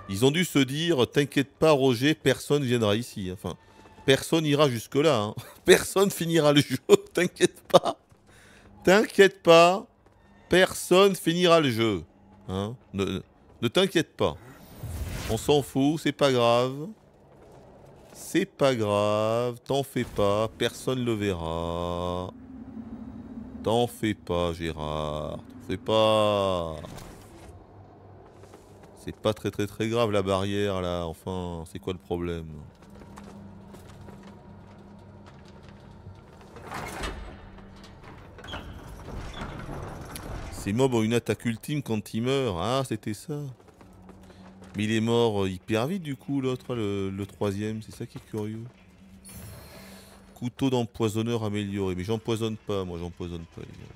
ils ont dû se dire, t'inquiète pas Roger, personne viendra ici. Enfin, personne ira jusque là. hein. Personne finira le jeu, t'inquiète pas. T'inquiète pas, personne finira le jeu. Hein ne t'inquiète pas. On s'en fout, c'est pas grave. C'est pas grave, t'en fais pas, personne le verra. T'en fais pas, Gérard. Fais pas. C'est pas très très très grave la barrière là. Enfin, c'est quoi le problème? Ces mobs ont une attaque ultime quand ils meurent. Ah, c'était ça. Mais il est mort euh, hyper vite du coup, l'autre, le, le troisième. C'est ça qui est curieux. Couteau d'empoisonneur amélioré. Mais j'empoisonne pas, moi, j'empoisonne pas, les gars.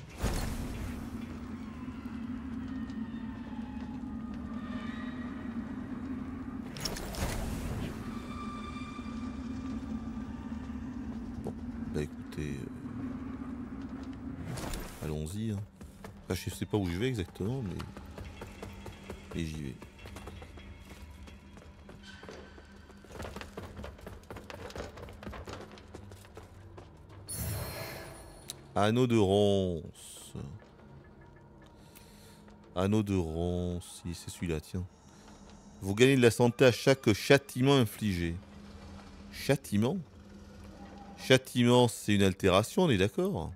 Bon, bah écoutez. euh, Allons-y. hein. Je sais pas où je vais exactement, mais. Mais j'y vais. Anneau de ronce. Anneau de ronce. Si, c'est celui-là, tiens. Vous gagnez de la santé à chaque châtiment infligé. Châtiment? Châtiment, c'est une altération, on est d'accord?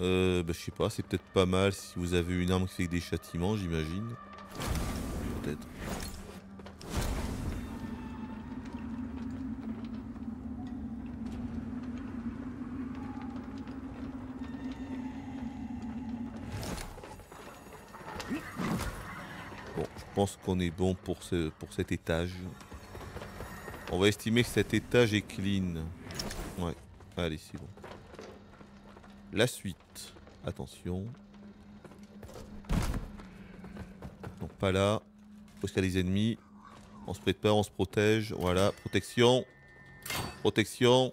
Euh, bah, je sais pas, c'est peut-être pas mal si vous avez une arme qui fait des châtiments, j'imagine. Peut-être. Bon, je pense qu'on est bon pour, ce, pour cet étage. On va estimer que cet étage est clean. Ouais, allez, c'est bon. La suite. Attention. Non, pas là. Parce qu'il y a ennemis. On se prépare, on se protège. Voilà, protection. Protection.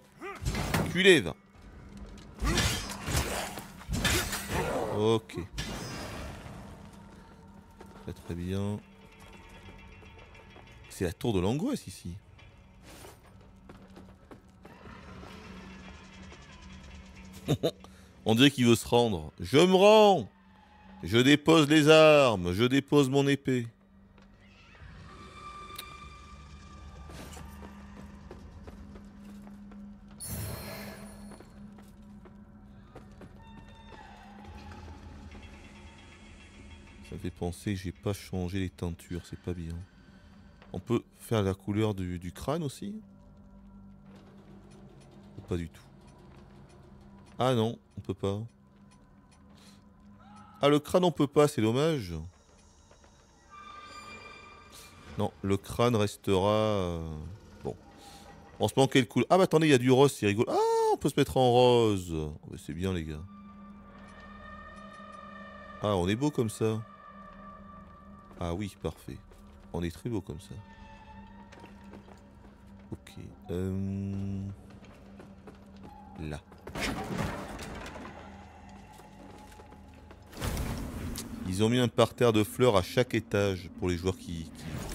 Culé. Ok. Très très bien. C'est la tour de l'angoisse ici. On dirait qu'il veut se rendre. Je me rends Je dépose les armes, je dépose mon épée. Ça fait penser que j'ai pas changé les teintures, c'est pas bien. On peut faire la couleur du, du crâne aussi? Ou pas du tout? Ah non, on peut pas. Ah le crâne on peut pas, c'est dommage. Non, le crâne restera... euh, Bon. On se manquait le couleur. Ah bah attendez, il y a du rose, c'est rigolo. Ah, on peut se mettre en rose. Oh, bah, c'est bien les gars. Ah, on est beau comme ça. Ah oui, parfait. On est très beau comme ça. Ok. euh, Là. Ils ont mis un parterre de fleurs à chaque étage pour les joueurs qui,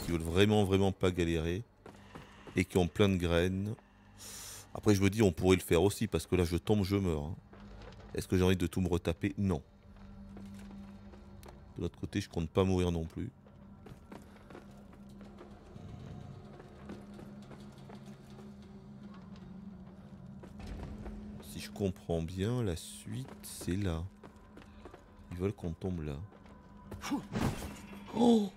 veulent vraiment, vraiment pas galérer. Et qui ont plein de graines. Après, je me dis, on pourrait le faire aussi, parce que là, je tombe, je meurs. hein. Est-ce que j'ai envie de tout me retaper? Non. De l'autre côté, je compte pas mourir non plus. Si je comprends bien, la suite, c'est là. Ils veulent qu'on tombe là. Oh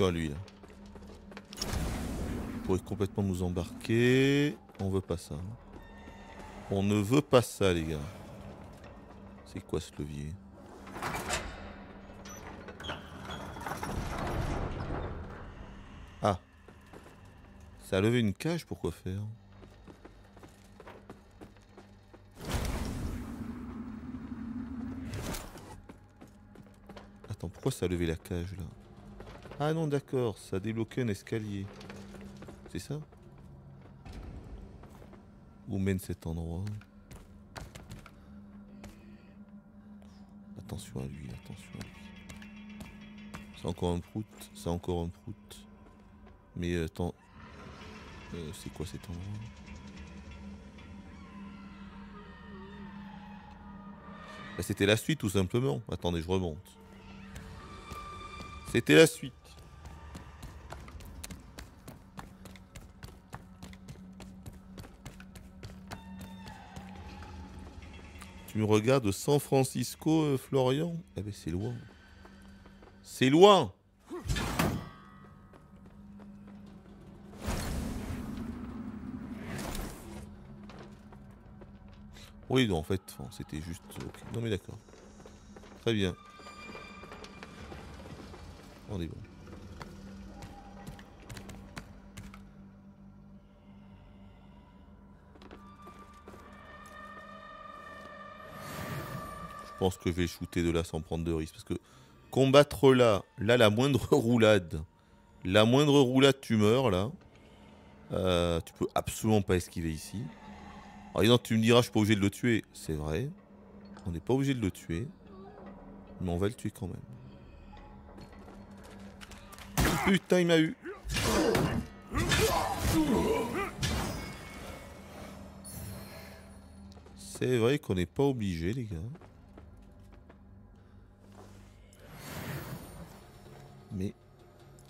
À lui là. Il pourrait complètement nous embarquer. On veut pas ça. hein. On ne veut pas ça les gars. C'est quoi ce levier? Ah. Ça a levé une cage, pourquoi faire? Attends, pourquoi ça a levé la cage là? Ah non, d'accord, ça a débloqué un escalier. C'est ça? Où mène cet endroit? Attention à lui, attention à lui. C'est encore un prout, c'est encore un prout. Mais attends. Euh, c'est quoi cet endroit? Bah, C'était la suite tout simplement. Attendez, je remonte. C'était la suite. Me regardes de San Francisco, euh, Florian Ah ben c'est loin. C'est loin Oui, non, en fait, c'était juste... ok. Non mais d'accord. Très bien. On est bon. Pense que je vais shooter de là sans prendre de risque. Parce que combattre là, là, la moindre roulade, la moindre roulade, tu meurs là. Euh, tu peux absolument pas esquiver ici. Alors, tu me diras, je suis pas obligé de le tuer. C'est vrai. On n'est pas obligé de le tuer. Mais on va le tuer quand même. Putain, il m'a eu. C'est vrai qu'on n'est pas obligé, les gars.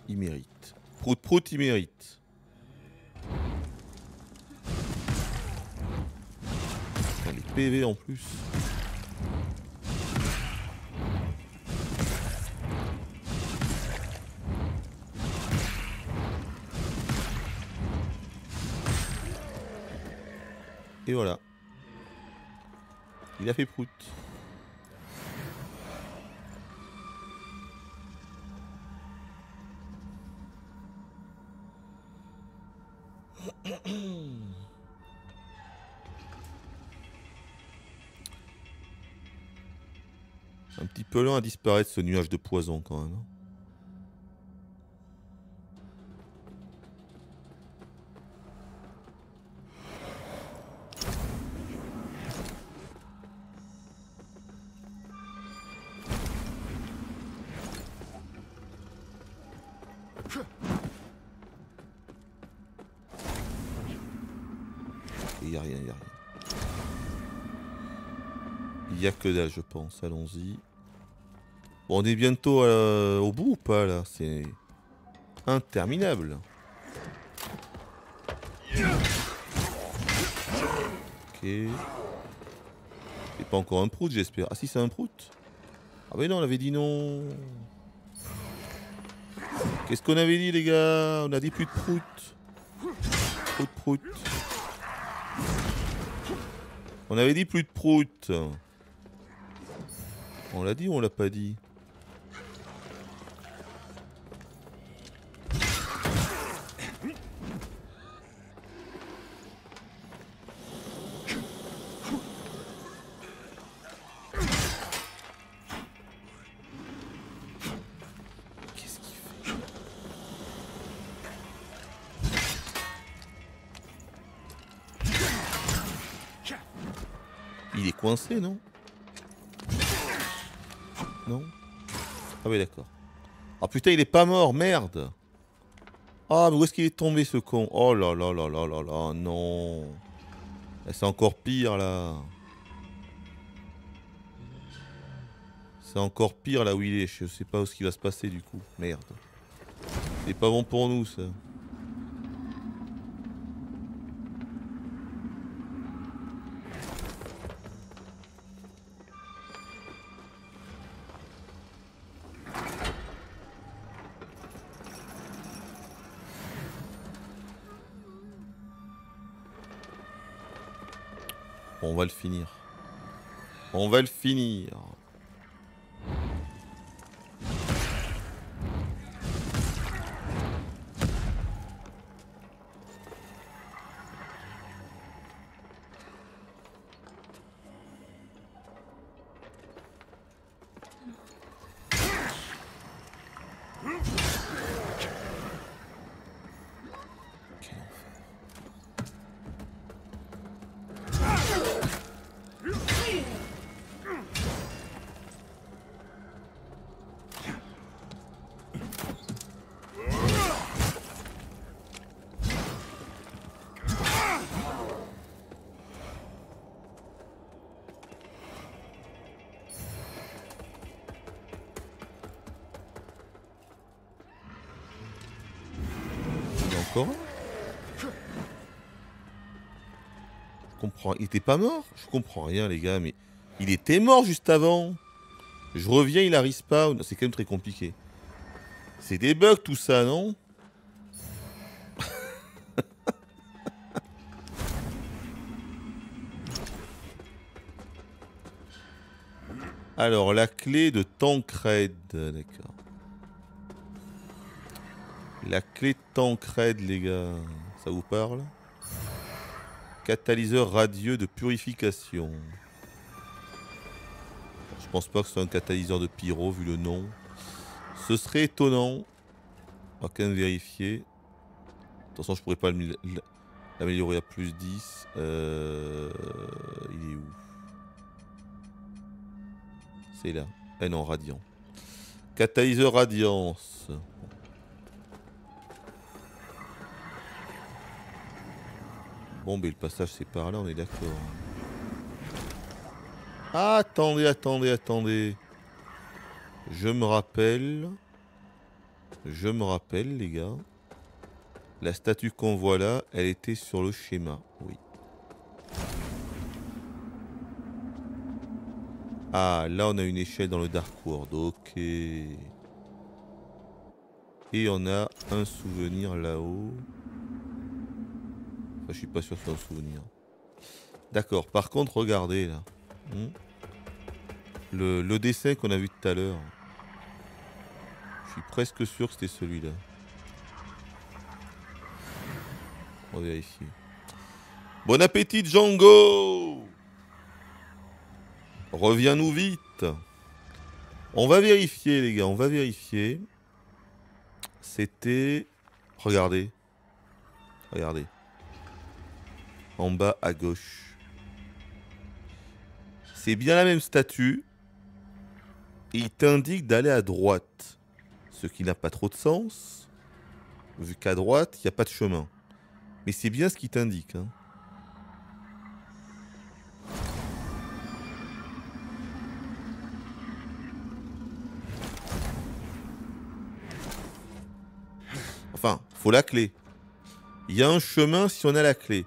Il mérite. Prout prout, il mérite. Putain, les PV en plus. Et voilà. Il a fait prout. À disparaître ce nuage de poison quand même. hein. Il a rien, il a rien. Il n'y a que dalle, je pense. Allons-y. Bon, on est bientôt euh, au bout ou pas, là? C'est interminable. Ok. C'est pas encore un prout, j'espère. Ah si, c'est un prout. Ah mais non, on avait dit non. Qu'est-ce qu'on avait dit, les gars? On a dit plus de prout. Prout, prout. On avait dit plus de prout. On l'a dit ou on l'a pas dit? Non Non Ah oui, d'accord. Ah putain, il est pas mort, merde Ah, mais où est-ce qu'il est tombé, ce con? Oh là là là là là là, non Eh, C'est encore pire, là C'est encore pire, là où il est. Je sais pas où ce qui va se passer, du coup. Merde. C'est pas bon pour nous, ça. Va le finir. On va le finir. Il était pas mort Je comprends rien, les gars, mais il était mort juste avant. Je reviens, il a respawn. C'est quand même très compliqué. C'est des bugs tout ça, non? Alors, la clé de Tancred, d'accord. La clé de Tancred, les gars, ça vous parle? Catalyseur radieux de purification. Je pense pas que ce soit un catalyseur de pyro vu le nom. Ce serait étonnant. On va quand même vérifier. De toute façon, je pourrais pas l'améliorer à plus 10. Euh, Il est où? C'est là. Eh non, radiant. Catalyseur radiance. Bon, mais le passage c'est par là, on est d'accord. Attendez, attendez, attendez. Je me rappelle. Je me rappelle, les gars. La statue qu'on voit là, elle était sur le schéma. Oui. Ah, là, on a une échelle dans le Dark World. Ok. Et on a un souvenir là-haut. Je suis pas sûr que ce un souvenir. D'accord. Par contre, regardez là. Hmm. le, le dessin qu'on a vu tout à l'heure. Je suis presque sûr que c'était celui-là. On va vérifier. Bon appétit Django Reviens-nous vite On va vérifier les gars, on va vérifier. C'était... Regardez. Regardez. En bas à gauche. C'est bien la même statue. Il t'indique d'aller à droite. Ce qui n'a pas trop de sens. Vu qu'à droite, il n'y a pas de chemin. Mais c'est bien ce qui t'indique. Hein. Enfin, faut la clé. Il y a un chemin si on a la clé.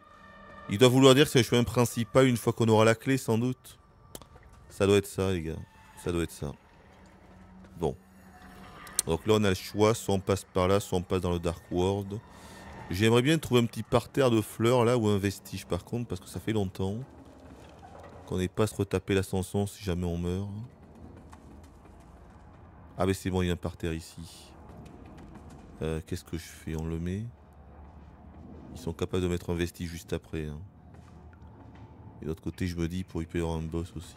Il doit vouloir dire que c'est le chemin principal une fois qu'on aura la clé, sans doute. Ça doit être ça, les gars. Ça doit être ça. Bon. Donc là, on a le choix. Soit on passe par là, soit on passe dans le Dark World. J'aimerais bien trouver un petit parterre de fleurs là, ou un vestige par contre, parce que ça fait longtemps qu'on n'ait pas se retaper l'ascension si jamais on meurt. Ah mais c'est bon, il y a un parterre ici. Euh, qu'est-ce que je fais? On le met Ils sont capables de mettre un vestige juste après. hein. Et de l'autre côté, je me dis, pour y avoir un boss aussi.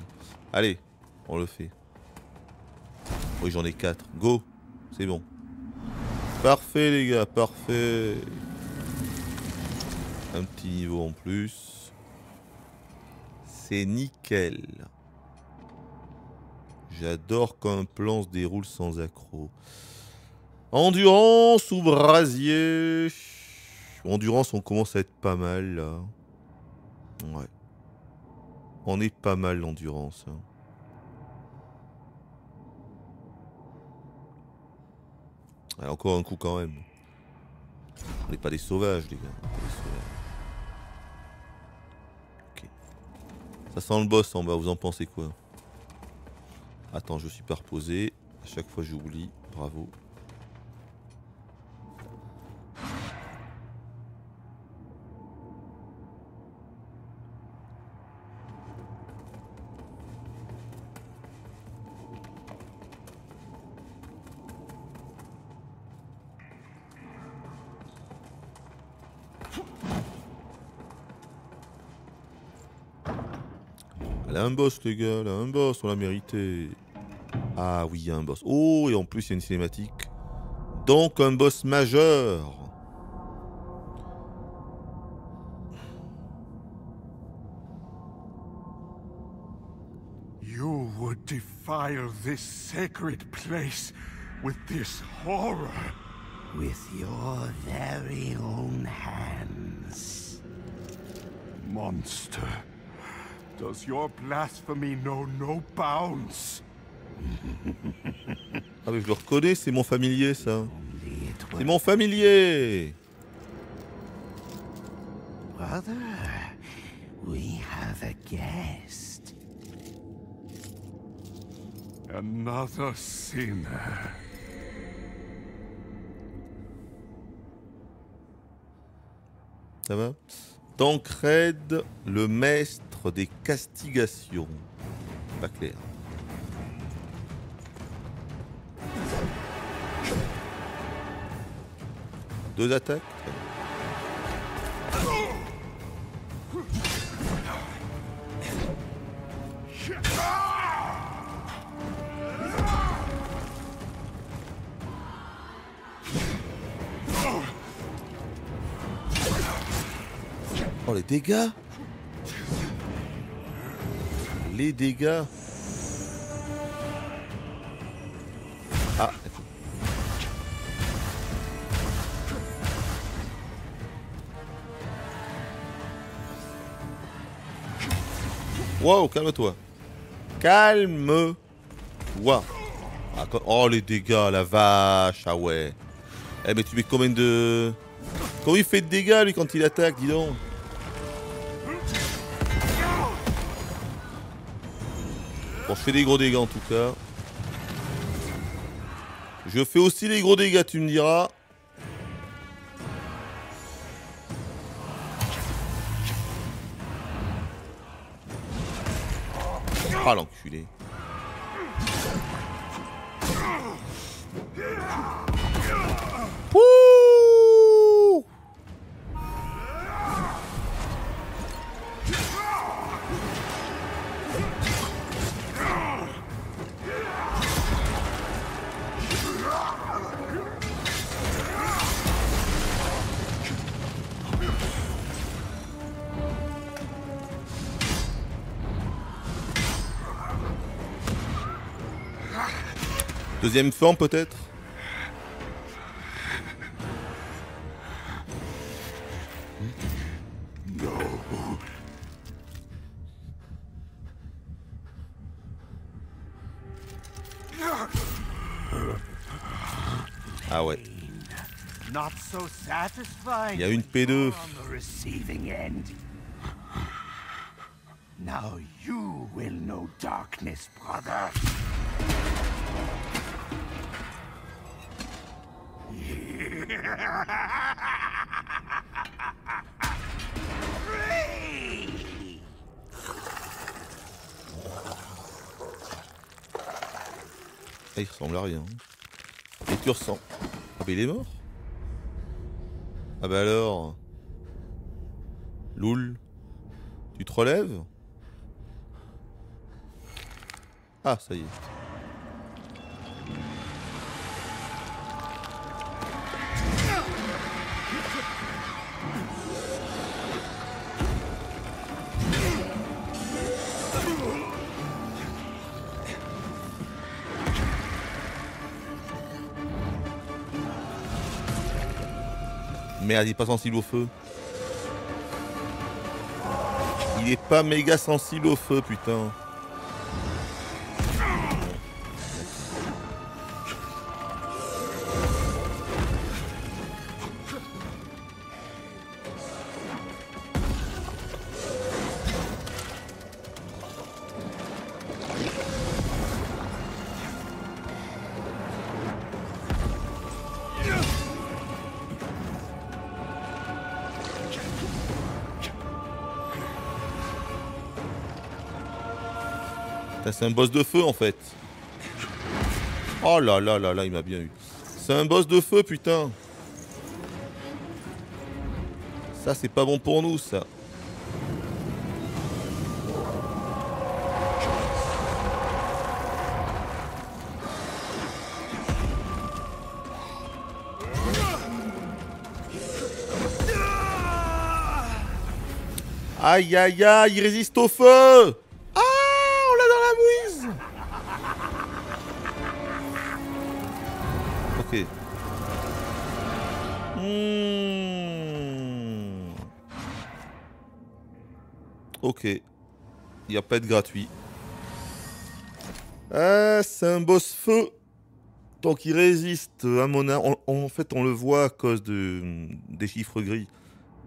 Allez, on le fait. Oui, j'en ai 4. Go C'est bon. Parfait, les gars, parfait. Un petit niveau en plus. C'est nickel. J'adore quand un plan se déroule sans accroc. Endurance ou brasier Endurance, on commence à être pas mal là. Ouais. On est pas mal l'endurance. hein. Allez, encore un coup quand même. On n'est pas des sauvages, les gars. Ok. Ça sent le boss en bas, vous en pensez quoi? Attends, je suis pas reposé. À chaque fois, j'oublie. Bravo. Un boss, les gars, un boss, on l'a mérité. Ah oui, il y a un boss. Oh, et en plus, il y a une cinématique. Donc, un boss majeur. You would defile this sacred place with this horror. With your very own hands. Monster. Does your blasphemy know no bounds? Ah mais je le reconnais, c'est mon familier, ça. C'est mon familier. brother. We have a guest. Another sinner. Ça va? Tancred, le maître des castigations. Pas clair. Deux attaques. Oh les dégâts Les dégâts Ah Wow, calme-toi. Calme-toi. Ah, Oh les dégâts, la vache, ah ouais. Eh mais tu mets combien de... Comment il fait de dégâts lui quand il attaque, dis donc? Je fais des gros dégâts en tout cas. Je fais aussi les gros dégâts, tu me diras. Deuxième forme peut-être? Ah ouais. Not so satisfying. Il y a une when P2. you're on the receiving end. Now you will know darkness, brother. Ah, il ressemble à rien. Et tu ressens. Ah bah il est mort Ah bah alors Loul Tu te relèves? Ah ça y est. Merde, il est pas sensible au feu. Il est pas méga sensible au feu, putain. C'est un boss de feu en fait. Oh là là là là, il m'a bien eu. C'est un boss de feu, putain. Ça, c'est pas bon pour nous, ça. Aïe aïe aïe, il résiste au feu Il n'y a pas de gratuit. Ah, c'est un boss feu. Donc il résiste à mon arme. En, fait, on le voit à cause de, des chiffres gris.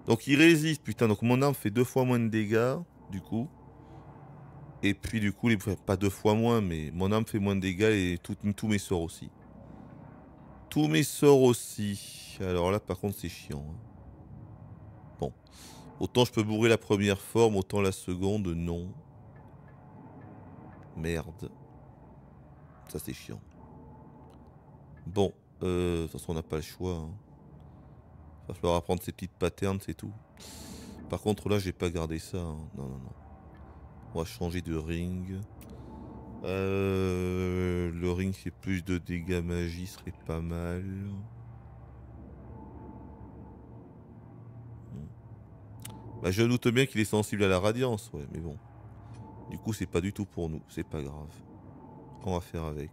Donc il résiste, putain. Donc mon arme fait deux fois moins de dégâts, du coup. Et puis du coup, pas deux fois moins, mais mon arme fait moins de dégâts et tous mes sorts aussi. Tous mes sorts aussi. Alors là, par contre, c'est chiant. hein. Autant je peux bourrer la première forme, autant la seconde, non. Merde. Ça, c'est chiant. Bon. Euh, de toute façon, on n'a pas le choix. hein. Va falloir apprendre ces petites patterns, c'est tout. Par contre, là, j'ai pas gardé ça. hein. Non, non, non. On va changer de ring. Euh, le ring fait plus de dégâts magie serait pas mal. Bah, je doute bien qu'il est sensible à la radiance, ouais, mais bon. Du coup, c'est pas du tout pour nous, c'est pas grave. On va faire avec.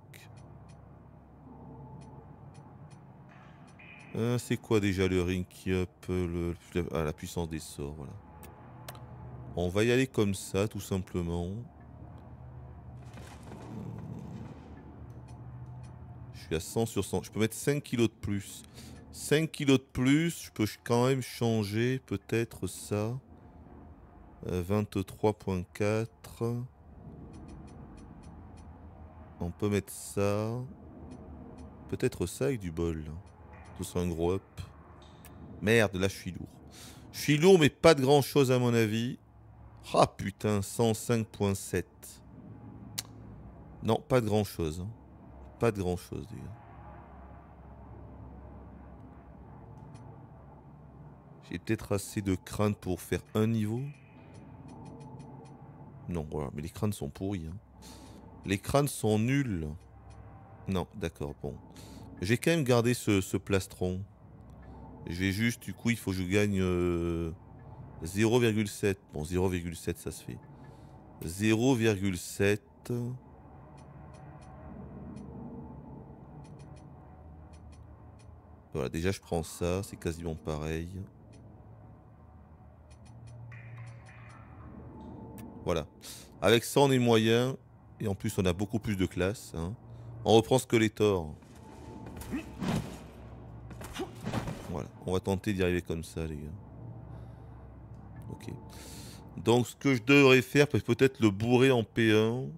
Euh, c'est quoi déjà le ring qui up ah, la puissance des sorts, voilà. On va y aller comme ça, tout simplement. Je suis à 100 sur 100. Je peux mettre 5 kilos de plus. 5 kilos de plus, je peux quand même changer peut-être ça. Euh, 23.4. On peut mettre ça. Peut-être ça avec du bol. Ce serait un gros up. Merde, là je suis lourd. Je suis lourd mais pas de grand chose à mon avis. Ah putain, 105.7. Non, pas de grand chose. hein. Pas de grand chose, les gars. J'ai peut-être assez de crânes pour faire un niveau. Non, voilà, mais les crânes sont pourris. hein. Les crânes sont nuls. Non, d'accord, bon. J'ai quand même gardé ce, ce plastron. J'ai juste, du coup, il faut que je gagne euh, 0,7. Bon, 0,7, ça se fait. 0,7. Voilà, déjà je prends ça, c'est quasiment pareil. Voilà. Avec ça, on est moyen. Et en plus, on a beaucoup plus de classe. hein. On reprend Skeletor. Voilà. On va tenter d'y arriver comme ça, les gars. Ok. Donc, ce que je devrais faire, peut-être le bourrer en P1.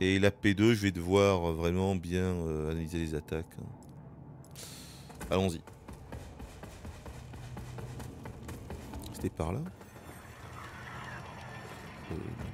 Et la P2, je vais devoir euh, vraiment bien euh, analyser les attaques. hein. Allons-y. C'était par là? Euh,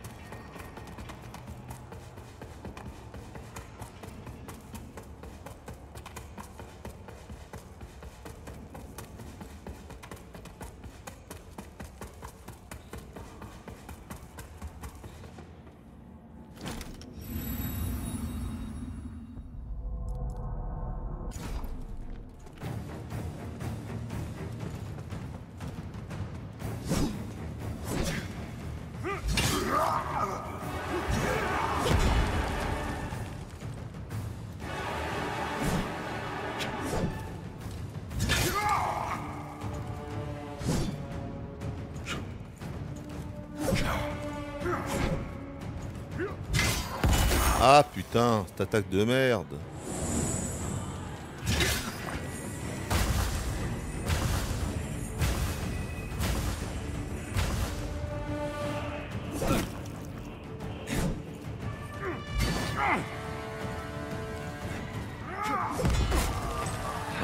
attaque de merde.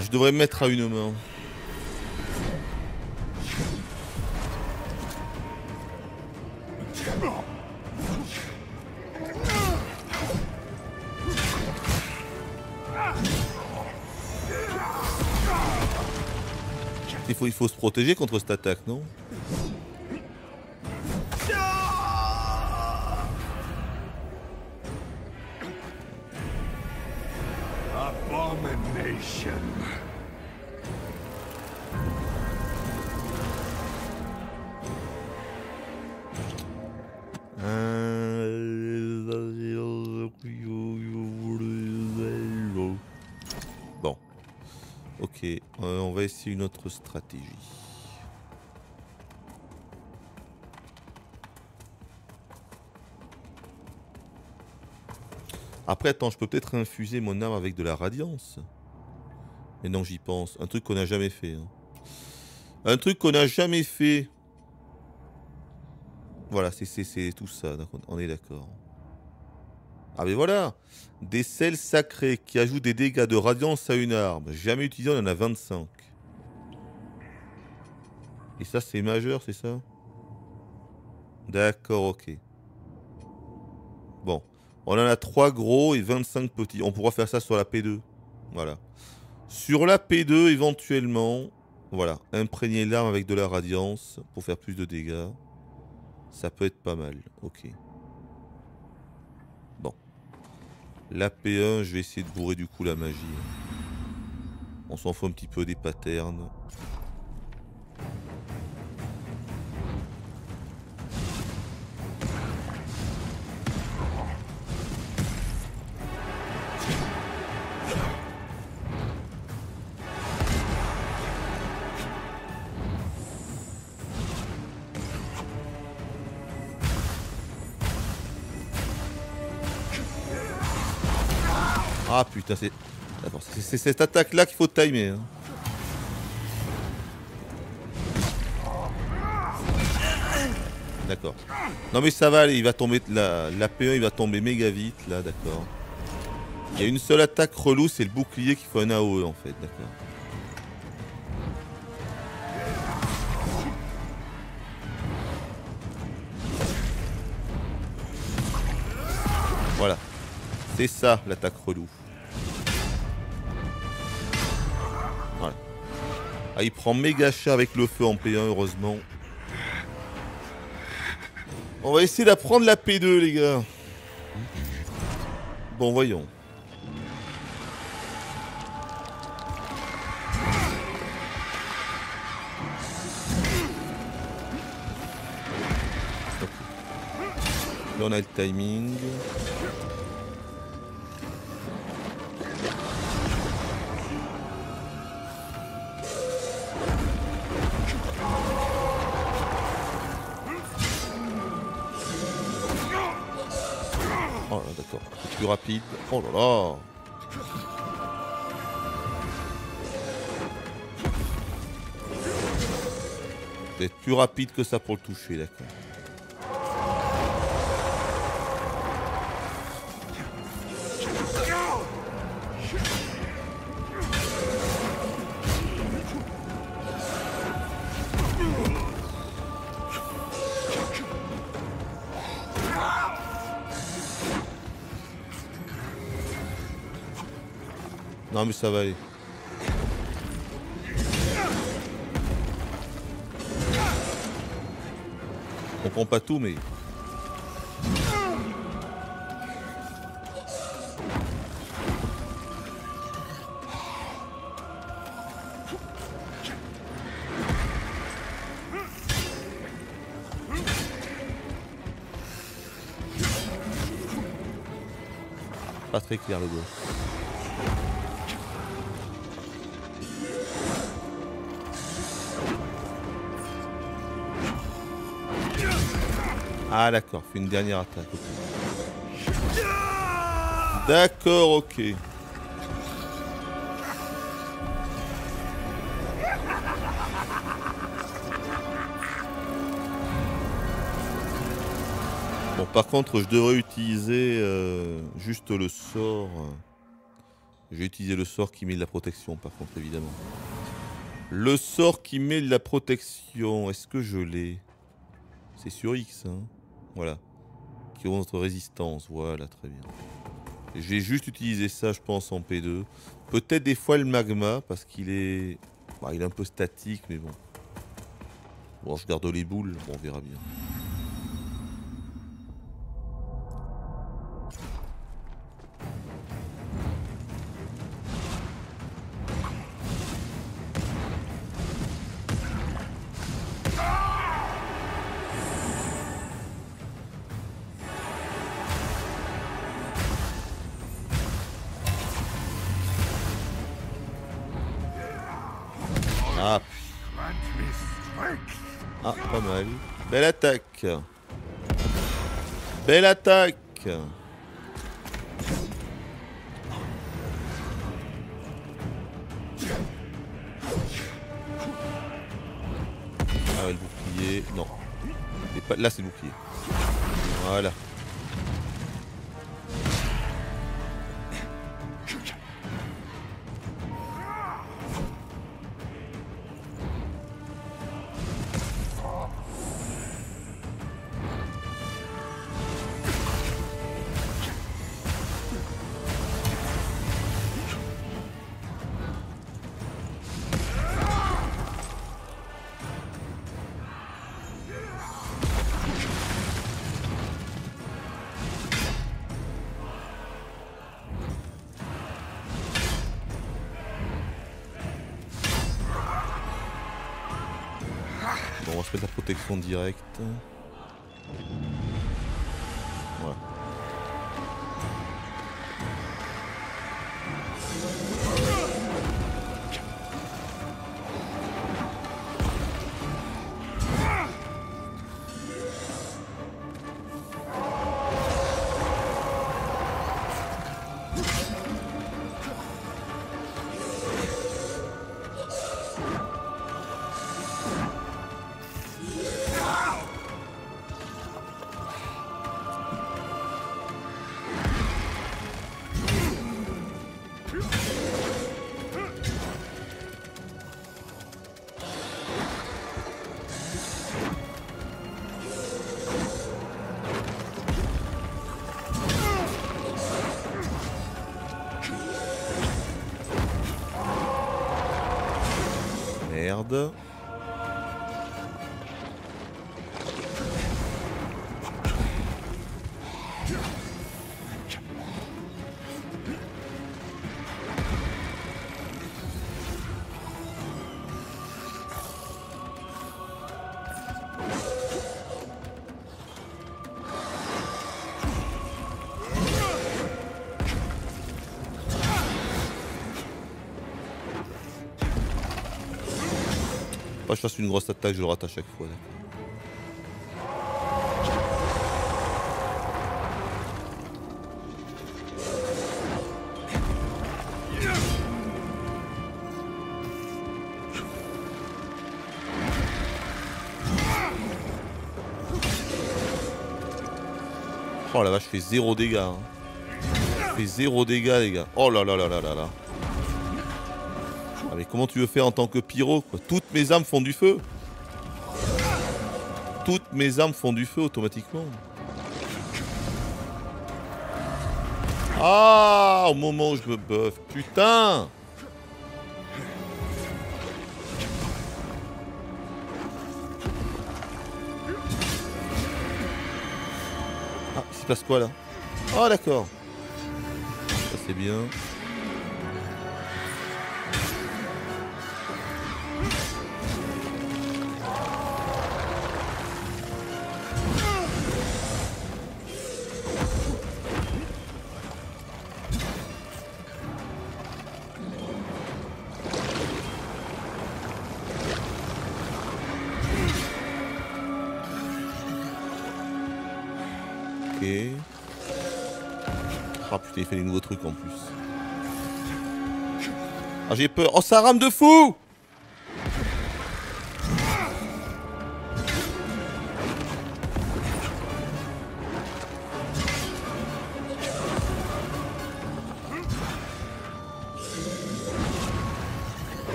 Je devrais me mettre à une main. Il faut se protéger contre cette attaque, non? Stratégie. Après, attends, je peux peut-être infuser mon arme avec de la radiance. Mais non, j'y pense. Un truc qu'on n'a jamais fait. hein. Un truc qu'on n'a jamais fait. Voilà, c'est- tout ça. On est d'accord. Ah mais voilà Des sels sacrés qui ajoutent des dégâts de radiance à une arme. Jamais utilisé, on en a 25. Et ça, c'est majeur, c'est ça? D'accord, ok. Bon. On en a 3 gros et 25 petits. On pourra faire ça sur la P2. Voilà. Sur la P2, éventuellement, voilà, imprégner l'arme avec de la radiance pour faire plus de dégâts. Ça peut être pas mal. Ok. Bon. La P1, je vais essayer de bourrer du coup la magie. On s'en fout un petit peu des patterns. putain, c'est. C'est cette attaque-là qu'il faut timer. Hein. D'accord. Non mais ça va, il va tomber la P1, il va tomber méga vite là, d'accord. Il y a une seule attaque relou, c'est le bouclier qui fait un AOE en fait, d'accord. Voilà. C'est ça l'attaque relou. Ah, il prend méga cher avec le feu en P1, heureusement. On va essayer d'apprendre la P2, les gars. Bon, voyons. Là, on a le timing. C'est plus rapide. Oh là là. Peut-être plus rapide que ça pour le toucher, d'accord. Ça va. On comprend pas tout mais... Pas très clair le gosse. Ah d'accord, fait une dernière attaque. D'accord, ok. Bon, par contre, je devrais utiliser euh, juste le sort. Je vais utiliser le sort qui met de la protection, par contre, évidemment. Le sort qui met de la protection, est-ce que je l'ai? C'est sur X, hein Voilà. Qui augmente notre résistance, voilà, très bien. J'ai juste utilisé ça, je pense, en P2. Peut-être des fois le magma, parce qu'il est... bah, il est un peu statique, mais bon. Bon, je garde les boules, on verra bien. Belle attaque. Belle attaque. Ah le bouclier. Non. Là, c'est le bouclier. Voilà. Fasse une grosse attaque, je le rate à chaque fois. Oh la vache, je fais zéro dégâts. hein. Je fais zéro dégâts, les gars. Oh là là là là là là. Comment tu veux faire en tant que pyro quoi Toutes mes armes font du feu. Toutes mes armes font du feu automatiquement. Ah Au moment où je me buff. Putain Ah, il se passe quoi là? Oh d'accord. Ça c'est bien. Putain, il fait des nouveaux trucs en plus. Ah j'ai peur. Oh ça rame de fou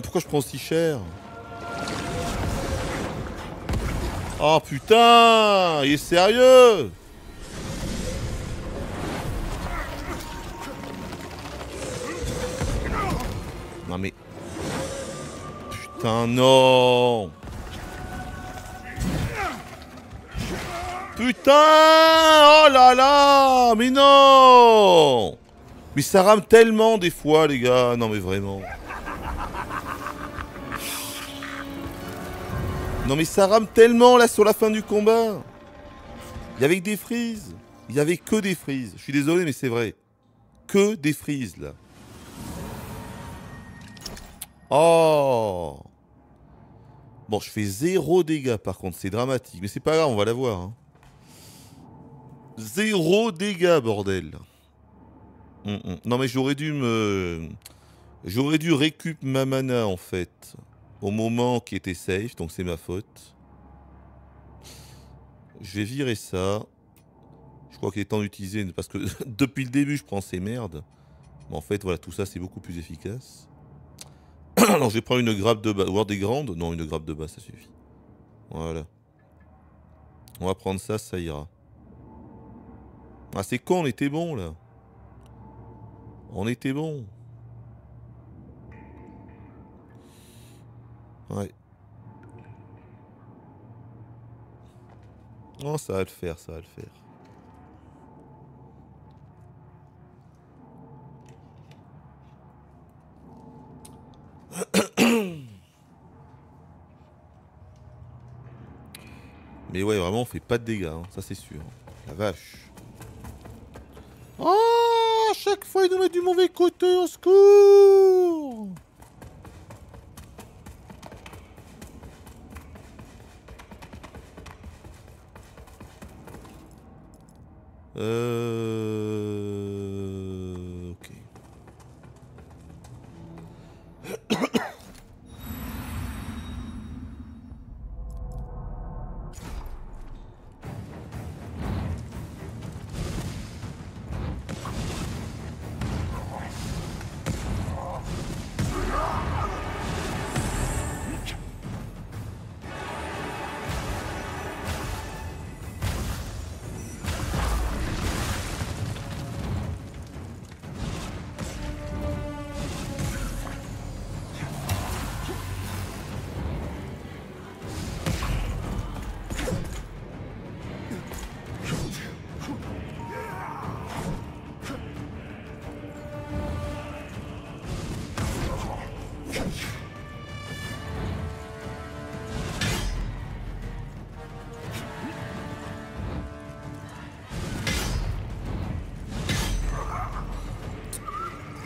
Pourquoi je prends si cher? Oh putain Il est sérieux! Non mais... Putain, non! Putain Oh là là Mais non! Mais ça rame tellement des fois, les gars Non mais vraiment Non mais ça rame tellement là sur la fin du combat. Il y avait que des frises. Il y avait que des frises. Je suis désolé mais c'est vrai. Que des frises là. Oh. Bon je fais zéro dégâts par contre. C'est dramatique Mais c'est pas grave on va la voir hein. Zéro dégâts bordel. Hum, hum. Non mais j'aurais dû me... J'aurais dû récup ma mana en fait au moment qui était safe, donc c'est ma faute. Je vais virer ça. Je crois qu'il est temps d'utiliser, parce que depuis le début je prends ces merdes. Mais en fait voilà, tout ça c'est beaucoup plus efficace. Alors je vais prendre une grappe de bas, voir des grandes Non, une grappe de bas ça suffit. Voilà. On va prendre ça, ça ira. Ah c'est con, on était bon là. On était bon. Ouais. Oh, ça va le faire, ça va le faire. Mais ouais, vraiment, on fait pas de dégâts, hein, ça c'est sûr. La vache. Oh, à chaque fois, ils nous mettent du mauvais côté, au secours Euh...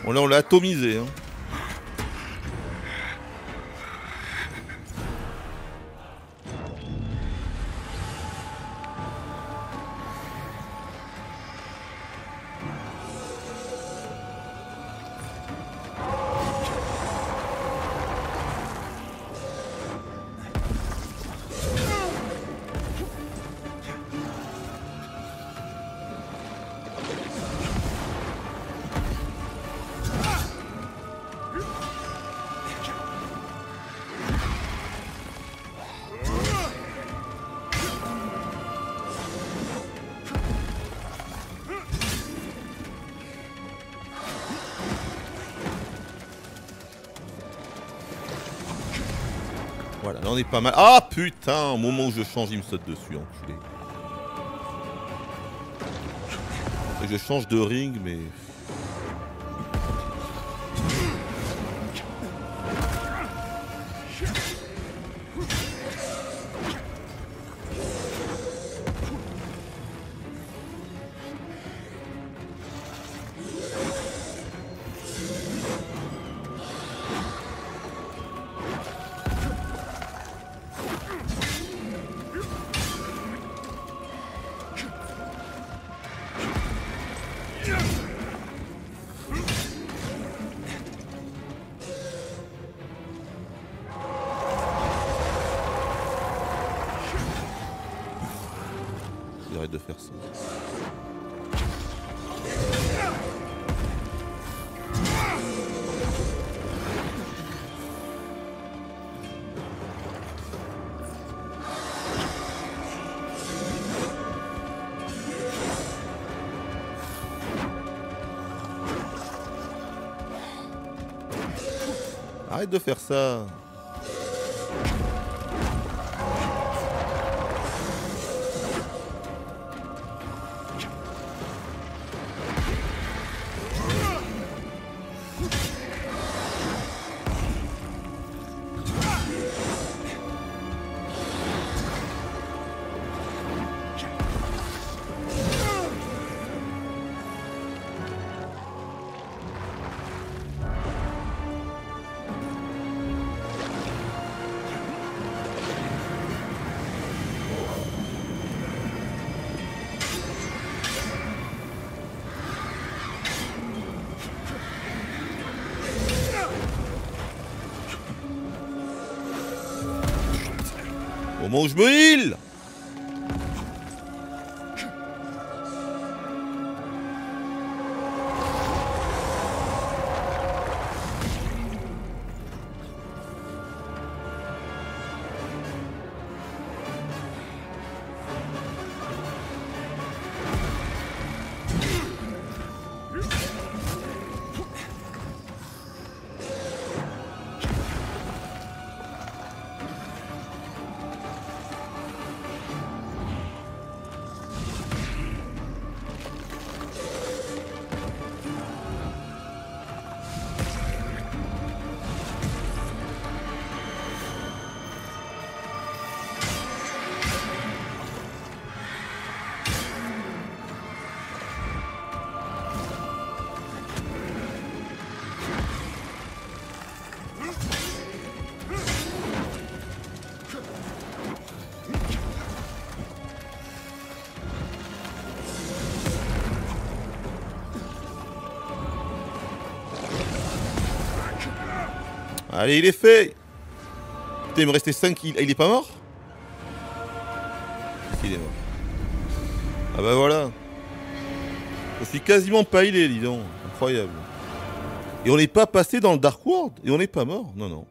on l'a atomisé. Hein. Pas mal. Ah putain, au moment où je change, il me saute dessus, enculé. Je change de ring, mais... de faire ça. Allez, il est fait Putain, il me restait 5 kills. Ah, il est pas mort Il est mort. Ah bah voilà. Je suis quasiment pas healé, dis donc. Incroyable. Et on n'est pas passé dans le Dark World. Et on n'est pas mort. Non, non.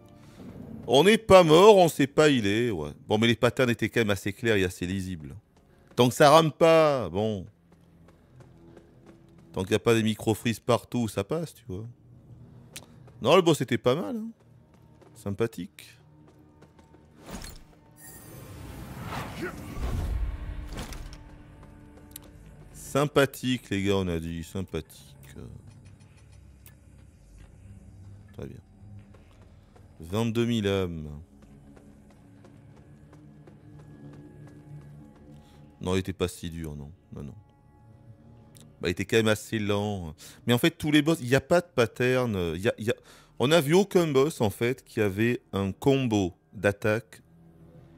On n'est pas mort, on s'est pas healé. Ouais. Bon, mais les patterns étaient quand même assez clairs et assez lisibles. Tant que ça rame pas, bon. Tant qu'il n'y a pas des micro-freeze partout, ça passe, tu vois. Non, le boss était pas mal. hein. Sympathique. Sympathique, les gars, on a dit. Sympathique. Très bien. 22 000 âmes. Non, il était pas si dur, non. Non, non. Bah, il était quand même assez lent. Mais en fait, tous les boss, il n'y a pas de pattern. euh, il y a- On a vu aucun boss, en fait, qui avait un combo d'attaque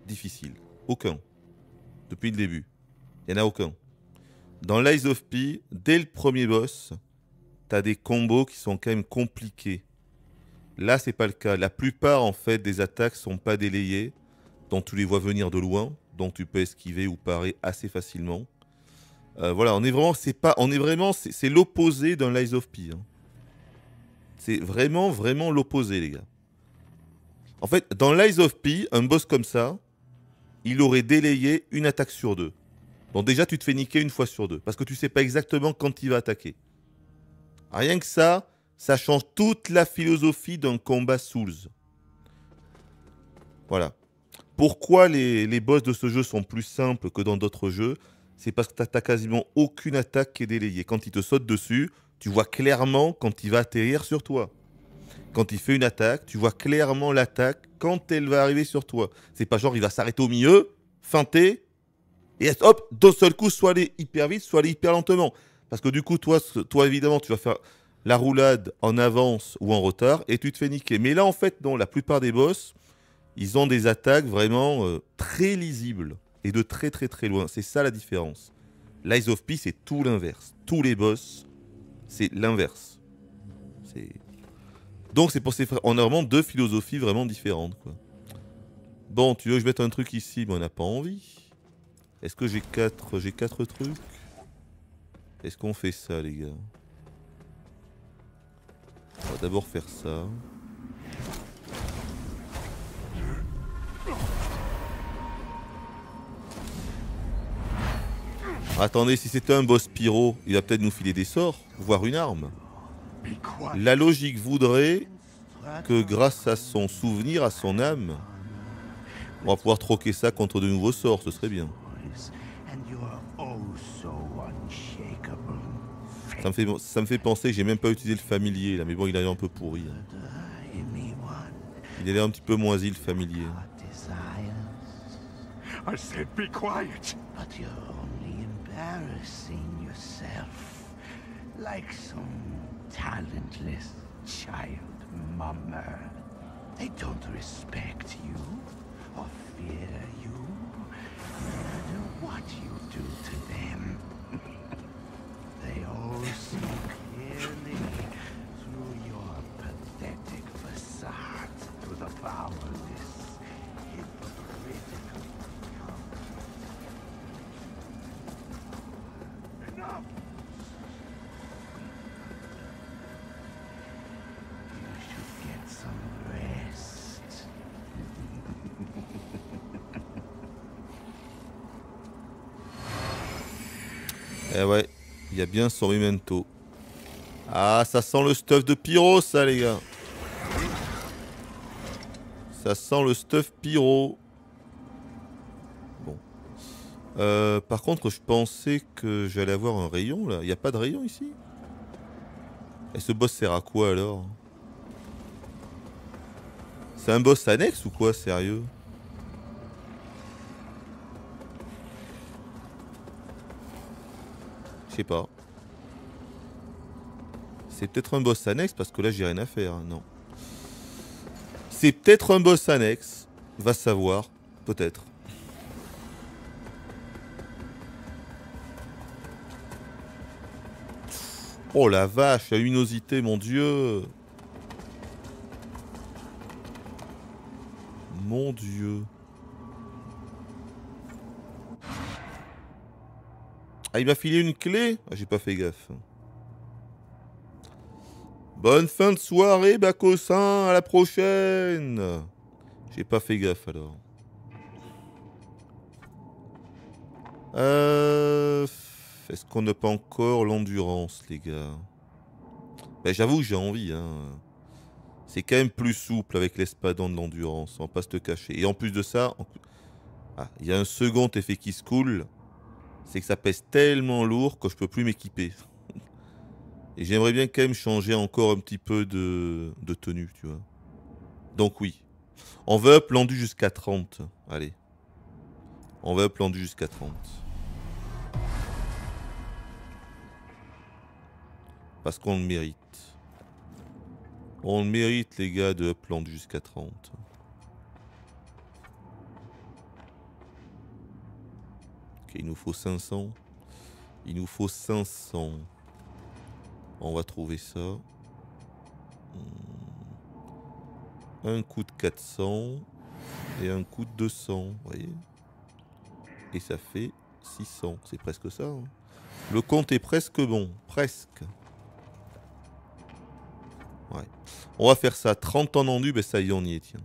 difficile. Aucun. Depuis le début. Il n'y en a aucun. Dans l'Eyes of P, dès le premier boss, t'as des combos qui sont quand même compliqués. Là, c'est pas le cas. La plupart, en fait, des attaques sont pas délayées, donc tu les vois venir de loin, donc tu peux esquiver ou parer assez facilement. Euh, voilà, on est vraiment, c'est pas, on est vraiment, c'est l'opposé d'un Lies of P. hein. C'est vraiment, vraiment l'opposé, les gars. En fait, dans Lies of P, un boss comme ça, il aurait délayé une attaque sur deux. Donc déjà, tu te fais niquer une fois sur deux, parce que tu sais pas exactement quand il va attaquer. Rien que ça, ça change toute la philosophie d'un combat Souls. Voilà. Pourquoi les, les boss de ce jeu sont plus simples que dans d'autres jeux? C'est parce que tu n'as quasiment aucune attaque qui est délayée. Quand il te saute dessus, tu vois clairement quand il va atterrir sur toi. Quand il fait une attaque, tu vois clairement l'attaque quand elle va arriver sur toi. C'est pas genre il va s'arrêter au milieu, feinter, et hop, d'un seul coup, soit aller hyper vite, soit aller hyper lentement. Parce que du coup, toi, toi évidemment, tu vas faire la roulade en avance ou en retard et tu te fais niquer. Mais là, en fait, non, la plupart des boss, ils ont des attaques vraiment euh, très lisibles et de très très très loin. C'est ça la différence. L'Eyes of P, c'est tout l'inverse. Tous les boss, c'est l'inverse. Donc c'est pour ces frères. On a vraiment deux philosophies vraiment différentes. Bon, tu veux que je mette un truc ici, mais on n'a pas envie. Est-ce que j'ai quatre, quatre trucs? Est-ce qu'on fait ça, les gars? On va d'abord faire ça. Attendez, si c'était un boss pyro, il va peut-être nous filer des sorts, voire une arme. La logique voudrait que grâce à son souvenir, à son âme, on va pouvoir troquer ça contre de nouveaux sorts, ce serait bien. Ça me fait, ça me fait penser que j'ai même pas utilisé le familier là, mais bon, il a l'air un peu pourri. hein. Il a l'air un petit peu moisi le familier. I said be quiet. but you're only embarrassing yourself. Like some talentless child mummer. They don't respect you or fear you, no matter what you do to them. they all see Eh ouais, il y a bien son. Ah, ça sent le stuff de pyro, ça, les gars. Ça sent le stuff pyro. Bon. Euh, par contre, je pensais que j'allais avoir un rayon, là. Il n'y a pas de rayon ici? Et ce boss sert à quoi, alors? C'est un boss annexe ou quoi, sérieux? Je sais pas. C'est peut-être un boss annexe parce que là j'ai rien à faire, hein, non. C'est peut-être un boss annexe, va savoir, peut-être. Oh la vache, la luminosité, mon dieu Mon dieu. Ah, il m'a filé une clé? Ah, j'ai pas fait gaffe. Bonne fin de soirée, Bacossin, à la prochaine J'ai pas fait gaffe alors. Euh... Est-ce qu'on n'a pas encore l'endurance, les gars? Ben, J'avoue, j'ai envie. Hein. C'est quand même plus souple avec l'espadon de l'endurance, on va pas se cacher. Et en plus de ça, ah, il y a un second effet qui se coule, c'est que ça pèse tellement lourd que je peux plus m'équiper. Et j'aimerais bien quand même changer encore un petit peu de, tenue, tu vois. Donc oui. On veut up l'endu jusqu'à 30. Allez. On va up l'endu jusqu'à 30. Parce qu'on le mérite. On le mérite, les gars, de upland jusqu'à 30. Il nous faut 500. Il nous faut 500. On va trouver ça. Hmm. Un coup de 400 et un coup de 200, vous voyez Et ça fait 600, c'est presque ça. Hein. Le compte est presque bon, presque. Ouais. On va faire ça. 30 ans endu, ben ça y est, on y est, tiens.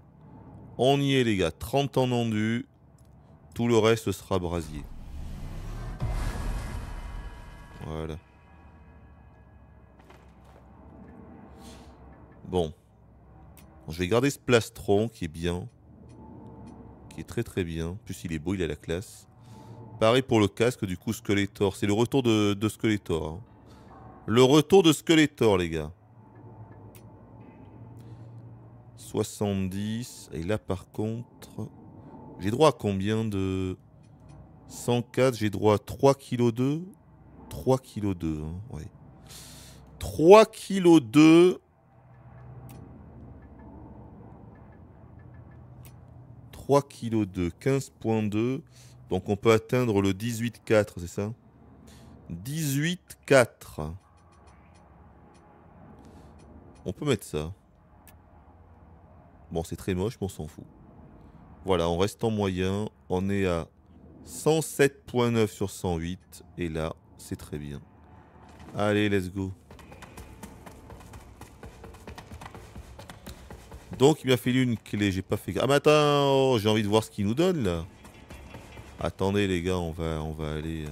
On y est, les gars. 30 ans endu. Tout le reste sera brasier. Voilà. Bon. Je vais garder ce plastron qui est bien. Qui est très très bien. En il est beau, il a la classe. Pareil pour le casque, du coup, Skeletor. C'est le retour de, de Skeletor. Hein. Le retour de Skeletor, les gars. 70. Et là, par contre, j'ai droit à combien de... 104, j'ai droit à 3 kg 2. 3 kg 2, ouais. 3 kg 2. 3 kg 2, 15.2. Donc on peut atteindre le 18,4, c'est ça? 18,4. On peut mettre ça. Bon, c'est très moche, mais on s'en fout. Voilà, on reste en moyen. On est à 107.9 sur 108. Et là, c'est très bien. Allez, let's go. Donc, il m'a fait une clé. J'ai pas fait... Ah, mais j'ai envie de voir ce qu'il nous donne, là. Attendez, les gars, on va, on va aller... Euh,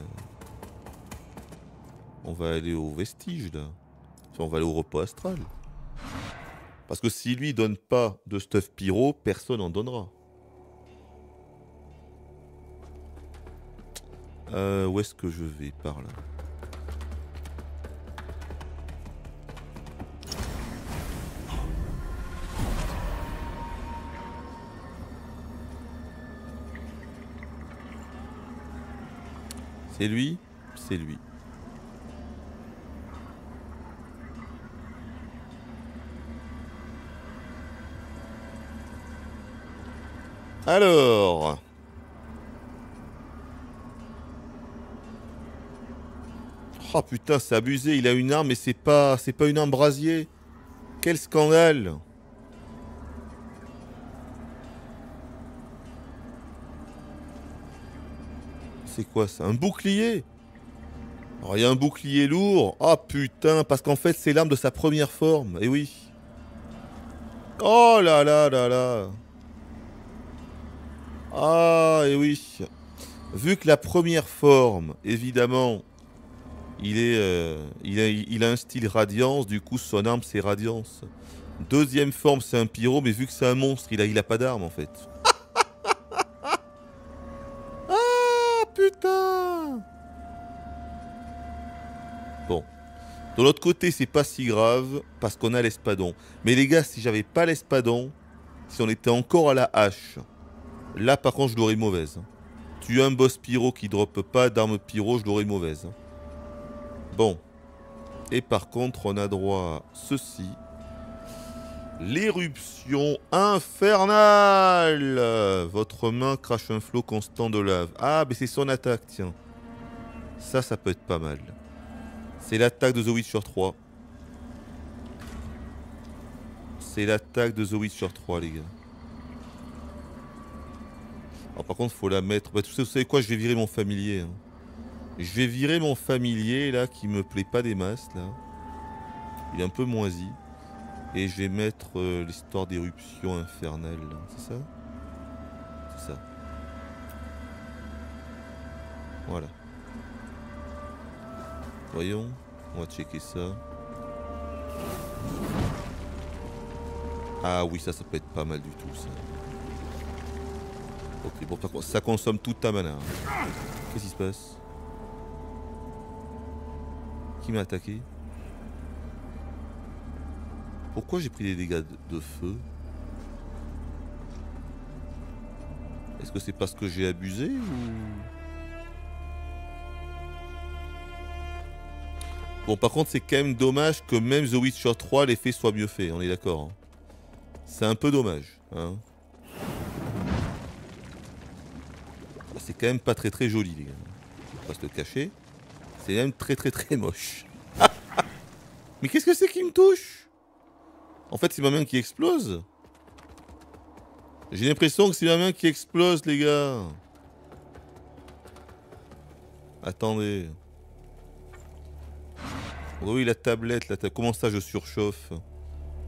on va aller au vestige, là. On va aller au repos astral. Parce que s'il lui donne pas de stuff pyro, personne en donnera. Euh, où est-ce que je vais Par là. C'est lui C'est lui. Alors. Oh putain, c'est abusé, il a une arme mais c'est pas c'est pas une arme brasier. Quel scandale. C'est quoi ça Un bouclier? Alors il y a un bouclier lourd. Oh putain, parce qu'en fait c'est l'arme de sa première forme. Eh oui. Oh là là là là. Ah, et oui. Vu que la première forme, évidemment, il, est, euh, il, a, un style radiance, du coup son arme c'est radiance. Deuxième forme c'est un pyro, mais vu que c'est un monstre, il a, il a pas d'arme en fait. ah putain Bon. De l'autre côté c'est pas si grave, parce qu'on a l'espadon. Mais les gars, si j'avais pas l'espadon, si on était encore à la hache, Là, par contre, je l'aurais mauvaise. Tu as un boss pyro qui droppe pas d'arme pyro, je l'aurais mauvaise. Bon. Et par contre, on a droit à ceci. L'éruption infernale Votre main crache un flot constant de lave. Ah, mais c'est son attaque, tiens. Ça, ça peut être pas mal. C'est l'attaque de The Witcher 3. C'est l'attaque de The Witcher 3, les gars. Alors par contre, faut la mettre. Bah, vous savez quoi Je vais virer mon familier. hein. Je vais virer mon familier là, qui me plaît pas des masses là. Il est un peu moisi. Et je vais mettre euh, l'histoire d'éruption infernale. là. C'est ça? C'est ça. Voilà. Voyons. On va checker ça. Ah oui, ça, ça peut être pas mal du tout, ça. Ok, bon, ça consomme toute ta mana. Qu'est-ce qui se passe? Qui m'a attaqué Pourquoi j'ai pris des dégâts de, feu? Est-ce que c'est parce que j'ai abusé ou... Bon, par contre, c'est quand même dommage que même The Witcher 3, l'effet soit mieux fait, on est d'accord. hein. C'est un peu dommage. Hein. C'est quand même pas très très joli, les gars. On va se le cacher. C'est même très très très moche. Mais qu'est-ce que c'est qui me touche? En fait, c'est ma main qui explose. J'ai l'impression que c'est ma main qui explose, les gars. Attendez. Oh oui, la tablette, la comment ça je surchauffe?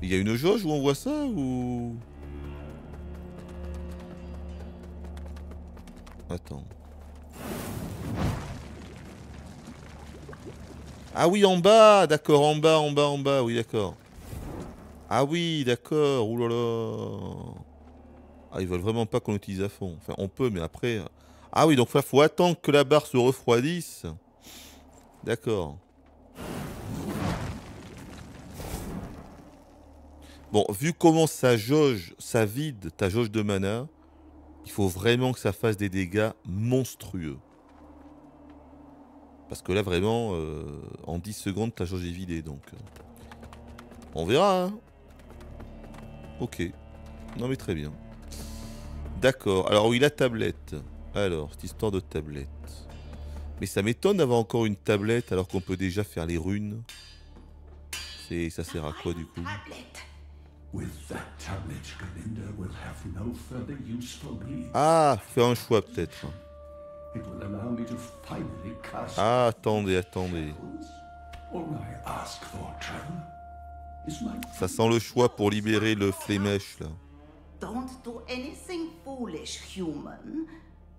Il y a une jauge où on voit ça ou... Attends. Ah oui, en bas, d'accord, en bas, en bas, en bas, oui, d'accord. Ah oui, d'accord, oulala. Ah, ils veulent vraiment pas qu'on l'utilise à fond. Enfin, on peut, mais après... Ah oui, donc il faut attendre que la barre se refroidisse. D'accord. Bon, vu comment ça jauge, ça vide ta jauge de mana, il faut vraiment que ça fasse des dégâts monstrueux. Parce que là, vraiment, euh, en 10 secondes, ta jauge est vidée, donc... euh, on verra, hein Ok. Non mais très bien. D'accord. Alors oui, la tablette. Alors, cette histoire de tablette. Mais ça m'étonne d'avoir encore une tablette alors qu'on peut déjà faire les runes. C'est, ça sert à quoi du coup? Ah, faire un choix peut-être. Ah, attendez, attendez. all I ask for, traveler. Is my Ça sent le choix pour libérer le flémèche là. Don't do anything foolish, human.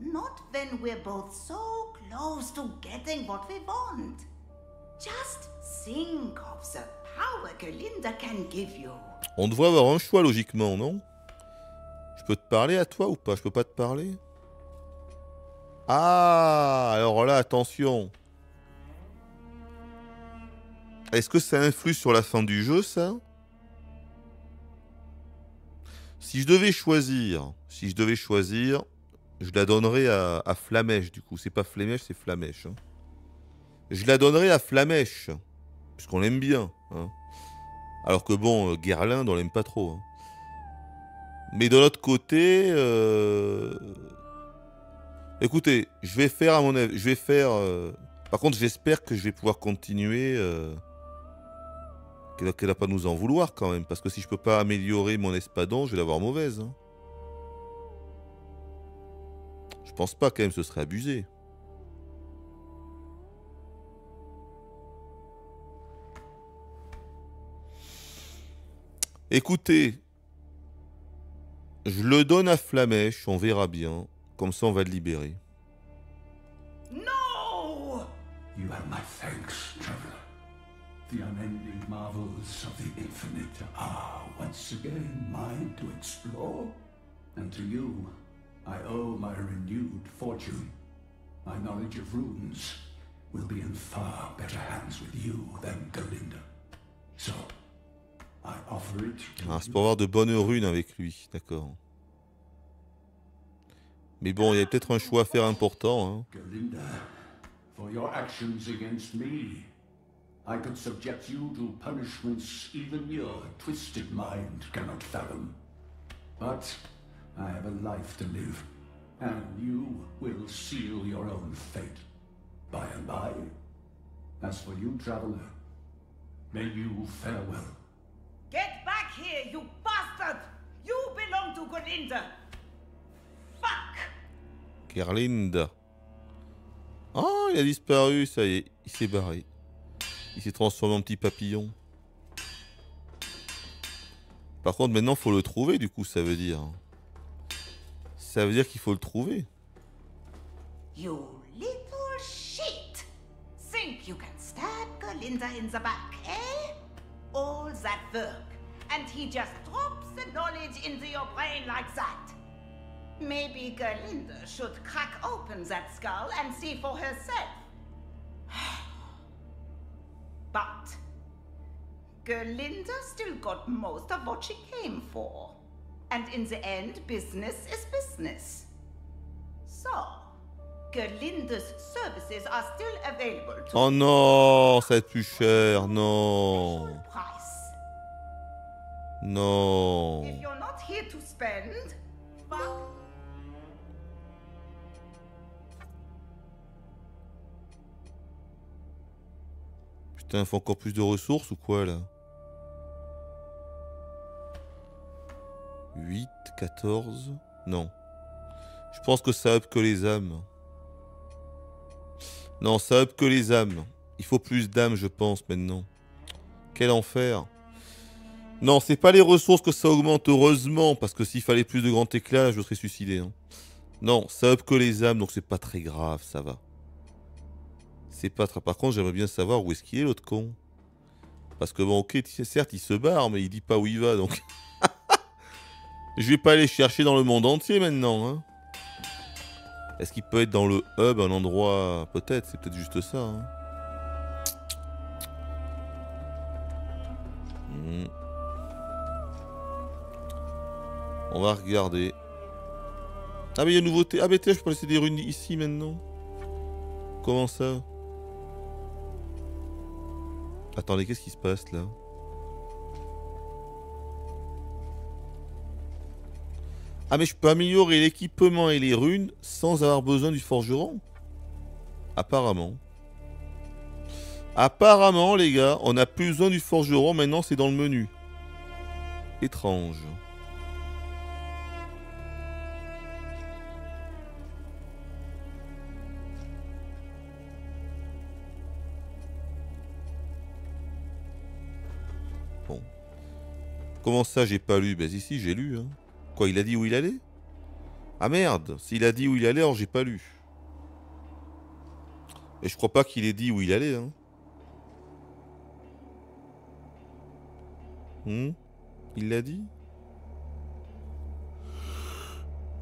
Not when we're both so close to getting what we want. Just think of the power Galinda can give you. On devrait avoir un choix logiquement, non? Je peux te parler à toi ou pas? Je peux pas te parler? Ah Alors là, attention. Est-ce que ça influe sur la fin du jeu, ça? Si je devais choisir, si je devais choisir, je la donnerais à, Flamèche, du coup. C'est pas Flémèche, c'est Flamèche. hein. Je la donnerais à Flamèche, puisqu'on l'aime bien. hein. Alors que bon, euh, Guerlain, on l'aime pas trop. hein. Mais de l'autre côté, euh, écoutez, je vais faire à mon avis, je vais faire. euh, Par contre, j'espère que je vais pouvoir continuer. euh, Qu'elle qu'elle va pas nous en vouloir quand même, parce que si je peux pas améliorer mon espadon, je vais l'avoir mauvaise. hein. Je pense pas quand même, ce serait abusé. Écoutez, je le donne à Flamèche, on verra bien. Comme ça, on va le libérer. No! You have my thanks, traveler. The unending marvels of the infinite are once again mine to explore. And to you, I owe my renewed fortune. My knowledge of runes will be in far better hands with you than Galinda. So, I offer it to Ah, c'est you. pour avoir de bonnes runes avec lui, d'accord. Mais bon, il y a peut-être un choix à faire important. hein. Galinda, for your actions against me, I could subject you to punishments even your twisted mind cannot fathom. But I have a life to live, and you will seal your own fate by and by. As for you, traveler, may you fare well. Get back here, you bastard! You belong to Galinda! Fuck! Gerlinda. Oh, il a disparu, ça y est. Il s'est barré. Il s'est transformé en petit papillon. Par contre, maintenant, faut le trouver, du coup, ça veut dire. Ça veut dire qu'il faut le trouver. You little shit! Think you can stab Galinda in the back, eh? All that work, and he just drops the knowledge into your brain like that. Maybe Galinda should crack open that skull and see for herself. but Gerlinda still got most of what she came for. And in the end, business is business. So, Gerlinda's services are still available to Oh non, ça va être plus cher, non. price. Non. If you're not here to spend, fuck Putain, faut encore plus de ressources ou quoi là? 8, 14 Non. Je pense que ça up que les âmes. Non, ça up que les âmes. Il faut plus d'âmes, je pense, maintenant. Quel enfer. Non, c'est pas les ressources que ça augmente, heureusement, parce que s'il fallait plus de grand éclat, je serais suicidé. hein. Non, ça up que les âmes, donc c'est pas très grave, ça va. C'est pas. Par contre, j'aimerais bien savoir où est-ce qu'il est, l'autre con. Parce que bon, ok, certes, il se barre, mais il dit pas où il va, donc... je vais pas aller chercher dans le monde entier, maintenant, hein. Est-ce qu'il peut être dans le hub, un endroit... Peut-être, c'est peut-être juste ça, hein. Hmm. On va regarder. Ah mais il y a une nouveauté. Ah mais tiens, je peux laisser des runes ici maintenant. Comment ça? Attendez, qu'est-ce qui se passe là Ah mais je peux améliorer l'équipement et les runes sans avoir besoin du forgeron? Apparemment. Apparemment les gars, on n'a plus besoin du forgeron, maintenant c'est dans le menu. Étrange. Comment ça j'ai pas lu? Ben ici j'ai lu. Hein. Quoi, il a dit où il allait? Ah merde, s'il a dit où il allait, alors j'ai pas lu. Et je crois pas qu'il ait dit où il allait. Hein. Hmm? Il l'a dit?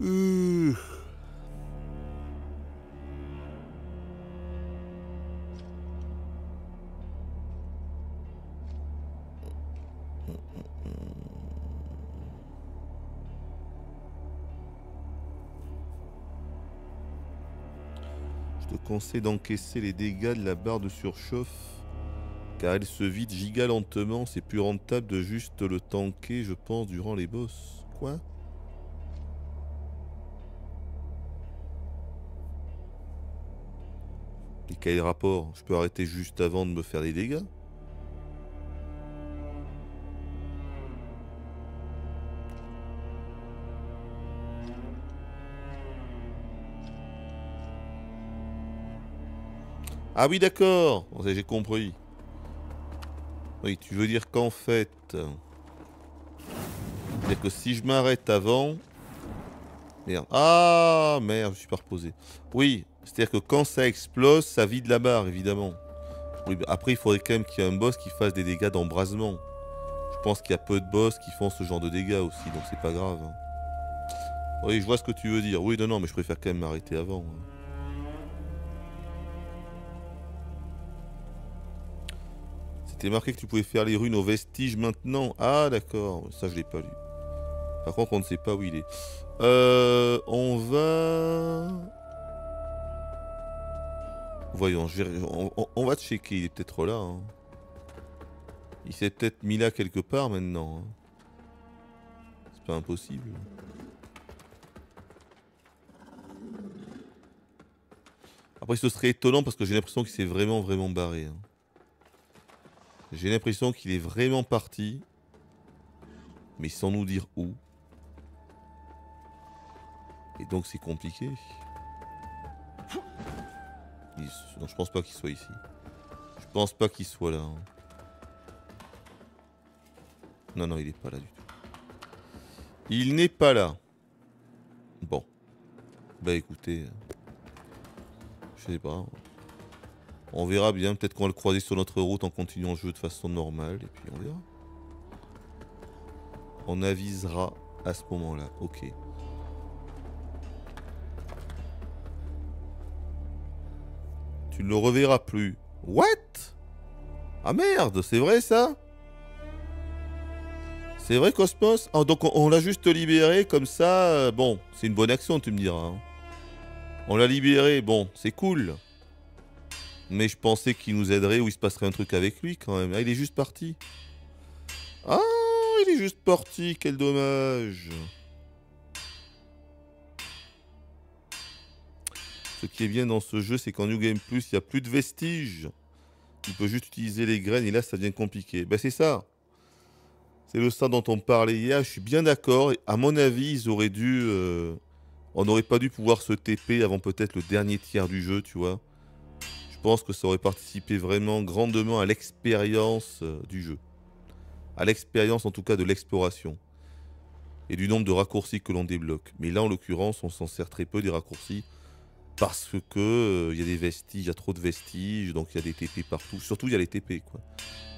Euh. Conseille d'encaisser les dégâts de la barre de surchauffe. Car elle se vide giga lentement, c'est plus rentable de juste le tanker, je pense, durant les boss. Quoi? Et quel rapport? Je peux arrêter juste avant de me faire des dégâts? Ah oui d'accord, j'ai compris. Oui, tu veux dire qu'en fait... C'est-à-dire que si je m'arrête avant... Merde. Ah merde, je suis pas reposé. Oui, c'est-à-dire que quand ça explose, ça vide la barre, évidemment. Oui, après, il faudrait quand même qu'il y ait un boss qui fasse des dégâts d'embrasement. Je pense qu'il y a peu de boss qui font ce genre de dégâts aussi, donc c'est pas grave. hein. Oui, je vois ce que tu veux dire. Oui, non, non, mais je préfère quand même m'arrêter avant. C'était marqué que tu pouvais faire les runes aux vestiges maintenant. Ah d'accord, ça je l'ai pas lu. Par contre on ne sait pas où il est. Euh, on va... Voyons, je vais- on, va checker, il est peut-être là. hein. Il s'est peut-être mis là quelque part maintenant. hein. C'est pas impossible. Après ce serait étonnant parce que j'ai l'impression qu'il s'est vraiment vraiment barré. hein. J'ai l'impression qu'il est vraiment parti. Mais sans nous dire où. Et donc c'est compliqué. Non, je pense pas qu'il soit ici. Je pense pas qu'il soit là. hein. Non, non, il est pas là du tout. Il n'est pas là. Bon. Bah écoutez. Je sais pas. On verra bien. Peut-être qu'on va le croiser sur notre route en continuant le jeu de façon normale. Et puis on verra. On avisera à ce moment-là. Ok. Tu ne le reverras plus. What? Ah merde, c'est vrai ça? C'est vrai Cosmos? Ah, Donc on, l'a juste libéré comme ça. euh, Bon, c'est une bonne action, tu me diras. hein. On l'a libéré, bon, c'est cool. Mais je pensais qu'il nous aiderait ou il se passerait un truc avec lui quand même. Ah, il est juste parti. Ah, il est juste parti, quel dommage. Ce qui est bien dans ce jeu, c'est qu'en New Game Plus, il n'y a plus de vestiges. Tu peux juste utiliser les graines et là, ça devient compliqué. Ben, c'est ça. C'est le stade dont on parlait hier. Je suis bien d'accord. À mon avis, ils auraient dû. euh, On n'aurait pas dû pouvoir se TP avant peut-être le dernier tiers du jeu, tu vois. Pense que ça aurait participé vraiment grandement à l'expérience euh, du jeu. À l'expérience, en tout cas, de l'exploration. Et du nombre de raccourcis que l'on débloque. Mais là, en l'occurrence, on s'en sert très peu des raccourcis parce que euh, il y a des vestiges, il y a trop de vestiges, donc il y a des TP partout. Surtout, il y a les TP, quoi.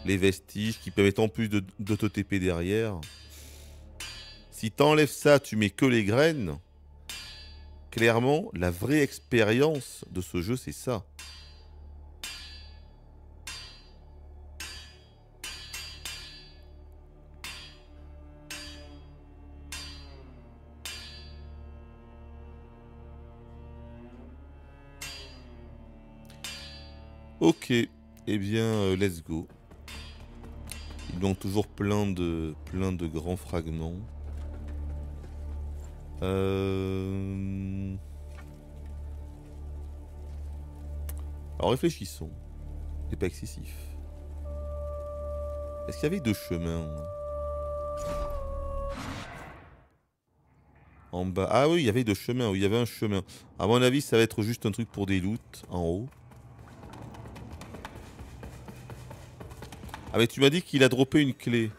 Les vestiges qui permettent en plus de, de te TP derrière. Si t'enlèves ça, tu mets que les graines. Clairement, la vraie expérience de ce jeu, c'est ça. Ok, eh bien, euh, let's go. Il manque toujours plein de, plein de grands fragments. Euh... Alors réfléchissons. C'est pas excessif. Est-ce qu'il y avait deux chemins En bas. Ah oui, il y avait deux chemins. Il y avait un chemin. À mon avis, ça va être juste un truc pour des loots en haut. Ah mais tu m'as dit qu'il a droppé une clé.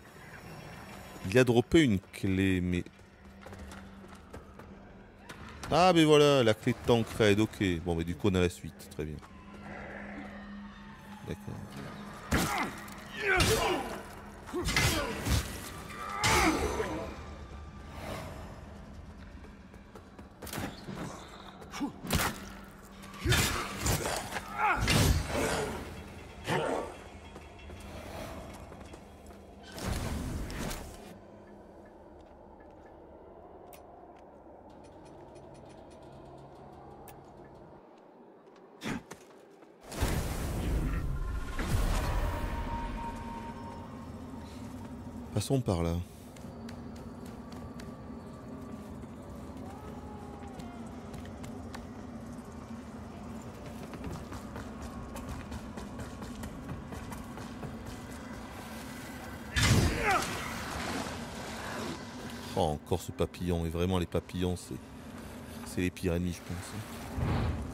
Il a droppé une clé, mais... Ah mais voilà, la clé de Tancred, ok. Bon mais du coup on a la suite, très bien. D'accord. Passons par là. Oh, encore ce papillon. Et vraiment, les papillons, c'est... Les pires ennemis, je pense.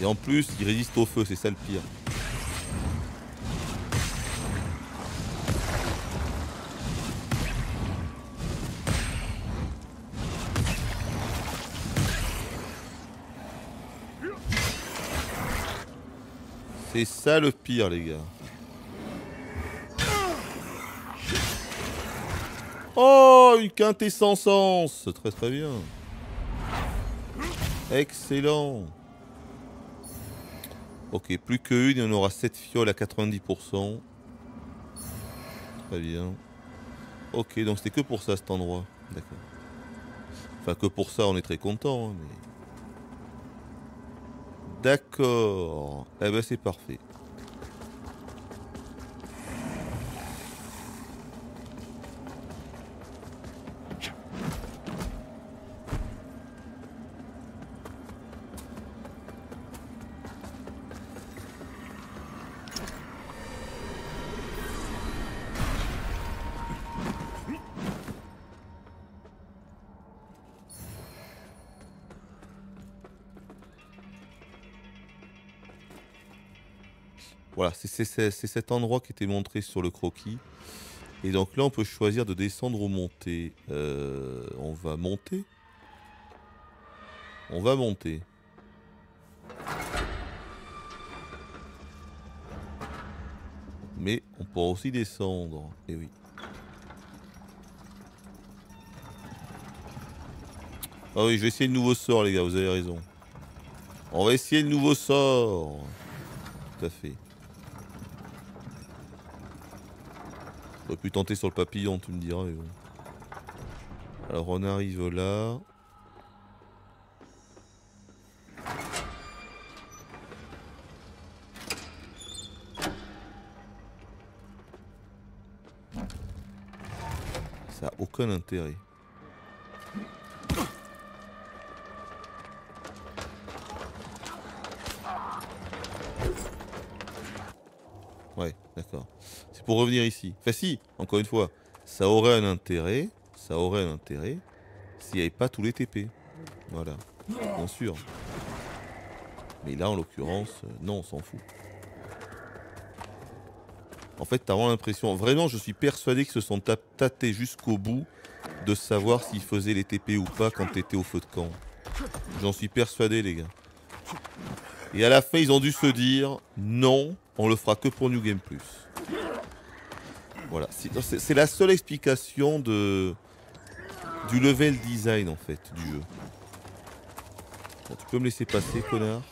Et en plus, il résiste au feu, c'est ça le pire. C'est ça le pire, les gars. Oh, une quintessence Très très bien. Excellent. Ok, plus qu'une, et on aura 7 fioles à 90%. Très bien. Ok, donc c'était que pour ça cet endroit. D'accord. Enfin, que pour ça, on est très content. hein, mais... D'accord. Eh ben, c'est parfait. C'est cet endroit qui était montré sur le croquis. Et donc là, on peut choisir de descendre ou monter. Euh, on va monter. On va monter. Mais on pourra aussi descendre. Et oui. Ah oui, je vais essayer le nouveau sort, les gars, vous avez raison. On va essayer le nouveau sort. Tout à fait. J'aurais pu tenter sur le papillon, tu me diras. Alors on arrive là. Ça a aucun intérêt. Revenir ici. Enfin si, encore une fois, ça aurait un intérêt, ça aurait un intérêt s'il n'y avait pas tous les TP. Voilà, bien sûr. Mais là, en l'occurrence, euh, non, on s'en fout. En fait, t'as vraiment l'impression... Vraiment, je suis persuadé qu'ils se sont tâtés jusqu'au bout de savoir s'ils faisaient les TP ou pas quand t'étais au feu de camp. J'en suis persuadé, les gars. Et à la fin, ils ont dû se dire non, on le fera que pour New Game Plus. Voilà, c'est la seule explication de du level design en fait du jeu. Tu peux me laisser passer, connard.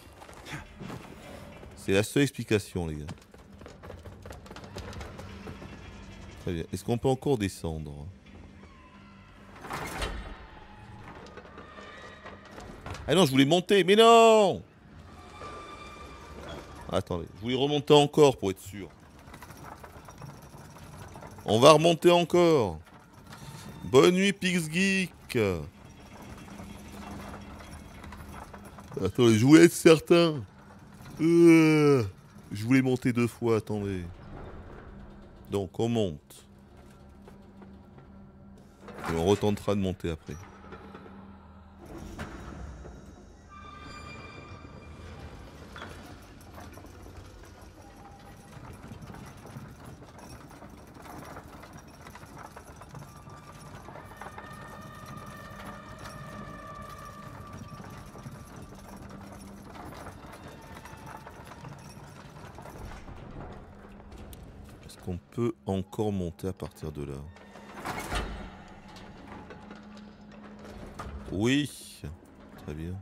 C'est la seule explication, les gars. Très bien. Est-ce qu'on peut encore descendre? Ah non, je voulais monter, mais non Attendez, je voulais remonter encore pour être sûr. On va remonter encore. Bonne nuit, Pix Geek. Je voulais être certain. Euh, je voulais monter deux fois, attendez. Donc, on monte. Et on retentera de monter après. Est-ce qu'on peut encore monter à partir de là Oui, très bien.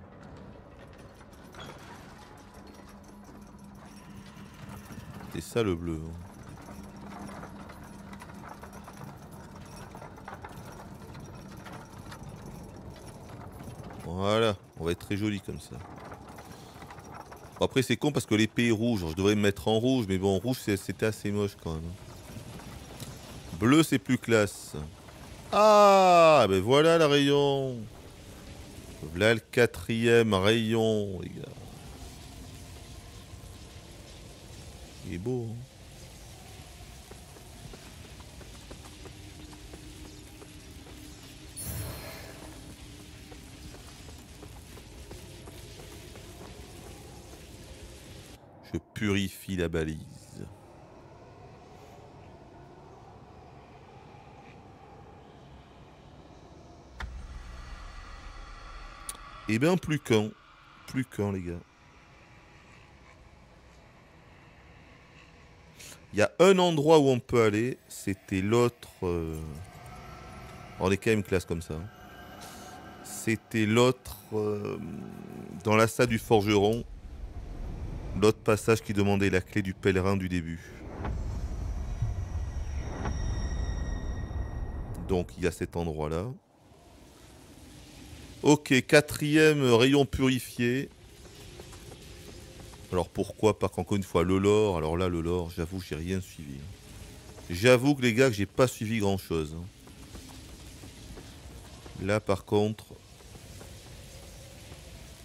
C'est ça le bleu. hein. Voilà, on va être très joli comme ça. Après c'est con parce que l'épée est rouge, je devrais me mettre en rouge, mais bon rouge c'est- c'était assez moche quand même. Bleu c'est plus classe. Ah ben voilà le rayon. Voilà le quatrième rayon les gars. Il est beau. hein. Je purifie la balise. Eh bien, plus qu'un. Plus qu'un, les gars. Il y a un endroit où on peut aller. C'était l'autre. euh, On est quand même classe comme ça. hein. C'était l'autre. euh, Dans la salle du forgeron. L'autre passage qui demandait la clé du pèlerin du début. Donc il y a cet endroit-là. Ok, quatrième rayon purifié. Alors pourquoi pas qu'encore une fois le lore Alors là le lore, j'avoue j'ai rien suivi. hein. J'avoue que les gars que j'ai pas suivi grand chose. Là par contre,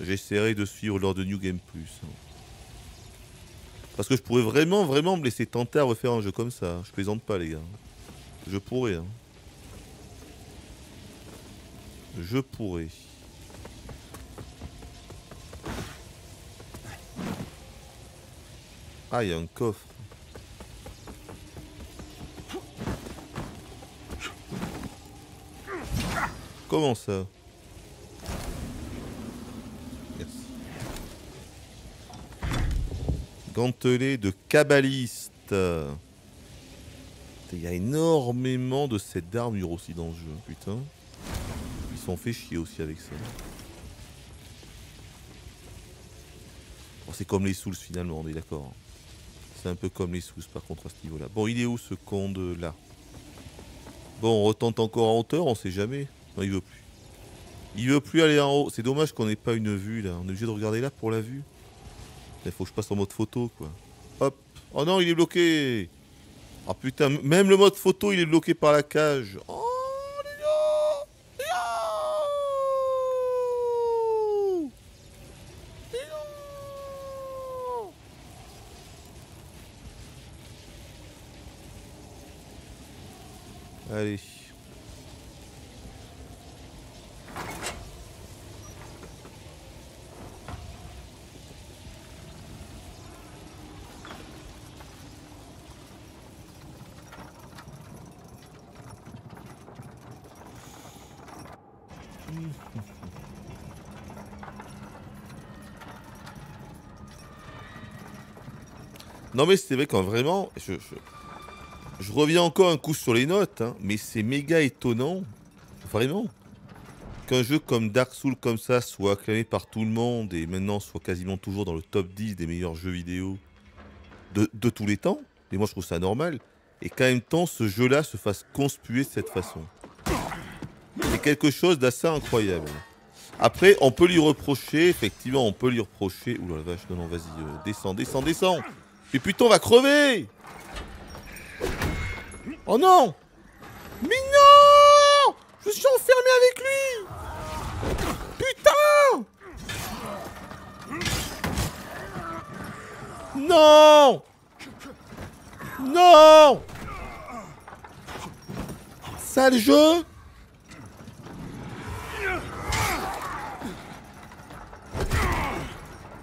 j'essaierai de suivre lors de New Game Plus. hein. Parce que je pourrais vraiment, vraiment me laisser tenter à refaire un jeu comme ça. hein. Je plaisante pas, les gars. Je pourrais. hein. Je pourrais. Ah, il y a un coffre. Comment ça? Merci. Gantelet de kabbaliste. Il y a énormément de cette d'armure aussi dans le jeu, putain. S'en fait chier aussi avec ça. C'est comme les Souls finalement, on est d'accord. C'est un peu comme les Souls par contre à ce niveau-là. Bon, il est où ce con de là Bon, on retente encore en hauteur, on sait jamais. Non, il veut plus. Il veut plus aller en haut. C'est dommage qu'on n'ait pas une vue là. On est obligé de regarder là pour la vue. Il faut que je passe en mode photo quoi. Hop. Oh non, il est bloqué. Ah putain, même le mode photo, il est bloqué par la cage. Oh, Allez. Non mais c'est vrai quand vraiment, je, je, je reviens encore un coup sur les notes, hein, mais c'est méga étonnant, vraiment, qu'un jeu comme Dark Souls comme ça soit acclamé par tout le monde et maintenant soit quasiment toujours dans le top 10 des meilleurs jeux vidéo de, tous les temps, et moi je trouve ça normal, et qu'en même temps ce jeu-là se fasse conspuer de cette façon. C'est quelque chose d'assez incroyable. Après, on peut lui reprocher, effectivement, on peut lui reprocher... Ouh la vache, non, non, vas-y, euh, descends, descends, descends. Mais putain, on va crever Oh non Mais non Je suis enfermé avec lui Putain Non Non Sale jeu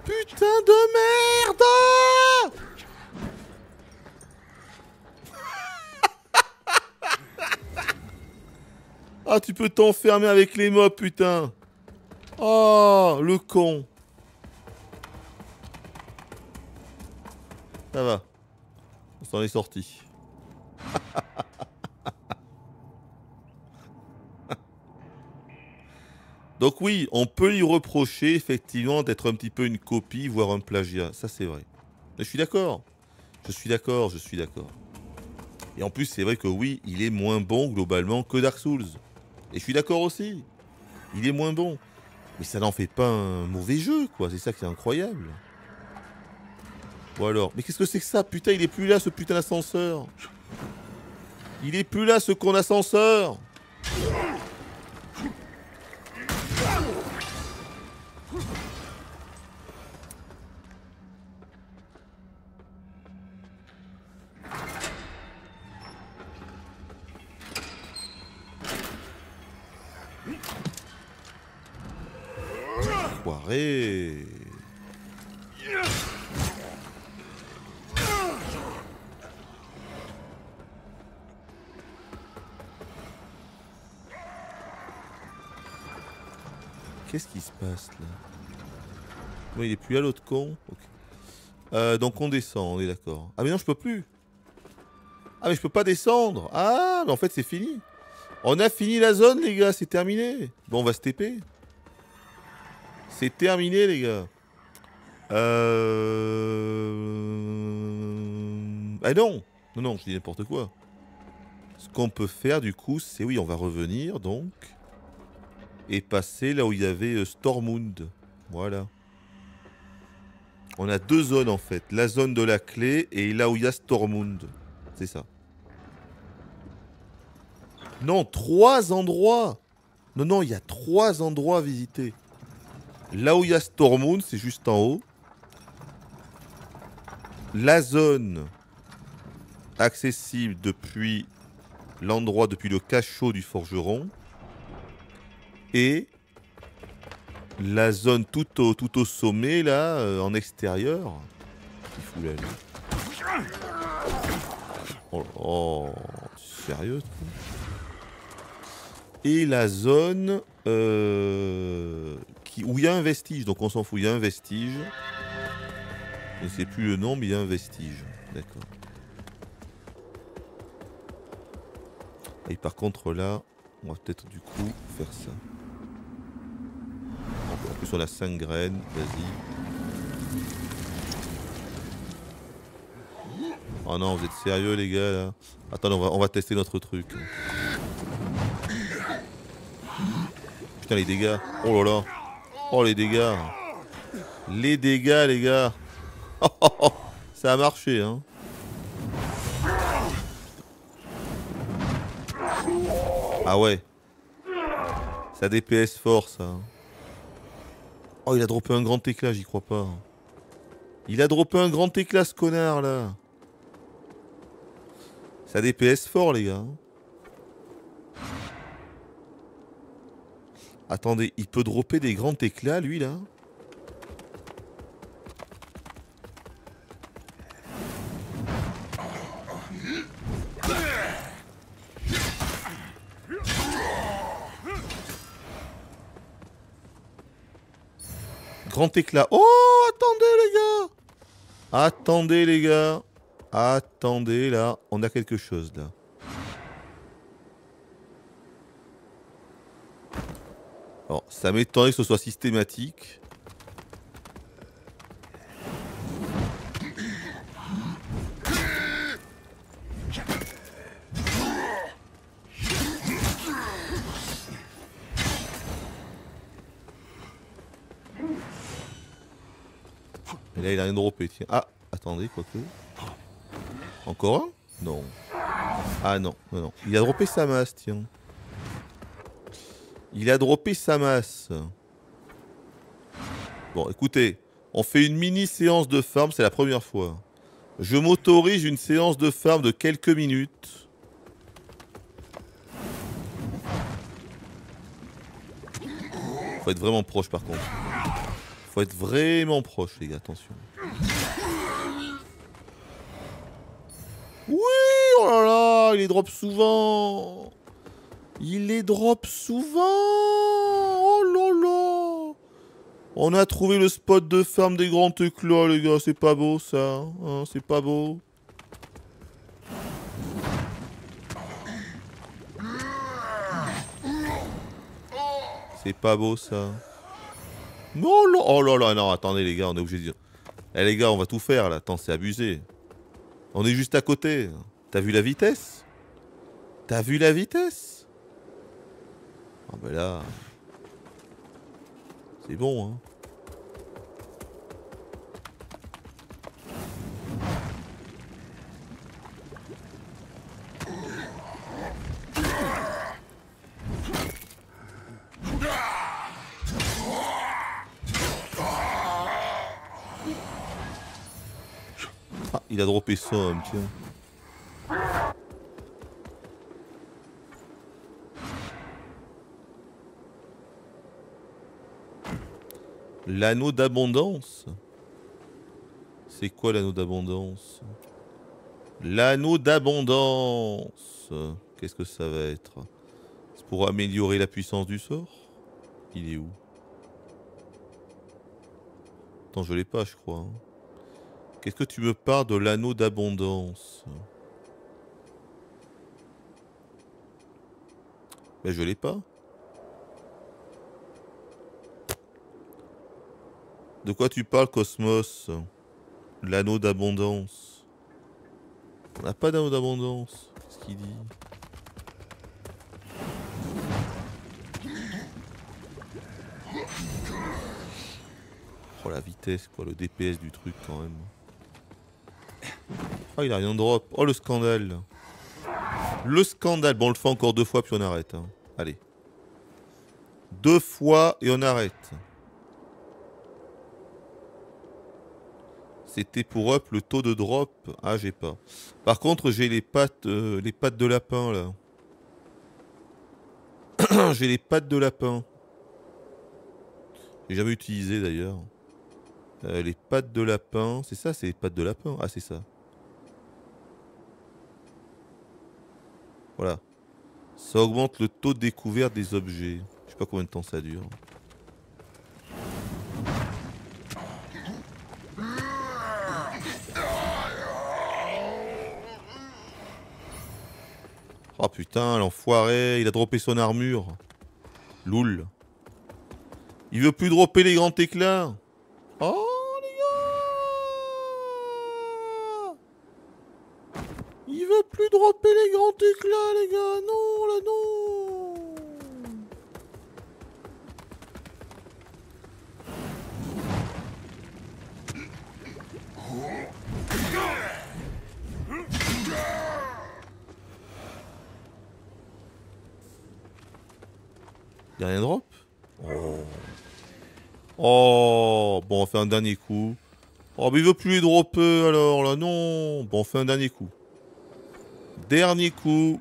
Putain de merde Ah, tu peux t'enfermer avec les mobs, putain Oh, le con Ça va. On s'en est sorti. Donc oui, on peut lui reprocher effectivement d'être un petit peu une copie, voire un plagiat. Ça c'est vrai. Je suis d'accord. Je suis d'accord, je suis d'accord. Et en plus, c'est vrai que oui, il est moins bon globalement que Dark Souls. Et je suis d'accord aussi. Il est moins bon. Mais ça n'en fait pas un mauvais jeu, quoi. C'est ça qui est incroyable. Ou alors, mais qu'est-ce que c'est que ça? Putain, il est plus là, ce putain d'ascenseur. Il est plus là, ce con d'ascenseur. Passe il est plus à l'autre con. Euh, donc on descend, on est d'accord. Ah mais non, je peux plus. Ah mais je peux pas descendre. Ah, mais en fait c'est fini. On a fini la zone les gars, c'est terminé. Bon, on va se TP. C'est terminé les gars. Euh... Ah non Non, non, je dis n'importe quoi. Ce qu'on peut faire du coup, c'est oui, on va revenir donc. Et passer là où il y avait euh, Stormund. Voilà. On a deux zones en fait. La zone de la clé et là où il y a Stormund. C'est ça. Non, trois endroits. Non, non, il y a trois endroits à visiter. Là où il y a Stormund, c'est juste en haut. La zone accessible depuis l'endroit, depuis le cachot du forgeron. Et la zone tout au, tout au sommet, là, euh, en extérieur. Il fout là. Oh, oh, sérieux Et la zone euh, qui, où il y a un vestige, donc on s'en fout, il y a un vestige. Je ne sais plus le nom, mais il y a un vestige. D'accord. Et par contre là, on va peut-être du coup faire ça. En plus on a 5 graines, vas-y. Oh non, vous êtes sérieux les gars là Attends, on va, on va tester notre truc. Putain les dégâts. Oh là là. Oh les dégâts. Les dégâts les gars. Ça a marché hein. Ah ouais. Ça DPS fort ça. Oh il a droppé un grand éclat, j'y crois pas. Il a droppé un grand éclat ce connard là. Ça DPS fort, les gars. Attendez, il peut dropper des grands éclats, lui, là? Grand éclat. Oh, attendez, les gars Attendez, les gars Attendez, là, on a quelque chose, là. Alors, ça m'étonnerait que ce soit systématique. Là, il a rien droppé, tiens. Ah, attendez, quoi que. Encore un? Non. Ah non, non, non. Il a droppé sa masse, tiens. Il a droppé sa masse. Bon, écoutez, on fait une mini séance de farm, c'est la première fois. Je m'autorise une séance de farm de quelques minutes. Faut être vraiment proche par contre. Faut être vraiment proche les gars, attention. Oui, oh là là, il les drop souvent. Il les drop souvent. Oh là là. On a trouvé le spot de ferme des grands éclats, les gars. C'est pas beau, ça. Hein, c'est pas beau. C'est pas beau, ça. Non, là. Oh là là, non, attendez, les gars, on est obligé de dire. Eh, les gars, on va tout faire, là. Attends, c'est abusé. On est juste à côté. T'as vu la vitesse? T'as vu la vitesse? Ah ben là... C'est bon, hein. Il a droppé ça, tiens. L'anneau d'abondance C'est quoi l'anneau d'abondance? L'anneau d'abondance Qu'est-ce que ça va être? C'est pour améliorer la puissance du sort? Il est où? Attends, je l'ai pas, je crois. Hein. Qu'est-ce que tu me parles de l'anneau d'abondance? Mais je l'ai pas. De quoi tu parles, Cosmos? L'anneau d'abondance. On n'a pas d'anneau d'abondance. Qu'est-ce qu'il dit? Oh la vitesse quoi, le DPS du truc quand même. Il a rien drop. Oh, le scandale. Le scandale. Bon, on le fait encore deux fois, puis on arrête. Hein. Allez. Deux fois, et on arrête. C'était pour up le taux de drop. Ah, j'ai pas. Par contre, j'ai les pattes, euh, les pattes de lapin, là. j'ai les pattes de lapin. J'ai jamais utilisé, d'ailleurs. Euh, les pattes de lapin. C'est ça, c'est les pattes de lapin Ah, c'est ça. Voilà. Ça augmente le taux de découverte des objets. Je sais pas combien de temps ça dure. Oh putain, l'enfoiré, il a droppé son armure. Loul. Il veut plus dropper les grands éclats. Oh les gars Il veut plus grands éclats les gars. Non, là non. Rien drop Oh. Oh, bon, on fait un dernier coup. Oh, mais il veut plus les dropper alors, là, non. Bon, on fait un dernier coup. Dernier coup.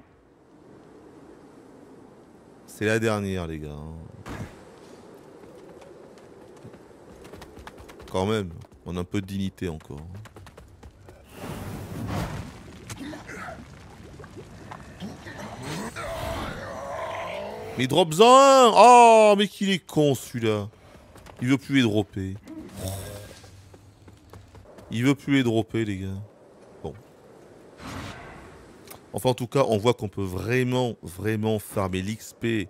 C'est la dernière, les gars. Quand même, on a un peu de dignité encore. Mais drop-en un Oh, mais qu'il est con celui-là Il veut plus les dropper. Il veut plus les dropper, les gars. Enfin, en tout cas, on voit qu'on peut vraiment, vraiment farmer l'XP et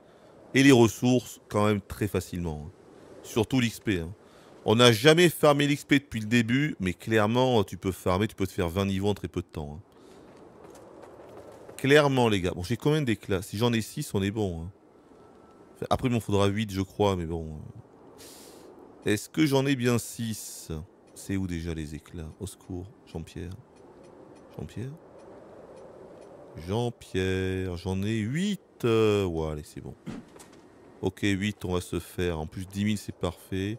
les ressources quand même très facilement. hein. Surtout l'XP. hein. On n'a jamais farmé l'XP depuis le début, mais clairement, tu peux farmer, tu peux te faire 20 niveaux en très peu de temps. hein. Clairement, les gars. Bon, j'ai combien d'éclats Si j'en ai 6, on est bon. Après, il m'en faudra 8, je crois, mais bon. Est-ce que j'en ai bien 6 C'est où déjà les éclats? Au secours, Jean-Pierre. Jean-Pierre? Jean-Pierre, j'en ai 8. euh, Ouais, allez, c'est bon. Ok, 8, on va se faire. En plus, 10 000, c'est parfait.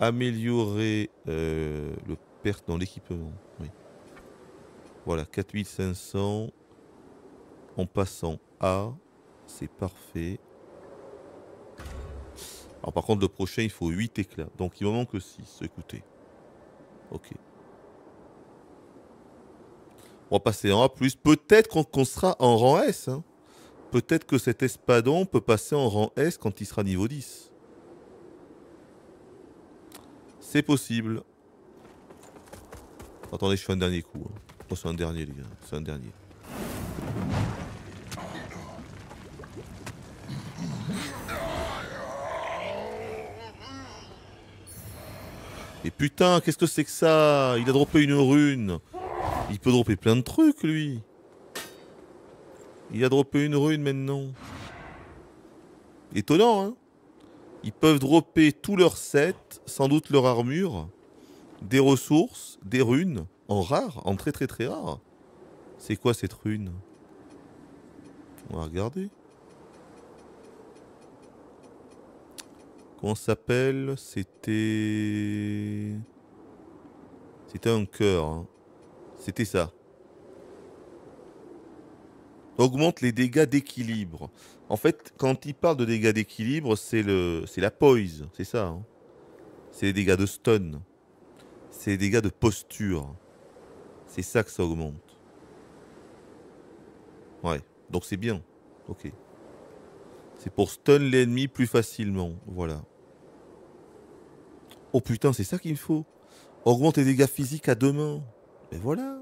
Améliorer euh, le perte dans l'équipement. Oui. Voilà, 4500. En passant A, c'est parfait. Alors par contre, le prochain, il faut 8 éclats. Donc il m'en manque 6, écoutez. Ok. On va passer en A+. Peut-être qu'on sera en rang S. hein. Peut-être que cet espadon peut passer en rang S quand il sera niveau 10. C'est possible. Attendez, je fais un dernier coup. hein. Oh, c'est un dernier, les gars. C'est un dernier. Et putain, qu'est-ce que c'est que ça? Il a droppé une rune. Il peut dropper plein de trucs, lui. Il a droppé une rune maintenant. Étonnant, hein Ils peuvent dropper tout leur set, sans doute leur armure, des ressources, des runes, en rare, en très très très rare. C'est quoi cette rune? On va regarder. Comment s'appelle? C'était... C'était un cœur. hein. C'était ça. Augmente les dégâts d'équilibre. En fait, quand il parle de dégâts d'équilibre, c'est la poise, c'est ça. hein. C'est les dégâts de stun. C'est les dégâts de posture. C'est ça que ça augmente. Ouais, donc c'est bien. Ok. C'est pour stun l'ennemi plus facilement. Voilà. Oh putain, c'est ça qu'il faut. Augmente les dégâts physiques à deux mains. Et voilà.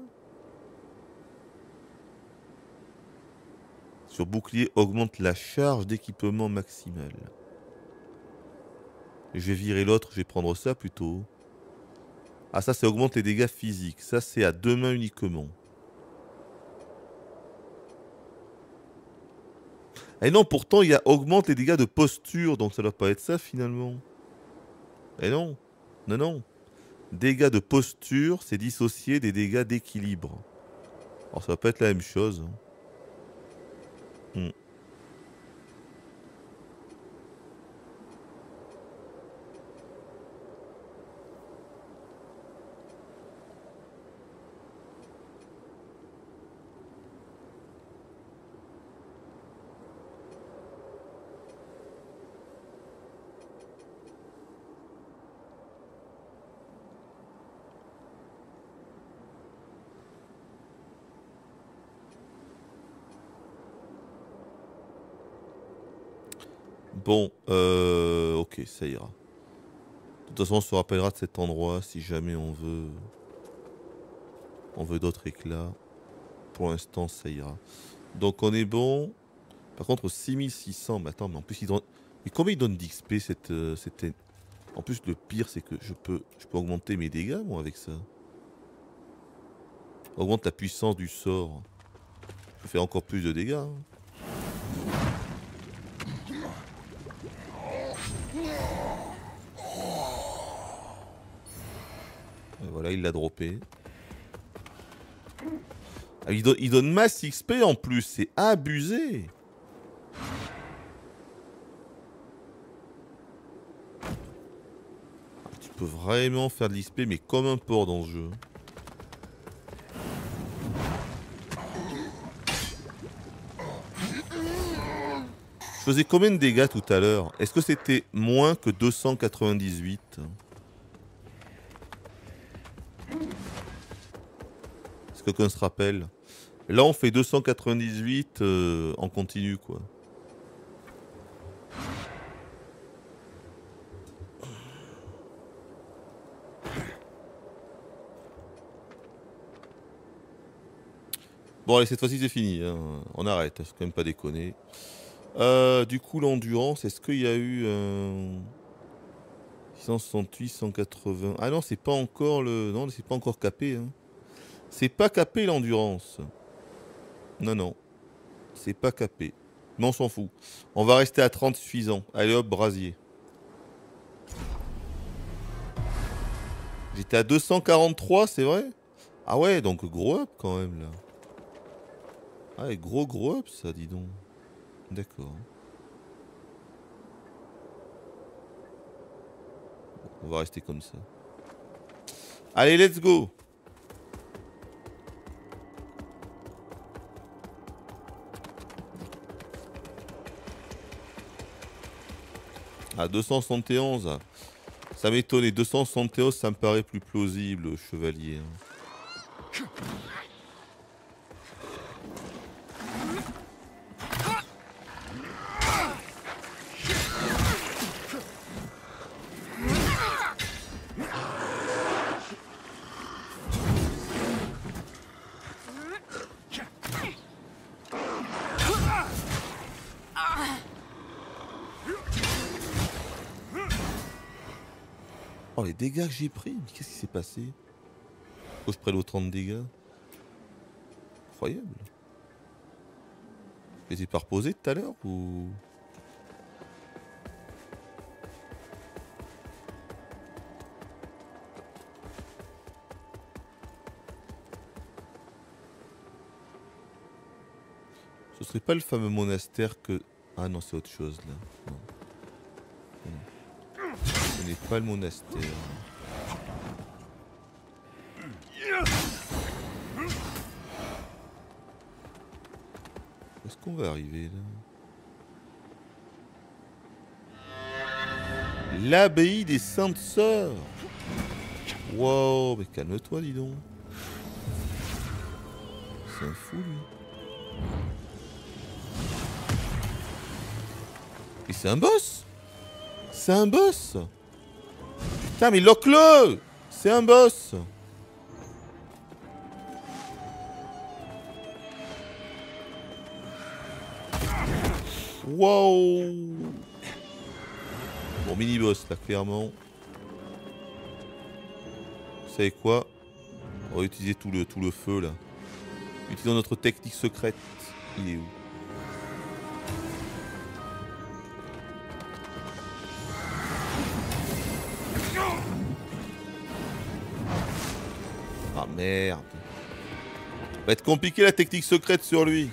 Sur bouclier, augmente la charge d'équipement maximale. Je vais virer l'autre, je vais prendre ça plutôt. Ah ça, ça augmente les dégâts physiques. Ça, c'est à deux mains uniquement. Et non, pourtant, il y a augmente les dégâts de posture, donc ça doit pas être ça finalement. Et non, non, non. Dégâts de posture, c'est dissocié des dégâts d'équilibre. Alors ça va pas être la même chose. hein. Hmm. Bon, euh, ok, ça ira. De toute façon, on se rappellera de cet endroit si jamais on veut... On veut d'autres éclats. Pour l'instant, ça ira. Donc on est bon. Par contre, 6600, mais attends, mais en plus, il donne... Mais combien il donne d'XP cette, euh, cette... En plus, le pire, c'est que je peux, augmenter mes dégâts, moi, avec ça. Augmente la puissance du sort. Je faire encore plus de dégâts. hein. Voilà, il l'a droppé. Ah, il, donne, masse XP en plus, c'est abusé. Tu peux vraiment faire de l'XP, mais comme un porc dans ce jeu. Je faisais combien de dégâts tout à l'heure? Est-ce que c'était moins que 298 que quelqu'un se rappelle? Là, on fait 298 euh, en continu, quoi. Bon, allez, cette fois-ci, c'est fini. hein. On arrête, faut quand même pas déconner. Euh, du coup, l'endurance, est-ce qu'il y a eu euh, 668, 180 Ah non, c'est pas encore le. Non, c'est pas encore capé. Hein. C'est pas capé l'endurance. Non, non. C'est pas capé. Mais on s'en fout. On va rester à 30 suffisant. Allez hop, brasier. J'étais à 243, c'est vrai? Ah ouais, donc gros up quand même là. Ah ouais, gros gros up ça, dis donc. D'accord. On va rester comme ça. Allez, let's go À 271. Ça m'étonnait. 271, ça me paraît plus plausible, chevalier. hein. Oh, les dégâts que j'ai pris, mais qu'est-ce qui s'est passé? Je prenne autant de dégâts. Incroyable. J'étais pas reposé tout à l'heure ou... Ce serait pas le fameux monastère que... Ah non, c'est autre chose là. Ce n'est pas le monastère. Est-ce qu'on va arriver là? L'abbaye des Saintes Sœurs Wow, mais calme-toi dis donc. C'est un fou lui. Et c'est un boss C'est un boss Putain mais lock-le C'est un boss Wow Bon mini-boss là clairement. Vous savez quoi? On va utiliser tout le, tout le feu là. Utilisons notre technique secrète. Il est où? Merde. Va être compliqué la technique secrète sur lui.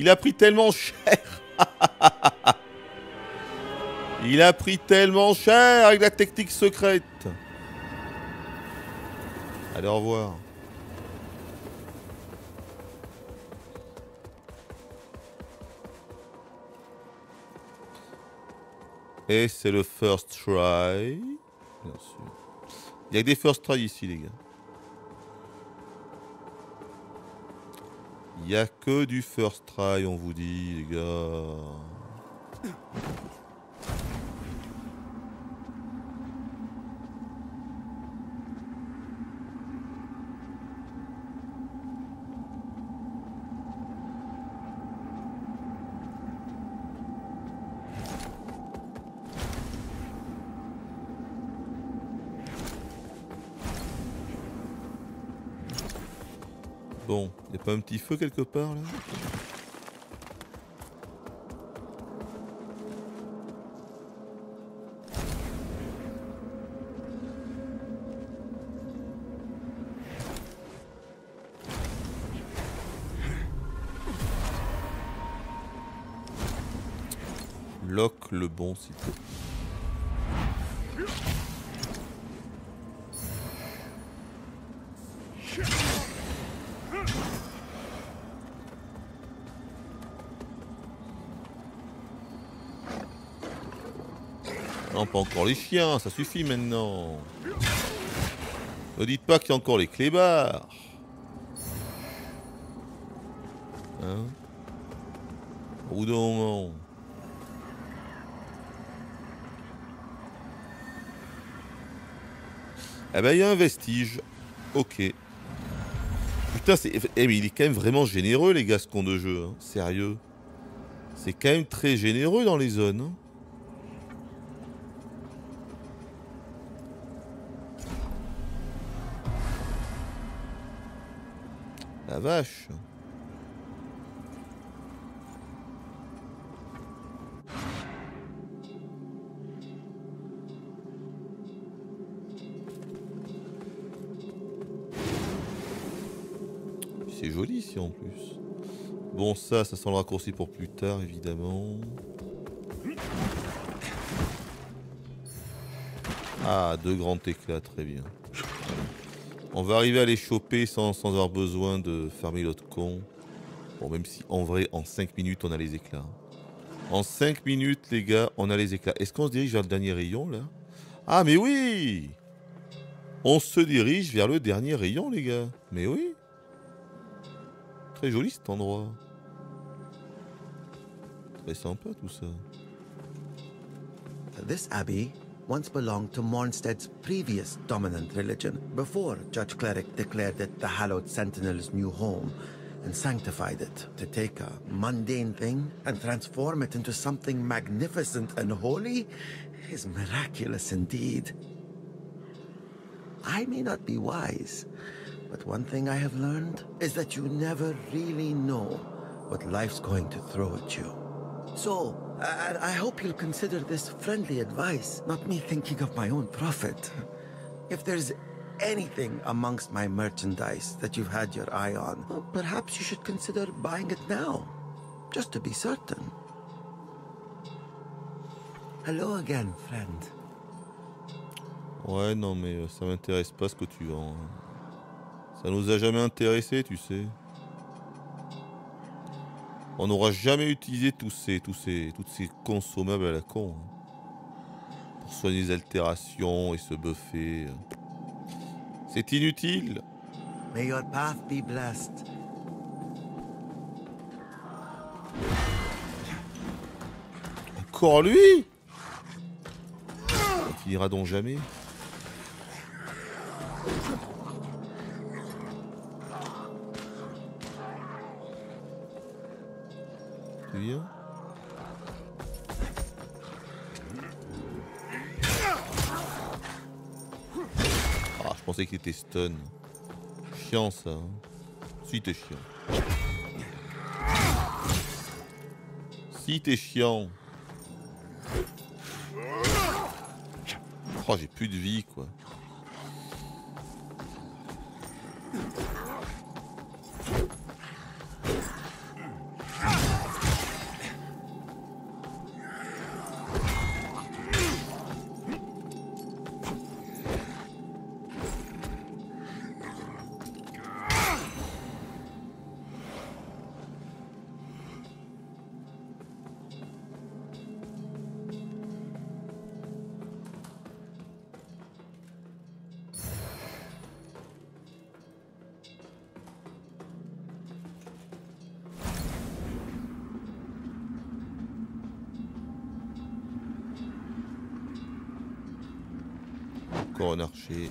Il a pris tellement cher Il a pris tellement cher avec la technique secrète Allez, au revoir. Et c'est le first try. Bien sûr. Il y a que des first try ici, les gars. Il y a que du first try, on vous dit, les gars. Pas un petit feu quelque part là Lock le bon s'il. Encore les chiens, ça suffit maintenant. Ne dites pas qu'il y a encore les clébards. Hein? Bout d'un moment. Eh ben, il y a un vestige. Ok. Putain, c'est... Eh, mais il est quand même vraiment généreux, les con de jeu. hein. Sérieux. C'est quand même très généreux dans les zones. hein. Vache. C'est joli ici en plus. Bon ça, ça sent le raccourci pour plus tard évidemment. Ah, deux grands éclats, très bien. On va arriver à les choper sans, avoir besoin de fermer l'autre con. Bon, même si en vrai, en 5 minutes, on a les éclats. En 5 minutes, les gars, on a les éclats. Est-ce qu'on se dirige vers le dernier rayon, là? Ah, mais oui On se dirige vers le dernier rayon, les gars. Mais oui Très joli cet endroit. Très sympa tout ça. This abbey once belonged to Mornstead's previous dominant religion, before Judge Cleric declared it the Hallowed Sentinel's new home and sanctified it to take a mundane thing and transform it into something magnificent and holy is miraculous indeed. I may not be wise, but one thing I have learned is that you never really know what life's going to throw at you. So, I, I hope you'll consider this friendly advice, not me thinking of my own profit. If there's anything amongst my merchandise that you've had your eye on, well, perhaps you should consider buying it now, just to be certain. Hello again, friend. Ouais, non, mais ça m'intéresse pas ce que tu vends. Ça nous a jamais intéressé, tu sais. On n'aura jamais utilisé tous ces, tous ces, toutes ces consommables à la con. hein. Pour soigner les altérations et se buffer. euh. C'est inutile. May your path be blessed. Encore lui? On finira donc jamais. Ah, je pensais qu'il était stun. Chiant ça. hein. Si t'es chiant. Si t'es chiant. Oh, j'ai plus de vie, quoi. Archer.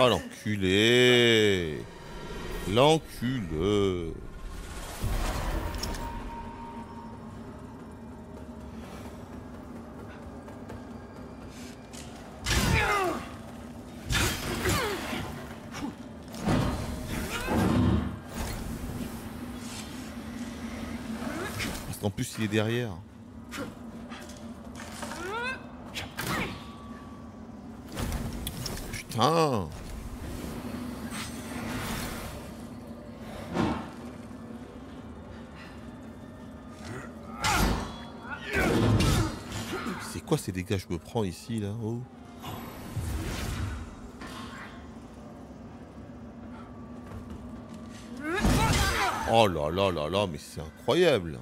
Ah l'enculé L'enculé Parce qu'en plus il est derrière. Putain C'est quoi ces dégâts que je me prends ici là oh Oh là là là là, mais c'est incroyable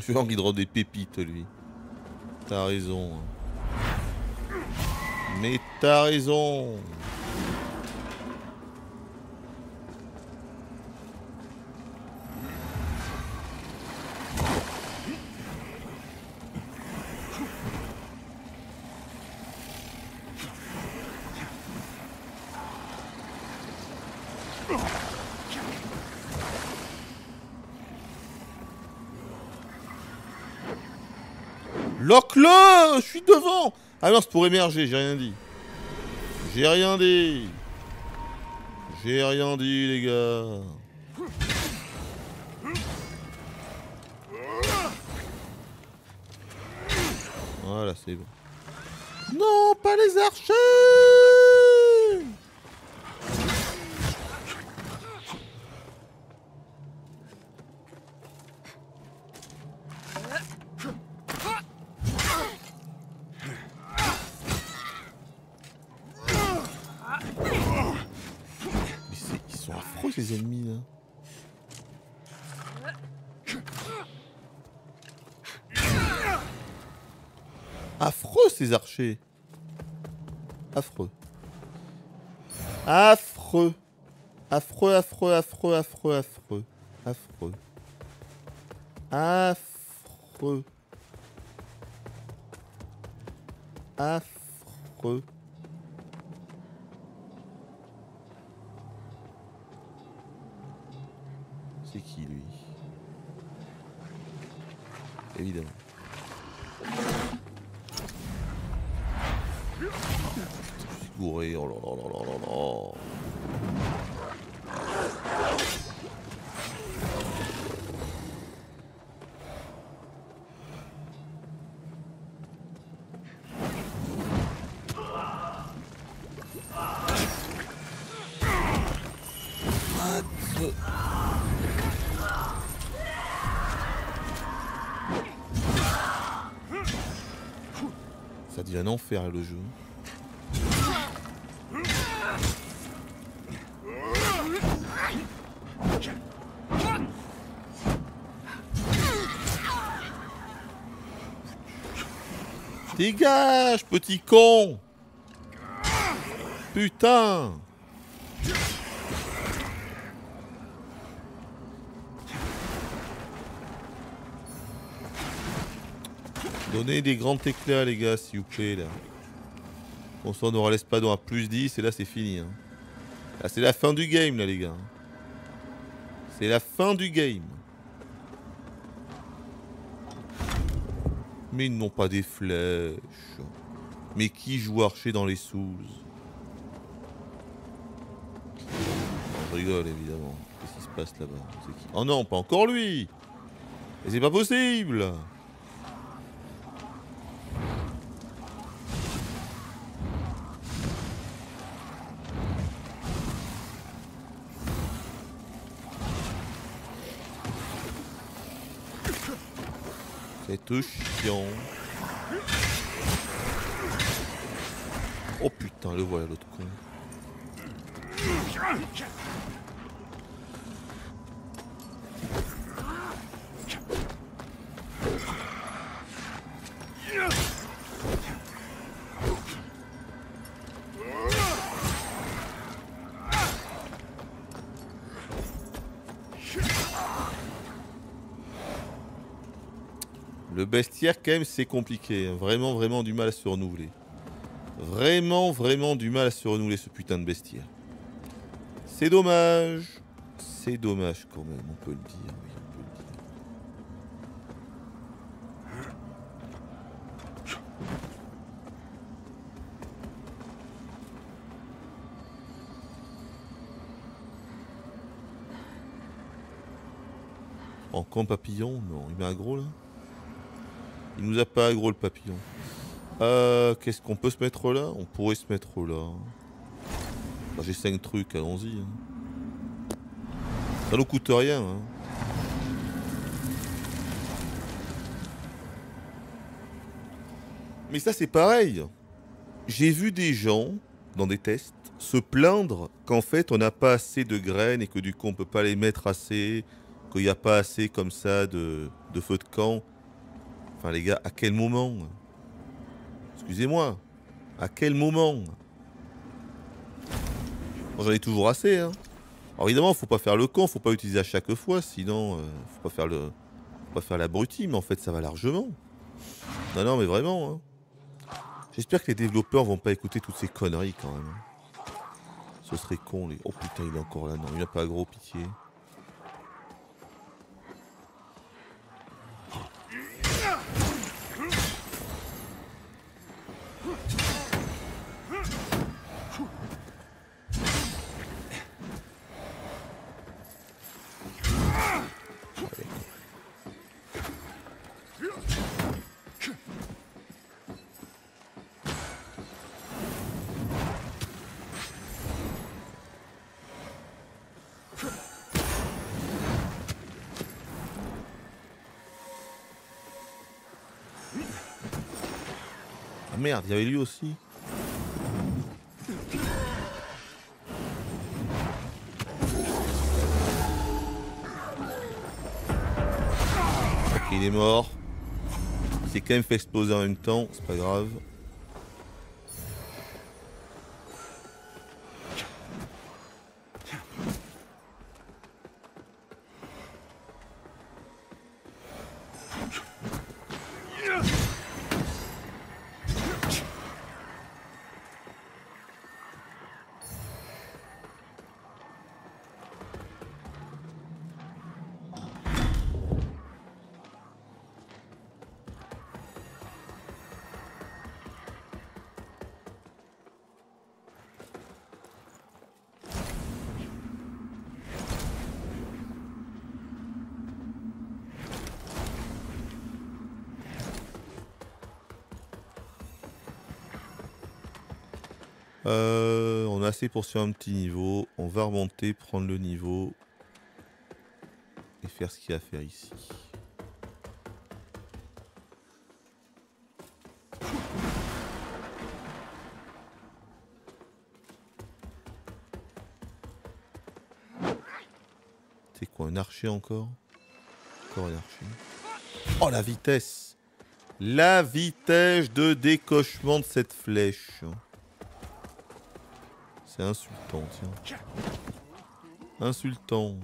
J'ai envie de rendre des pépites lui. T'as raison. Mais t'as raison Lock-le Je suis devant Ah c'est pour émerger, j'ai rien dit. J'ai rien dit. J'ai rien dit, les gars. Voilà, c'est bon. Non, pas les archers Mais c'est- ils sont affreux ces ennemis là. Affreux. Affreux, affreux, affreux, affreux, affreux. Affreux. Affreux. Affreux. Un enfer le jeu. Dégage, petit con Putain Donnez des grands éclats, les gars, s'il vous plaît, là. Bon, aura l'espadon à plus 10, et là, c'est fini. hein. Là, c'est la fin du game, là, les gars. C'est la fin du game. Mais ils n'ont pas des flèches. Mais qui joue archer dans les sous? Je rigole, évidemment. Qu'est-ce qui se passe là-bas? Oh non, pas encore lui Mais c'est pas possible C'est tout chiant. Oh putain, le voilà l'autre con. Quand même, c'est compliqué. hein. Vraiment, vraiment du mal à se renouveler. Vraiment, vraiment du mal à se renouveler, ce putain de bestiaire. C'est dommage. C'est dommage, quand même, on peut le dire. Encore un papillon Non, il met aggro là? Il nous a pas aggro le papillon. Euh, Qu'est-ce qu'on peut se mettre là? On pourrait se mettre là. Bah, J'ai 5 trucs, allons-y. hein. Ça nous coûte rien. hein. Mais ça c'est pareil. J'ai vu des gens dans des tests se plaindre qu'en fait on n'a pas assez de graines et que du coup on peut pas les mettre assez, qu'il n'y a pas assez comme ça de feu de camp. Les gars, à quel moment? Excusez-moi, à quel moment? J'en ai toujours assez. Hein. Alors évidemment, faut pas faire le con, faut pas utiliser à chaque fois, sinon euh, faut pas faire le, faut pas faire l'abruti, mais en fait ça va largement. Non non, mais vraiment. hein. J'espère que les développeurs vont pas écouter toutes ces conneries quand même. Ce serait con les. Oh putain, il est encore là, non, il a pas gros pitié. Merde, il y avait lui aussi. Ok, il est mort. Il s'est quand même fait exploser en même temps, c'est pas grave. Pour sur un petit niveau. On va remonter, prendre le niveau. Et faire ce qu'il y a à faire ici. C'est quoi, un archer encore? Encore un archer. Oh la vitesse La vitesse de décochement de cette flèche. C'est insultant, tiens. Insultant.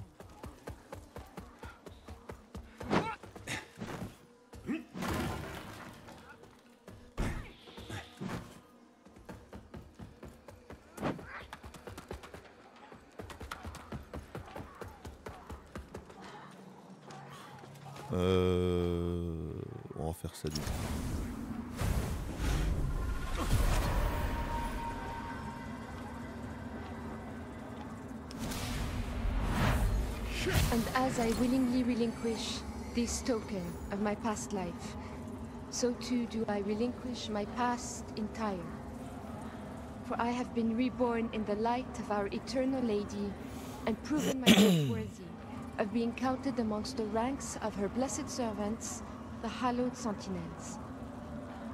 Token of my past life, so too do I relinquish my past entire. For I have been reborn in the light of our eternal lady and proven myself worthy of being counted amongst the ranks of her blessed servants, the hallowed sentinels.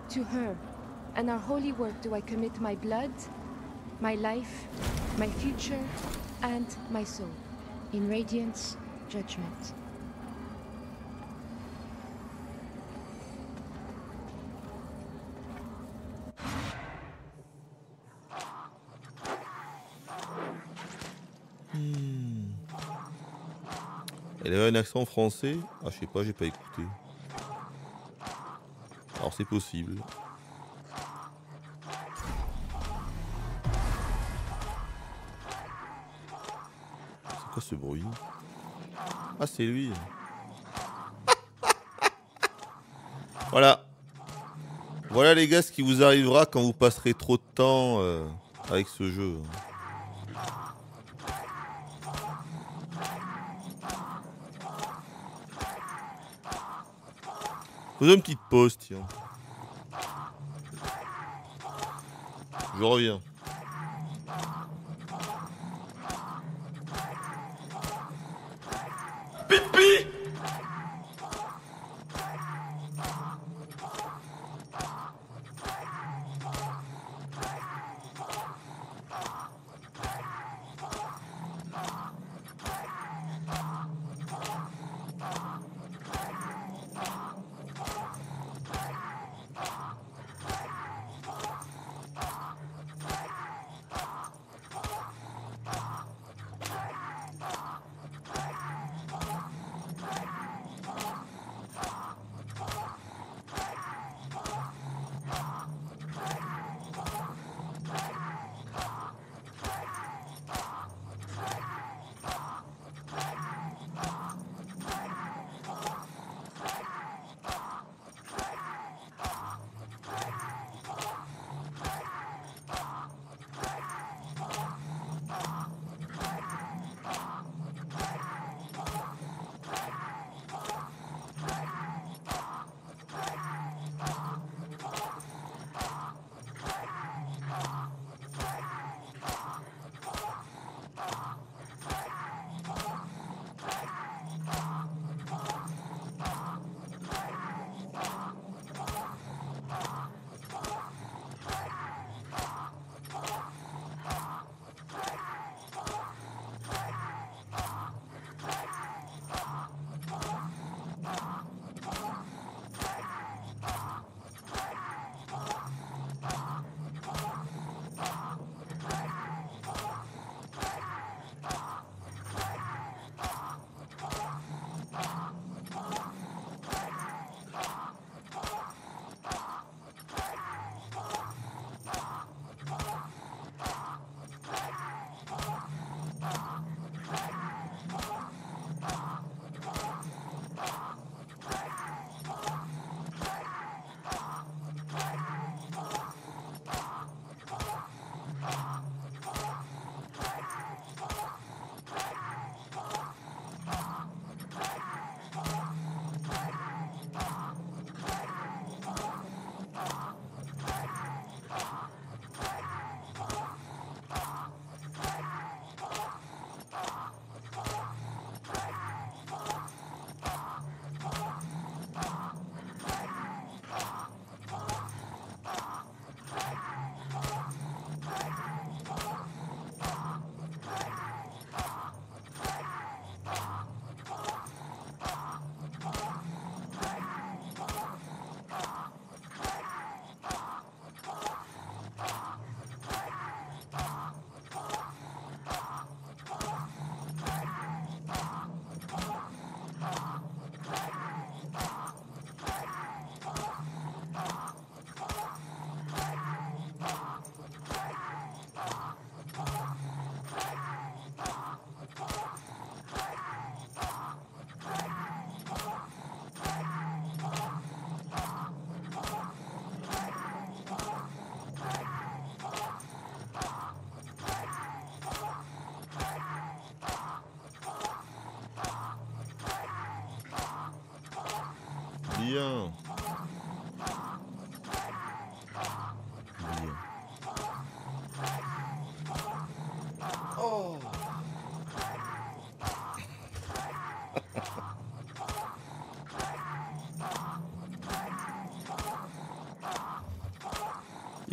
To her and our holy work do I commit my blood, my life, my future, and my soul. In radiance, judgment. Un accent français Ah, je sais pas, j'ai pas écouté. Alors c'est possible. C'est quoi ce bruit? Ah c'est lui. voilà. Voilà les gars ce qui vous arrivera quand vous passerez trop de temps euh, avec ce jeu. Faisons une petite pause, tiens. Je reviens.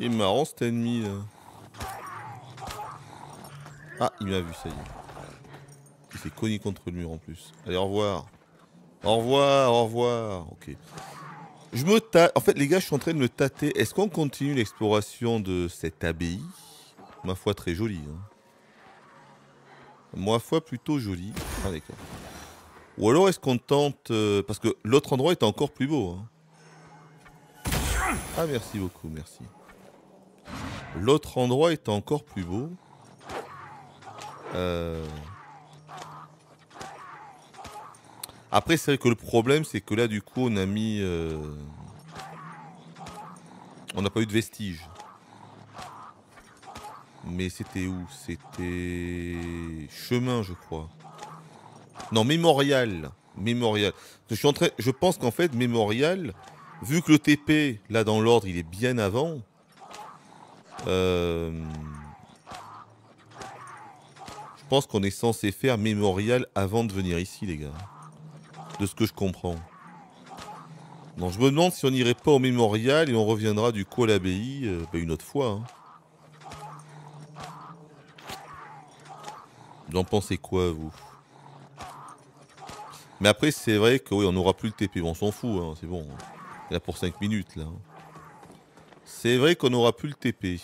Marrant cet ennemi là. Ah, il m'a vu, ça y est. Il s'est cogné contre le mur en plus. Allez, au revoir. Au revoir, au revoir. Ok. Je me tâte. En fait, les gars, je suis en train de me tâter. Est-ce qu'on continue l'exploration de cette abbaye? Ma foi, très jolie. Hein. Ma foi, plutôt jolie. Ah, d'accord. Ou alors, est-ce qu'on tente. euh, Parce que l'autre endroit est encore plus beau. hein. Ah, merci beaucoup, merci. L'autre endroit est encore plus beau. Euh... Après, c'est vrai que le problème, c'est que là, du coup, on a mis... euh, On n'a pas eu de vestiges. Mais c'était où? C'était... Chemin, je crois. Non, Mémorial. Mémorial. Je, suis je pense qu'en fait, Mémorial, vu que le TP, là, dans l'ordre, il est bien avant... euh, Je pense qu'on est censé faire Mémorial avant de venir ici, les gars de ce que je comprends. Non, je me demande si on n'irait pas au mémorial et on reviendra du coup à l'abbaye euh, bah, une autre fois. hein. Vous en pensez quoi, vous? Mais après, c'est vrai que oui, on n'aura plus le TP. On s'en fout, hein, c'est bon. Il y a pour 5 minutes, là. hein. C'est vrai qu'on n'aura plus le TP.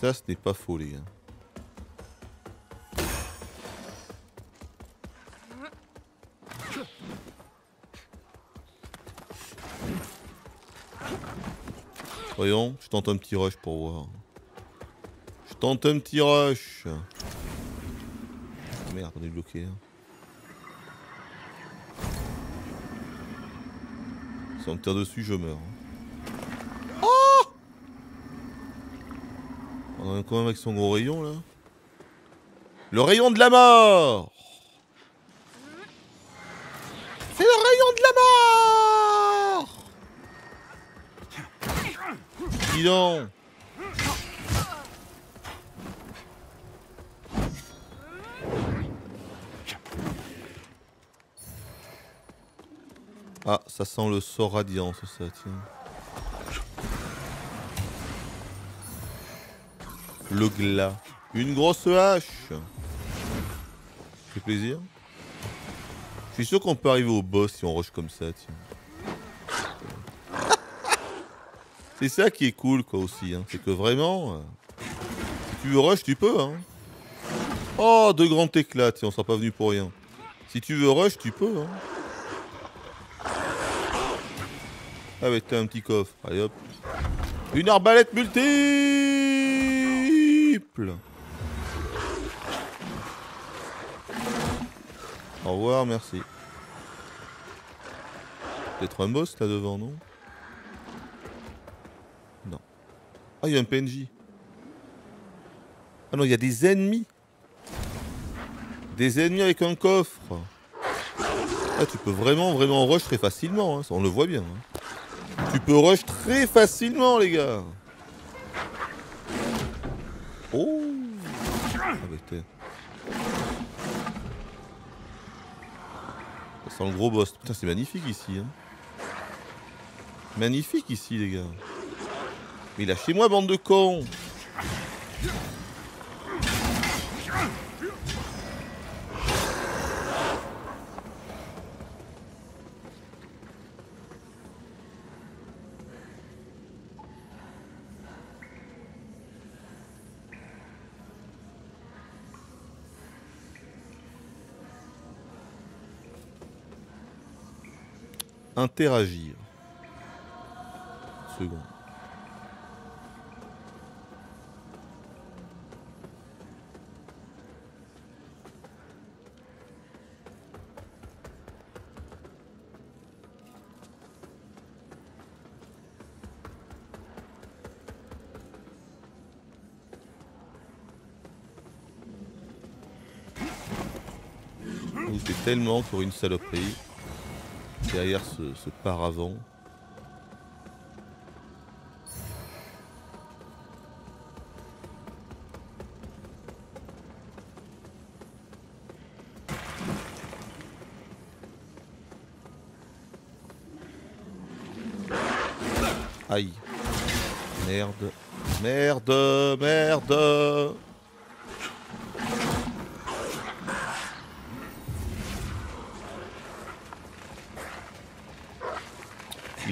Ça, ce n'est pas faux, les gars. Voyons, je tente un petit rush pour voir. Je tente un petit rush. Merde, on est bloqué. hein. Si on me tire dessus, je meurs. hein. Oh On a quand même avec son gros rayon là. Le rayon de la mort C'est le rayon de la mort Dis donc Ah, ça sent le sort radiant, ça, ça, tiens. Le glas. Une grosse hache fait plaisir. Je suis sûr qu'on peut arriver au boss si on rush comme ça, tiens. C'est ça qui est cool, quoi, aussi. hein. C'est que vraiment, euh, si tu veux rush, tu peux, hein. Oh, de grands éclats, tiens, on sera pas venu pour rien. Si tu veux rush, tu peux, hein. Ah mais t'as un petit coffre, allez hop. Une arbalète multiple Au revoir, merci. Peut-être un boss là devant, non? Non. Ah, il y a un PNJ. Ah non, il y a des ennemis. Des ennemis avec un coffre. Ah, tu peux vraiment, vraiment rush très facilement, hein, on le voit bien. hein. Tu peux rush très facilement, les gars. Oh Ah, bah, Ça sent le gros boss. Putain, c'est magnifique ici. Hein. Magnifique ici, les gars. Mais lâchez-moi, bande de cons Interagir. Seconde. C'est tellement pour une saloperie derrière ce, paravent. Aïe. Merde. Merde. Merde.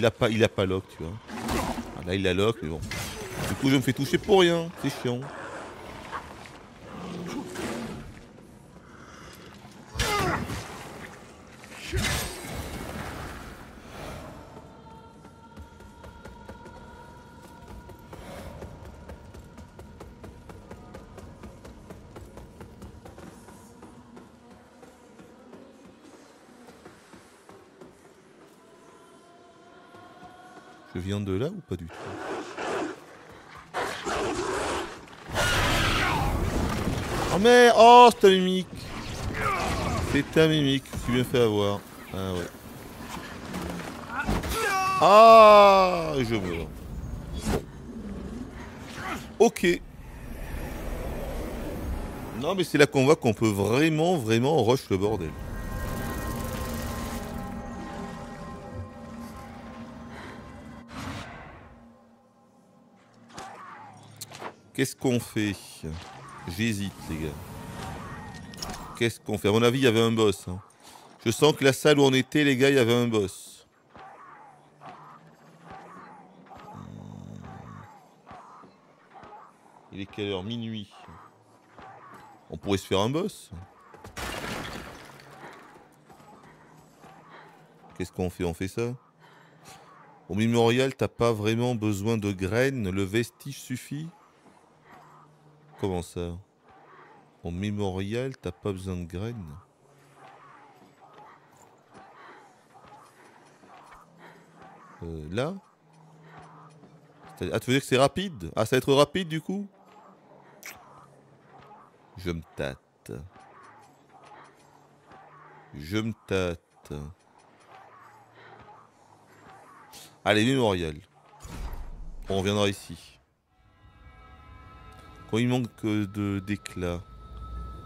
Il a pas, il a pas lock, tu vois. Ah, là, il a lock, mais bon. Du coup, je me fais toucher pour rien. C'est chiant. Un mimique, tu bien fait avoir. Ah ouais. Ah Je meurs. Ok. Non mais c'est là qu'on voit qu'on peut vraiment, vraiment rush le bordel. Qu'est-ce qu'on fait? J'hésite les gars. Qu'est-ce qu'on fait? À mon avis il y avait un boss. hein. Je sens que la salle où on était les gars il y avait un boss. Il est quelle heure? Minuit. On pourrait se faire un boss. Qu'est-ce qu'on fait? On fait ça? Au mémorial, t'as pas vraiment besoin de graines, le vestige suffit? Comment ça? Au mémorial, t'as pas besoin de graines Euh, Là Ah, tu veux dire que c'est rapide? Ah, ça va être rapide du coup? Je me tâte. Je me tâte. Allez, mémorial. On reviendra ici. Quand il manque euh,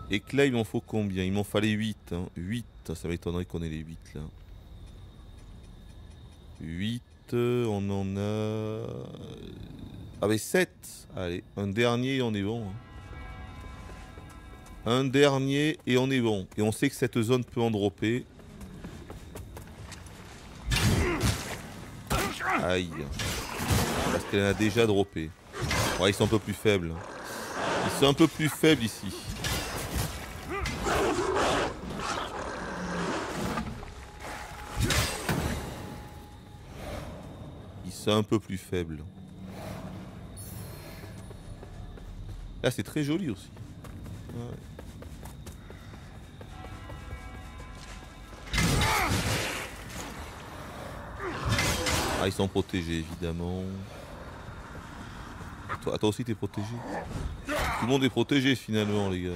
de d'éclats. Éclats, il m'en faut combien? Il m'en fallait 8. Hein. 8, ça m'étonnerait qu'on ait les 8 là. 8, euh, on en a... Ah mais 7 Allez, un dernier et on est bon. hein. Un dernier et on est bon. Et on sait que cette zone peut en dropper. Aïe. Parce qu'elle en a déjà droppé. Ouais, ils sont un peu plus faibles. Ils sont un peu plus faibles ici. Sont un peu plus faibles. Là, c'est très joli aussi. Ah, ils sont protégés, évidemment. Toi, toi aussi, t'es protégé Tout le monde est protégé, finalement, les gars.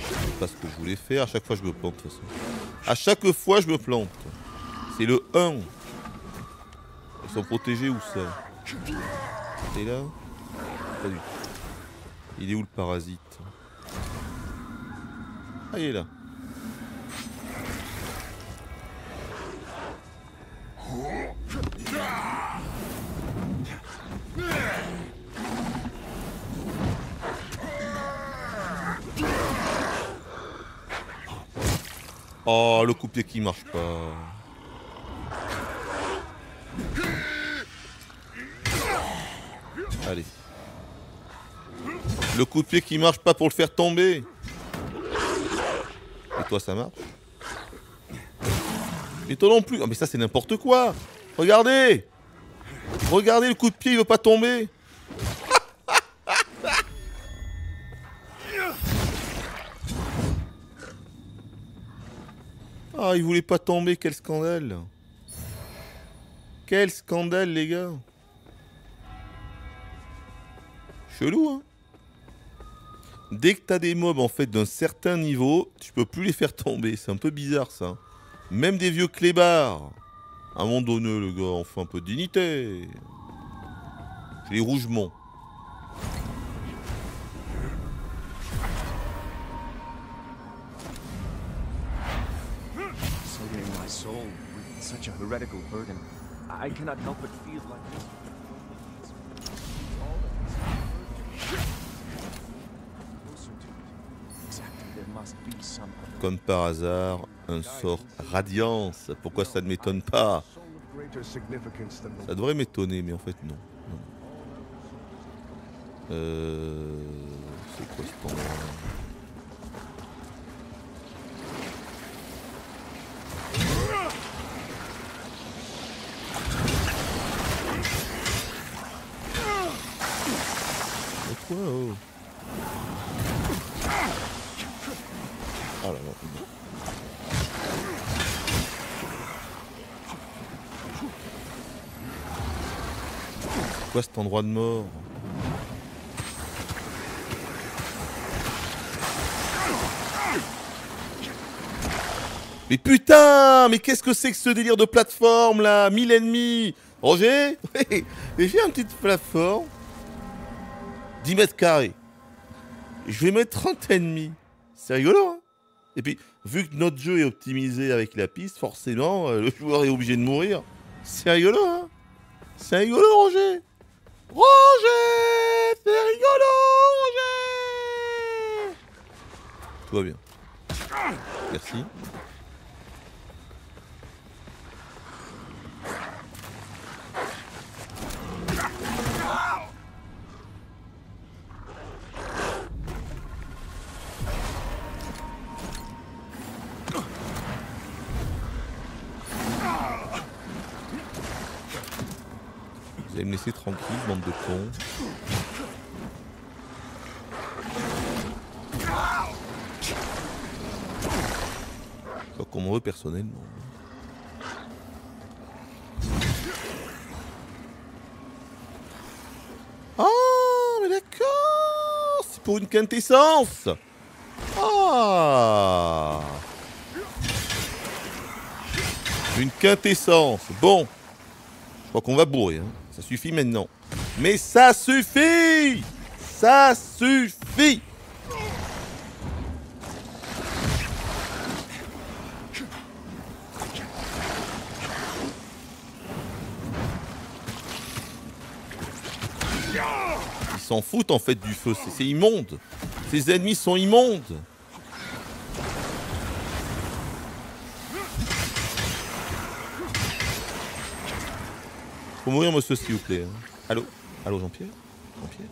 C'est pas ce que je voulais faire. À chaque fois, je me plante, de toute façon. À chaque fois, je me plante. C'est le 1. Ils sont protégés où ça T'es là Pas du tout. Il est où le parasite Ah, il est là. Oh, le coup-pied qui marche pas. Le coup de pied qui marche pas pour le faire tomber. Et toi, ça marche Et toi non plus. Oh, mais ça, c'est n'importe quoi. Regardez. Regardez, le coup de pied, il veut pas tomber. Ah, il voulait pas tomber, quel scandale. Quel scandale, les gars. Chelou, hein. Dès que t'as des mobs en fait d'un certain niveau, tu peux plus les faire tomber. C'est un peu bizarre ça. Même des vieux clébards. À un moment donné, le gars, on fait un peu de dignité. Les with such a heretical burden, I cannot help but feel like this. Comme par hasard, un sort radiance. Pourquoi ça ne m'étonne pas? Ça devrait m'étonner, mais en fait non. Euh... C'est quoi ce Mais Oh là. Quoi cet endroit de mort Mais putain Mais qu'est-ce que c'est que ce délire de plateforme là Mille ennemis Roger Mais j'ai une petite plateforme. 10 mètres carrés. Je vais mettre 30 ennemis. C'est rigolo, hein et puis, vu que notre jeu est optimisé avec la piste, forcément, euh, le joueur est obligé de mourir. C'est rigolo, hein? C'est rigolo, Roger Roger C'est rigolo, Roger Tout va bien. Merci. Allez me laisser tranquille, bande de cons. Pas qu'on me veut personnellement. Ah, mais d'accord C'est pour une quintessence Ah Une quintessence Bon Je crois qu'on va bourrer, hein. Ça suffit maintenant. Mais ça suffit Ça suffit Ils s'en foutent en fait du feu, c'est- immonde. Ces ennemis sont immondes. Faut mourir monsieur s'il vous plaît. Allô? Allô Jean-Pierre? Jean-Pierre?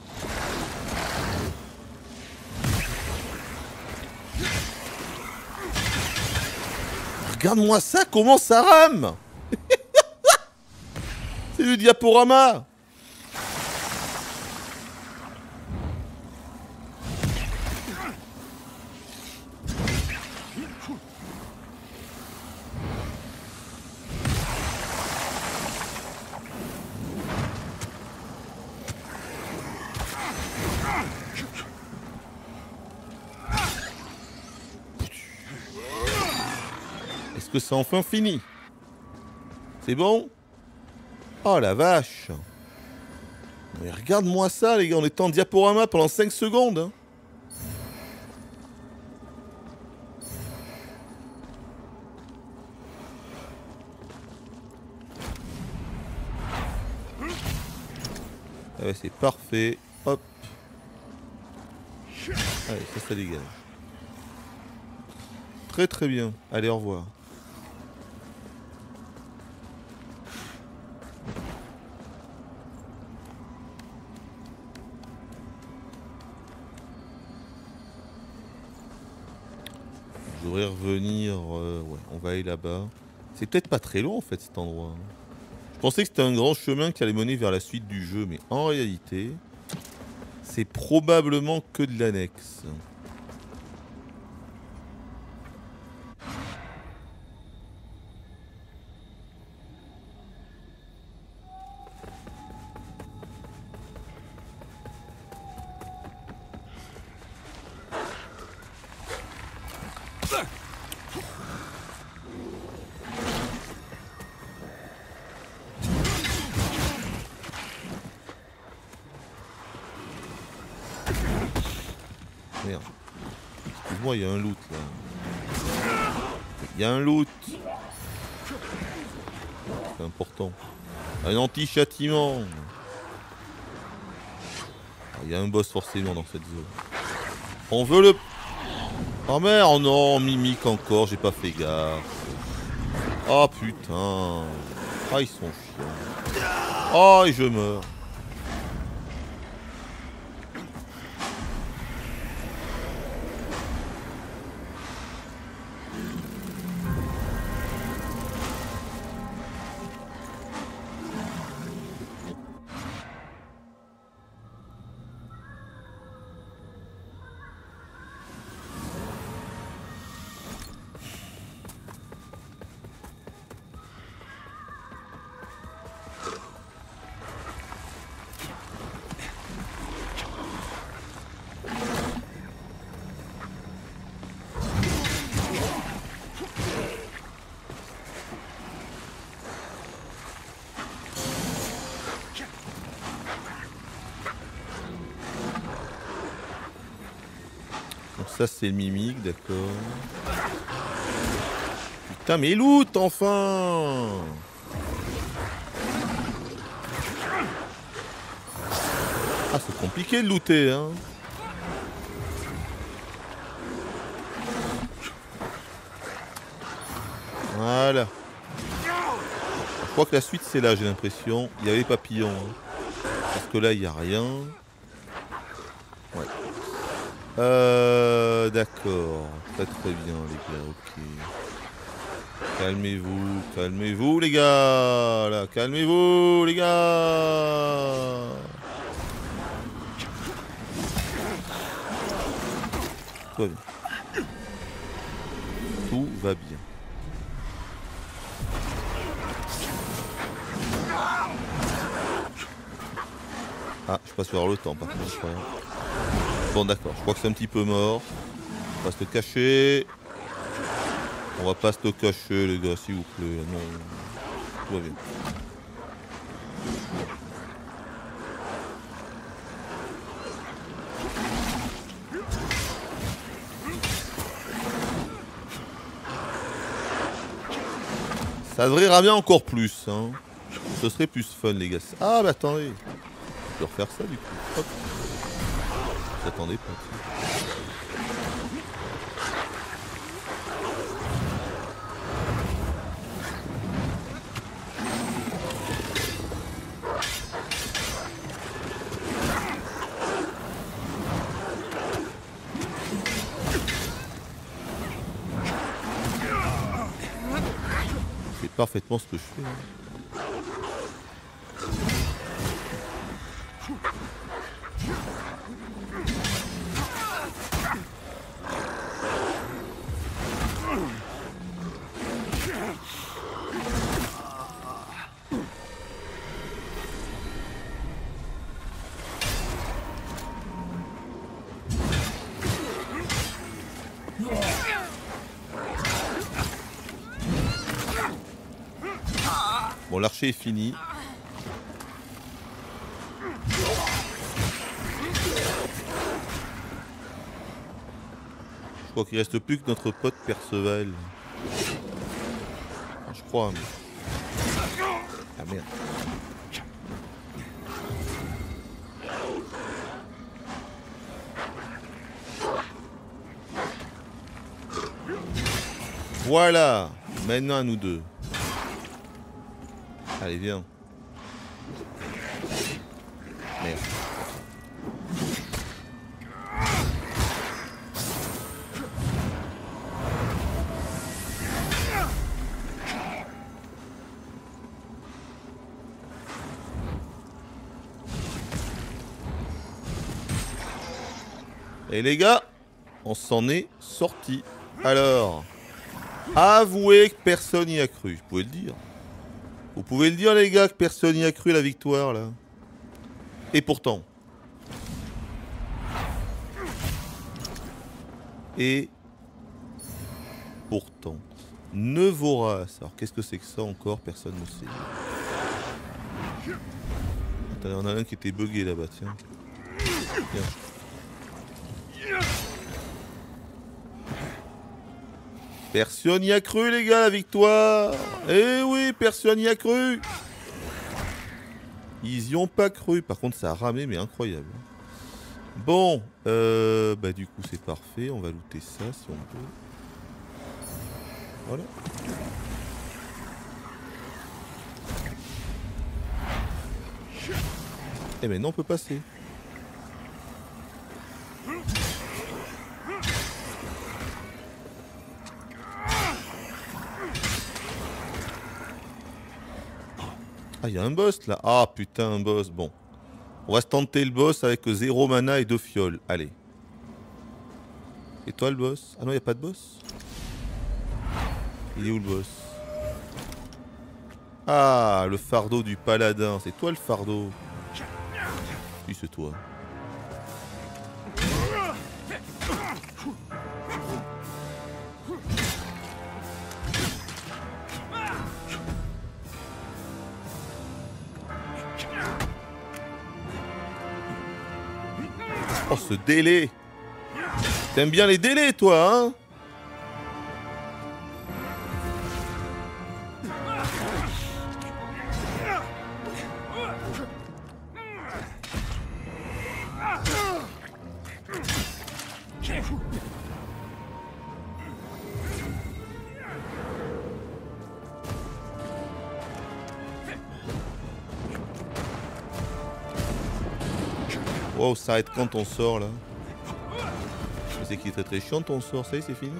Regarde-moi ça, comment ça rame? C'est le diaporama c'est enfin fini C'est bon? Oh la vache Mais regarde-moi ça les gars, on est en diaporama pendant 5 secondes hein. Ah c'est parfait. Hop. Allez, ça, ça dégage. Très très bien. Allez, au revoir. Je devrais revenir. euh, on va aller là-bas. C'est peut-être pas très long en fait cet endroit. hein. Je pensais que c'était un grand chemin qui allait mener vers la suite du jeu, mais en réalité, c'est probablement que de l'annexe. Merde. Excuse-moi, il y a un loot là. Il y a un loot. C'est important. Un anti-châtiment. Ah, Il y a un boss forcément dans cette zone. On veut le... Oh merde, non, mimique encore, j'ai pas fait gaffe. Oh putain. Ah, ils sont chiants. Oh, et je meurs. C'est le mimique, d'accord. Putain mais loot enfin Ah c'est compliqué de looter hein Voilà. Je crois que la suite c'est là j'ai l'impression. Il y avait papillons. hein. Parce que là il n'y a rien. Euh, d'accord. Très très bien les gars, ok. Calmez-vous, calmez-vous les gars Là, calmez-vous les gars Tout va bien. Tout va bien. Ah, je passe voir le temps par contre. je crois. Bon d'accord, je crois que c'est un petit peu mort. On va se cacher. On va pas se cacher les gars, s'il vous plaît. Non. Tout va bien. Ça devrait ramer encore plus. Hein. Ce serait plus fun les gars. Ah bah attendez. Je peux refaire ça du coup. J'attendais pas. Parfaitement ce que je fais. Qu'il reste plus que notre pote Perceval. Je crois. mais- Ah merde. Voilà Maintenant à nous deux. Allez, viens. Les gars, on s'en est sorti. Alors, avouez que personne n'y a cru. Vous pouvez le dire. Vous pouvez le dire les gars que personne n'y a cru la victoire là. Et pourtant. Et pourtant. Neuvoras. Alors qu'est-ce que c'est que ça encore? Personne ne sait. Attendez, on a un qui était bugué là-bas. Tiens. Personne n'y a cru, les gars, la victoire Eh oui, personne n'y a cru Ils y ont pas cru. Par contre, ça a ramé, mais incroyable. Bon, euh, bah du coup, c'est parfait. On va looter ça, si on peut. Voilà. Et maintenant, on peut passer. Ah, il y a un boss là. Ah putain, un boss. Bon. On va se tenter le boss avec zéro mana et deux fioles. Allez. Et toi le boss? Ah non, il a pas de boss? Il est où le boss? Ah, le fardeau du paladin. C'est toi le fardeau? Oui, c'est toi. Ce délai. T'aimes bien les délais, toi, hein? Ça arrête quand on sort là. C'est qui est très très chiant ton sort, ça y est, c'est fini.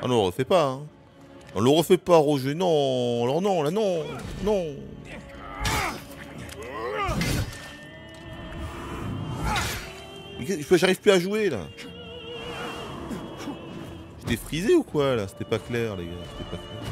Ah on le refait pas, hein. On le refait pas, Roger, non Alors non, là non Non. J'arrive plus à jouer là? Frisé ou quoi là? C'était pas clair les gars, c'était pas clair.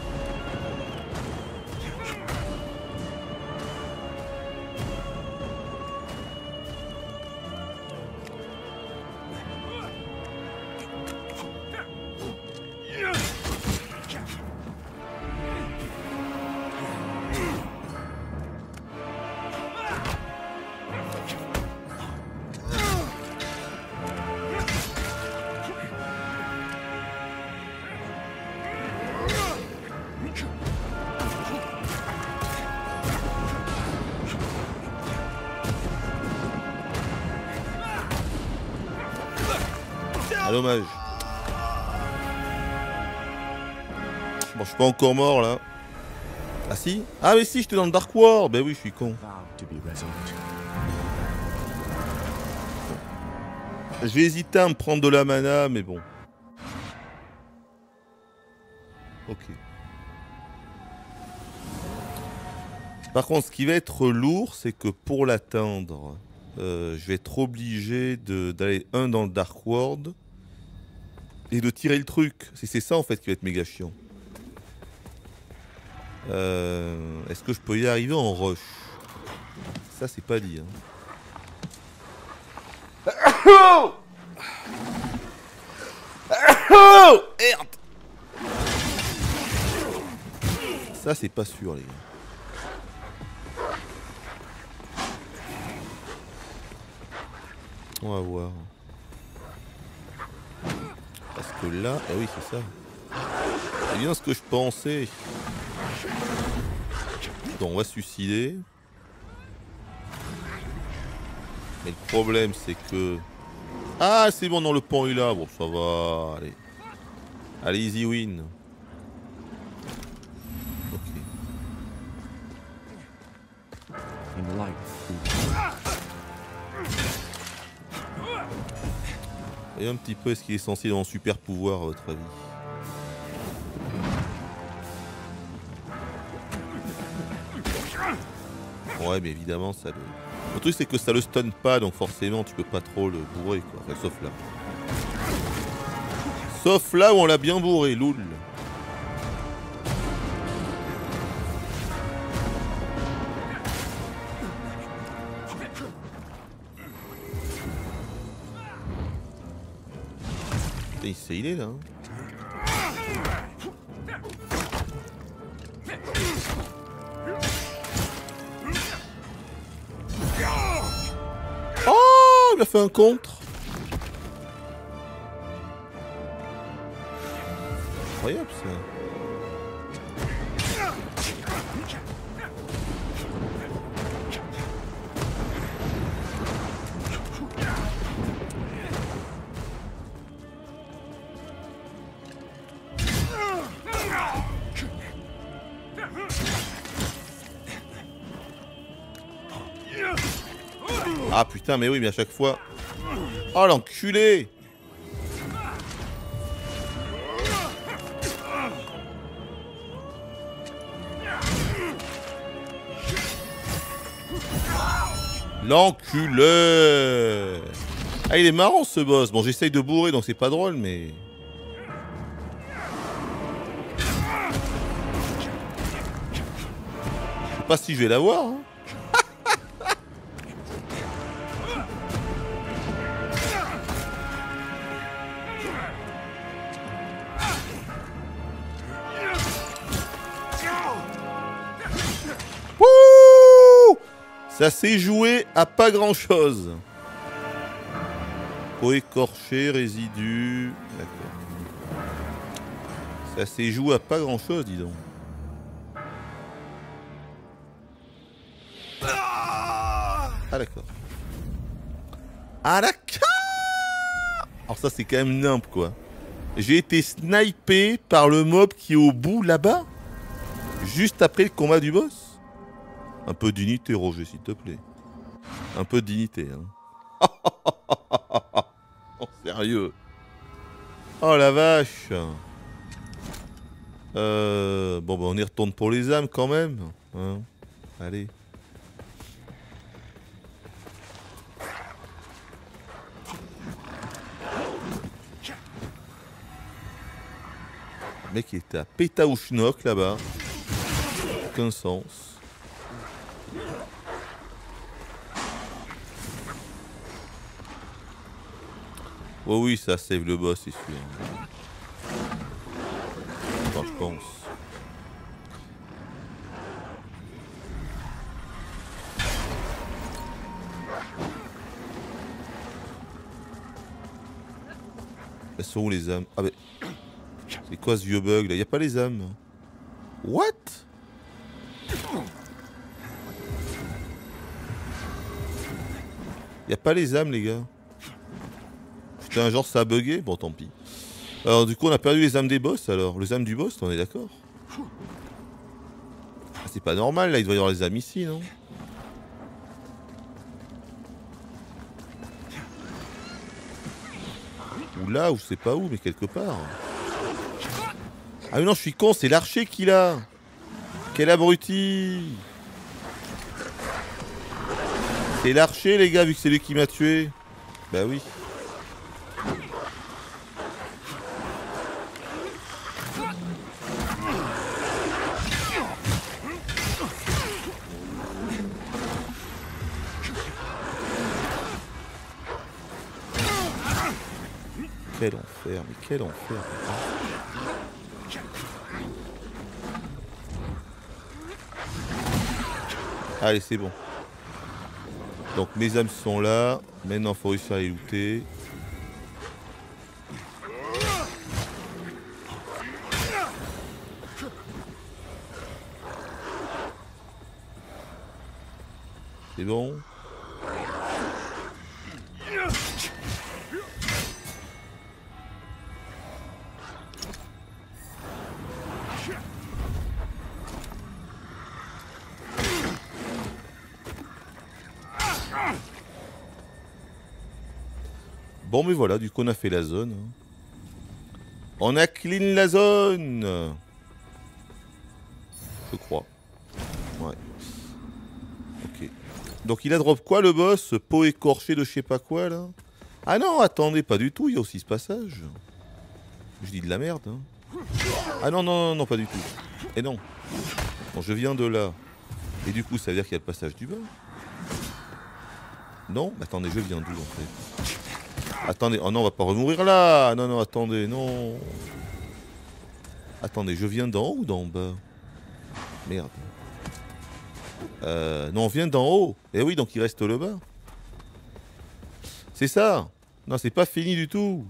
Pas encore mort là. Ah si Ah mais si, j'étais dans le Dark War Ben oui, je suis con. Je vais hésiter à me prendre de la mana, mais bon. Ok. Par contre, ce qui va être lourd, c'est que pour l'atteindre, euh, je vais être obligé d'aller un dans le Dark World et de tirer le truc. C'est ça en fait qui va être méga chiant. Euh, Est-ce que je peux y arriver en rush? Ça, c'est pas dit. hein. Merde Ça, c'est pas sûr, les gars. On va voir. Parce que là, eh oui, c'est ça. C'est bien ce que je pensais. Donc, on va se suicider. Mais le problème, c'est que... Ah, c'est bon, non, le pont est là. Bon, ça va, allez. Allez, easy win. Ok. Voyez un petit peu, est-ce qu'il est censé avoir un super pouvoir, à votre avis Ouais, mais évidemment, ça le... Le truc, c'est que ça le stun pas, donc forcément, tu peux pas trop le bourrer, quoi. Enfin, sauf là. Sauf là où on l'a bien bourré, loul. Putain, il s'est healé, là. hein. Il a fait un contre. Putain, mais oui, mais à chaque fois. Oh l'enculé L'enculé Ah, il est marrant ce boss. Bon, j'essaye de bourrer, donc c'est pas drôle, mais... Je sais pas si je vais l'avoir. Hein. Ça s'est joué à pas grand chose. Peau écorchée, résidus. D'accord. Ça s'est joué à pas grand chose, dis donc. Ah d'accord. Ah d'accord Alors ça c'est quand même nimp quoi. J'ai été snipé par le mob qui est au bout là-bas. Juste après le combat du boss. Un peu dignité Roger s'il te plaît. Un peu de dignité hein. oh, sérieux. Oh la vache. Euh, bon bah on y retourne pour les âmes quand même. Hein. Allez. Le mec il était à Pétaouchnok là-bas. Aucun sens. Oh oui, ça save le boss, c'est sûr. Enfin, je pense. Elles sont où les âmes? Ah mais... C'est quoi ce vieux bug là? Y'a pas les âmes What? Y'a pas les âmes les gars? Putain genre ça a bugué Bon tant pis. Alors du coup on a perdu les âmes des boss alors. Les âmes du boss, on est d'accord? Ah, C'est pas normal là, il doit y avoir les âmes ici non? Ou là, ou je sais pas où, mais quelque part. Ah mais non, je suis con, c'est l'archer qu'il a. Quel abruti. C'est l'archer, les gars, vu que c'est lui qui m'a tué. Bah oui. Quel enfer, mais quel enfer. Allez, c'est bon. Donc mes âmes sont là. Maintenant, faut réussir à les looter. C'est bon? Bon mais voilà, du coup on a fait la zone. On a clean la zone Je crois. Ouais. Ok. Donc il a drop quoi le boss? Ce pot écorché de je sais pas quoi là? Ah non, attendez, pas du tout, il y a aussi ce passage. Je dis de la merde. Hein. Ah non, non, non, non, pas du tout. Et non. Bon, je viens de là. Et du coup, ça veut dire qu'il y a le passage du bas? Non? Attendez, je viens d'où en fait? Attendez, oh non, on va pas remourir là Non, non, attendez, non Attendez, je viens d'en haut ou d'en bas Merde. Euh, non, on vient d'en haut. Eh oui, donc il reste le bas. C'est ça Non, c'est pas fini du tout.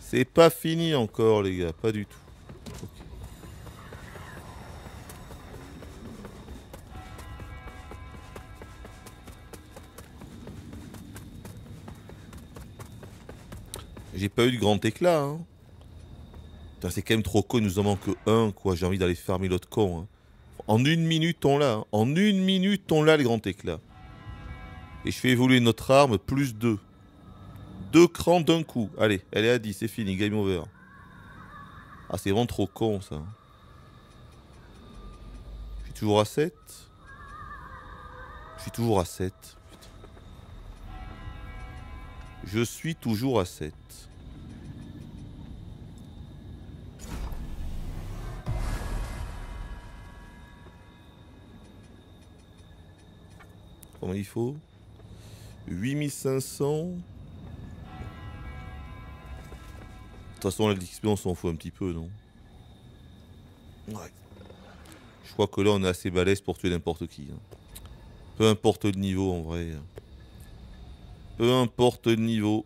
C'est pas fini encore, les gars, pas du tout. J'ai pas eu de grand éclat. Hein. C'est quand même trop con, il nous en manque un, quoi. J'ai envie d'aller fermer l'autre con. Hein. En une minute, on l'a. Hein. En une minute, on l'a, le grand éclat. Et je fais évoluer notre arme, plus deux. Deux crans d'un coup. Allez, elle est à 10, c'est fini, game over. Ah, c'est vraiment trop con, ça. Je suis toujours à 7. Je suis toujours à 7. Je suis toujours à 7. Comment il faut? 8500. De toute façon, l'XP, on s'en fout un petit peu, non? Ouais. Je crois que là, on est assez balèze pour tuer n'importe qui. Hein. Peu importe le niveau en vrai. Peu importe le niveau.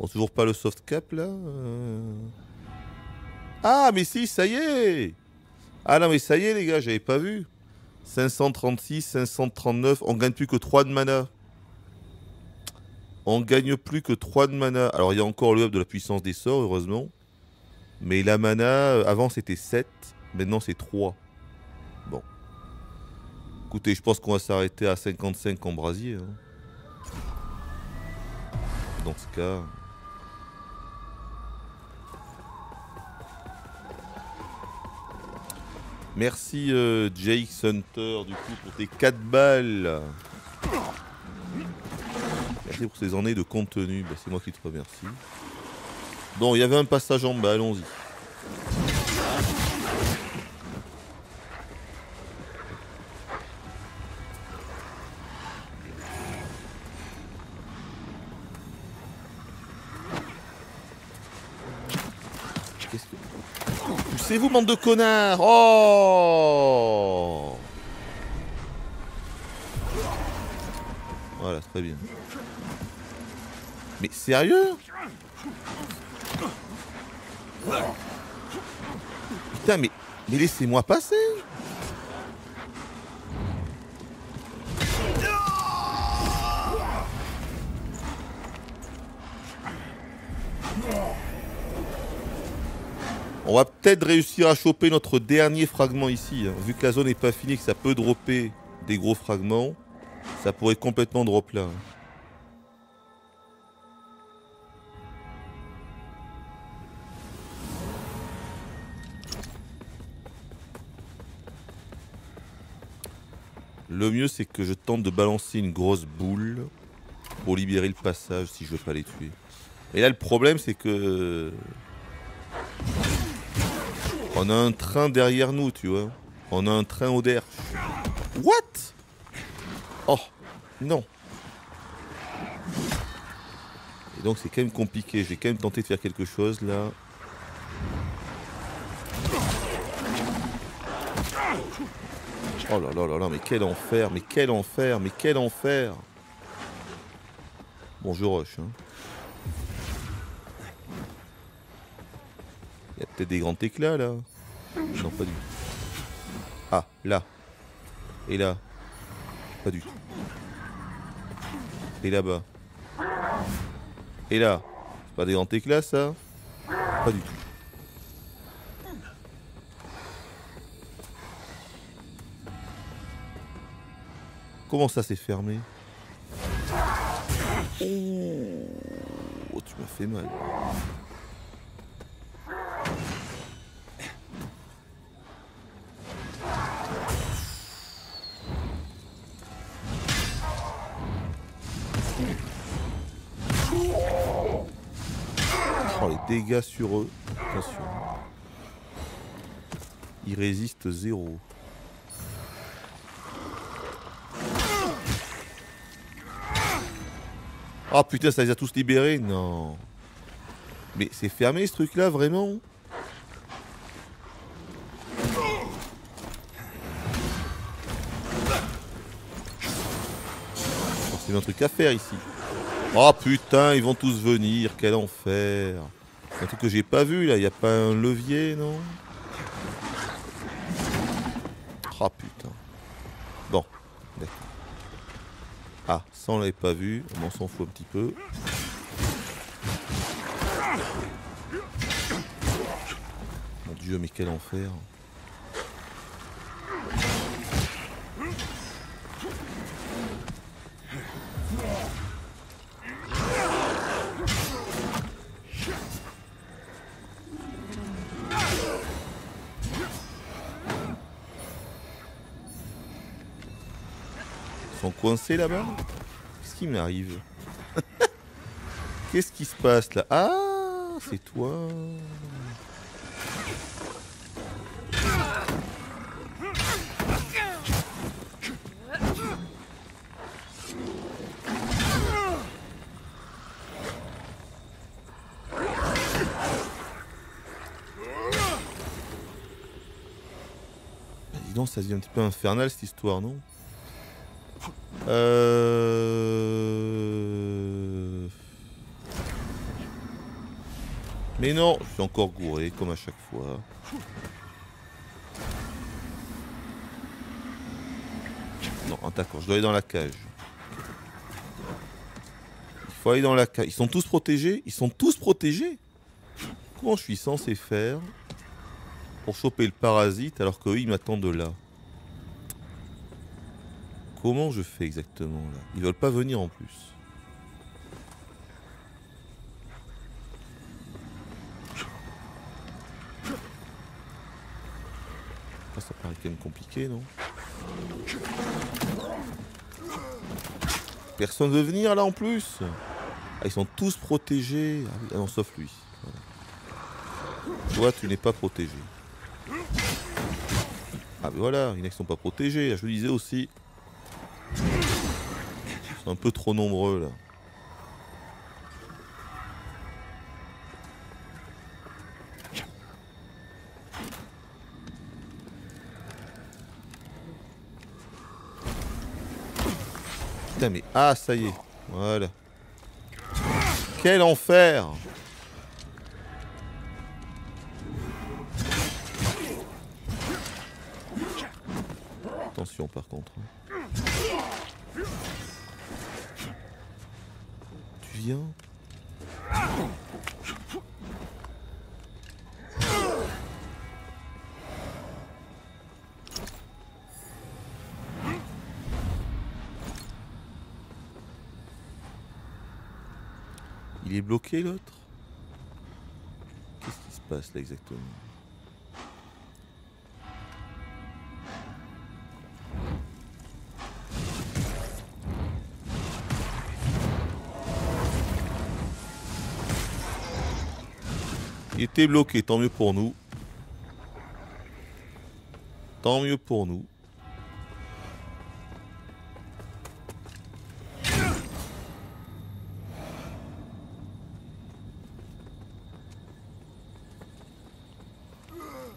Bon, toujours pas le soft cap là euh. Ah, mais si, ça y est Ah non, mais ça y est, les gars, j'avais pas vu. 536, 539, on gagne plus que 3 de mana. On gagne plus que 3 de mana. Alors, il y a encore le up de la puissance des sorts, heureusement. Mais la mana, euh, avant c'était 7, maintenant c'est 3. Bon. Écoutez, je pense qu'on va s'arrêter à 55 en brasier. hein. Dans ce cas... Merci euh, Jake Hunter du coup pour tes 4 balles. Merci pour ces années de contenu. Bah, c'est moi qui te remercie. Bon, il y avait un passage en bas, allons-y. Que... Poussez-vous, bande de connards. Oh. Voilà, très bien. Mais sérieux? Putain, mais, mais laissez-moi passer On va peut-être réussir à choper notre dernier fragment ici. hein. Vu que la zone n'est pas finie que ça peut dropper des gros fragments, ça pourrait complètement drop là. hein. Le mieux c'est que je tente de balancer une grosse boule pour libérer le passage si je veux pas les tuer. Et là le problème c'est que on a un train derrière nous, tu vois. On a un train au derche. What? Oh, non. Et donc c'est quand même compliqué. J'ai quand même tenté de faire quelque chose là. Oh là là là là, mais quel enfer, mais quel enfer, mais quel enfer Bon, je rush. Hein. Il y a peut-être des grands éclats là. Non, pas du tout. Ah, là. Et là. Pas du tout. Et là-bas. Et là. C'est pas des grands éclats ça Pas du tout. Comment ça s'est fermé? Oh, tu m'as fait mal. Dégâts sur eux. Attention. Ils résistent zéro. Oh putain, ça les a tous libérés Non. Mais c'est fermé ce truc là, vraiment C'est un truc à faire ici. Oh putain, ils vont tous venir, quel enfer. Un truc que j'ai pas vu là, y a pas un levier, non? Oh putain. Bon. Ah, ça on l'avait pas vu, on s'en fout un petit peu. Mon dieu, mais quel enfer. coincé là-bas Qu'est-ce qui m'arrive Qu'est-ce qui se passe là Ah, c'est toi. Bah, ça devient un petit peu infernal cette histoire, non euh... Mais non, je suis encore gouré, comme à chaque fois. Non, d'accord, je dois aller dans la cage. Il faut aller dans la cage. Ils sont tous protégés? Ils sont tous protégés? Comment je suis censé faire pour choper le parasite alors qu'eux ils m'attendent là? Comment je fais exactement là? Ils veulent pas venir en plus. Ah, ça paraît quand même compliqué, non? Personne veut venir là en plus? Ah, Ils sont tous protégés. Ah, ah non, sauf lui. Toi, tu n'es pas protégé. Ah, mais voilà, il y sont pas protégés. Je le disais aussi. Un peu trop nombreux là. Putain mais... Ah ça y est. Voilà. Quel enfer Attention par contre. Il est bloqué l'autre? Qu'est-ce qui se passe là exactement? Il était bloqué, tant mieux pour nous. Tant mieux pour nous.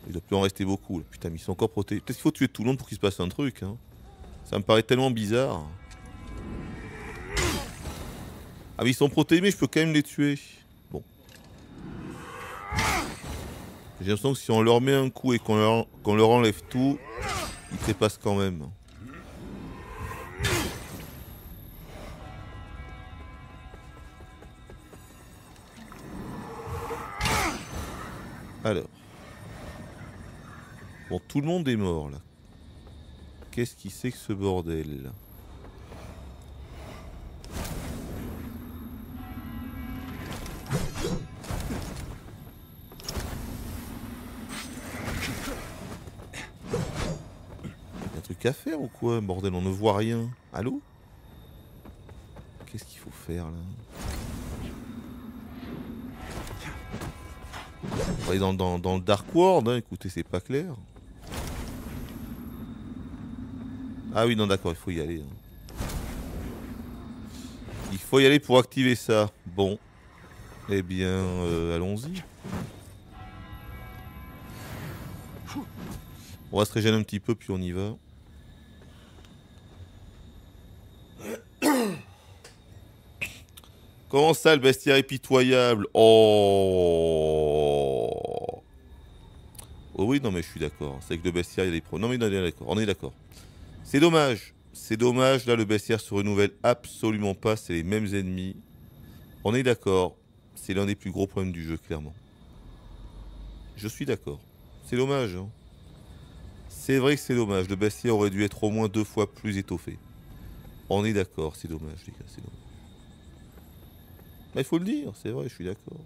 Il doit plus en rester beaucoup. là. Putain, mais ils sont encore protégés. Peut-être qu'il faut tuer tout le monde pour qu'il se passe un truc. hein. Ça me paraît tellement bizarre. Ah mais ils sont protégés, mais je peux quand même les tuer. J'ai l'impression que si on leur met un coup et qu'on leur, leur enlève tout, ils trépassent quand même. Alors. Bon, tout le monde est mort là. Qu'est-ce qui c'est que ce bordel? là à faire ou quoi Bordel, on ne voit rien. Allô? Qu'est-ce qu'il faut faire là? On va aller dans, dans- dans le Dark World, hein. écoutez, c'est pas clair. Ah oui, non, d'accord, il faut y aller. hein. Il faut y aller pour activer ça. Bon. Eh bien, euh, allons-y. On va se régénérer un petit peu, puis on y va. Comment ça, le bestiaire est pitoyable Oh Oh oui, non, mais je suis d'accord. C'est que le bestiaire, il y a des pros. Non, mais on est d'accord. On est d'accord. C'est dommage. C'est dommage. Là, le bestiaire se renouvelle absolument pas. C'est les mêmes ennemis. On est d'accord. C'est l'un des plus gros problèmes du jeu, clairement. Je suis d'accord. C'est dommage. hein. C'est vrai que c'est dommage. Le bestiaire aurait dû être au moins deux fois plus étoffé. On est d'accord. C'est dommage, les gars. C'est dommage. Mais il faut le dire. C'est vrai. Je suis d'accord.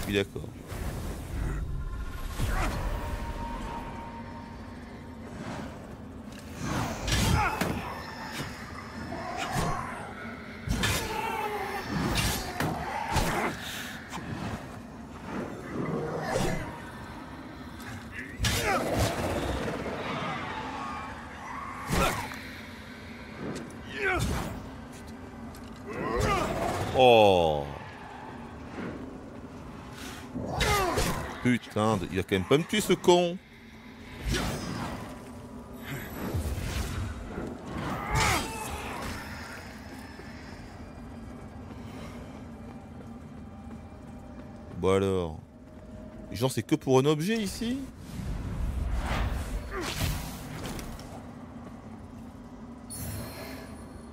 Je suis d'accord. Il a quand même pas me tuer ce con. Bon alors. Genre c'est que pour un objet ici?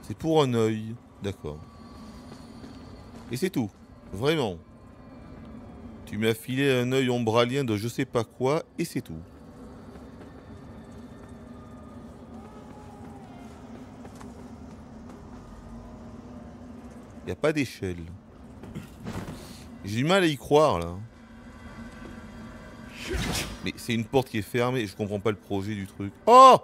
C'est pour un œil. D'accord. Et c'est tout. Vraiment. Tu m'as filé un œil ombralien de je sais pas quoi et c'est tout. Y a pas d'échelle. J'ai du mal à y croire là. Mais c'est une porte qui est fermée, je comprends pas le projet du truc. Oh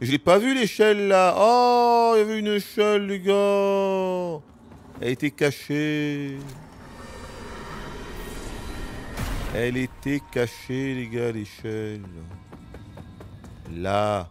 Je l'ai pas vu l'échelle là Oh Il y avait une échelle les gars Elle était cachée. Elle était cachée les gars l'échelle. Là.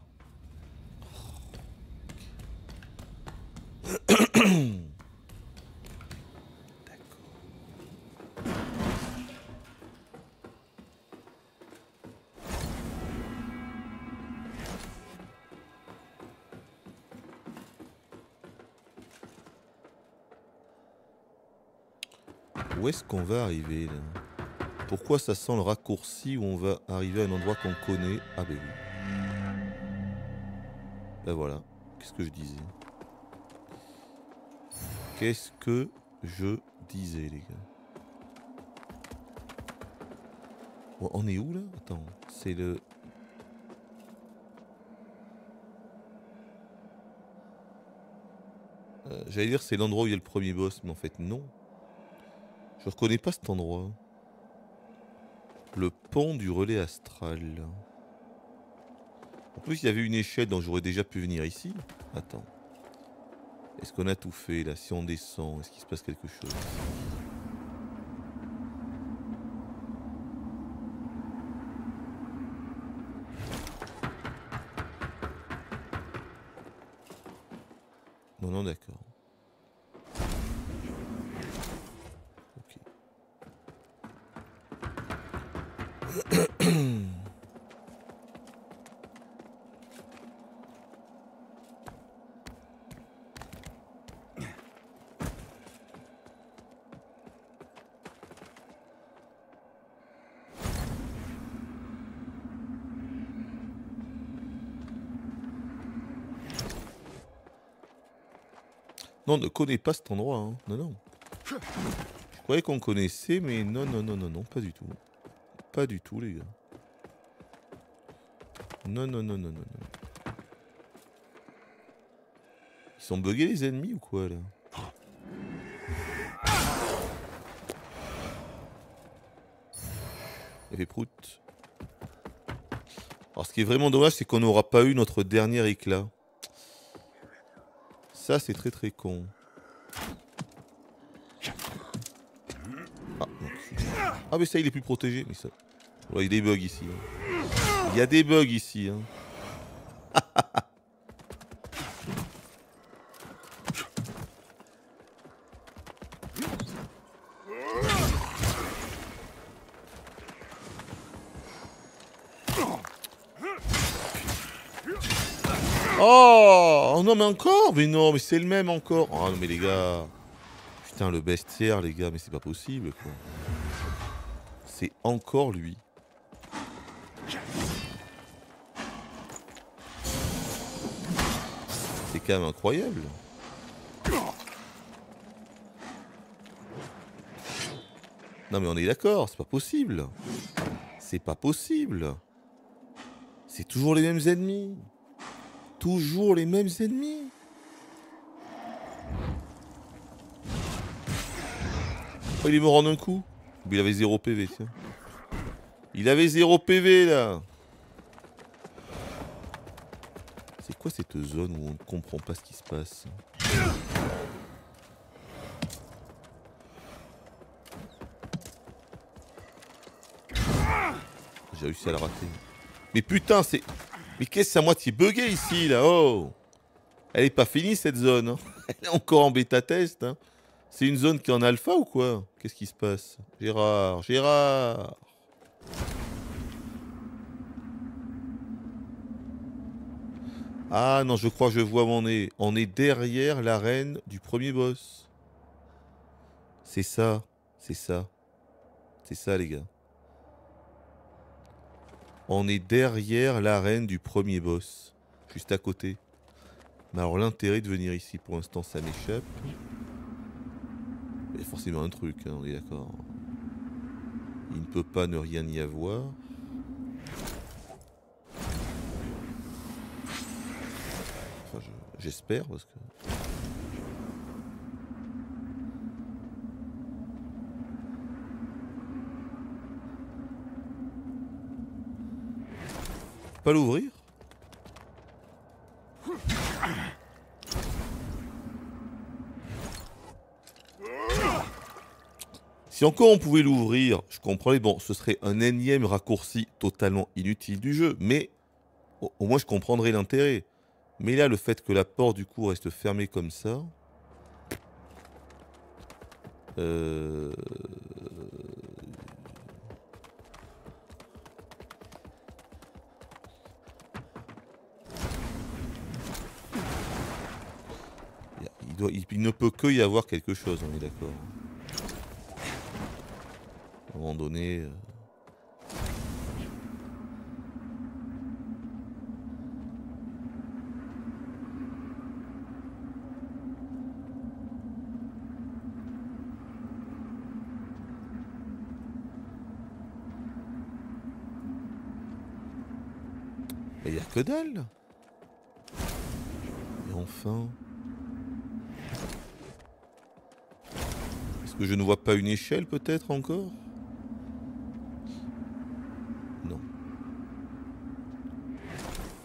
Où est-ce qu'on va arriver là? Pourquoi ça sent le raccourci où on va arriver à un endroit qu'on connaît? Ah ben oui. Ben voilà. Qu'est-ce que je disais? Qu'est-ce que je disais les gars? On est où là? Attends, c'est le... Euh, J'allais dire c'est l'endroit où il y a le premier boss, mais en fait non. Je reconnais pas cet endroit. Le pont du relais astral. En plus, il y avait une échelle dont j'aurais déjà pu venir ici. Attends. Est-ce qu'on a tout fait là? Si on descend, est-ce qu'il se passe quelque chose Non, non, d'accord. Non, on ne connaît pas cet endroit. Hein. Non, non. Je croyais qu'on connaissait, mais non, non, non, non, non, pas du tout. Pas du tout, les gars. Non, non, non, non, non, non. Ils sont buggés, les ennemis, ou quoi, là? Il prout. Alors, ce qui est vraiment dommage, c'est qu'on n'aura pas eu notre dernier éclat. Ça, c'est très très con. Ah. Ah, mais ça, il est plus protégé. Mais ça... Il y a des bugs ici. hein. Il y a des bugs ici. hein. Oh non encore. Mais non mais c'est le même encore. Oh non mais les gars. Putain le bestiaire les gars mais c'est pas possible quoi. C'est encore lui. C'est quand même incroyable. Non mais on est d'accord, c'est pas possible. C'est pas possible. C'est toujours les mêmes ennemis Toujours les mêmes ennemis. Oh, il est mort en un coup. Il avait 0 PV, tiens. Il avait 0 PV, là. C'est quoi cette zone où on ne comprend pas ce qui se passe? J'ai réussi à la rater. Mais putain, c'est... Mais qu'est-ce que c'est à moitié bugué ici, là Oh Elle est pas finie, cette zone. hein. Elle est encore en bêta-test. hein. C'est une zone qui est en alpha ou quoi? Qu'est-ce qui se passe? Gérard, Gérard Ah non, je crois que je vois où on est. On est derrière l'arène du premier boss. C'est ça, c'est ça. C'est ça, les gars. On est derrière l'arène du premier boss. Juste à côté. Mais alors l'intérêt de venir ici, pour l'instant, ça m'échappe. Il y a forcément un truc, hein, on est d'accord. Il ne peut pas ne rien y avoir. J'espère, parce que... Pas l'ouvrir? Si encore on pouvait l'ouvrir, je comprendrais, bon, ce serait un énième raccourci totalement inutile du jeu, mais au, au moins je comprendrais l'intérêt. Mais là, le fait que la porte du coup reste fermée comme ça... Euh... il ne peut que y avoir quelque chose, on est d'accord. À un moment donné... euh, Il n'y a que dalle. Et enfin... je ne vois pas une échelle peut-être encore? Non.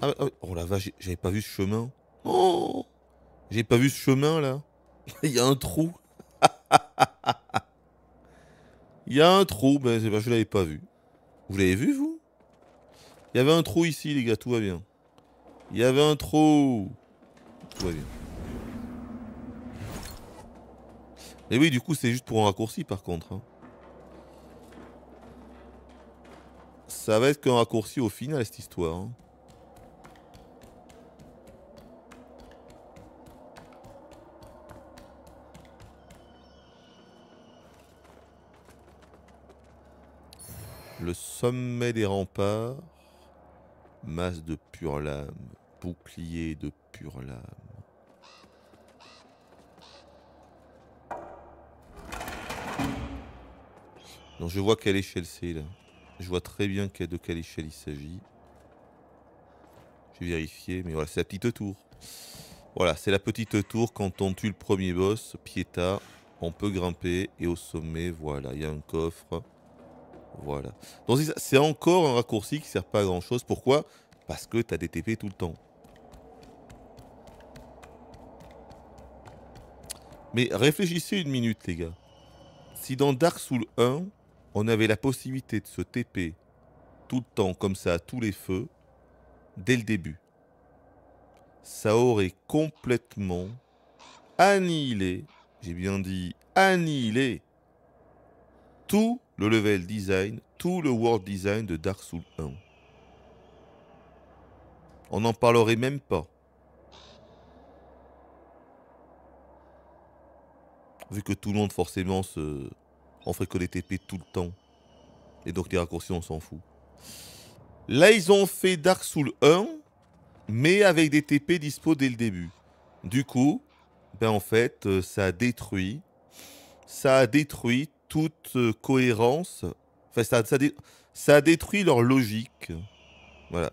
Ah, ah, oh la vache, j'avais pas vu ce chemin. Oh J'ai pas vu ce chemin là. Il y a un trou. Il y a un trou, ben je l'avais pas vu. Vous l'avez vu vous? Il y avait un trou ici les gars, tout va bien. Il y avait un trou. Tout va bien. Et oui, du coup, c'est juste pour un raccourci par contre. hein. Ça va être qu'un raccourci au final, cette histoire. hein. Le sommet des remparts, masse de pure lame, bouclier de pure lame. Je vois quelle échelle c'est là. Je vois très bien de quelle échelle il s'agit. Je vais vérifier, mais voilà, c'est la petite tour. Voilà, c'est la petite tour quand on tue le premier boss, Pieta, on peut grimper et au sommet, voilà, il y a un coffre. Voilà. Donc c'est encore un raccourci qui sert pas à grand chose. Pourquoi? Parce que t'as des TP tout le temps. Mais réfléchissez une minute, les gars. Si dans Dark Souls 1, on avait la possibilité de se TP tout le temps, comme ça, à tous les feux, dès le début, ça aurait complètement annihilé, j'ai bien dit annihilé, tout le level design, tout le world design de Dark Souls 1. On n'en parlerait même pas. Vu que tout le monde forcément se... On ferait que les TP tout le temps. Et donc les raccourcis on s'en fout. Là ils ont fait Dark Souls 1, mais avec des TP dispo dès le début. Du coup, ben en fait, euh, ça a détruit, ça a détruit toute euh, cohérence. Enfin, ça, a détruit leur logique. Voilà.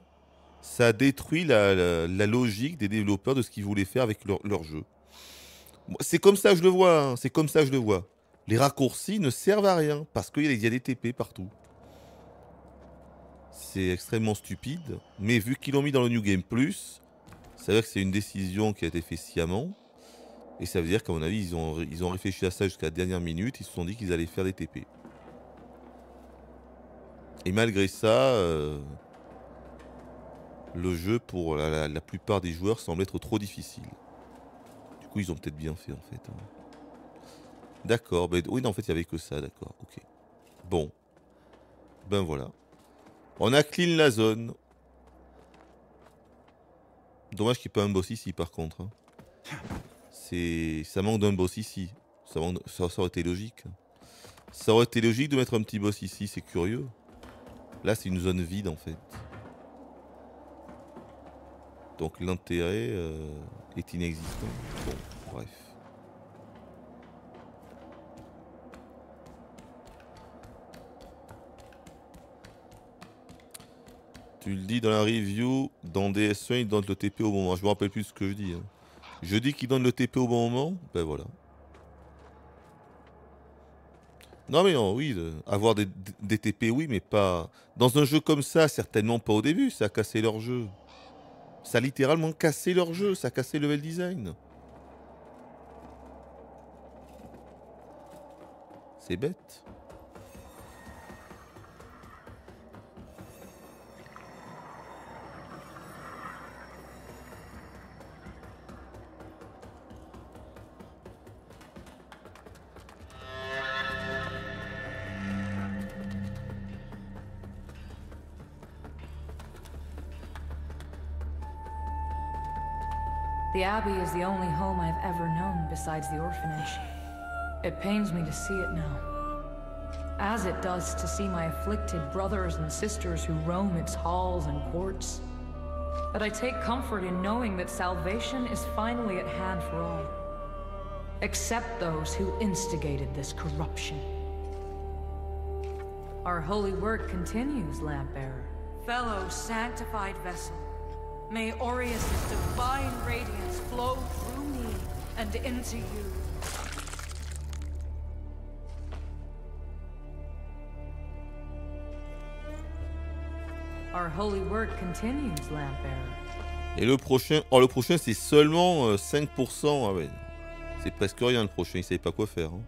Ça a détruit la, logique des développeurs de ce qu'ils voulaient faire avec leur, jeu. C'est comme ça que je le vois. hein, C'est comme ça que je le vois. Les raccourcis ne servent à rien parce qu'il y a- des TP partout. C'est extrêmement stupide, mais vu qu'ils l'ont mis dans le New Game Plus, ça veut dire que c'est une décision qui a été faite sciemment. Et ça veut dire qu'à mon avis, ils ont, réfléchi à ça jusqu'à la dernière minute, ils se sont dit qu'ils allaient faire des TP. Et malgré ça, euh, le jeu pour la plupart des joueurs semble être trop difficile. Du coup, ils ont peut-être bien fait en fait. hein. D'accord, ben, oui, en fait, il n'y avait que ça, d'accord, ok. Bon. Ben voilà. On a clean la zone. Dommage qu'il n'y ait pas un boss ici, par contre. hein. C'est... Ça manque d'un boss ici. Ça aurait été logique. Ça aurait été logique de mettre un petit boss ici, c'est curieux. Là, c'est une zone vide en fait. Donc l'intérêt euh, est inexistant. Bon, bref. Tu le dis dans la review, dans DS1, il donne le TP au bon moment. Je me rappelle plus ce que je dis. hein. Je dis qu'il donne le TP au bon moment, ben voilà. Non mais oui, avoir des, des TP, oui, mais pas... Dans un jeu comme ça, certainement pas au début, ça a cassé leur jeu. Ça a littéralement cassé leur jeu, ça a cassé le level design. C'est bête. The Abbey is the only home I've ever known besides the orphanage. It pains me to see it now. As it does to see my afflicted brothers and sisters who roam its halls and courts. But I take comfort in knowing that salvation is finally at hand for all. Except those who instigated this corruption. Our holy work continues, Lampbearer. Fellow sanctified vessel, may Aureus' divine radiance flow through me and into you. Our holy work continues, Lampbearer. Et le prochain, oh le prochain c'est seulement euh, 5%. Ah ouais. C'est presque rien le prochain, il savait pas quoi faire. hein.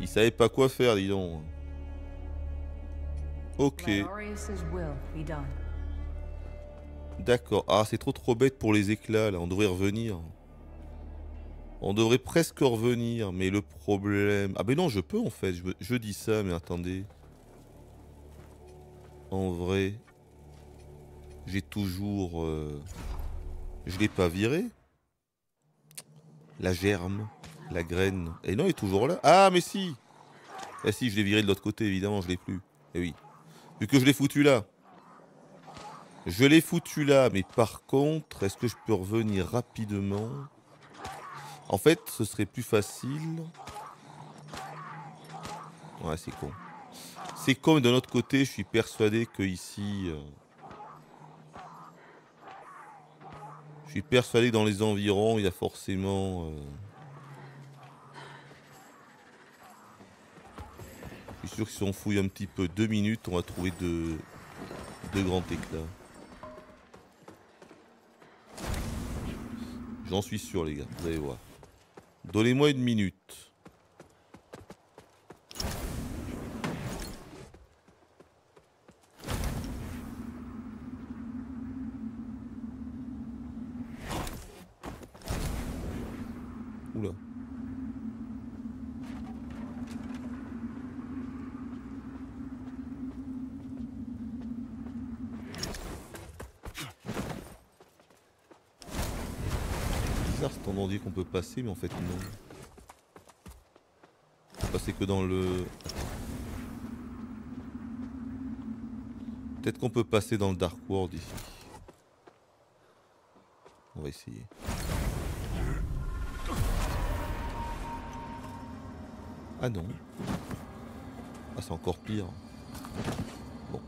Il savait pas quoi faire, dis donc. Ok, d'accord. Ah, c'est trop trop bête pour les éclats là, on devrait revenir. On devrait presque revenir, mais le problème... Ah ben non, je peux en fait, je, dis ça, mais attendez. En vrai, j'ai toujours... euh, Je l'ai pas viré. La germe, la graine. Et non, il est toujours là. Ah, mais si Eh si, je l'ai viré de l'autre côté, évidemment, je l'ai plus. Eh oui. Vu que je l'ai foutu là. Je l'ai foutu là, mais par contre, est-ce que je peux revenir rapidement? En fait, ce serait plus facile. Ouais, c'est con. C'est con, mais d'un autre côté, je suis persuadé que ici... euh, Je suis persuadé que dans les environs, il y a forcément... euh, Je suis sûr que si on fouille un petit peu deux minutes, on va trouver deux, deux grands éclats. J'en suis sûr, les gars. Vous allez voir. Donnez-moi une minute. Oula. bizarre cet endroit on dit qu'on peut passer, mais en fait non. Passer que dans le... Peut-être qu'on peut passer dans le Dark World ici. On va essayer. Ah non. Ah c'est encore pire. Bon.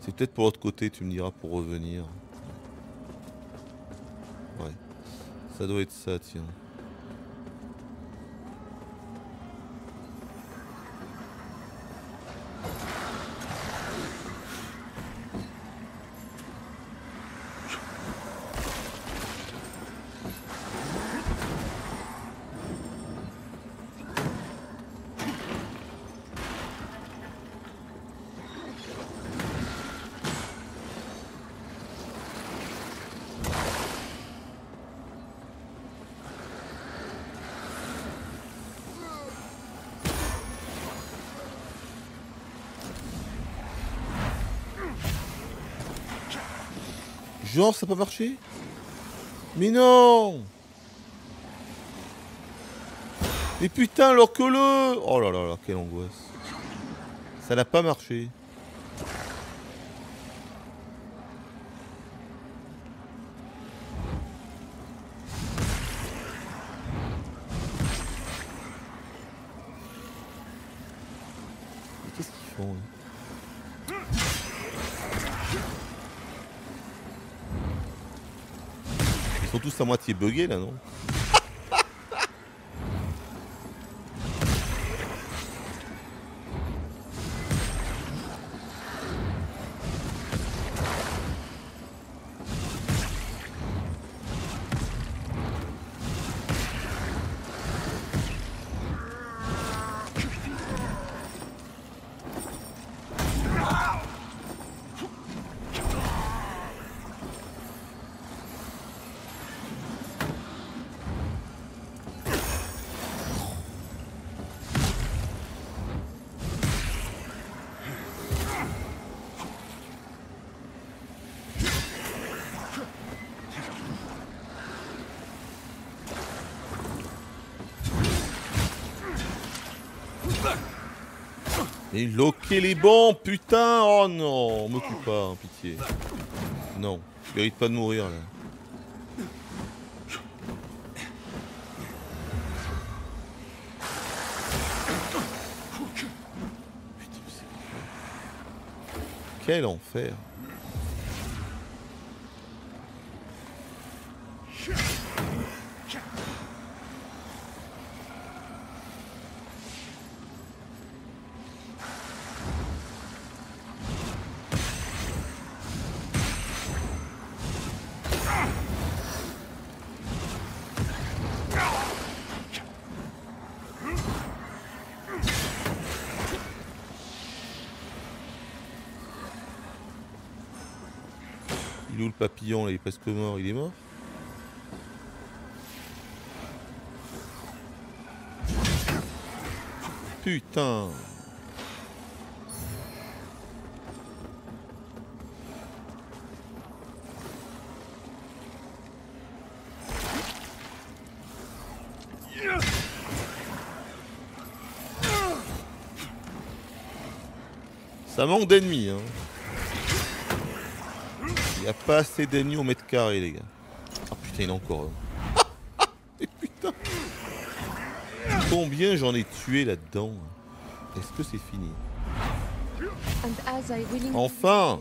C'est peut-être pour l'autre côté, tu me diras, pour revenir. Ouais. Ça doit être ça, tiens. Ça n'a pas marché? Mais non Mais putain, lock-le Oh là là là, quelle angoisse. Ça n'a pas marché. Mais qu'est-ce qu'ils font là Ils sont tous à moitié buggés là, non? Et loquer les bons, putain Oh non, m'occupe pas, hein, pitié. Non, je mérite pas de mourir là. Quel enfer presque mort. Il est mort Putain Ça manque d'ennemis, hein. Pas assez d'ennemis au mètre carré, les gars. Ah putain, il a encore. Et putain Combien j'en ai tué là-dedans Est-ce que c'est fini? Enfin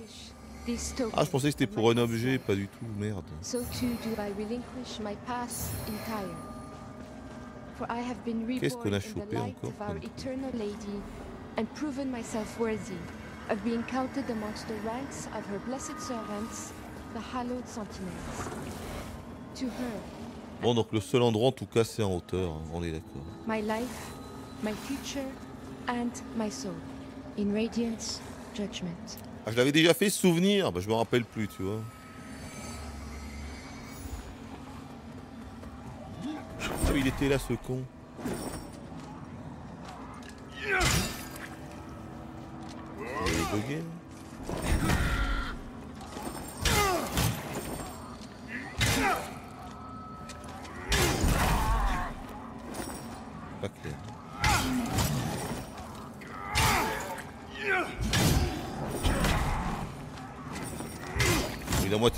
Ah, je pensais que c'était pour un objet, pas du tout, merde. So too do I relinquish my past entire. For I have been Qu'est-ce qu'on a chopé encore of our comme- eternal lady and proven myself worthy of being counted amongst the ranks of her blessed servants, the hallowed sentinels. To her, Bon, donc le seul endroit en tout cas, c'est en hauteur, hein, on est d'accord. my life, my future, and my soul. In radiance, judgment. Ah, je l'avais déjà fait souvenir, bah, je me rappelle plus, tu vois. Ah, il était là ce con. Il est bugué.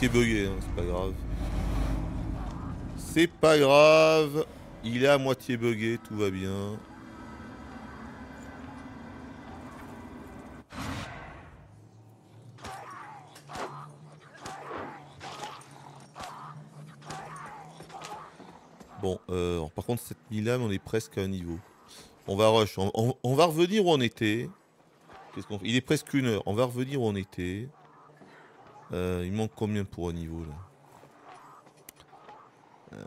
Bugué, hein, c'est pas grave. C'est pas grave. Il est à moitié bugué, tout va bien. Bon, euh, par contre, cette Milan, on est presque à un niveau. On va rush. On, on- va revenir où on était. Fait? Il est presque une heure. On va revenir où on était. Euh, il manque combien pour un niveau là euh,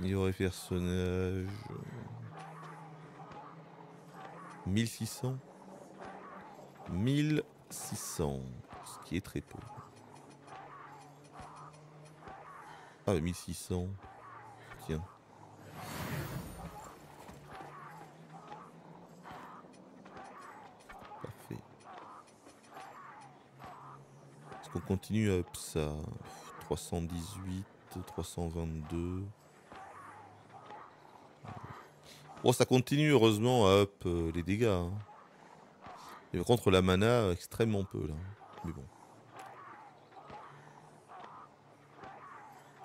Niveau des personnages. 1600 1600. Ce qui est très peu. Ah, 1600. Tiens. Parfait. Est-ce qu'on continue à ça 318, 322. Bon, ça continue heureusement à up euh, les dégâts. hein. Et contre, la mana, extrêmement peu là. Mais bon.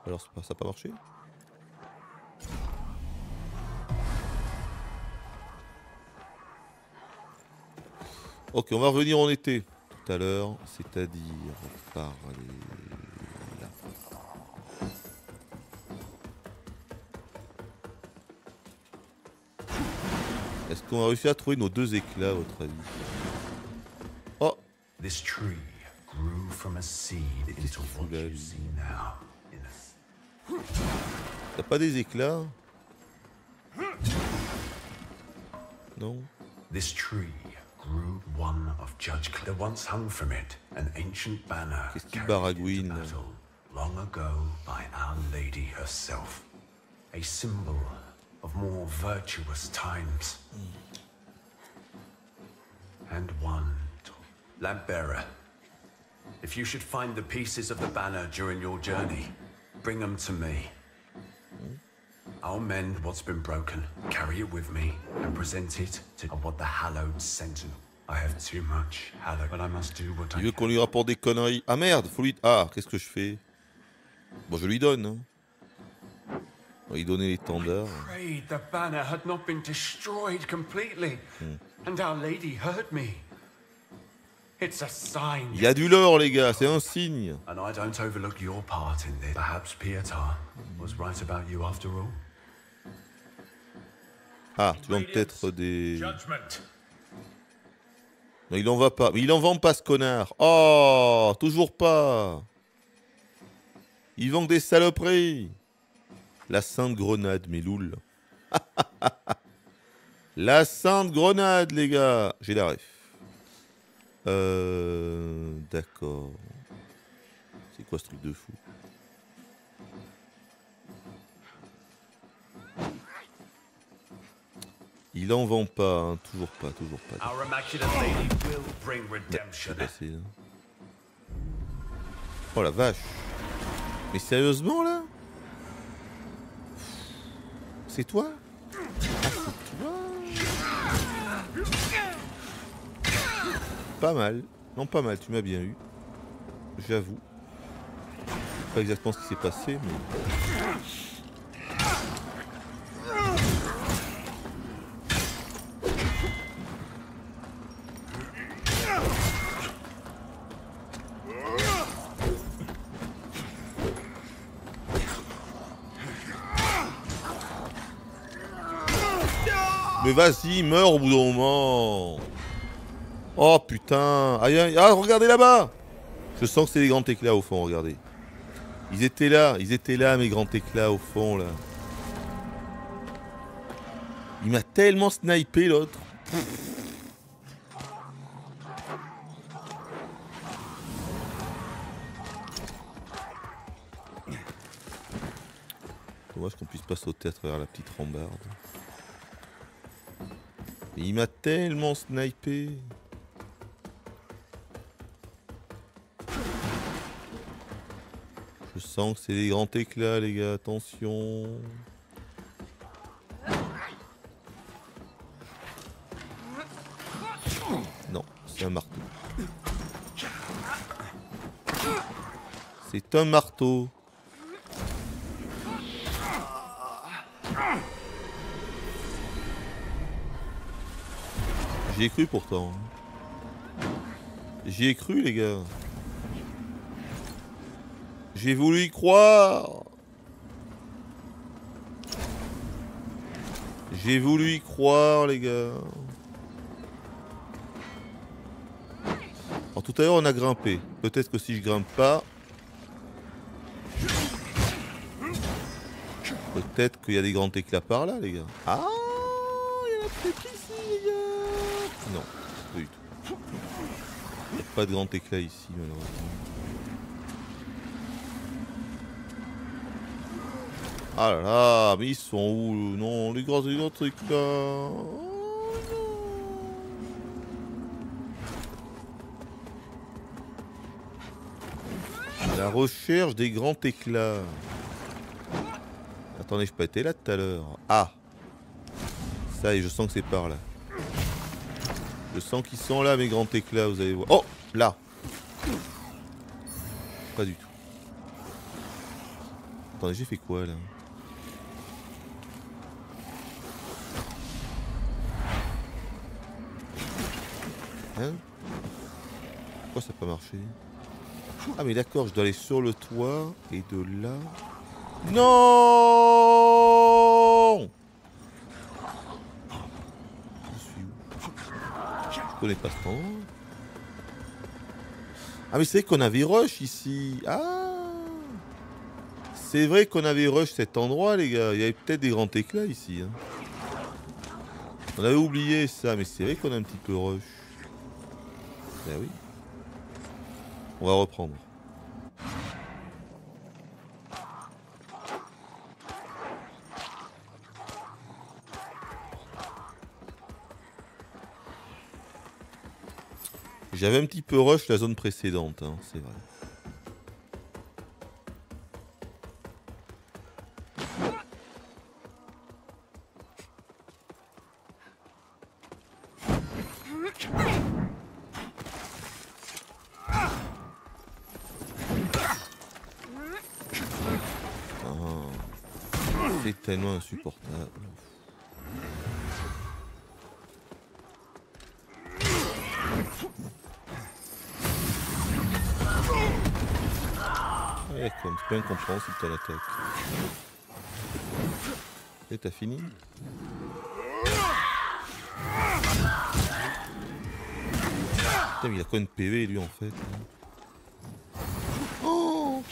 Alors, ça n'a pas marché? Ok, on va revenir en été tout à l'heure, c'est-à-dire par les... là. Est-ce qu'on a réussi à trouver nos deux éclats, à votre avis? Oh This tree grew from a seed into what you see now. T'as pas des éclats? Non? This tree grew one of Judge Cl- There once hung from it an ancient banner carried into battle long ago by Our Lady herself. A symbol of more virtuous times. And one lamp bearer. If you should find the pieces of the banner during your journey, bring them to me. I'll mend what's been broken, carry it with me, and present it to what the hallowed sent. I have too much hallowed, but I must do what I Il veut qu'on lui rapporte des conneries. Ah merde, faut lui... Ah, qu'est-ce que je fais? Bon, je lui donne. Hein. On va lui donner l'étendard. Prayed the banner had not been destroyed completely, and Our Lady heard me. It's a sign. Il y a du lore, les gars, c'est un signe. And I don't overlook your part in this. Perhaps Pietar was right about you after all. Ah, tu vends peut-être des... Non, il en va pas. Mais il en vend pas, ce connard. Oh, toujours pas. Il vend des saloperies. La sainte grenade, mes louls. la sainte grenade, les gars. J'ai la ref. Euh... D'accord. C'est quoi ce truc de fou? Il en vend pas, hein, toujours pas, toujours pas. Passé, là. Oh la vache. Mais sérieusement là? C'est toi? Ah, c'est toi? Pas mal. Non, pas mal, tu m'as bien eu. J'avoue. Pas exactement ce qui s'est passé, mais. Vas-y, meurs au bout d'un moment. Oh putain. Aïe. Ah, regardez là-bas. Je sens que c'est les grands éclats au fond, regardez. Ils étaient là, ils étaient là, mes grands éclats au fond, là. Il m'a tellement snipé, l'autre. Dommage qu'on puisse pas sauter à travers la petite rambarde? Il m'a tellement snipé. Je sens que c'est des grands éclats, les gars. Attention. Non, c'est un marteau. C'est un marteau. J'y ai cru pourtant. J'y ai cru les gars. J'ai voulu y croire. J'ai voulu y croire les gars. Alors tout à l'heure on a grimpé. Peut-être que si je grimpe pas... Peut-être qu'il y a des grands éclats par là les gars. Ah Il y en a peut-être Non, pas du tout. Il n'y a pas de grand éclat ici malheureusement. Ah là là, mais ils sont où Non, les grands, les là. La recherche des grands éclats. Attendez, je pas été là tout à l'heure. Ah Ça y est, je sens que c'est par là. Je sens qu'ils sont là, mes grands éclats, vous allez voir. Oh Là. Pas du tout. Attendez, j'ai fait quoi là? Hein? Pourquoi ça n'a pas marché? Ah mais d'accord, je dois aller sur le toit et de là... Non Je suis où Je connais pas ce endroit. Ah mais c'est vrai qu'on avait rush ici. Ah C'est vrai qu'on avait rush cet endroit les gars. Il y avait peut-être des grands éclats ici. hein. On avait oublié ça, mais c'est vrai qu'on a un petit peu rush. Ben oui. On va reprendre. J'avais un petit peu rush la zone précédente, hein, c'est vrai. C'est pas incompréhensible ton attaque. Et t'as fini Putain, mais il a quoi de PV lui en fait Oh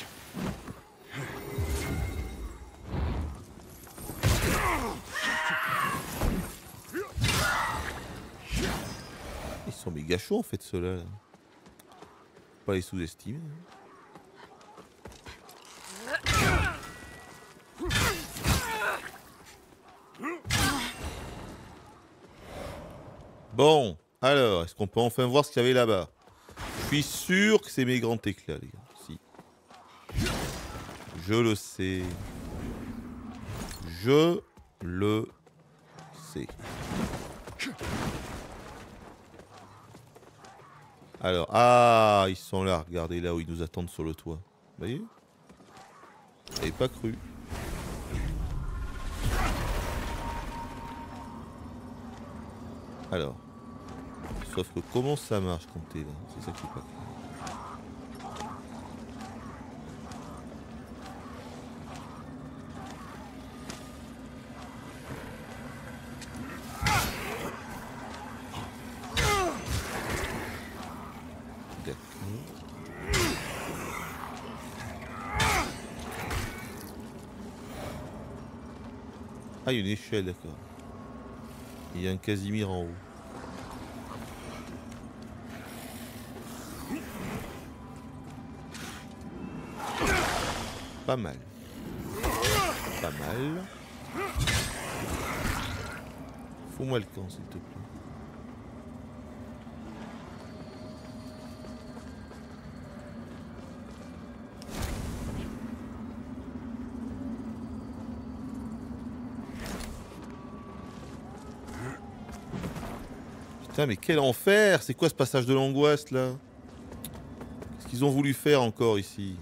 Ils sont méga chauds en fait ceux-là. Pas les sous-estimer. hein. Bon, alors, est-ce qu'on peut enfin voir ce qu'il y avait là-bas? Je suis sûr que c'est mes grands éclats, les gars. Si. Je le sais. Je le sais. Alors, ah, ils sont là, regardez là où ils nous attendent sur le toit. Vous voyez? J'avais pas cru. Alors. Sauf que comment ça marche quand t'es là C'est ça je sais pas. Ah, il y a une échelle, d'accord. Il y a un Casimir en haut. Pas mal. Pas mal. Fous-moi le camp, s'il te plaît. Putain, mais quel enfer C'est quoi ce passage de l'angoisse, là? Qu'est-ce qu'ils ont voulu faire encore, ici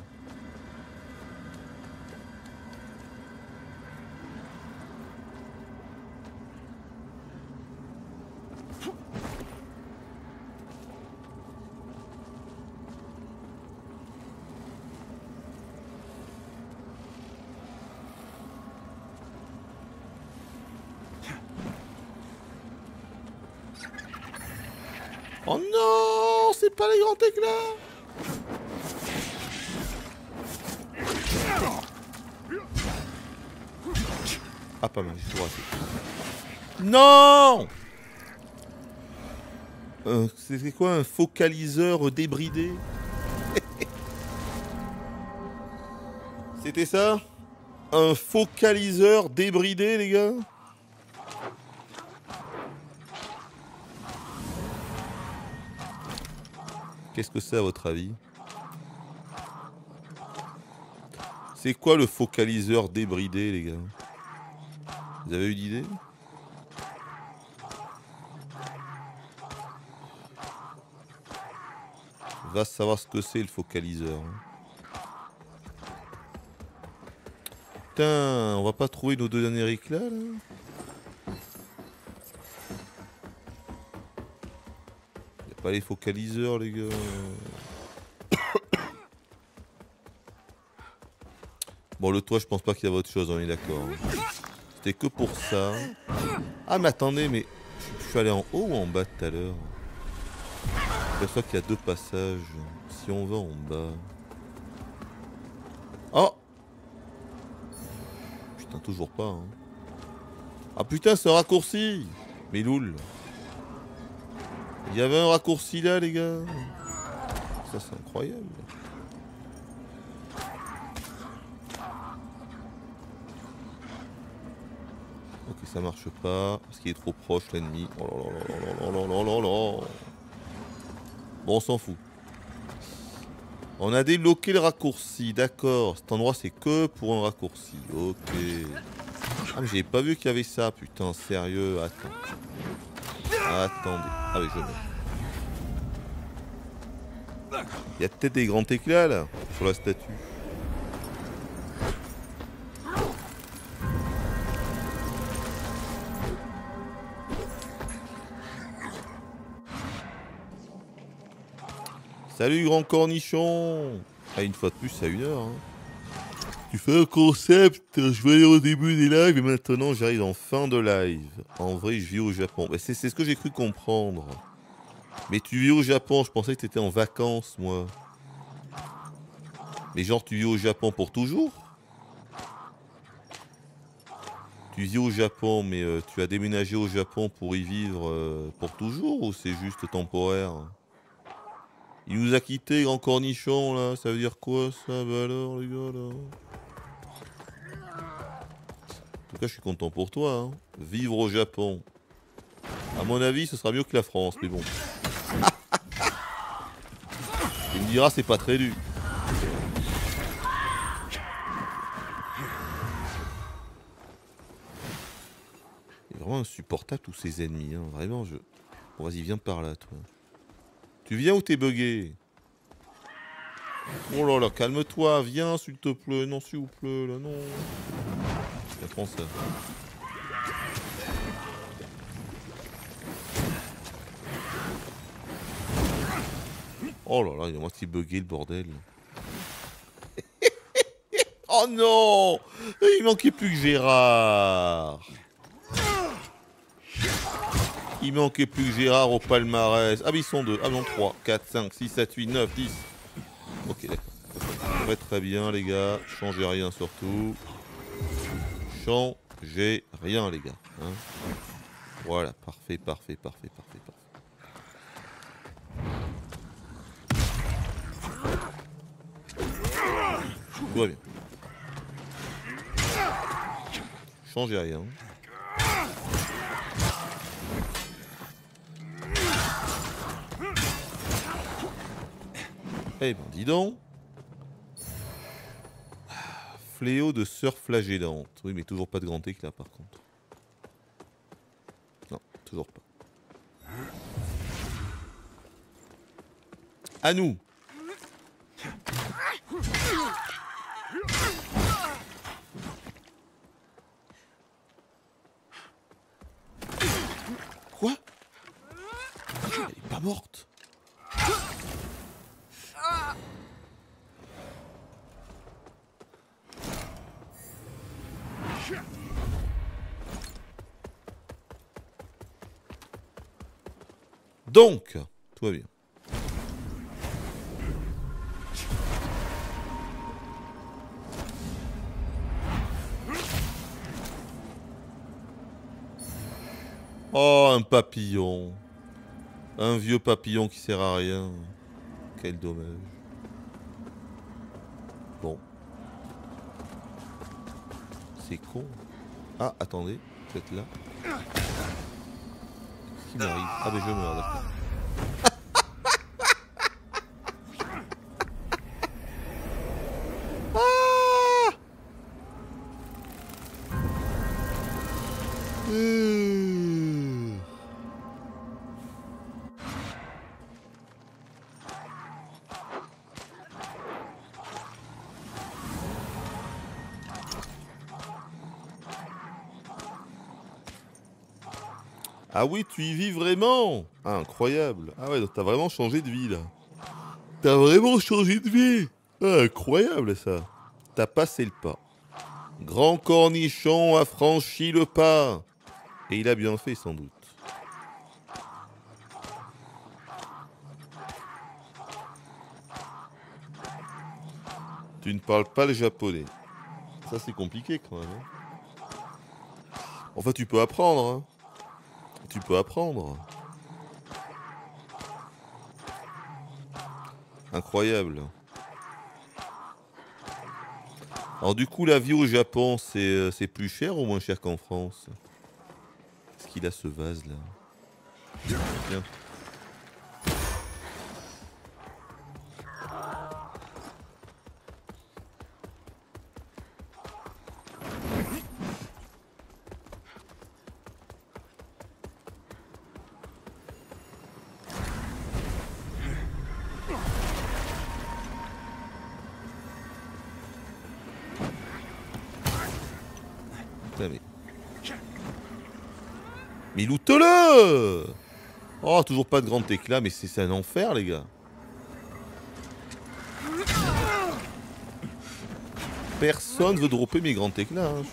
Oh non C'est pas les grands éclats Ah pas mal, j'ai tout raté. Non Euh, C'était quoi un focaliseur débridé? C'était ça? Un focaliseur débridé les gars? Qu'est-ce que c'est à votre avis? C'est quoi le focaliseur débridé, les gars? Vous avez eu d'idée Va savoir ce que c'est le focaliseur. hein. Putain, on va pas trouver nos deux derniers là Y a pas les focaliseurs les gars. Bon le toit je pense pas qu'il y a autre chose, on est d'accord. hein. C'était que pour ça. Ah mais attendez mais je suis allé en haut ou en bas tout à l'heure? M'aperçois qu'il y a deux passages. Si on va en bas. Oh Putain, toujours pas. Hein. Ah putain, un raccourci Mais loul. Il y avait un raccourci là, les gars. Ça, c'est incroyable. Ok, ça marche pas. Parce qu'il est trop proche, l'ennemi. Oh là là là là là là là là là. Bon, on s'en fout. On a débloqué le raccourci, d'accord. Cet endroit, c'est que pour un raccourci. Ok. Ah, mais j'avais pas vu qu'il y avait ça, putain, sérieux. Attends. Attendez. Ah, oui, je mets. Il y a peut-être des grands éclats, là, sur la statue. Salut grand cornichon Ah une fois de plus à une heure hein. Tu fais un concept, je vais au début des lives et maintenant j'arrive en fin de live. En vrai je vis au Japon. C'est ce que j'ai cru comprendre. Mais tu vis au Japon, je pensais que tu étais en vacances moi. Mais genre tu vis au Japon pour toujours? Tu vis au Japon mais euh, tu as déménagé au Japon pour y vivre euh, pour toujours ou c'est juste temporaire? Il nous a quitté, grand cornichon, là. Ça veut dire quoi, ça Bah alors, les gars, là En tout cas, je suis content pour toi, hein. Vivre au Japon. À mon avis, ce sera mieux que la France, mais bon. Il me dira, c'est pas très dur. Il est vraiment insupportable, tous ces ennemis, hein. Vraiment, je... Bon, vas-y, viens par là, toi. Tu viens ou t'es bugué Oh là là, calme-toi, viens s'il te plaît. Non, s'il vous plaît, là, non. Tiens, prends ça. Oh là là, il y a moitié bugué le bordel. oh non Il manquait plus que Gérard il manquait plus que Gérard au palmarès. Ah, mais ils sont deux. Ah non, 3, 4, 5, 6, 7, 8, 9, 10. Ok, d'accord. Très très bien, les gars. Changez rien surtout. Changez rien, les gars. hein. voilà, parfait, parfait, parfait, parfait, parfait. Tout va bien. Changez rien. Eh ben, dis donc. Ah, Fléau de sœur flagellante. Oui, mais toujours pas de grand éclat par contre. Non, toujours pas. À nous. Quoi? Elle est pas morte. Donc, tout va bien. Oh, un papillon. Un vieux papillon qui sert à rien. Quel dommage. Bon. C'est con. Ah, attendez. Peut-être là. Qu'est-ce qui m'arrive? Ah, mais je meurs, d'accord. Ah oui, tu y vis vraiment Ah, Incroyable. Ah ouais, donc t'as vraiment changé de vie là. T'as vraiment changé de vie Ah, Incroyable ça. T'as passé le pas. Grand cornichon a franchi le pas. Et il a bien fait sans doute. Tu ne parles pas le japonais. Ça c'est compliqué quand même. hein. Enfin tu peux apprendre. hein. Tu peux apprendre. Incroyable. Alors du coup la vie au Japon c'est euh, plus cher ou moins cher qu'en France? Est-ce qu'il a ce vase là. Loot-le Oh, toujours pas de grand éclat, mais c'est un enfer, les gars. Personne veut dropper mes grands éclats. hein,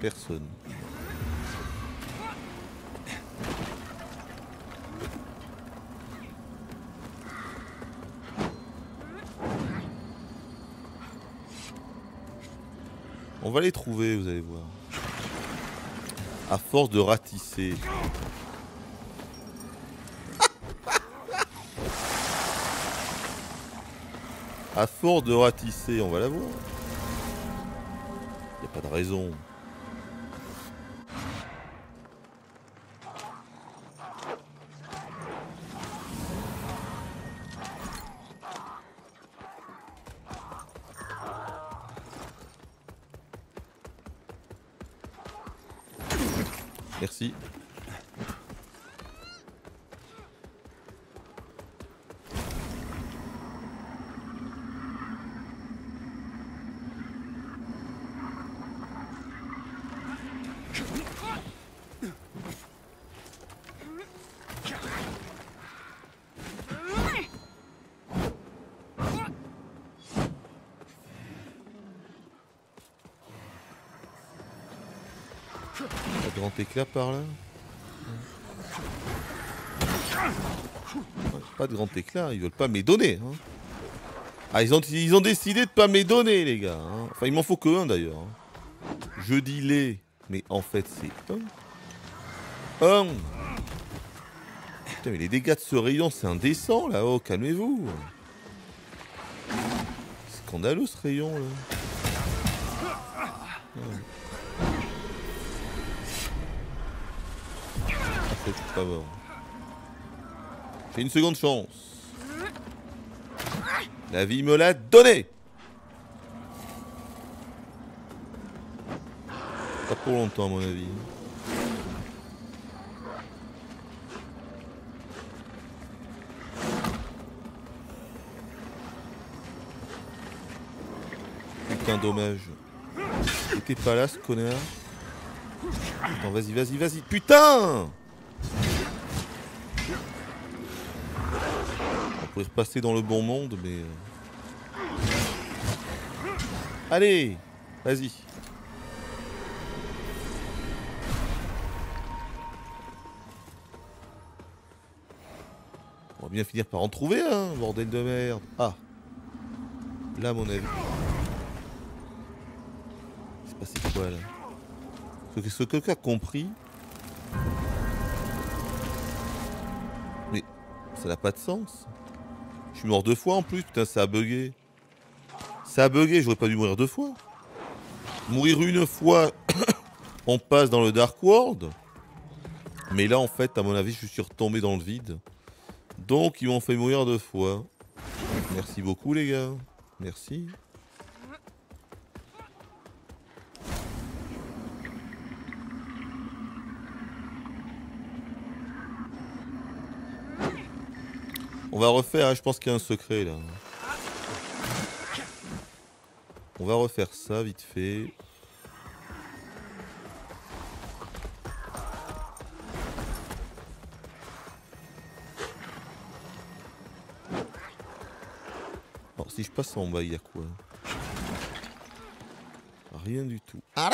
Personne. Va les trouver, vous allez voir. À force de ratisser. À force de ratisser, on va la voir. Y a pas de raison. Éclat par là Pas de grand éclat, ils veulent pas me hein. Ah, ils ont, ils ont décidé de pas me les gars. hein. Enfin, il m'en faut que un d'ailleurs. hein. Je dis les, mais en fait, c'est un. Un Putain, mais les dégâts de ce rayon, c'est indécent là-haut, calmez-vous. Scandaleux ce rayon là. J'ai une seconde chance. La vie me l'a donné. Pas pour longtemps à mon avis. Putain dommage. T'étais pas là ce connard Attends vas-y vas-y vas-y Putain On pourrait repasser dans le bon monde mais... euh. Allez Vas-y On va bien finir par en trouver un, bordel de merde. Ah. Là, mon avis. C'est passé quoi là? Est-ce que quelqu'un a compris Mais ça n'a pas de sens. Suis mort deux fois en plus, putain, ça a bugué. Ça a bugué, j'aurais pas dû mourir deux fois. Mourir une fois, on passe dans le Dark World. Mais là, en fait, à mon avis, je suis retombé dans le vide. Donc, ils m'ont fait mourir deux fois. Merci beaucoup, les gars. Merci. On va refaire, hein, je pense qu'il y a un secret là. On va refaire ça vite fait. Alors si je passe en bas, il y a quoi? Rien du tout. Ah,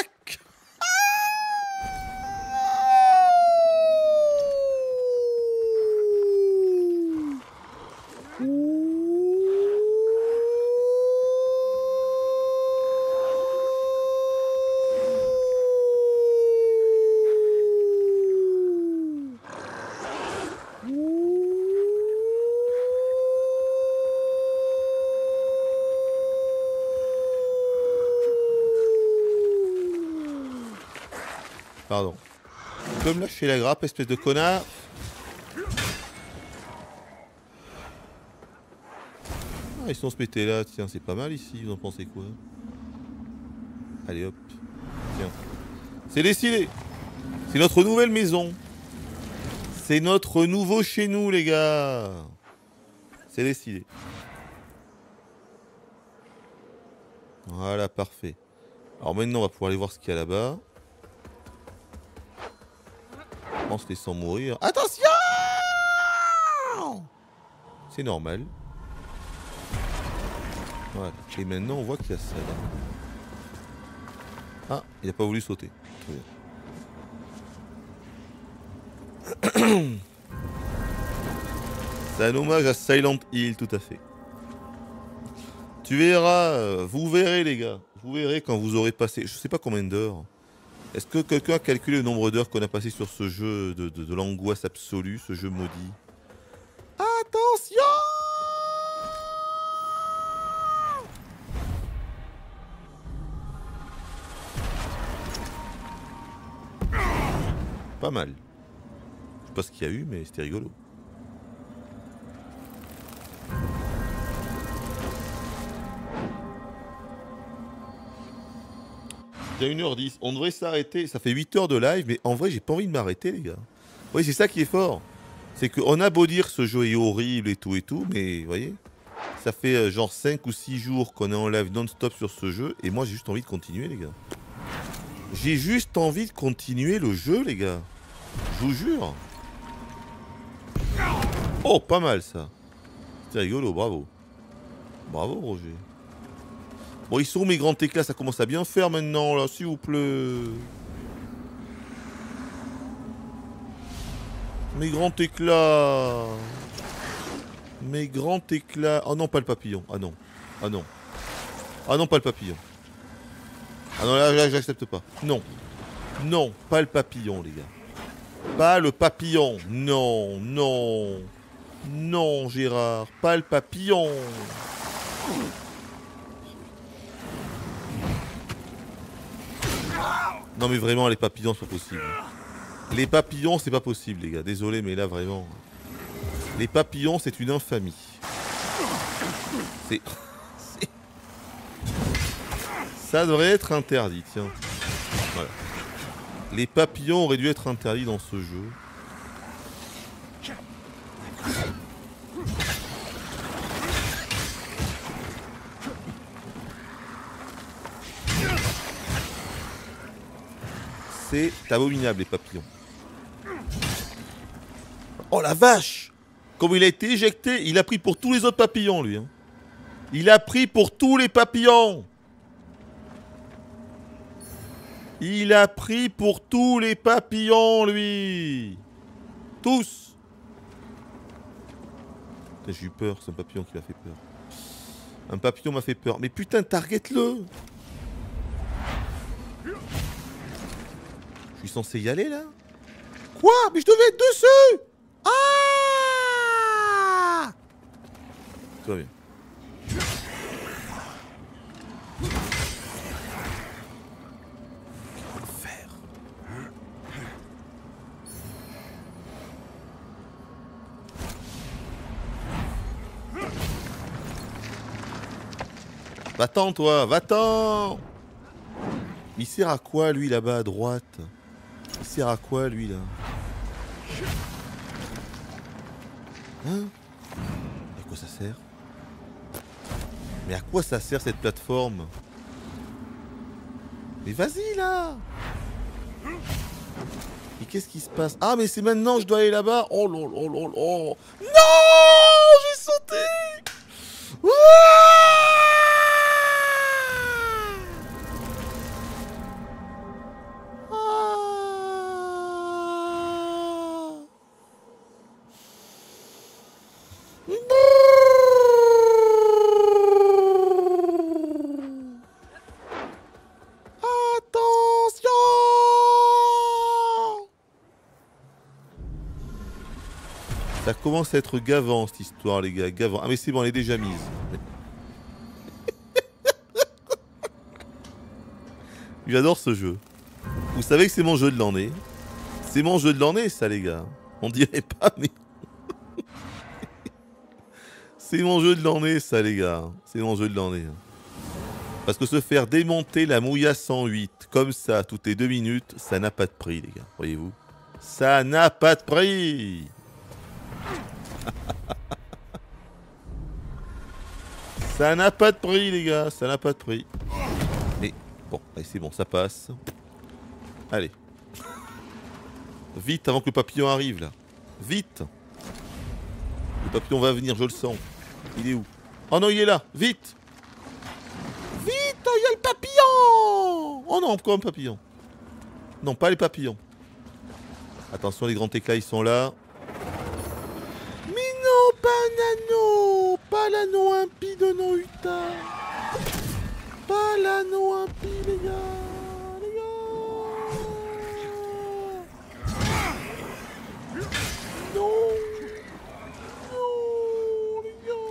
La grappe, espèce de connard. Ah, ils sont se péter là, tiens, c'est pas mal ici, vous en pensez quoi? Allez hop. Tiens. C'est décidé C'est notre nouvelle maison. C'est notre nouveau chez nous, les gars. C'est décidé. Voilà, parfait. Alors maintenant, on va pouvoir aller voir ce qu'il y a là-bas. Je pense les sans mourir. Attention C'est normal. Voilà. Et maintenant, on voit qu'il y a ça là. Ah, il a pas voulu sauter. Très bien. C'est un hommage à Silent Hill, tout à fait. Tu verras, euh, vous verrez les gars, vous verrez quand vous aurez passé, je sais pas combien d'heures. Est-ce que quelqu'un a calculé le nombre d'heures qu'on a passé sur ce jeu de, l'angoisse absolue, ce jeu maudit Attention Pas mal. Je sais pas ce qu'il y a eu, mais c'était rigolo. Il y a 1h10. On devrait s'arrêter. Ça fait 8 heures de live, mais en vrai, j'ai pas envie de m'arrêter, les gars. Oui, c'est ça qui est fort. C'est qu'on a beau dire ce jeu est horrible et tout et tout, mais vous voyez, ça fait euh, genre 5 ou 6 jours qu'on est en live non-stop sur ce jeu, et moi j'ai juste envie de continuer, les gars. J'ai juste envie de continuer le jeu, les gars. Je vous jure. Oh, pas mal ça. C'est rigolo, bravo. Bravo, Roger. Bon, ils sont où mes grands éclats? Ça commence à bien faire maintenant, là, s'il vous plaît. Mes grands éclats. Mes grands éclats. Oh non, pas le papillon. Ah non. Ah non. Ah non, pas le papillon. Ah non, là, là j'accepte pas. Non. Non, pas le papillon, les gars. Pas le papillon. Non, non. Non, Gérard. Pas le papillon. Non mais vraiment les papillons c'est pas possible. Les papillons c'est pas possible les gars, désolé mais là vraiment. Les papillons c'est une infamie. C'est... Ça devrait être interdit, tiens. Les papillons auraient dû être interdits dans ce jeu. C'est abominable les papillons. Oh la vache Comme il a été éjecté, il a pris pour tous les autres papillons lui. hein. Il a pris pour tous les papillons. Il a pris pour tous les papillons lui. Tous. J'ai eu peur, c'est un papillon qui m'a fait peur. Un papillon m'a fait peur. Mais putain, target-le Je suis censé y aller là. Quoi? Mais je devais être dessus! Ah! Tout va bien. Va-t'en toi, va-t'en! Il sert à quoi lui là-bas à droite? Il sert à quoi lui là Hein À quoi ça sert Mais à quoi ça sert cette plateforme Mais vas-y là Et qu'est-ce qui se passe Ah mais c'est maintenant je dois aller là-bas Oh là là là là Non J'ai sauté commence à être gavant cette histoire, les gars. Gavant. Ah, mais c'est bon, elle est déjà mise. J'adore ce jeu. Vous savez que c'est mon jeu de l'année. C'est mon jeu de l'année, ça, les gars. On dirait pas, mais. c'est mon jeu de l'année, ça, les gars. C'est mon jeu de l'année. Parce que se faire démonter la Mouilla 108 comme ça toutes les deux minutes, ça n'a pas de prix, les gars. Voyez-vous? Ça n'a pas de prix Ça n'a pas de prix, les gars. Ça n'a pas de prix. Mais bon, c'est bon, ça passe. Allez. Vite avant que le papillon arrive, là. Vite Le papillon va venir, je le sens. Il est où? Oh non, il est là Vite Vite Il y a le papillon Oh non, pourquoi un papillon Non, pas les papillons. Attention, les grands éclats, ils sont là. Mais non, Pas l'anneau impie de Nohuta Pas l'anneau impie, les gars Les gars. Non. Non, les gars.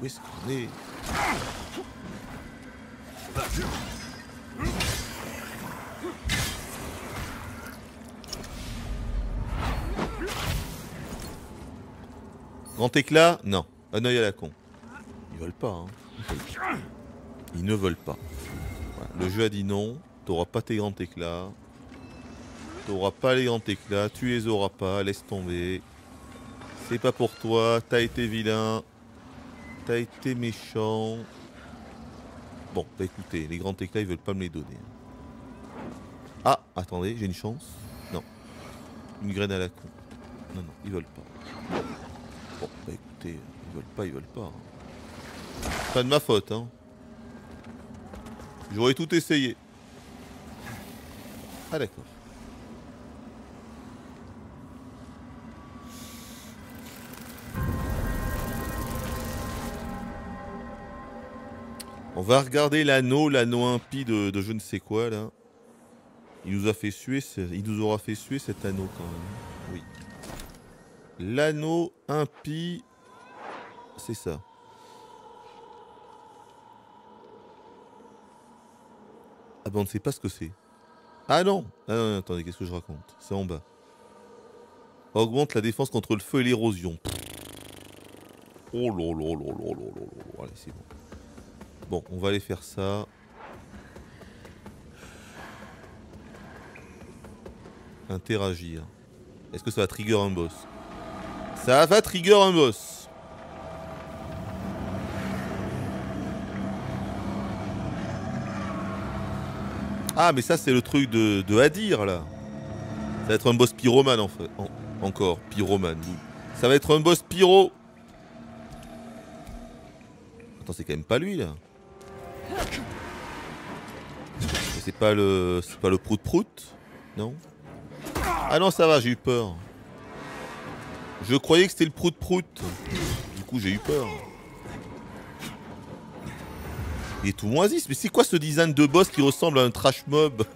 Où est-ce qu'on est? Grand éclat Non. Un œil à la con. Ils veulent pas, hein. Ils ne veulent pas. Le jeu a dit non. T'auras pas tes grands éclats. T'auras pas les grands éclats. Tu les auras pas. Laisse tomber. C'est pas pour toi. T'as été vilain. T'as été méchant. Bon, bah écoutez, les grands éclats, ils veulent pas me les donner. Ah, attendez, j'ai une chance. Non. Une graine à la con. Non, non, ils veulent pas. Bon, bah écoutez, ils veulent pas, ils veulent pas. hein. Pas de ma faute, hein. J'aurais tout essayé. Ah d'accord. On va regarder l'anneau, l'anneau impie de, de je ne sais quoi là. Il nous a fait suer, il nous aura fait suer cet anneau quand même. L'anneau impie, c'est ça. Ah ben on ne sait pas ce que c'est. Ah non Ah non, attendez, qu'est-ce que je raconte? C'est en bas. Augmente la défense contre le feu et l'érosion. Oh là. Allez, c'est bon. Bon, on va aller faire ça. Interagir. Est-ce que ça va trigger un boss? Ça va trigger un boss. Ah, mais ça, c'est le truc de, de Hadir, là. Ça va être un boss pyromane, en fait. En- encore, pyromane. Ça va être un boss pyro. Attends, c'est quand même pas lui, là. C'est pas le... C'est pas le prout-prout Non? Ah non, ça va, j'ai eu peur. Je croyais que c'était le prout-prout. Du coup, j'ai eu peur. Il est tout moisi. Mais c'est quoi ce design de boss qui ressemble à un trash mob?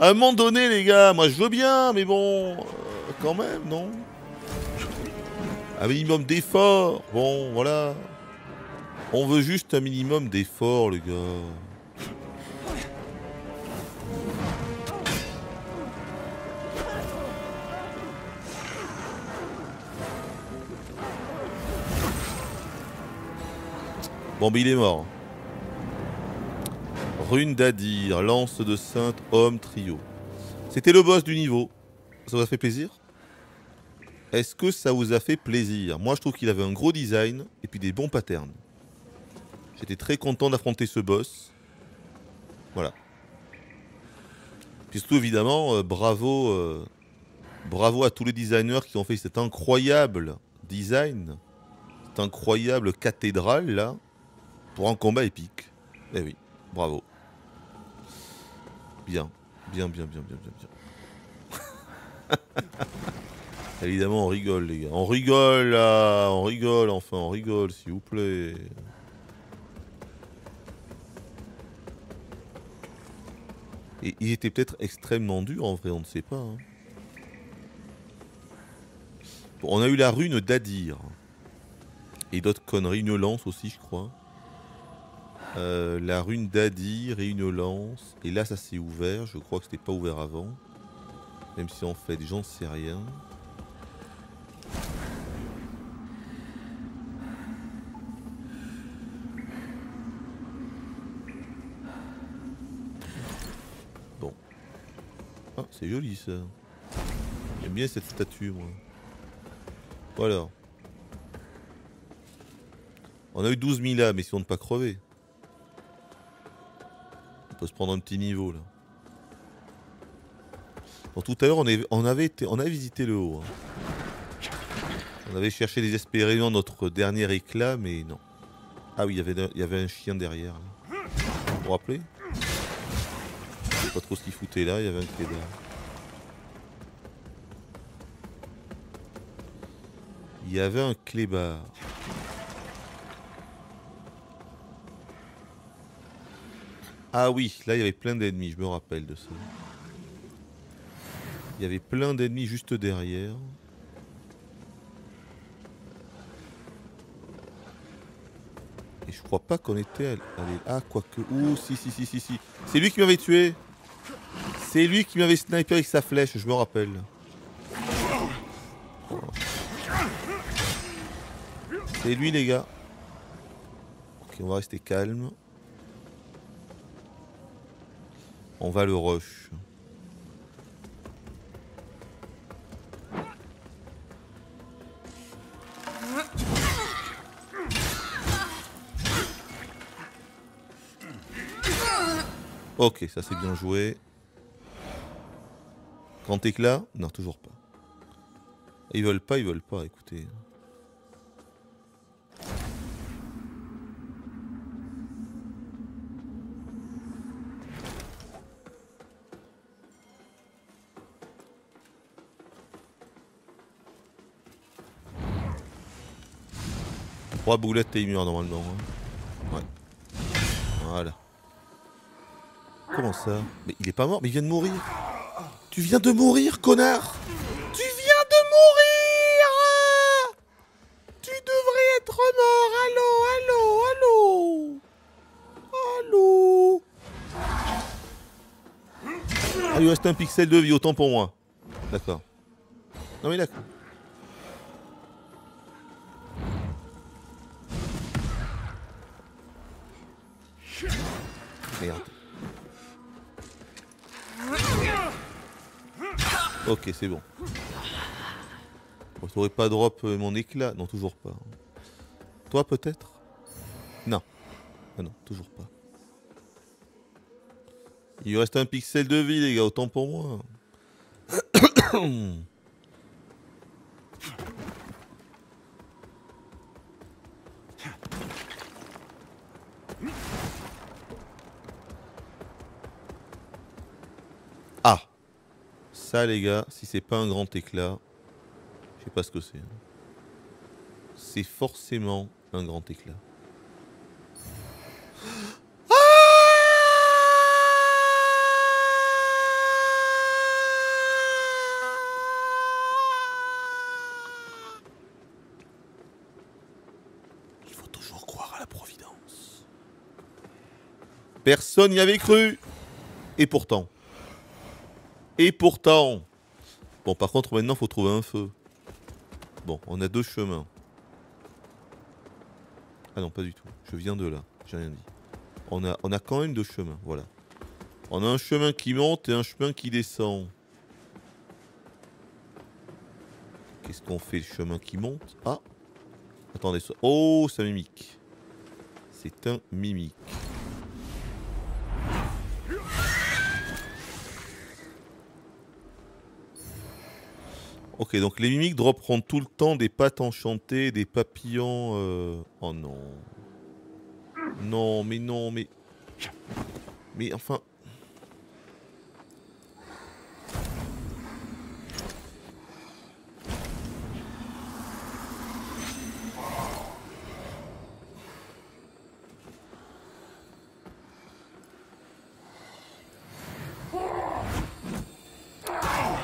À un moment donné, les gars, moi je veux bien, mais bon, euh, quand même, non? Un minimum d'effort. Bon, voilà. On veut juste un minimum d'effort, les gars. Bon, mais il est mort. Rune d'Adir, lance de sainte, homme, trio. C'était le boss du niveau. Ça vous a fait plaisir? Est-ce que ça vous a fait plaisir? Moi, je trouve qu'il avait un gros design et puis des bons patterns. J'étais très content d'affronter ce boss. Voilà. Puis surtout, évidemment, euh, bravo, euh, bravo à tous les designers qui ont fait cet incroyable design, cette incroyable cathédrale là, pour un combat épique. Eh oui, bravo. Bien, bien, bien, bien, bien, bien, bien. Évidemment, on rigole, les gars. On rigole là, on rigole, enfin, on rigole, s'il vous plaît. Et il était peut-être extrêmement dur en vrai, on ne sait pas. hein. On a eu la rune d'Adir. Et d'autres conneries, une lance aussi, je crois. Euh, la rune d'Adir et une lance. Et là, ça s'est ouvert. Je crois que c'était pas ouvert avant. Même si en fait, j'en sais rien. Bon. Ah, c'est joli ça. J'aime bien cette statue, moi. Voilà. On a eu 12 000 là, mais si on ne pas crever. Peut se prendre un petit niveau là. Bon, tout à l'heure, on, avait, été- on avait visité le haut. hein. On avait cherché désespérément notre dernier éclat, mais non. Ah oui, il y avait, il y avait un chien derrière. Vous vous rappelez? Je sais pas trop ce qu'il foutait là, il y avait un clédard. Il y avait un clébard. Ah oui, là il y avait plein d'ennemis, je me rappelle de ça. Il y avait plein d'ennemis juste derrière. Et je crois pas qu'on était allé. Ah, quoique. Ouh, si, si, si, si, si. C'est lui qui m'avait tué. C'est lui qui m'avait sniper avec sa flèche, je me rappelle. C'est lui, les gars. Ok, on va rester calme. On va le rush. Ok, ça c'est bien joué. Grand éclat? Non, toujours pas. Ils veulent pas, ils veulent pas, écoutez. Trois boulettes et murs normalement. hein. Ouais. Voilà. Comment ça? Mais il est pas mort, mais il vient de mourir. Tu viens de mourir, connard Tu viens de mourir Tu devrais être mort. Allô, allô, allô Allô Ah, il reste un pixel de vie, autant pour moi. D'accord. Non mais d'accord. Ok, c'est bon. Bon, T'aurais pas drop euh, mon éclat Non, toujours pas. Toi, peut-être? Non. Ah non, toujours pas. Il lui reste un pixel de vie, les gars, autant pour moi. Ah Ça, les gars, si c'est pas un grand éclat, je sais pas ce que c'est. hein. C'est forcément un grand éclat. Il faut toujours croire à la providence. Personne n'y avait cru. Et pourtant. Et pourtant. Bon, par contre, maintenant, faut trouver un feu. Bon, on a deux chemins. Ah non, pas du tout. Je viens de là. J'ai rien dit. On a, on a quand même deux chemins. Voilà. On a un chemin qui monte et un chemin qui descend. Qu'est-ce qu'on fait, le chemin qui monte? Ah Attendez, ça- oh, un mimique. C'est un mimique. Ok, donc les mimiques dropperont tout le temps des pattes enchantées, des papillons. euh, Oh non. Non, mais non, mais. Mais enfin.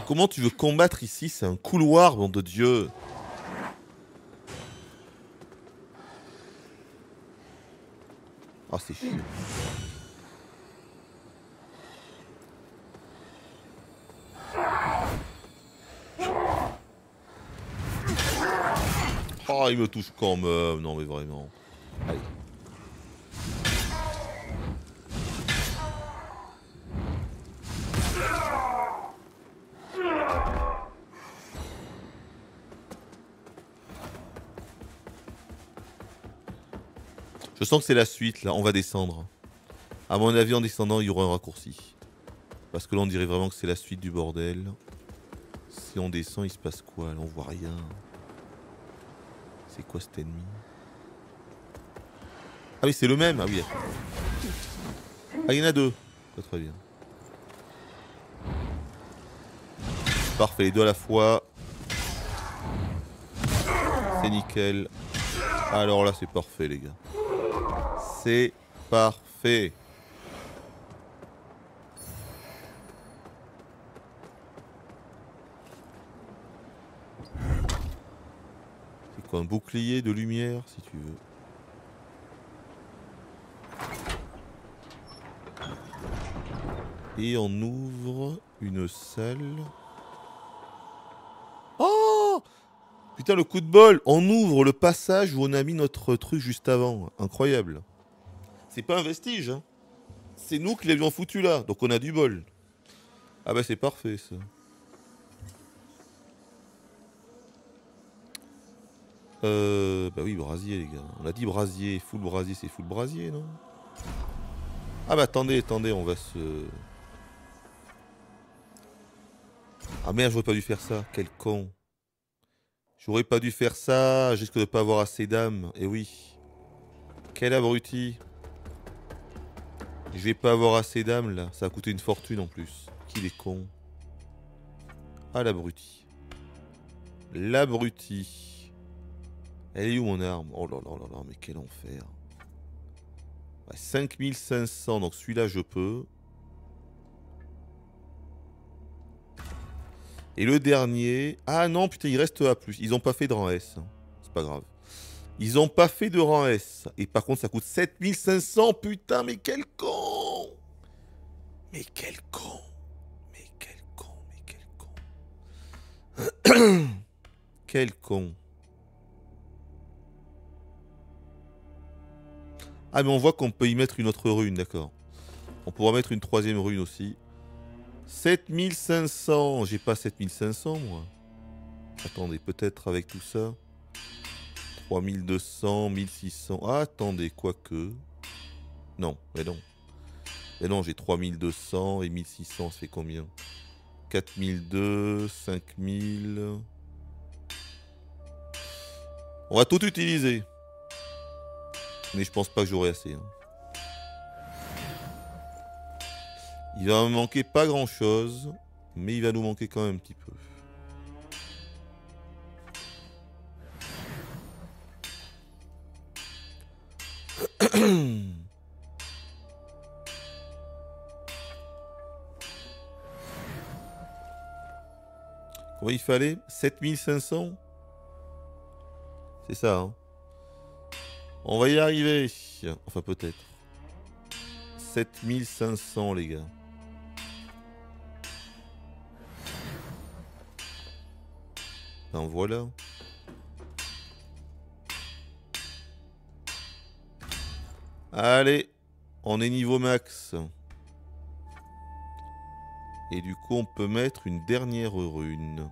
Comment tu veux combattre ici C'est un couloir, bon de Dieu. Ah, c'est chiant. Oh, il me touche quand même. Non, mais vraiment. Sens que c'est la suite, là. On va descendre. À mon avis, en descendant, il y aura un raccourci. Parce que là, on dirait vraiment que c'est la suite du bordel. Si on descend, il se passe quoi Là, on voit rien. C'est quoi cet ennemi? Ah oui, c'est le même. Ah oui. Ah, il y en a deux. Très bien. Parfait, les deux à la fois. C'est nickel. Alors là, c'est parfait, les gars. C'est parfait. C'est quoi un bouclier de lumière, si tu veux. Et on ouvre une salle. Oh Putain, le coup de bol On ouvre le passage où on a mis notre truc juste avant. Incroyable. C'est pas un vestige. Hein. C'est nous qui l'avions foutu là. Donc on a du bol. Ah bah c'est parfait ça. Euh, bah oui, brasier les gars. On a dit brasier. Full brasier, c'est full brasier, non? Ah bah attendez, attendez, on va se... Ah merde, j'aurais pas dû faire ça. Quel con. J'aurais pas dû faire ça, jusque de pas avoir assez d'âme. Et oui. Quel abruti. Je vais pas avoir assez d'âme là. Ça a coûté une fortune en plus. Qu'il est con. Ah l'abruti. L'abruti. Elle est où mon arme? Oh là là là là, mais quel enfer. Ouais, 5500, donc celui-là je peux. Et le dernier... Ah non, putain, il reste A+. Ils ont pas fait de rang S. C'est pas grave. Ils ont pas fait de rang S. Et par contre, ça coûte 7500. Putain, mais quel con Mais quel con Mais quel con Mais quel con Quel con Ah, mais on voit qu'on peut y mettre une autre rune, d'accord. On pourra mettre une troisième rune aussi. 7500. J'ai pas 7500 moi. Attendez, peut-être avec tout ça. 3200, 1600. Ah, attendez, quoique. Non, mais non. Mais non, j'ai 3200 et 1600, ça fait combien? 4002, 5000. On va tout utiliser. Mais je pense pas que j'aurai assez. hein. Il va me manquer pas grand chose, mais il va nous manquer quand même un petit peu. Il fallait 7500 C'est ça, hein On va y arriver. Enfin, peut-être. 7500, les gars. Ben voilà. Allez, on est niveau max. Et du coup, on peut mettre une dernière rune.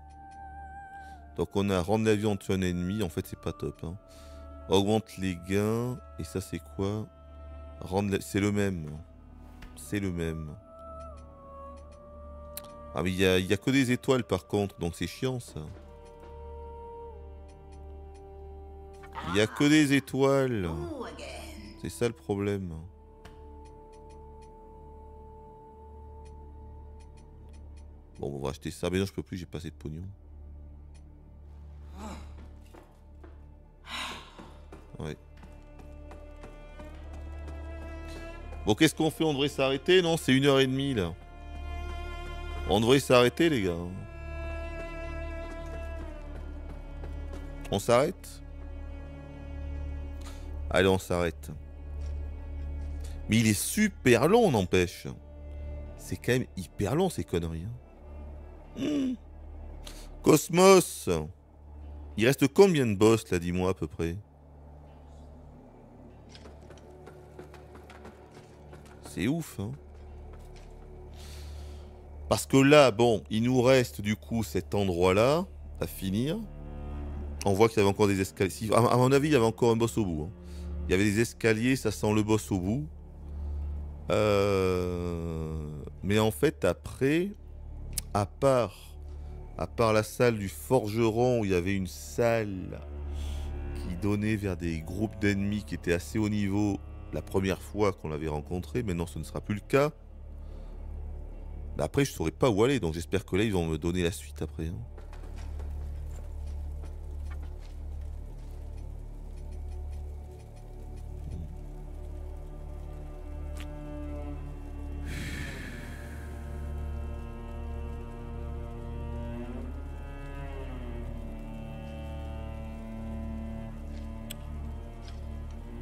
Donc on a rendre la vie en tuant un ennemi. En fait, c'est pas top. hein. Augmente les gains. Et ça, c'est quoi? Rendre C'est le même. C'est le même. Ah mais il y a, y a que des étoiles par contre. Donc c'est chiant ça. Il y a que des étoiles. C'est ça le problème. Bon, on va acheter ça. Mais non, je peux plus, j'ai pas assez de pognon. Ouais. Bon, qu'est-ce qu'on fait? On devrait s'arrêter Non, c'est une heure et demie là. On devrait s'arrêter, les gars. On s'arrête? Allez, on s'arrête. Mais il est super long, n'empêche. C'est quand même hyper long, ces conneries. Hein. Hmm. Cosmos Il reste combien de boss, là, dis-moi, à peu près? Ouf, hein Parce que là, bon, il nous reste, du coup, cet endroit-là, à finir. On voit qu'il y avait encore des escaliers. À mon avis, il y avait encore un boss au bout. hein. Il y avait des escaliers, ça sent le boss au bout. Euh, Mais en fait, après, à part, à part la salle du forgeron, il y avait une salle qui donnait vers des groupes d'ennemis qui étaient assez haut niveau la première fois qu'on l'avait rencontré. Maintenant, ce ne sera plus le cas. Après, je saurais pas où aller, donc j'espère que là, ils vont me donner la suite après. hein.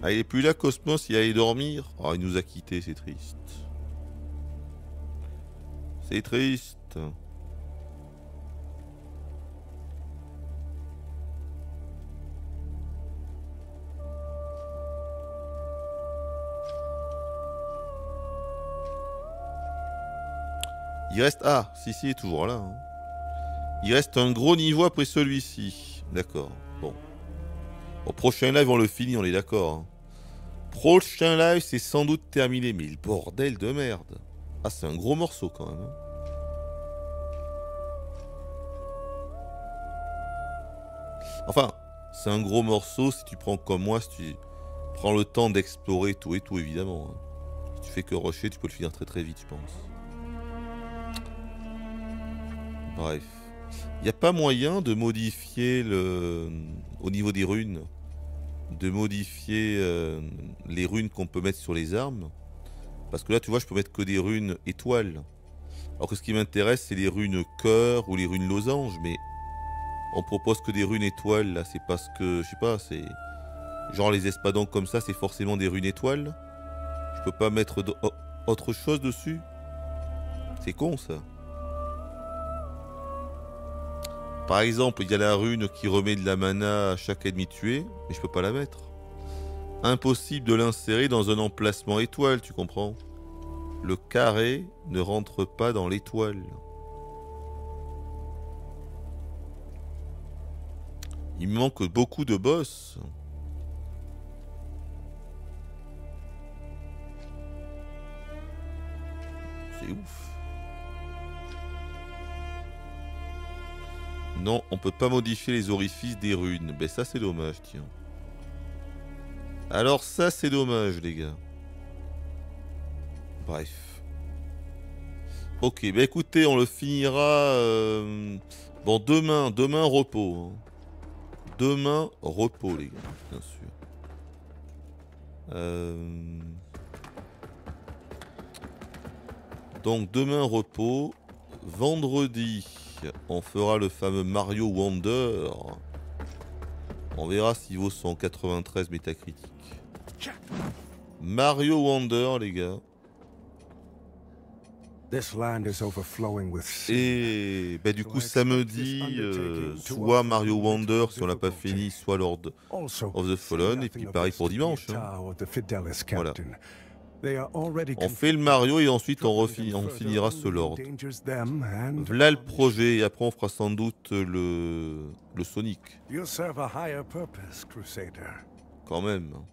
Ah, il est plus là, Cosmos, il allait dormir. Oh, il nous a quittés, c'est triste. C'est triste. Il reste... Ah, si, si, il est toujours là. hein. Il reste un gros niveau après celui-ci. D'accord, bon. Au prochain live, on le finit, on est d'accord. hein. Prochain live, c'est sans doute terminé. Mais le bordel de merde. Ah, c'est un gros morceau quand même. hein. Enfin, c'est un gros morceau si tu prends comme moi, si tu prends le temps d'explorer tout et tout, évidemment. hein. Si tu fais que rusher, tu peux le finir très très vite, je pense. Bref. Il n'y a pas moyen de modifier le... au niveau des runes, de modifier euh, les runes qu'on peut mettre sur les armes. Parce que là, tu vois, je peux mettre que des runes étoiles. Alors que ce qui m'intéresse, c'est les runes cœur ou les runes losange. Mais on propose que des runes étoiles, là. C'est parce que, je sais pas, c'est... Genre les espadons comme ça, c'est forcément des runes étoiles. Je peux pas mettre autre chose dessus? C'est con, ça. Par exemple, il y a la rune qui remet de la mana à chaque ennemi tué, mais je peux pas la mettre. Impossible de l'insérer dans un emplacement étoile, tu comprends? Le carré ne rentre pas dans l'étoile. Il me manque beaucoup de boss. C'est ouf. Non, on peut pas modifier les orifices des runes. Ben ça c'est dommage, tiens. Alors ça c'est dommage les gars. Bref. Ok, bah écoutez, on le finira... euh, Bon, demain, demain repos. hein. Demain repos les gars, bien sûr. Euh, Donc demain repos. Vendredi, on fera le fameux Mario Wonder. On verra s'il vaut son 93 métacritique. Mario Wonder, les gars. This land is overflowing with sea. Et bah, du coup, samedi, euh, soit Mario Wonder si on l'a pas fini, soit Lord of the Fallen. Et puis pareil pour dimanche. hein. Voilà. On fait le Mario et ensuite on, finira ce Lord. Voilà le projet. Et après, on fera sans doute le, le Sonic. Quand même. hein.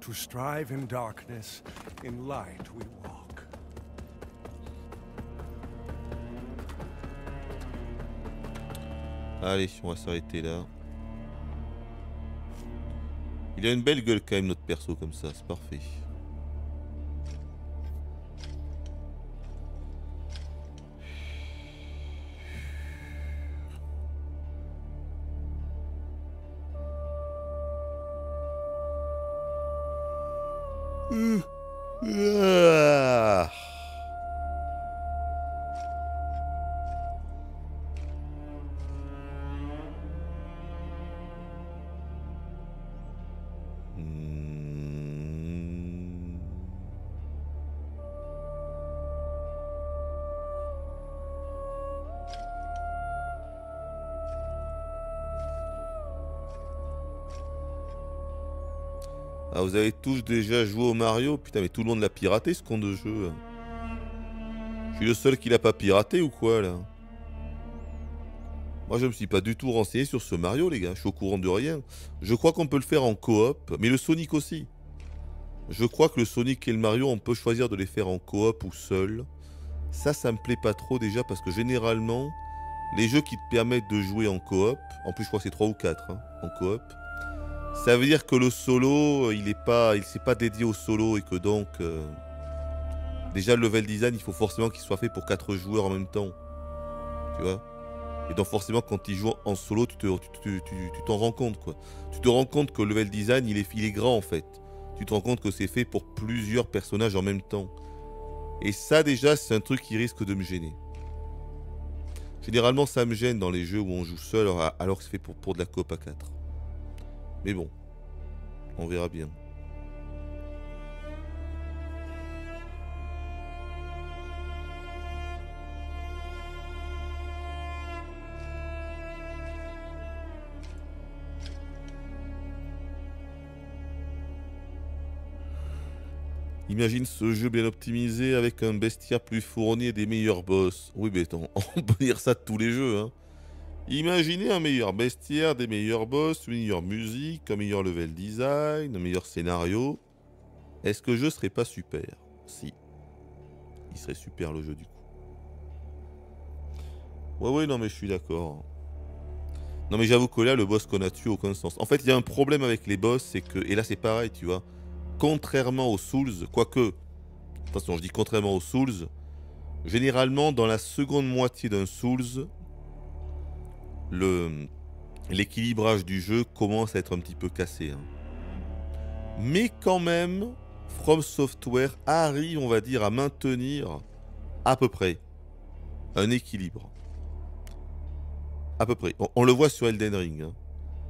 To strive in darkness, in light we walk. Allez, on va s'arrêter là. Il a une belle gueule quand même notre perso comme ça, c'est parfait. Ah. Vous avez tous déjà joué au Mario Putain, mais tout le monde l'a piraté ce con de jeu. Je suis le seul qui l'a pas piraté ou quoi là? Moi je me suis pas du tout renseigné sur ce Mario les gars, je suis au courant de rien. Je crois qu'on peut le faire en coop, mais le Sonic aussi. Je crois que le Sonic et le Mario, on peut choisir de les faire en coop ou seul. Ça, ça me plaît pas trop déjà parce que généralement, les jeux qui te permettent de jouer en coop, en plus je crois que c'est 3 ou 4 hein, en coop, ça veut dire que le solo, il est pas, il s'est pas dédié au solo et que donc euh, déjà le level design, il faut forcément qu'il soit fait pour 4 joueurs en même temps. Tu vois? Et donc forcément quand il joue en solo, tu te, tu, t'en rends compte quoi. Tu te rends compte que le level design, il est, il est grand en fait. Tu te rends compte que c'est fait pour plusieurs personnages en même temps. Et ça déjà, c'est un truc qui risque de me gêner. Généralement, ça me gêne dans les jeux où on joue seul alors que c'est fait pour, pour de la coop à 4. Mais bon, on verra bien. Imagine ce jeu bien optimisé avec un bestiaire plus fourni et des meilleurs boss. Oui, mais attends, on peut dire ça de tous les jeux. Hein. Imaginez un meilleur bestiaire, des meilleurs boss, une meilleure musique, un meilleur level design, un meilleur scénario. Est-ce que le jeu serait pas super? Si. Il serait super le jeu du coup. Ouais, ouais, non, mais je suis d'accord. Non, mais j'avoue que là, le boss qu'on a tué, aucun sens. En fait, il y a un problème avec les boss, c'est que. Et là, c'est pareil, tu vois contrairement aux Souls, quoique, attention, je dis contrairement aux Souls, généralement dans la seconde moitié d'un Souls, l'équilibrage du jeu commence à être un petit peu cassé. Hein. Mais quand même, From Software arrive, on va dire, à maintenir à peu près un équilibre. À peu près. On, le voit sur Elden Ring. Hein.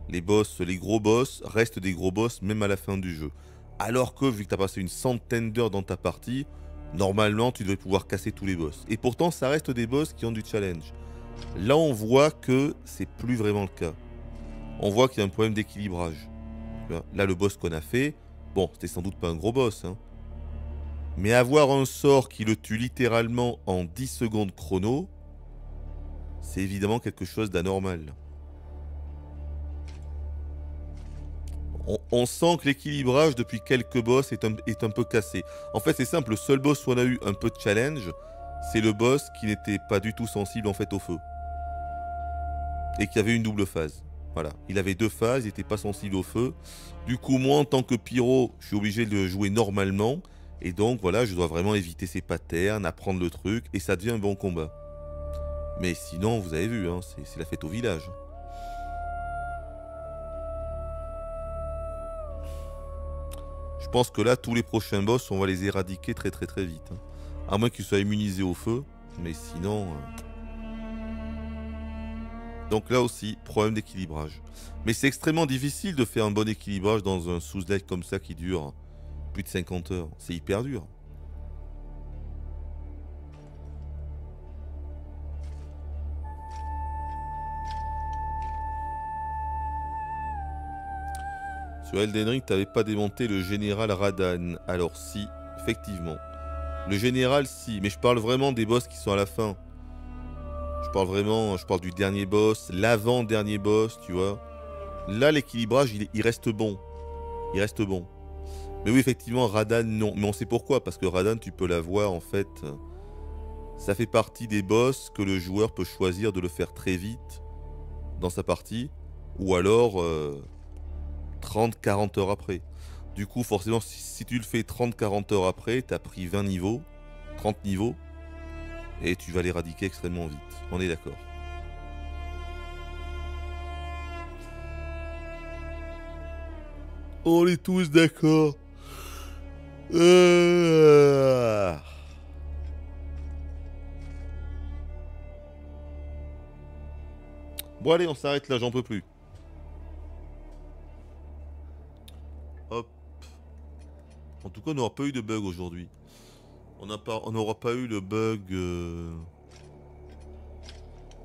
Les boss, les gros boss restent des gros boss même à la fin du jeu. Alors que vu que tu as passé une centaine d'heures dans ta partie, normalement tu devrais pouvoir casser tous les boss. Et pourtant ça reste des boss qui ont du challenge. Là on voit que c'est plus vraiment le cas. On voit qu'il y a un problème d'équilibrage. Là le boss qu'on a fait, bon c'était sans doute pas un gros boss. Hein. Mais avoir un sort qui le tue littéralement en 10 secondes chrono, c'est évidemment quelque chose d'anormal. on, sent que l'équilibrage depuis quelques boss est un, peu cassé. En fait, c'est simple, le seul boss où on a eu un peu de challenge, c'est le boss qui n'était pas du tout sensible en fait au feu. Et qui avait une double phase. Voilà, il avait deux phases, il n'était pas sensible au feu. Du coup, moi en tant que pyro, je suis obligé de jouer normalement. Et donc voilà, je dois vraiment éviter ces patterns, apprendre le truc, et ça devient un bon combat. Mais sinon, vous avez vu, hein, c'est la fête au village. Je pense que là, tous les prochains boss, on va les éradiquer très très très vite. À moins qu'ils soient immunisés au feu. Mais sinon... Euh. Donc là aussi, problème d'équilibrage. Mais c'est extrêmement difficile de faire un bon équilibrage dans un sous-deck comme ça qui dure plus de 50 heures. C'est hyper dur. Sur Elden Ring, t'avais pas démonté le général Radan. Alors si, effectivement. Le général, si. Mais je parle vraiment des boss qui sont à la fin. Je parle vraiment, je parle du dernier boss, l'avant-dernier boss, tu vois. Là, l'équilibrage, il, reste bon. Il reste bon. Mais oui, effectivement, Radan, non. Mais on sait pourquoi. Parce que Radan, tu peux l'avoir, en fait. Ça fait partie des boss que le joueur peut choisir de le faire très vite dans sa partie. Ou alors... Euh, 30-40 heures après. Du coup, forcément, si, tu le fais 30-40 heures après, tu as pris 20 niveaux, 30 niveaux, et tu vas l'éradiquer extrêmement vite. On est d'accord. On est tous d'accord. Euh. Bon allez, on s'arrête là, j'en peux plus. En tout cas, on n'aura pas eu de bug aujourd'hui. On n'aura pas eu le bug... Euh,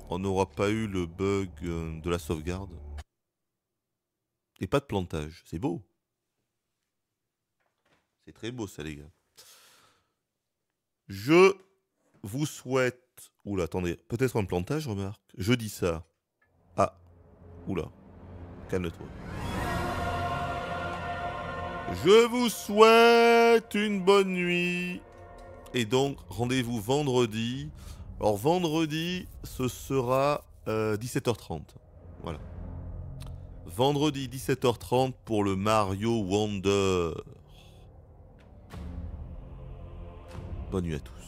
on n'aura pas eu le bug euh, de la sauvegarde. Et pas de plantage. C'est beau. C'est très beau ça, les gars. Je vous souhaite. Oula, attendez, peut-être un plantage, remarque. Je dis ça. Ah, oula, calme-toi. Je vous souhaite une bonne nuit. Et donc, rendez-vous vendredi. Alors, vendredi, ce sera euh, 17h30. Voilà. Vendredi 17h30 pour le Mario Wonder. Bonne nuit à tous.